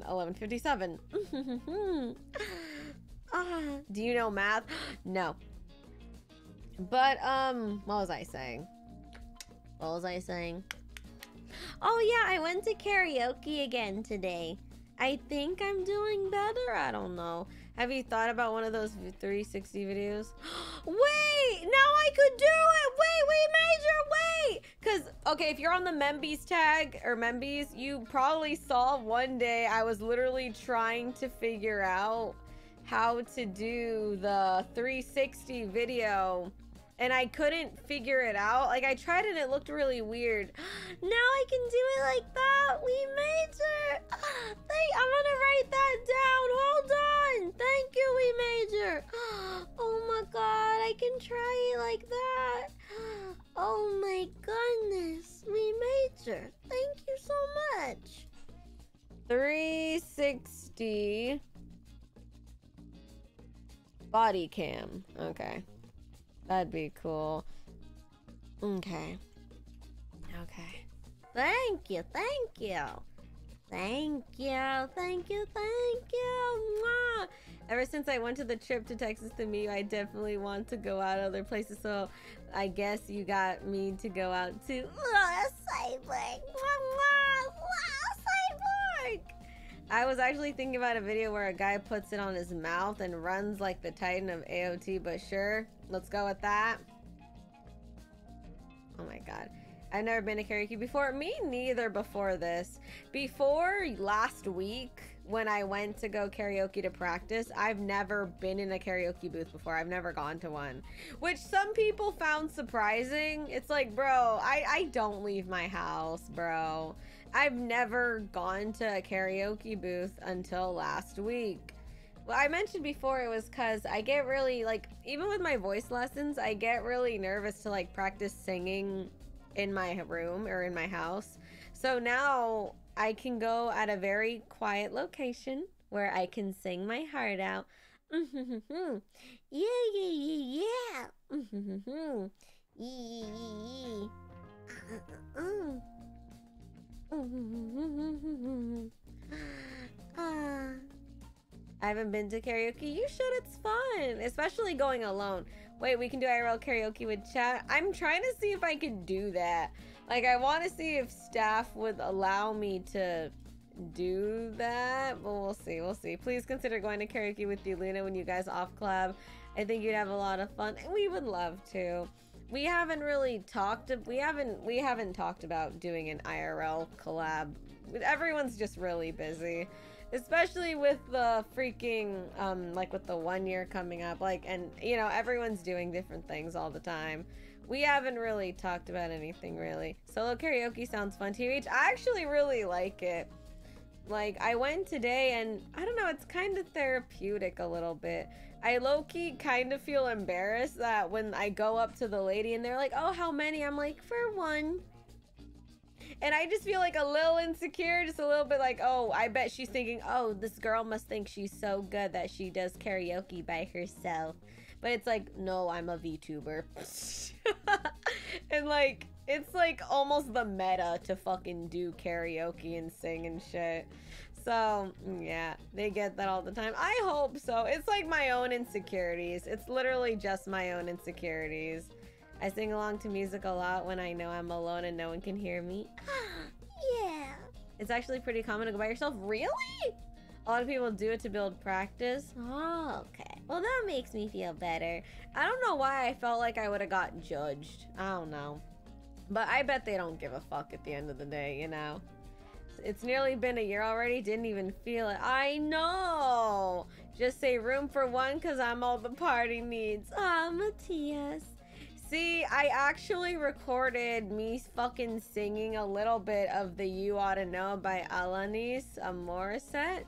Speaker 2: 11:57. ah, do you know math? no. But um, what was I saying? What was I saying?
Speaker 3: Oh yeah, I went to karaoke again today. I think I'm doing better. I don't know.
Speaker 2: Have you thought about one of those 360 videos? wait, now I could do it. Wait, wait, Major, wait. Because, okay, if you're on the Membies tag or Membies, you probably saw one day I was literally trying to figure out how to do the 360 video and I couldn't figure it out. Like I tried and it looked really weird.
Speaker 3: now I can do it like that. We major. Thank, I'm gonna write that down. Hold on. Thank you, we major. Oh my god, I can try it like that. Oh my goodness, we major. Thank you so much.
Speaker 2: 360 body cam. Okay. That'd be cool. Okay. Okay.
Speaker 3: Thank you, thank you. Thank you, thank you, thank you. Mwah.
Speaker 2: Ever since I went to the trip to Texas to meet you, I definitely want to go out other places. So I guess you got me to go out too.
Speaker 3: Oh, cyborg. Wow, cyborg.
Speaker 2: I was actually thinking about a video where a guy puts it on his mouth and runs like the Titan of AOT, but sure, let's go with that. Oh my god. I've never been to karaoke before. Me neither before this. Before last week, when I went to go karaoke to practice, I've never been in a karaoke booth before. I've never gone to one. Which some people found surprising. It's like, bro, I, I don't leave my house, bro. I've never gone to a karaoke booth until last week. Well, I mentioned before it was because I get really, like, even with my voice lessons, I get really nervous to, like, practice singing in my room or in my house. So now I can go at a very quiet location where I can sing my heart out.
Speaker 3: yeah, yeah, yeah, yeah. yeah, yeah, yeah.
Speaker 2: I haven't been to karaoke. You should. It's fun, especially going alone. Wait, we can do IRL karaoke with chat. I'm trying to see if I can do that. Like, I want to see if staff would allow me to do that, but we'll see. We'll see. Please consider going to karaoke with Luna, when you guys off club. I think you'd have a lot of fun, and we would love to. we haven't really talked. We haven't we haven't talked about doing an IRL collab. Everyone's just really busy, especially with the freaking um like with the one year coming up. Like, and you know everyone's doing different things all the time. We haven't really talked about anything really. Solo karaoke sounds fun. TH, I actually really like it. Like, I went today and I don't know, it's kind of therapeutic a little bit. I low key kind of feel embarrassed that when I go up to the lady and they're like, oh, how many? I'm like, for one. And I just feel like a little insecure, just a little bit like, oh, I bet she's thinking, oh, this girl must think she's so good that she does karaoke by herself. But it's like, no, I'm a VTuber. and like, it's like almost the meta to fucking do karaoke and sing and shit. So, yeah, they get that all the time. I hope so. It's like my own insecurities. It's literally just my own insecurities. I sing along to music a lot when I know I'm alone and no one can hear me.
Speaker 3: yeah.
Speaker 2: It's actually pretty common to go by yourself. Really? A lot of people do it to build practice.
Speaker 3: Oh, okay. Well, that makes me feel better.
Speaker 2: I don't know why I felt like I would have got judged. I don't know. But I bet they don't give a fuck at the end of the day, you know? It's nearly been a year already. Didn't even feel it. I know. Just say room for one because I'm all the party needs.
Speaker 3: Ah, Matthias.
Speaker 2: See, I actually recorded me fucking singing a little bit of the You Ought to Know by Alanis Morissette.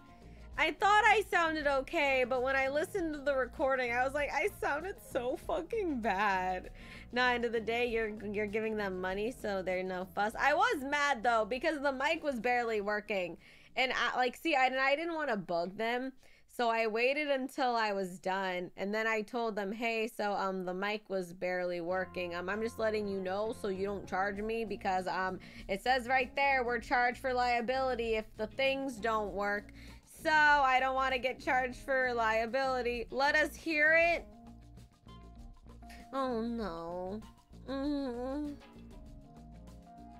Speaker 2: I thought I sounded okay, but when I listened to the recording, I was like, I sounded so fucking bad. Now, end of the day, you're you're giving them money, so they're no fuss. I was mad though because the mic was barely working, and I, like, see, I, and I didn't want to bug them, so I waited until I was done, and then I told them, hey, so um, the mic was barely working. Um, I'm just letting you know so you don't charge me because um, it says right there we're charged for liability if the things don't work. So I don't want to get charged for liability. Let us hear it.
Speaker 3: Oh no. Mm.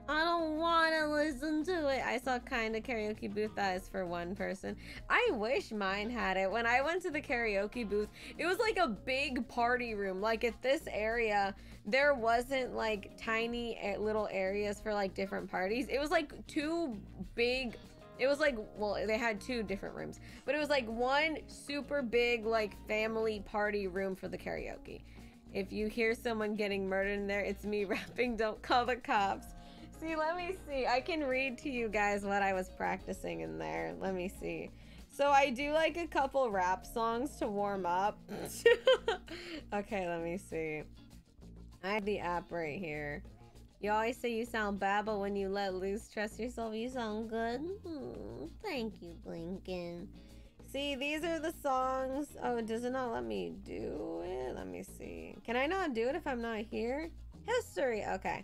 Speaker 3: I don't want to listen to it.
Speaker 2: I saw kind of karaoke booth that is for one person. I wish mine had it. When I went to the karaoke booth, it was like a big party room. Like at this area, there wasn't like tiny eh, little areas for like different parties. It was like two big it was like, well, they had two different rooms, but it was like one super big, like family party room for the karaoke. If you hear someone getting murdered in there, it's me rapping, don't call the cops. See, let me see. I can read to you guys what I was practicing in there. Let me see. So I do like a couple rap songs to warm up. okay, let me see. I have the app right here. You always say you sound bad, but when you let loose, trust yourself, you sound good.
Speaker 3: Hmm, thank you, Blinken.
Speaker 2: See, these are the songs. Oh, does it not let me do it? Let me see. Can I not do it if I'm not here? History. Okay.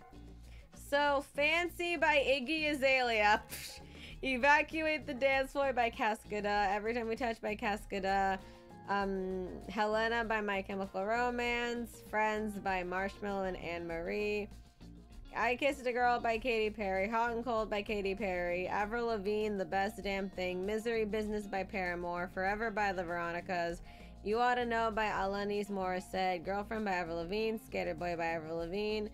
Speaker 2: So, Fancy by Iggy Azalea. Evacuate the Dance Floor by Cascada. Every Time We Touch by Cascada. Um, Helena by My Chemical Romance. Friends by Marshmello and Anne Marie. I Kissed a Girl by Katy Perry, Hot and Cold by Katy Perry, Avril Lavigne, The Best Damn Thing, Misery Business by Paramore, Forever by The Veronicas, You Ought to Know by Alanis Morissette, Girlfriend by Avril Lavigne, Skater Boy by Avril Lavigne,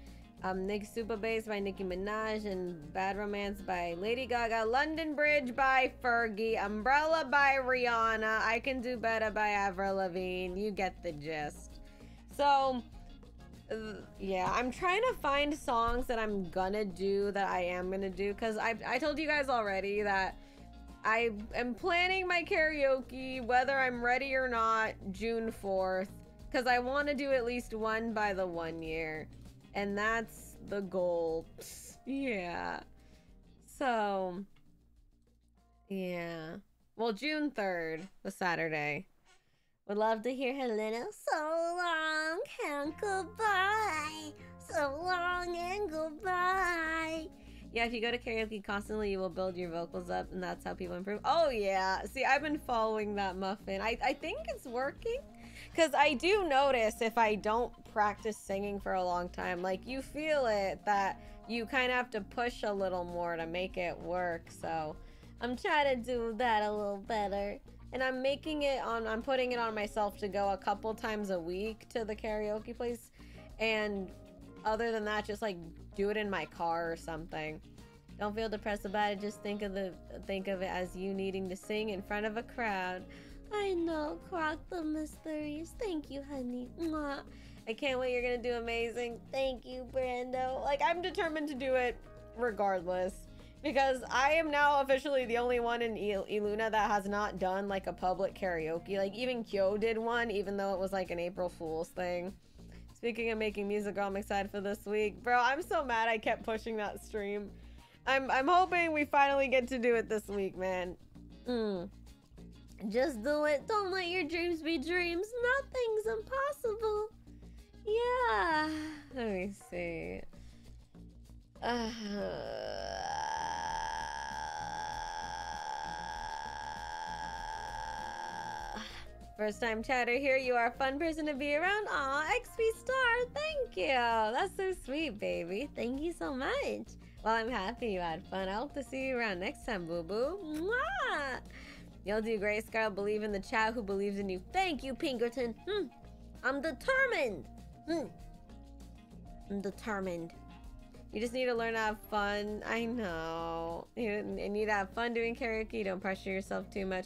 Speaker 2: um, Nick Super Bass by Nicki Minaj, and Bad Romance by Lady Gaga, London Bridge by Fergie, Umbrella by Rihanna, I Can Do Better by Avril Lavigne. You get the gist. So, yeah, I'm trying to find songs that I'm gonna do that I am gonna do because I I told you guys already that I am planning my karaoke whether I'm ready or not June 4th because I want to do at least one by the one year and that's the goal. yeah. So yeah. Well, June 3rd, the Saturday.
Speaker 3: Would love to hear Helena. So long and goodbye. So long and goodbye.
Speaker 2: Yeah, if you go to karaoke constantly, you will build your vocals up, and that's how people improve. Oh, yeah. See, I've been following that muffin. I, I think it's working. Because I do notice if I don't practice singing for a long time, like, you feel it that you kind of have to push a little more to make it work. So I'm trying to do that a little better and I'm making it on I'm putting it on myself to go a couple times a week to the karaoke place and other than that, just like do it in my car or something. Don't feel depressed about it. Just think of the think of it as you needing to sing in front of a crowd.
Speaker 3: I know, Croc the Mysterious. Thank you, honey. Mwah.
Speaker 2: I can't wait. You're gonna do amazing.
Speaker 3: Thank you, Brando.
Speaker 2: Like I'm determined to do it regardless because I am now officially the only one in Il- Iluna that has not done like a public karaoke. Like even Kyo did one, even though it was like an April Fool's thing. Speaking of making music, I'm excited for this week, bro. I'm so mad I kept pushing that stream. I'm I'm hoping we finally get to do it this week, man.
Speaker 3: Mm. Just do it. Don't let your dreams be dreams. Nothing's impossible.
Speaker 2: Yeah. Let me see. Uh, First time chatter here. You are a fun person to be around. Aw, XP star. Thank you. That's so sweet, baby. Thank you so much. Well, I'm happy you had fun. I hope to see you around next time, boo boo. Mwah! You'll do great, Scarlet. Believe in the chat who believes in you.
Speaker 3: Thank you, Pinkerton. Hmm. I'm determined. Hmm. I'm determined.
Speaker 2: You just need to learn to have fun. I know. You need to have fun doing karaoke. Don't pressure yourself too much.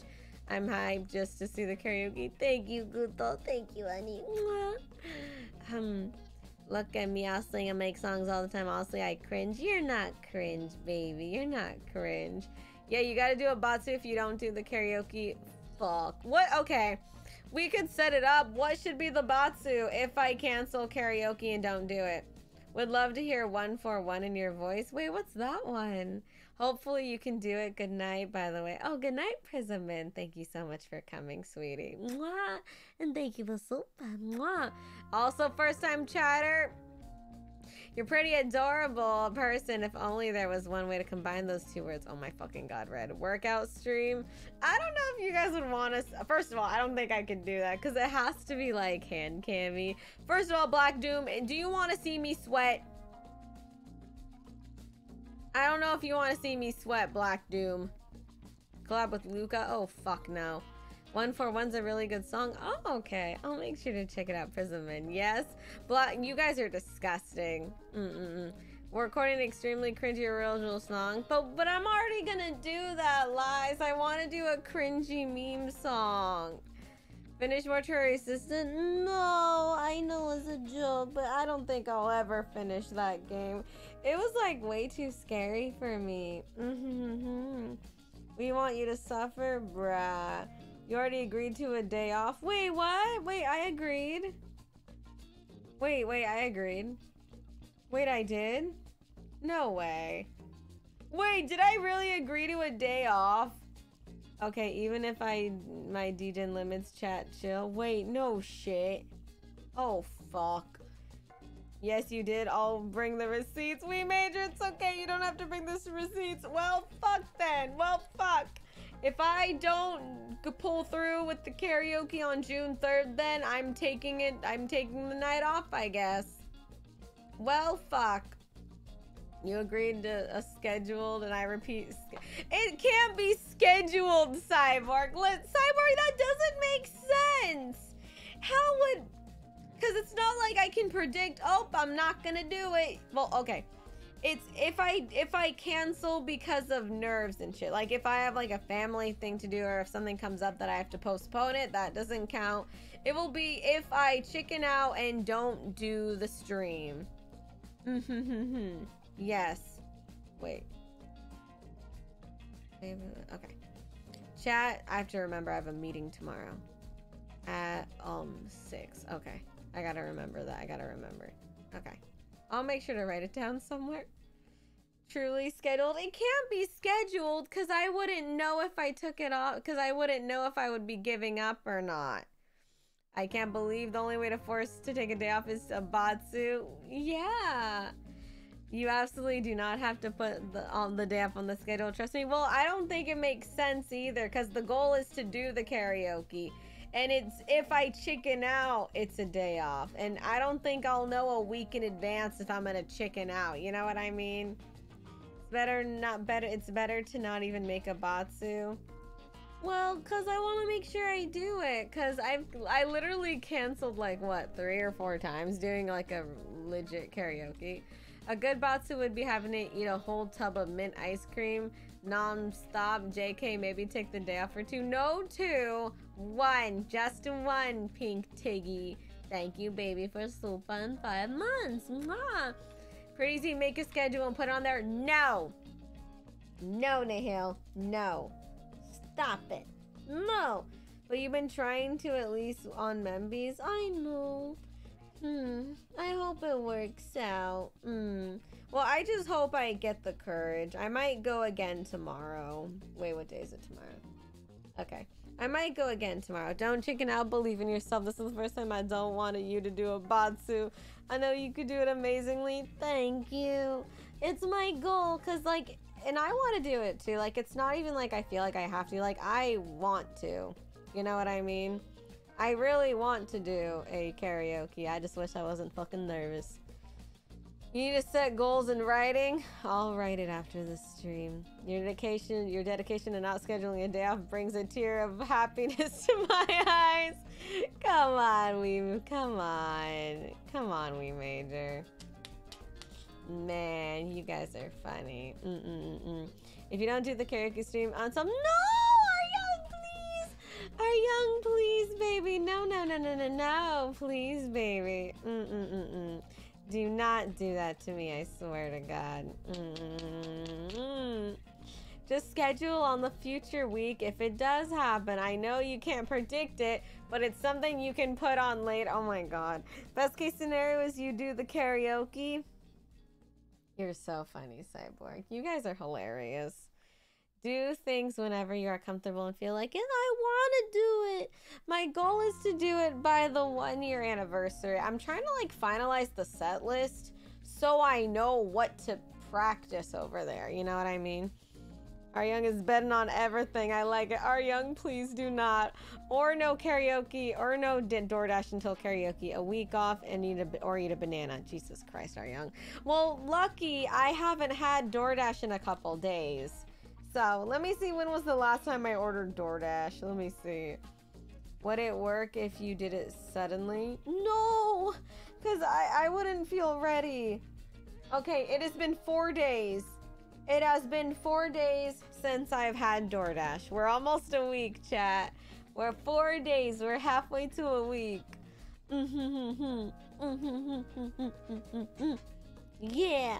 Speaker 2: I'm hyped just to see the karaoke.
Speaker 3: Thank you, Guto. Thank you, honey.
Speaker 2: Um, look at me. I'll sing and make songs all the time. Honestly, I cringe. You're not cringe, baby. You're not cringe. Yeah, you gotta do a batsu if you don't do the karaoke. Fuck. What? Okay. We could set it up. What should be the batsu if I cancel karaoke and don't do it? Would love to hear 141 in your voice. Wait, what's that one? Hopefully you can do it. Good night, by the way. Oh, good night, Prism Thank you so much for coming, sweetie.
Speaker 3: Mwah. And thank you for soup. Mwah.
Speaker 2: Also, first time chatter. You're pretty adorable person. If only there was one way to combine those two words. Oh my fucking god, Red. Workout stream. I don't know if you guys would want us. First of all, I don't think I could do that because it has to be like hand cammy. First of all, Black Doom, eh, do you want to see me sweat? I don't know if you want to see me sweat, Black Doom. Collab with Luca? Oh, fuck no. 141's a really good song. Oh, okay. I'll make sure to check it out, Prismman. Yes. Black, you guys are disgusting. Mm-mm-mm. We're recording an extremely cringy original song, but but I'm already gonna do that, lies. I want to do a cringy meme song. Finish Mortuary Assistant? No, I know it's a joke, but I don't think I'll ever finish that game. It was like way too scary for me. Mm-hmm. We want you to suffer, bruh. You already agreed to a day off. Wait, what? Wait, I agreed. Wait, wait, I agreed. Wait, I did? No way. Wait, did I really agree to a day off? Okay, even if I my DJ limits chat chill. Wait, no shit. Oh fuck. Yes, you did. I'll bring the receipts. We major. It's okay. You don't have to bring this receipts. Well, fuck then. Well, fuck. If I don't pull through with the karaoke on June 3rd, then I'm taking it. I'm taking the night off, I guess. Well, fuck. You agreed to a scheduled, and I repeat, it can't be scheduled, Cyborg. Let Cyborg, that doesn't make sense. How would? Because it's not like I can predict. Oh, I'm not gonna do it. Well, okay. It's if I if I cancel because of nerves and shit. Like if I have like a family thing to do, or if something comes up that I have to postpone it, that doesn't count. It will be if I chicken out and don't do the stream. yes. Wait. Wait a minute. Okay. Chat, I have to remember I have a meeting tomorrow. At um six. Okay. I gotta remember that. I gotta remember. Okay. I'll make sure to write it down somewhere. Truly scheduled. It can't be scheduled because I wouldn't know if I took it off because I wouldn't know if I would be giving up or not. I can't believe the only way to force to take a day off is a batsu. Yeah. You absolutely do not have to put the on the day off on the schedule. Trust me. Well, I don't think it makes sense either because the goal is to do the karaoke. And it's if I chicken out, it's a day off. And I don't think I'll know a week in advance if I'm gonna chicken out. You know what I mean? Better not better it's better to not even make a batsu. Well, cause I want to make sure I do it. Cause I've I literally canceled like what three or four times doing like a legit karaoke. A good Batsu would be having to eat a whole tub of mint ice cream non-stop. JK, maybe take the day off for two. No, two, one, just one. Pink Tiggy. Thank you, baby, for super in five months. Mwah. Easy. Make a schedule and put it on there. No. No, Nahil. No. Stop it. No. But you've been trying to at least on Membies. I know. Hmm. I hope it works out. Hmm. Well, I just hope I get the courage. I might go again tomorrow. Wait, what day is it tomorrow? Okay. I might go again tomorrow. Don't chicken out. Believe in yourself. This is the first time I don't want you to do a Batsu. I know you could do it amazingly. Thank you. It's my goal. Because, like, and I want to do it too. Like, it's not even like I feel like I have to. Like, I want to. You know what I mean? I really want to do a karaoke. I just wish I wasn't fucking nervous. You need to set goals in writing. I'll write it after the stream. Your dedication, your dedication to not scheduling a day off brings a tear of happiness to my eyes. Come on, we, come on, come on, we major. Man, you guys are funny. Mm-mm-mm. If you don't do the karaoke stream on some, no, our young, please, our young, please, baby. No, no, no, no, no, no, please, baby. Mm-mm-mm-mm. Do not do that to me, I swear to God. Mm-mm. Just schedule on the future week if it does happen. I know you can't predict it, but it's something you can put on late. Oh my God. Best case scenario is you do the karaoke. You're so funny, Cyborg. You guys are hilarious. Do things whenever you are comfortable and feel like, and I want to do it. My goal is to do it by the one year anniversary. I'm trying to like finalize the set list so I know what to practice over there. You know what I mean? Our Young is betting on everything. I like it. Our Young, please do not. Or no karaoke, or no DoorDash until karaoke. A week off and eat a or eat a banana. Jesus Christ, Our Young. Well, lucky I haven't had DoorDash in a couple days. So let me see when was the last time I ordered DoorDash. Let me see. Would it work if you did it suddenly? No, because I, I wouldn't feel ready. Okay, it has been four days. It has been four days since I've had DoorDash. We're almost a week, chat. We're four days. We're halfway to a week. yeah.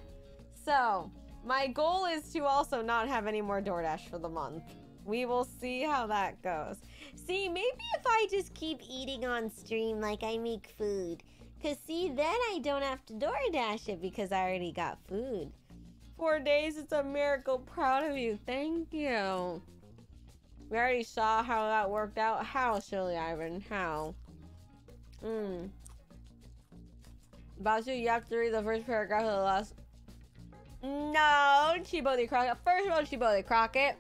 Speaker 2: So, my goal is to also not have any more DoorDash for the month. We will see how that goes.
Speaker 3: See, maybe if I just keep eating on stream like I make food. Cause see, then I don't have to DoorDash it because I already got food.
Speaker 2: Four days, it's a miracle. Proud of you. Thank you. We already saw how that worked out. How, Silly Ivan? How? Hmm. Batsu, you have to read the first paragraph of the last. No, Chibote Crockett. First of all, Chibote Crockett,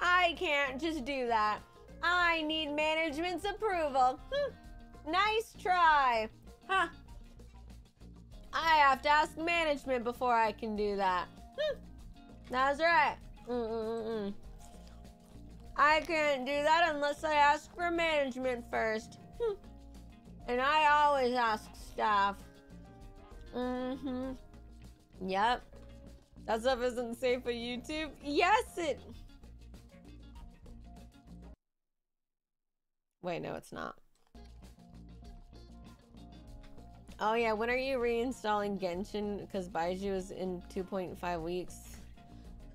Speaker 2: I can't just do that. I need management's approval. Hmm. Nice try. Huh. I have to ask management before I can do that. Hmm. That's right. Mm-mm-mm. I can't do that unless I ask for management first. Hmm. And I always ask staff. Mm-hmm. Yep. That stuff isn't safe for YouTube. Yes, it. Wait, no, it's not. Oh yeah, when are you reinstalling Genshin? Because Baizhu is in 2.5 weeks.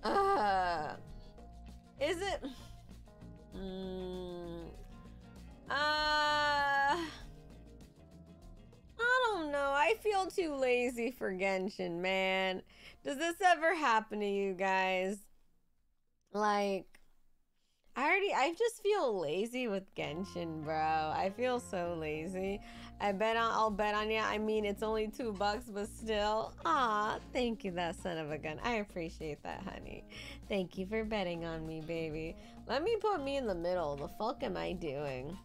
Speaker 2: Uh, is it? Mm, uh, I don't know. I feel too lazy for Genshin, man. Does this ever happen to you guys? Like, I already, I just feel lazy with Genshin, bro. I feel so lazy. I bet on, I'll bet on you. I mean, it's only two bucks, but still. Aw, thank you, that son of a gun. I appreciate that, honey. Thank you for betting on me, baby. Let me put me in the middle. The fuck am I doing?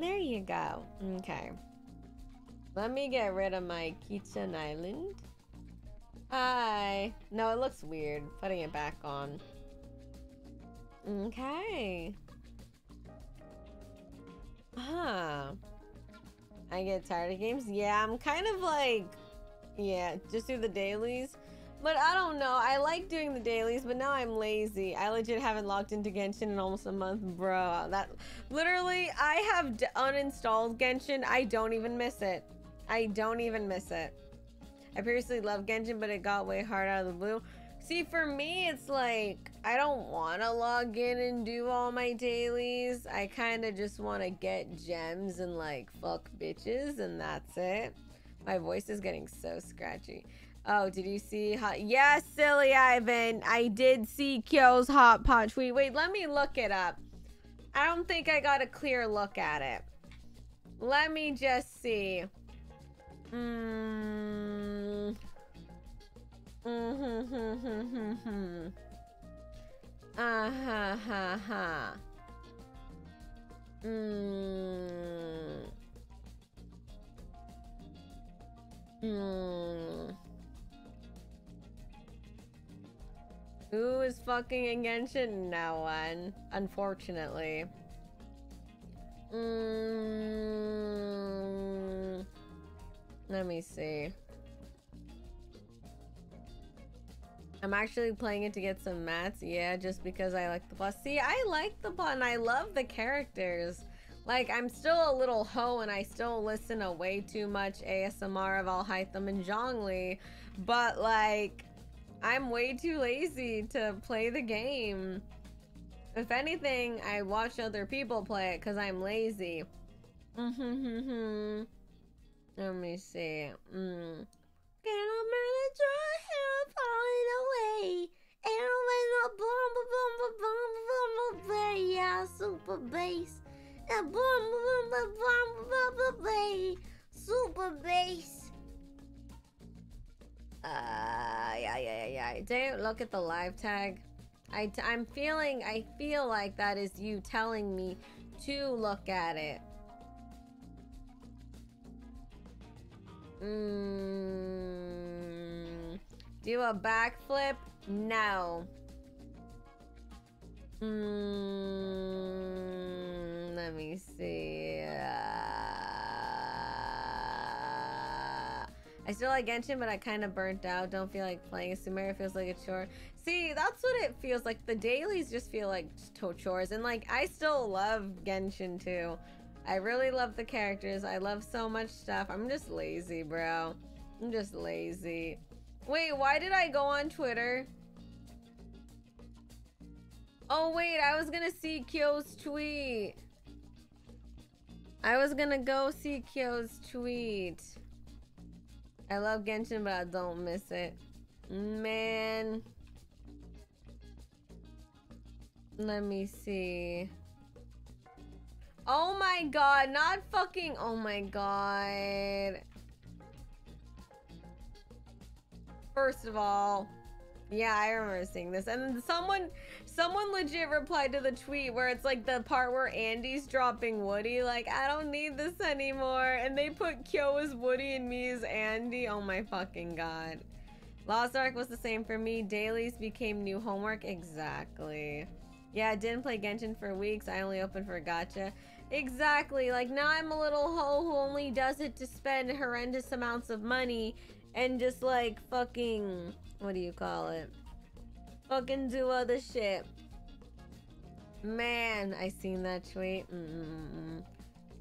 Speaker 2: There you go. Okay. Let me get rid of my Kitchen Island. Hi. No, it looks weird. Putting it back on. Okay. Huh. I get tired of games. Yeah, I'm kind of like, yeah, just do the dailies. But I don't know. I like doing the dailies, but now I'm lazy. I legit haven't logged into Genshin in almost a month, bro. That literally, I have uninstalled Genshin. I don't even miss it. I don't even miss it. I previously loved Genshin, but it got way hard out of the blue. See, for me, it's like I don't want to log in and do all my dailies. I kind of just want to get gems and like fuck bitches, and that's it. My voice is getting so scratchy. Oh, did you see? Hot- yes, silly Ivan. I did see Kyo's hot pot tweet. Wait, let me look it up. I don't think I got a clear look at it. Let me just see. Mm. Mm-hmm. Uh ha ha ha. Mm. Mm. Who is fucking in Genshin? No one. Unfortunately. Mm. Let me see. I'm actually playing it to get some mats. Yeah, just because I like the plus. See, I like the plot and I love the characters. Like, I'm still a little hoe and I still listen to way too much ASMR of Alhaitham and Zhongli. But, like, I'm way too lazy to play the game. If anything, I watch other people play it because I'm lazy. Mm-hmm. Let me see. Mm.
Speaker 3: Can I manage your hair falling away? And when the boom, boom, boom, boom, boom, boom, yeah, super bass. And boom, boom, boom, boom, boom, boom, boom, super bass.
Speaker 2: Uh, yeah, yeah, yeah, yeah. Don't look at the live tag. I I'm feeling, I feel like that is you telling me to look at it. Mm, do a backflip? No. Mm, let me see. Uh, I still like Genshin, but I kind of burnt out. Don't feel like playing. Sumeru feels like a chore. See, that's what it feels like. The dailies just feel like chores. And like, I still love Genshin too. I really love the characters. I love so much stuff. I'm just lazy, bro. I'm just lazy. Wait, why did I go on Twitter? Oh, wait, I was gonna see Kyo's tweet. I was gonna go see Kyo's tweet. I love Genshin, but I don't miss it. Man. Let me see. Oh my god, not fucking. Oh my god. First of all, yeah, I remember seeing this. And someone someone legit replied to the tweet where it's like the part where Andy's dropping Woody, like, I don't need this anymore. And they put Kyo as Woody and me as Andy. Oh my fucking god. Lost Ark was the same for me. Dailies became new homework. Exactly. Yeah, I didn't play Genshin for weeks. I only opened for gacha. Exactly. Like now I'm a little hoe who only does it to spend horrendous amounts of money and just like fucking what do you call it? Fucking do other shit. Man, I seen that tweet. Mm-mm-mm.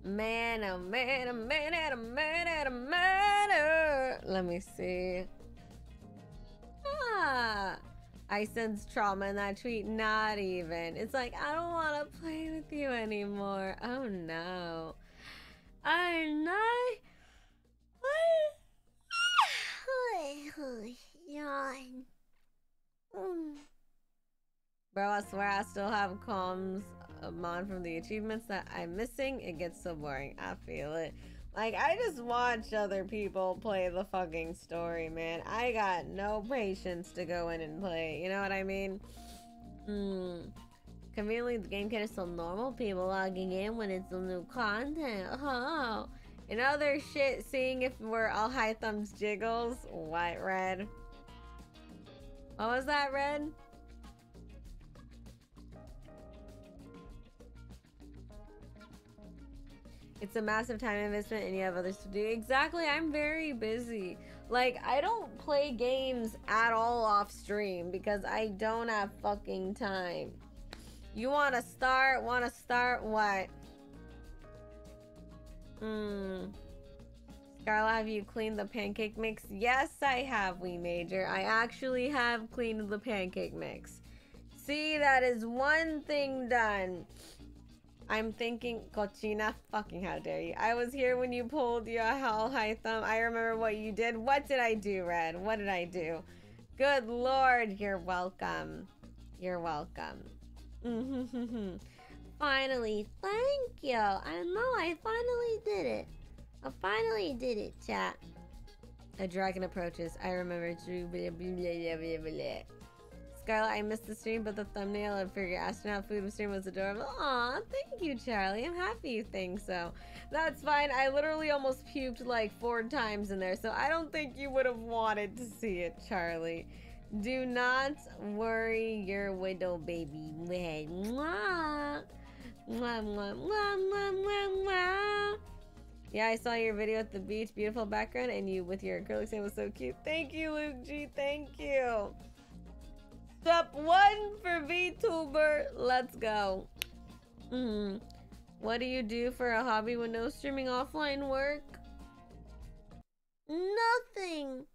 Speaker 2: Man, a man, a man, and a man, and a man. Let me see. Ah. I sense trauma in that tweet. Not even. It's like, I don't want to play with you anymore. Oh no. I know.
Speaker 3: Yawn.
Speaker 2: Bro, I swear I still have comms uh, on from the achievements that I'm missing. It gets so boring. I feel it. Like, I just watch other people play the fucking story, man. I got no patience to go in and play. You know what I mean? Hmm. Conveniently, the game can still normal people logging in when it's the new content. Oh. And other shit, seeing if we're Alhaitham's jiggles. White, red. What was that, red? It's a massive time investment and you have others to do. Exactly. I'm very busy. Like, I don't play games at all off stream because I don't have fucking time. You want to start? Want to start what? Hmm. Scarla, have you cleaned the pancake mix? Yes, I have, we major. I actually have cleaned the pancake mix. See, that is one thing done. I'm thinking, cochina, fucking how dare you. I was here when you pulled your Alhaitham. I remember what you did. What did I do, Red? What did I do? Good lord, you're welcome. You're welcome.
Speaker 3: Finally, thank you. I know I finally did it. I finally did it, chat.
Speaker 2: A dragon approaches. I remember. Scarlett, I missed the stream, but the thumbnail of for your astronaut food stream was adorable. Aw, thank you, Charlie. I'm happy you think so. That's fine. I literally almost puked like four times in there, so I don't think you would have wanted to see it, Charlie. Do not worry your widow baby. Mwah. Mwah, mwah, mwah, mwah, mwah. Yeah, I saw your video at the beach. Beautiful background, and you with your acrylic sand was so cute. Thank you, Luke G. Thank you. Step one for VTuber. Let's go. Mm. What do you do for a hobby when no streaming offline work?
Speaker 3: Nothing.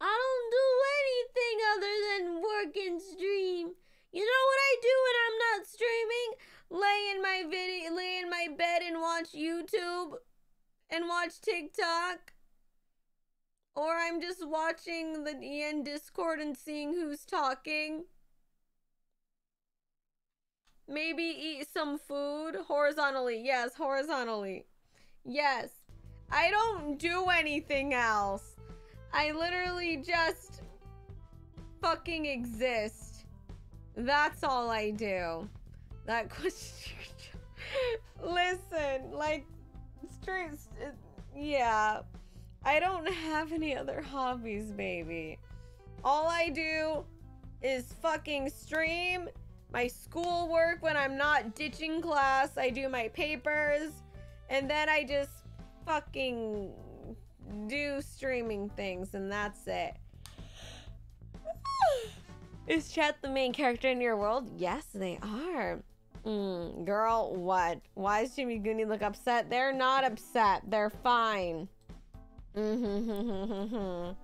Speaker 3: I don't do anything other than work and stream. You know what I do when I'm not streaming? Lay in my video, lay in my bed and watch YouTube and watch TikTok.
Speaker 2: Or I'm just watching the EN Discord and seeing who's talking. Maybe eat some food horizontally. Yes, horizontally. Yes. I don't do anything else. I literally just fucking exist. That's all I do. That question. Listen, like, straight. Uh, yeah. I don't have any other hobbies, baby. All I do is fucking stream my schoolwork when I'm not ditching class. I do my papers. And then I just fucking do streaming things, and that's it. Is chat the main character in your world? Yes, they are. Mm, girl, what? Why does Jimmy Goonie look upset? They're not upset. They're fine.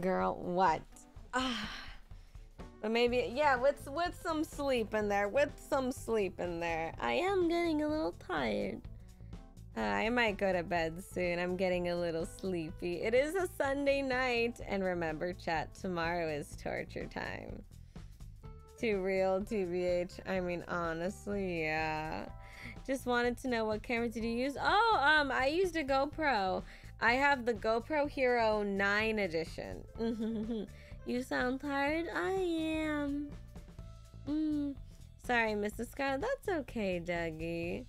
Speaker 2: girl, what? Ah. But maybe, yeah, with with some sleep in there, with some sleep in there. I am getting a little tired. Uh, I might go to bed soon. I'm getting a little sleepy. It is a Sunday night, and remember, chat, tomorrow is torture time. Too real, TBH. I mean, honestly, yeah. Just wanted to know what camera did you use? Oh, um, I used a GoPro. I have the GoPro Hero 9 edition. you sound tired? I am. Mm. Sorry, Mrs. Scott. That's okay, Dougie.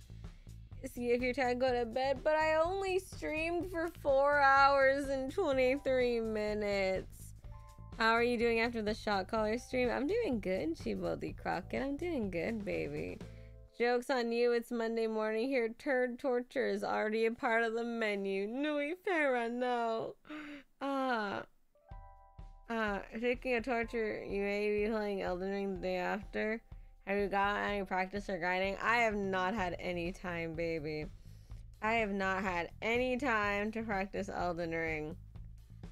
Speaker 2: See if you're tired, go to bed. But I only streamed for 4 hours and 23 minutes. How are you doing after the shot caller stream? I'm doing good, Chiboldi Crockett. I'm doing good, baby. Joke's on you, it's Monday morning here. Turd torture is already a part of the menu. Nui Farah, no. Ah. Ah, taking a torture, you may be playing Elden Ring the day after. Have you got any practice or grinding? I have not had any time, baby. I have not had any time to practice Elden Ring.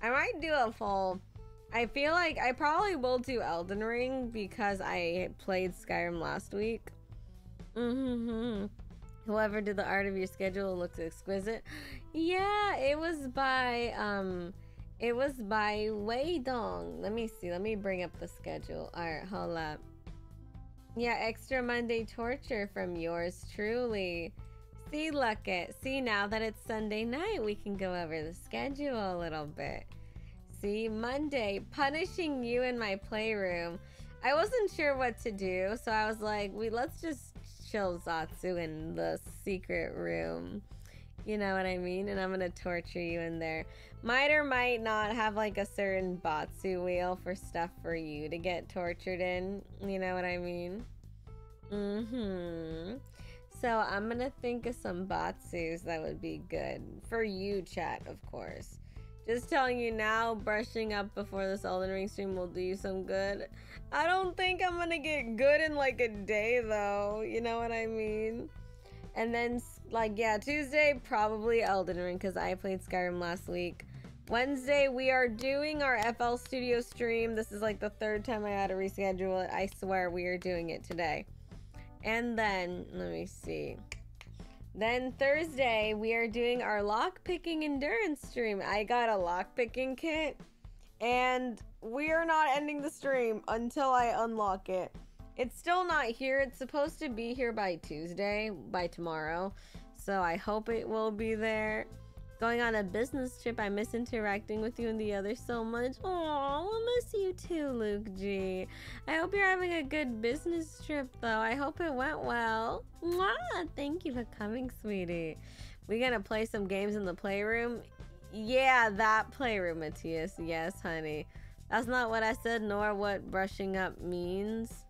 Speaker 2: I might do a full I feel like I probably will do Elden Ring because I played Skyrim last week. Mm-hmm. Whoever did the art of your schedule looks exquisite. Yeah, it was by um it was by Wei Dong. Let me see. Let me bring up the schedule. Alright, hold up. Yeah, extra Monday torture from yours truly. See, look it. See, now that it's Sunday night, we can go over the schedule a little bit. See, Monday, punishing you in my playroom. I wasn't sure what to do, so I was like, we let's just chill Zatsu in the secret room. You know what I mean? And I'm gonna torture you in there. Might or might not have like a certain Batsu wheel for stuff for you to get tortured in. You know what I mean? Mm-hmm. So I'm gonna think of some Batsus that would be good for you, chat, of course. Just telling you now, brushing up before this Elden Ring stream will do you some good. I don't think I'm gonna get good in like a day though. You know what I mean? And then like yeah, Tuesday probably Elden Ring because I played Skyrim last week. Wednesday we are doing our FL Studio stream. This is like the third time I had to reschedule it. I swear we are doing it today. And then let me see. Then Thursday we are doing our lockpicking endurance stream. I got a lockpicking kit and we are not ending the stream until I unlock it. It's still not here. It's supposed to be here by Tuesday, by tomorrow. So I hope it will be there. Going on a business trip, I miss interacting with you and the others so much. Oh, I miss you too, Luke G. I hope you're having a good business trip, though. I hope it went well. Mwah! Thank you for coming, sweetie. We gonna play some games in the playroom? Yeah, that playroom, Matthias. Yes, honey. That's not what I said, nor what brushing up means.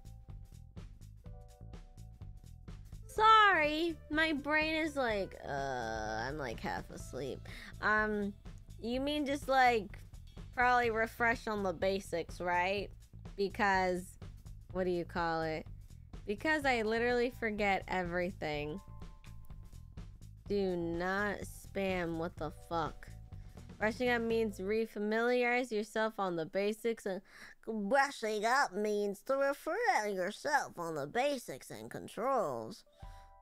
Speaker 2: Sorry, my brain is like, uh, I'm like half asleep. Um, you mean just like probably refresh on the basics, right? Because, what do you call it? Because I literally forget everything. Do not spam, what the fuck? Brushing up means refamiliarize yourself on the basics and brushing up means to refer yourself on the basics and controls.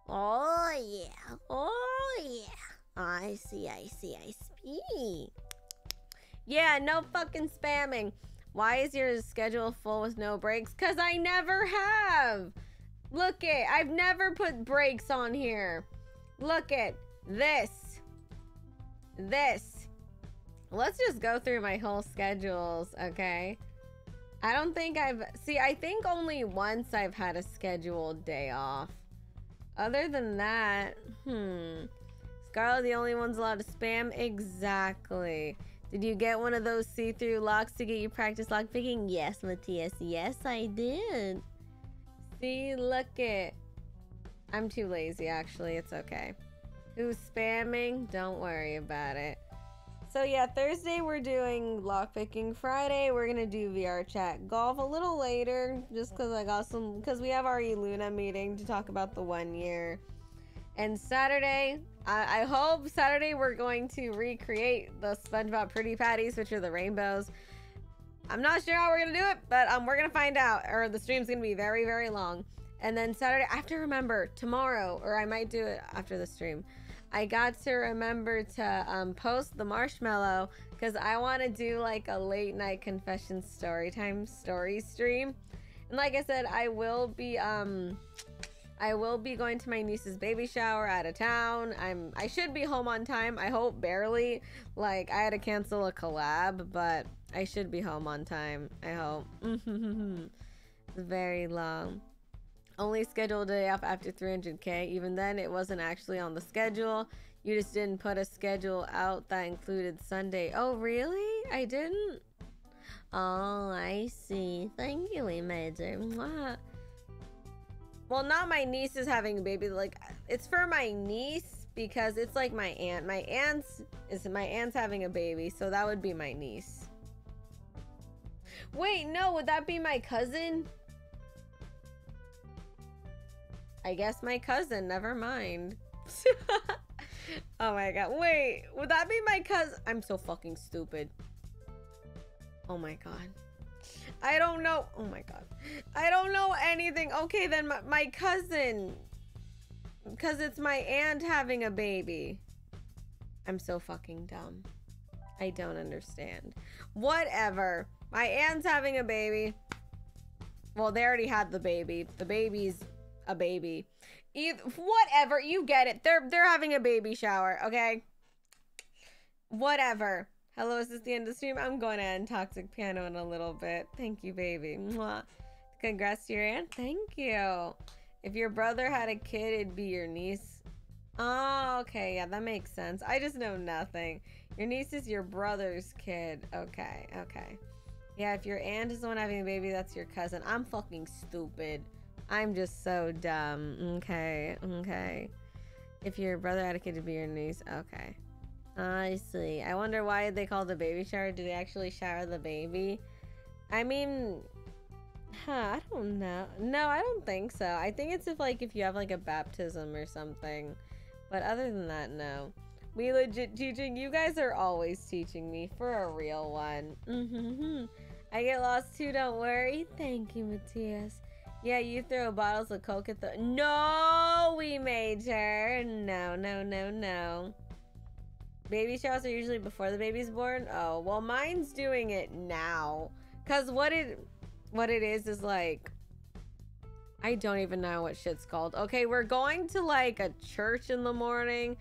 Speaker 2: Oh yeah, oh yeah. I see, I see, I see. Yeah, no fucking spamming. Why is your schedule full with no breaks? Cause I never have. Look it, I've never put breaks on here. Look at this. This. Let's just go through my whole schedules, okay? I don't think I've see, I think only once I've had a scheduled day off. Other than that, hmm. Scarlet the only one's allowed to spam? Exactly. Did you get one of those see-through locks to get you practice lock picking? Yes, Matthias. Yes, I did. See, look it. I'm too lazy, actually. It's okay. Who's spamming? Don't worry about it. So yeah, Thursday we're doing lockpicking. Friday we're gonna do VR chat golf a little later, just cause I got some. Cause we have our Luna meeting to talk about the one year. And Saturday, I, I hope Saturday we're going to recreate the SpongeBob Pretty Patties, which are the rainbows. I'm not sure how we're gonna do it, but um, we're gonna find out. Or the stream's gonna be very, very long. And then Saturday, I have to remember tomorrow, or I might do it after the stream. I got to remember to um, post the marshmallow because I want to do like a late night confession story time story stream. And like I said, I will be um I will be going to my niece's baby shower out of town. I'm I should be home on time. I hope barely. Like I had to cancel a collab, but I should be home on time. I hope. it's very long. Only scheduled a day off after 300k. Even then, it wasn't actually on the schedule. You just didn't put a schedule out that included Sunday. Oh, really? I didn't? Oh, I see. Thank you. Mwah. Well, not my niece is having a baby. Like, it's for my niece because it's like my aunt. My aunt's is my aunt's having a baby, so that would be my niece. Wait, no, would that be my cousin? I guess my cousin, never mind. oh my god. Wait, would that be my cousin? I'm so fucking stupid. Oh my god. I don't know. Oh my god. I don't know anything. Okay, then my, my cousin. Because it's my aunt having a baby. I'm so fucking dumb. I don't understand. Whatever. My aunt's having a baby. Well, they already had the baby. The baby's a baby. Either, whatever, you get it. They're they're having a baby shower, okay? Whatever. Hello, is this the end of the stream? I'm going to end Toxic Piano in a little bit. Thank you, baby. Mwah. Congrats to your aunt. Thank you. If your brother had a kid, it'd be your niece. Oh, okay. Yeah, that makes sense. I just know nothing. Your niece is your brother's kid. Okay, okay. Yeah, if your aunt is the one having a baby, that's your cousin. I'm fucking stupid. I'm just so dumb. Okay, okay. If your brother had a kid to be your niece, okay. I see. I wonder why they call the baby shower. Do they actually shower the baby? I mean, huh, I don't know. No, I don't think so. I think it's if like if you have like a baptism or something. But other than that, no. We legit teaching. You guys are always teaching me for a real one. Mm-hmm. I get lost too. Don't worry. Thank you, Matthias. Yeah, you throw bottles of Coke at the. No, we major. No, no, no, no. Baby showers are usually before the baby's born. Oh, well, mine's doing it now. Cause what it, what it is is like. I don't even know what shit's called. Okay, we're going to like a church in the morning.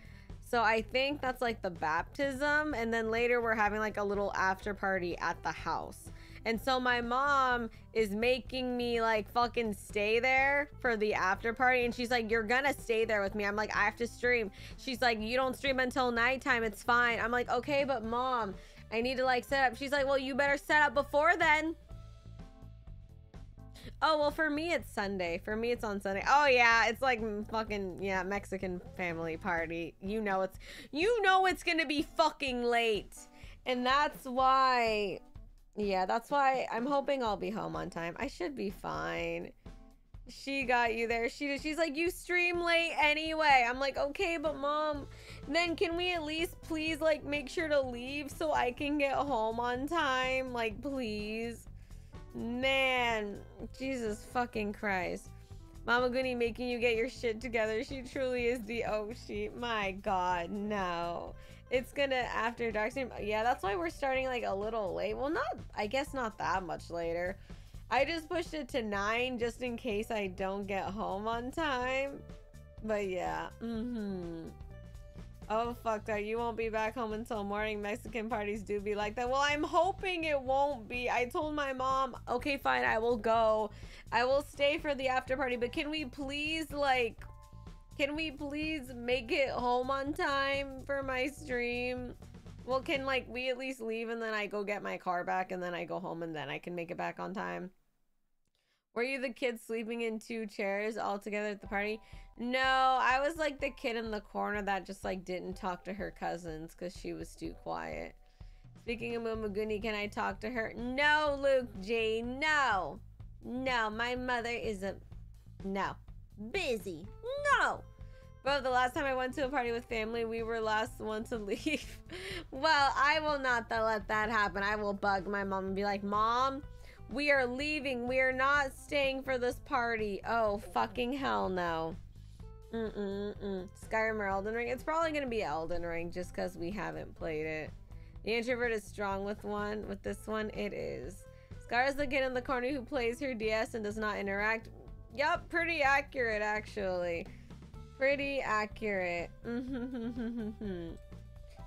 Speaker 2: So I think that's like the baptism. And then later we're having like a little after party at the house. And so my mom is making me like fucking stay there for the after party. And she's like, You're gonna stay there with me. I'm like, I have to stream. She's like, You don't stream until nighttime. It's fine. I'm like, Okay, but mom, I need to like set up. She's like, Well, you better set up before then. Oh, well, for me, it's Sunday. For me, it's on Sunday. Oh, yeah. It's like fucking, yeah, Mexican family party. You know it's, you know it's gonna be fucking late. And that's why, yeah, that's why I'm hoping I'll be home on time. I should be fine. She got you there. She she's like, you stream late anyway. I'm like, okay, but mom, then can we at least please like make sure to leave so I can get home on time? Like, please. Man, Jesus fucking Christ. Mama Goonie making you get your shit together. She truly is the oh she. My god, no. It's gonna after dark stream. Yeah, that's why we're starting like a little late. Well, not I guess not that much later. I just pushed it to nine just in case I don't get home on time. But yeah, mm-hmm. Oh fuck that! You won't be back home until morning. Mexican parties do be like that. Well, I'm hoping it won't be. I told my mom, okay, fine, I will go. I will stay for the after party. But can we please, like, can we please make it home on time for my stream? Well, can like we at least leave and then I go get my car back and then I go home and then I can make it back on time? Were you the kid sleeping in two chairs all together at the party? No, I was like the kid in the corner that just like didn't talk to her cousins because she was too quiet. Speaking of Mumaguni, can I talk to her? No, Luke G, no. No, my mother is a no. Busy. No. Bro, the last time I went to a party with family, we were last one to leave. well, I will not th- let that happen. I will bug my mom and be like, Mom, we are leaving. We are not staying for this party. Oh, fucking hell no. Mm-mm-mm. Skyrim or Elden Ring? It's probably going to be Elden Ring just because we haven't played it. The introvert is strong with one. With this one, it is. Scar is the kid in the corner who plays her DS and does not interact. Yup, pretty accurate, actually. Pretty accurate.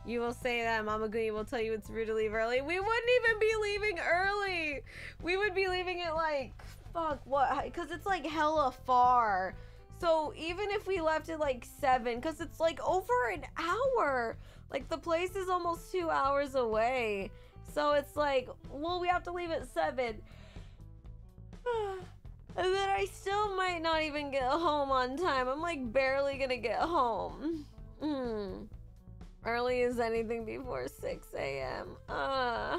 Speaker 2: you will say that Mama Goonie will tell you it's rude to leave early. We wouldn't even be leaving early. We would be leaving it like, fuck, what? Because it's like hella far. So even if we left at like 7, because it's like over an hour. Like the place is almost two hours away. So it's like, well, we have to leave at 7. Then I still might not even get home on time. I'm like barely gonna get home. Mm. Early as anything before 6 a.m. Uh,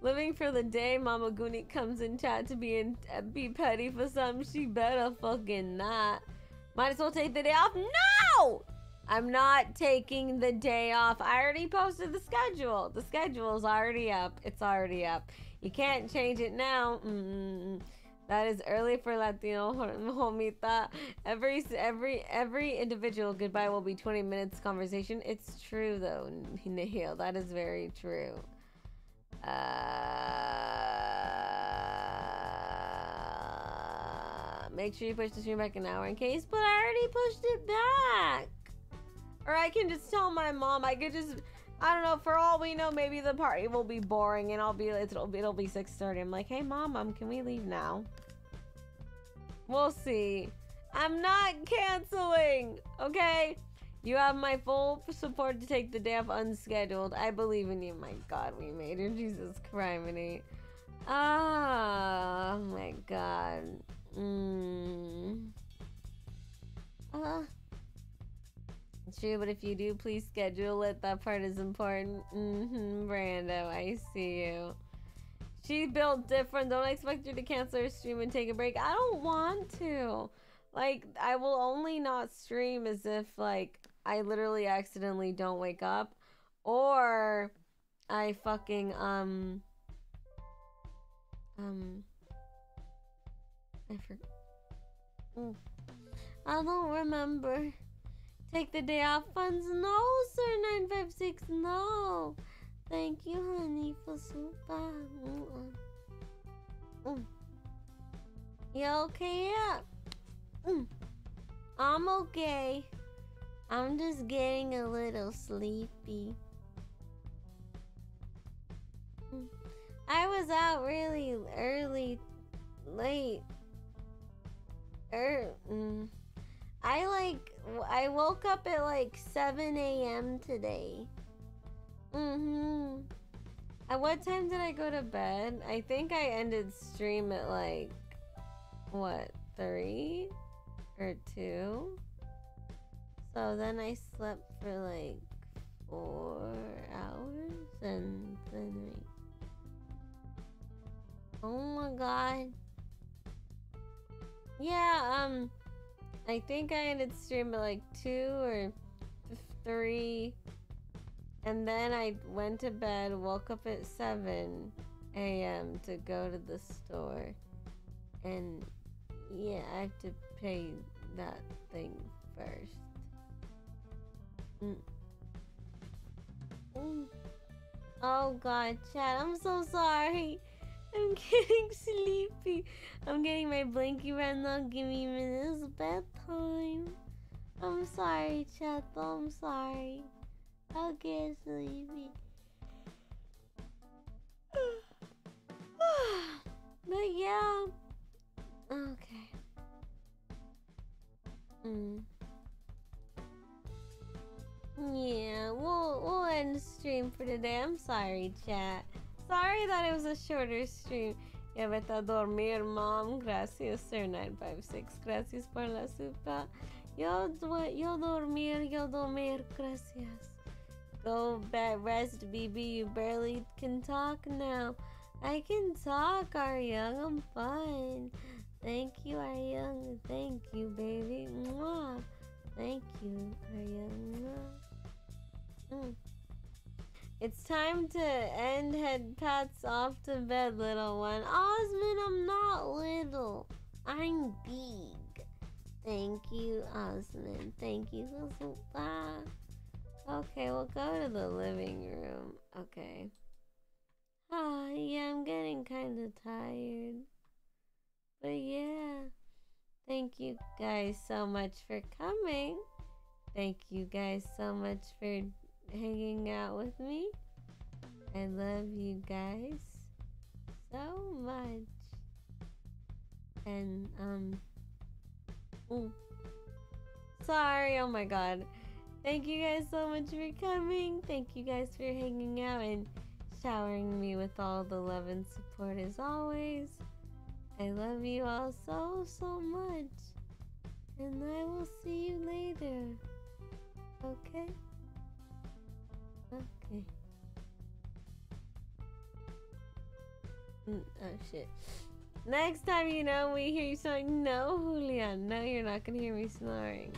Speaker 2: living for the day Mama Goonie comes in chat to be in, uh, be petty for something she better fucking not. Might as well take the day off. No! I'm not taking the day off. I already posted the schedule. The schedule's already up. It's already up. You can't change it now. Mm-mm. That is early for Latino homita. Every every every individual goodbye will be 20 minutes conversation. It's true though, Nihil. That is very true. Uh, make sure you push the stream back an hour in case, but I already pushed it back. Or I can just tell my mom. I could just. I don't know. For all we know, maybe the party will be boring, and I'll be it'll it'll be 6:30. I'm like, hey mom, mom, can we leave now? We'll see. I'm not canceling, okay? You have my full support to take the day off unscheduled. I believe in you. My God, we made it. Jesus Christ. Ah, oh my God. Mm. True, but if you do, please schedule it. That part is important. Mm-hmm, Brando, I see you. She built different. Don't expect her to cancel her stream and take a break. I don't want to. Like, I will only not stream as if, like, I literally accidentally don't wake up. Or I fucking, um... Um... I forgot. I don't remember. Take the day off funds? No, sir, 956, no. Thank you, honey, for super. Mm. You okay? Yeah. Mm. I'm okay. I'm just getting a little sleepy. Mm. I was out really early, late. Er, mm. I like, I woke up at like 7 a.m. today. Mm-hmm. At what time did I go to bed? I think I ended stream at like, what, 3 or 2? So then I slept for like 4 hours and then we... Oh my god. Yeah, um, I think I ended stream at like 2 or 3 and then I went to bed, woke up at 7 a.m. to go to the store. And yeah, I have to pay that thing first. Mm. Mm. Oh god, Chad, I'm so sorry. I'm getting sleepy. I'm getting my blankie right now. Give me minutes bedtime. I'm sorry, Chad. I'm sorry. I'll get sleepy. but yeah. Okay. Mm. Yeah, we'll we'll end the stream for today. I'm sorry, chat. Sorry that it was a shorter stream. Ya vete a dormir, mom. Gracias, sir 956. Gracias por la supa. Yo, yo dormir, yo dormir. Gracias. Go back, rest, BB. You barely can talk now. I can talk, Our Young. I'm fine. Thank you, Our Young. Thank you, baby. Mwah. Thank you, Our Young. Mm. It's time to end head pats off to bed, little one. Osmond, I'm not little. I'm big. Thank you, Osmond. Thank you. Okay, we'll go to the living room. Okay. Ah, yeah, I'm getting kind of tired. But yeah. Thank you guys so much for coming. Thank you guys so much for hanging out with me. I love you guys so much. And, um, mm. sorry, oh my god. Thank you guys so much for coming. Thank you guys for hanging out and showering me with all the love and support as always. I love you all so, so much. And I will see you later. Okay. Mm, oh shit. Next time you know we hear you snoring, no, Julian, no, you're not gonna hear me snoring.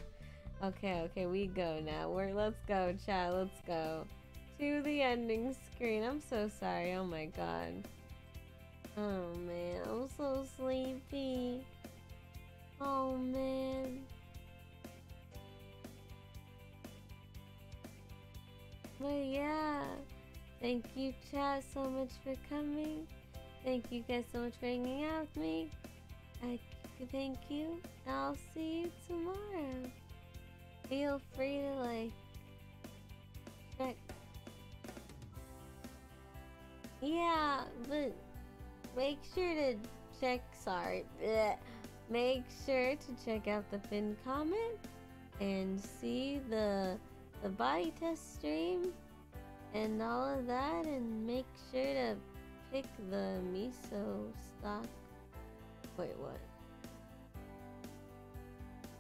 Speaker 2: Okay, okay, we go now. We're let's go, chat. Let's go to the ending screen. I'm so sorry. Oh my god. Oh man, I'm so sleepy. Oh man. But yeah, thank you, chat, so much for coming. Thank you guys so much for hanging out with me. I thank you. I'll see you tomorrow. Feel free to like. Yeah, but make sure to check. Sorry, bleh. make sure to check out the pinned comment and see the the body test stream and all of that, and make sure to pick the miso stock. Wait, what?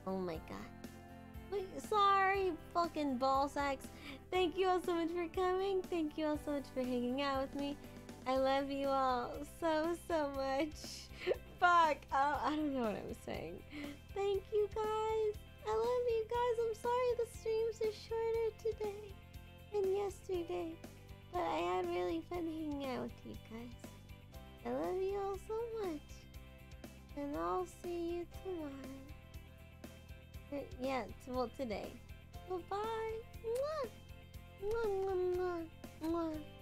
Speaker 2: Oh my god. Wait, sorry, fucking ball sacks. Thank you all so much for coming. Thank you all so much for hanging out with me. I love you all so, so much. Fuck. I, I don't know what I was saying. Thank you guys. I love you guys. I'm sorry the streams are shorter today than yesterday. But I had really fun hanging out with you guys. I love you all so much. And I'll see you tomorrow. Uh, Yeah, well, today. Bye. Mwah. Mwah, mwah, mwah, mwah.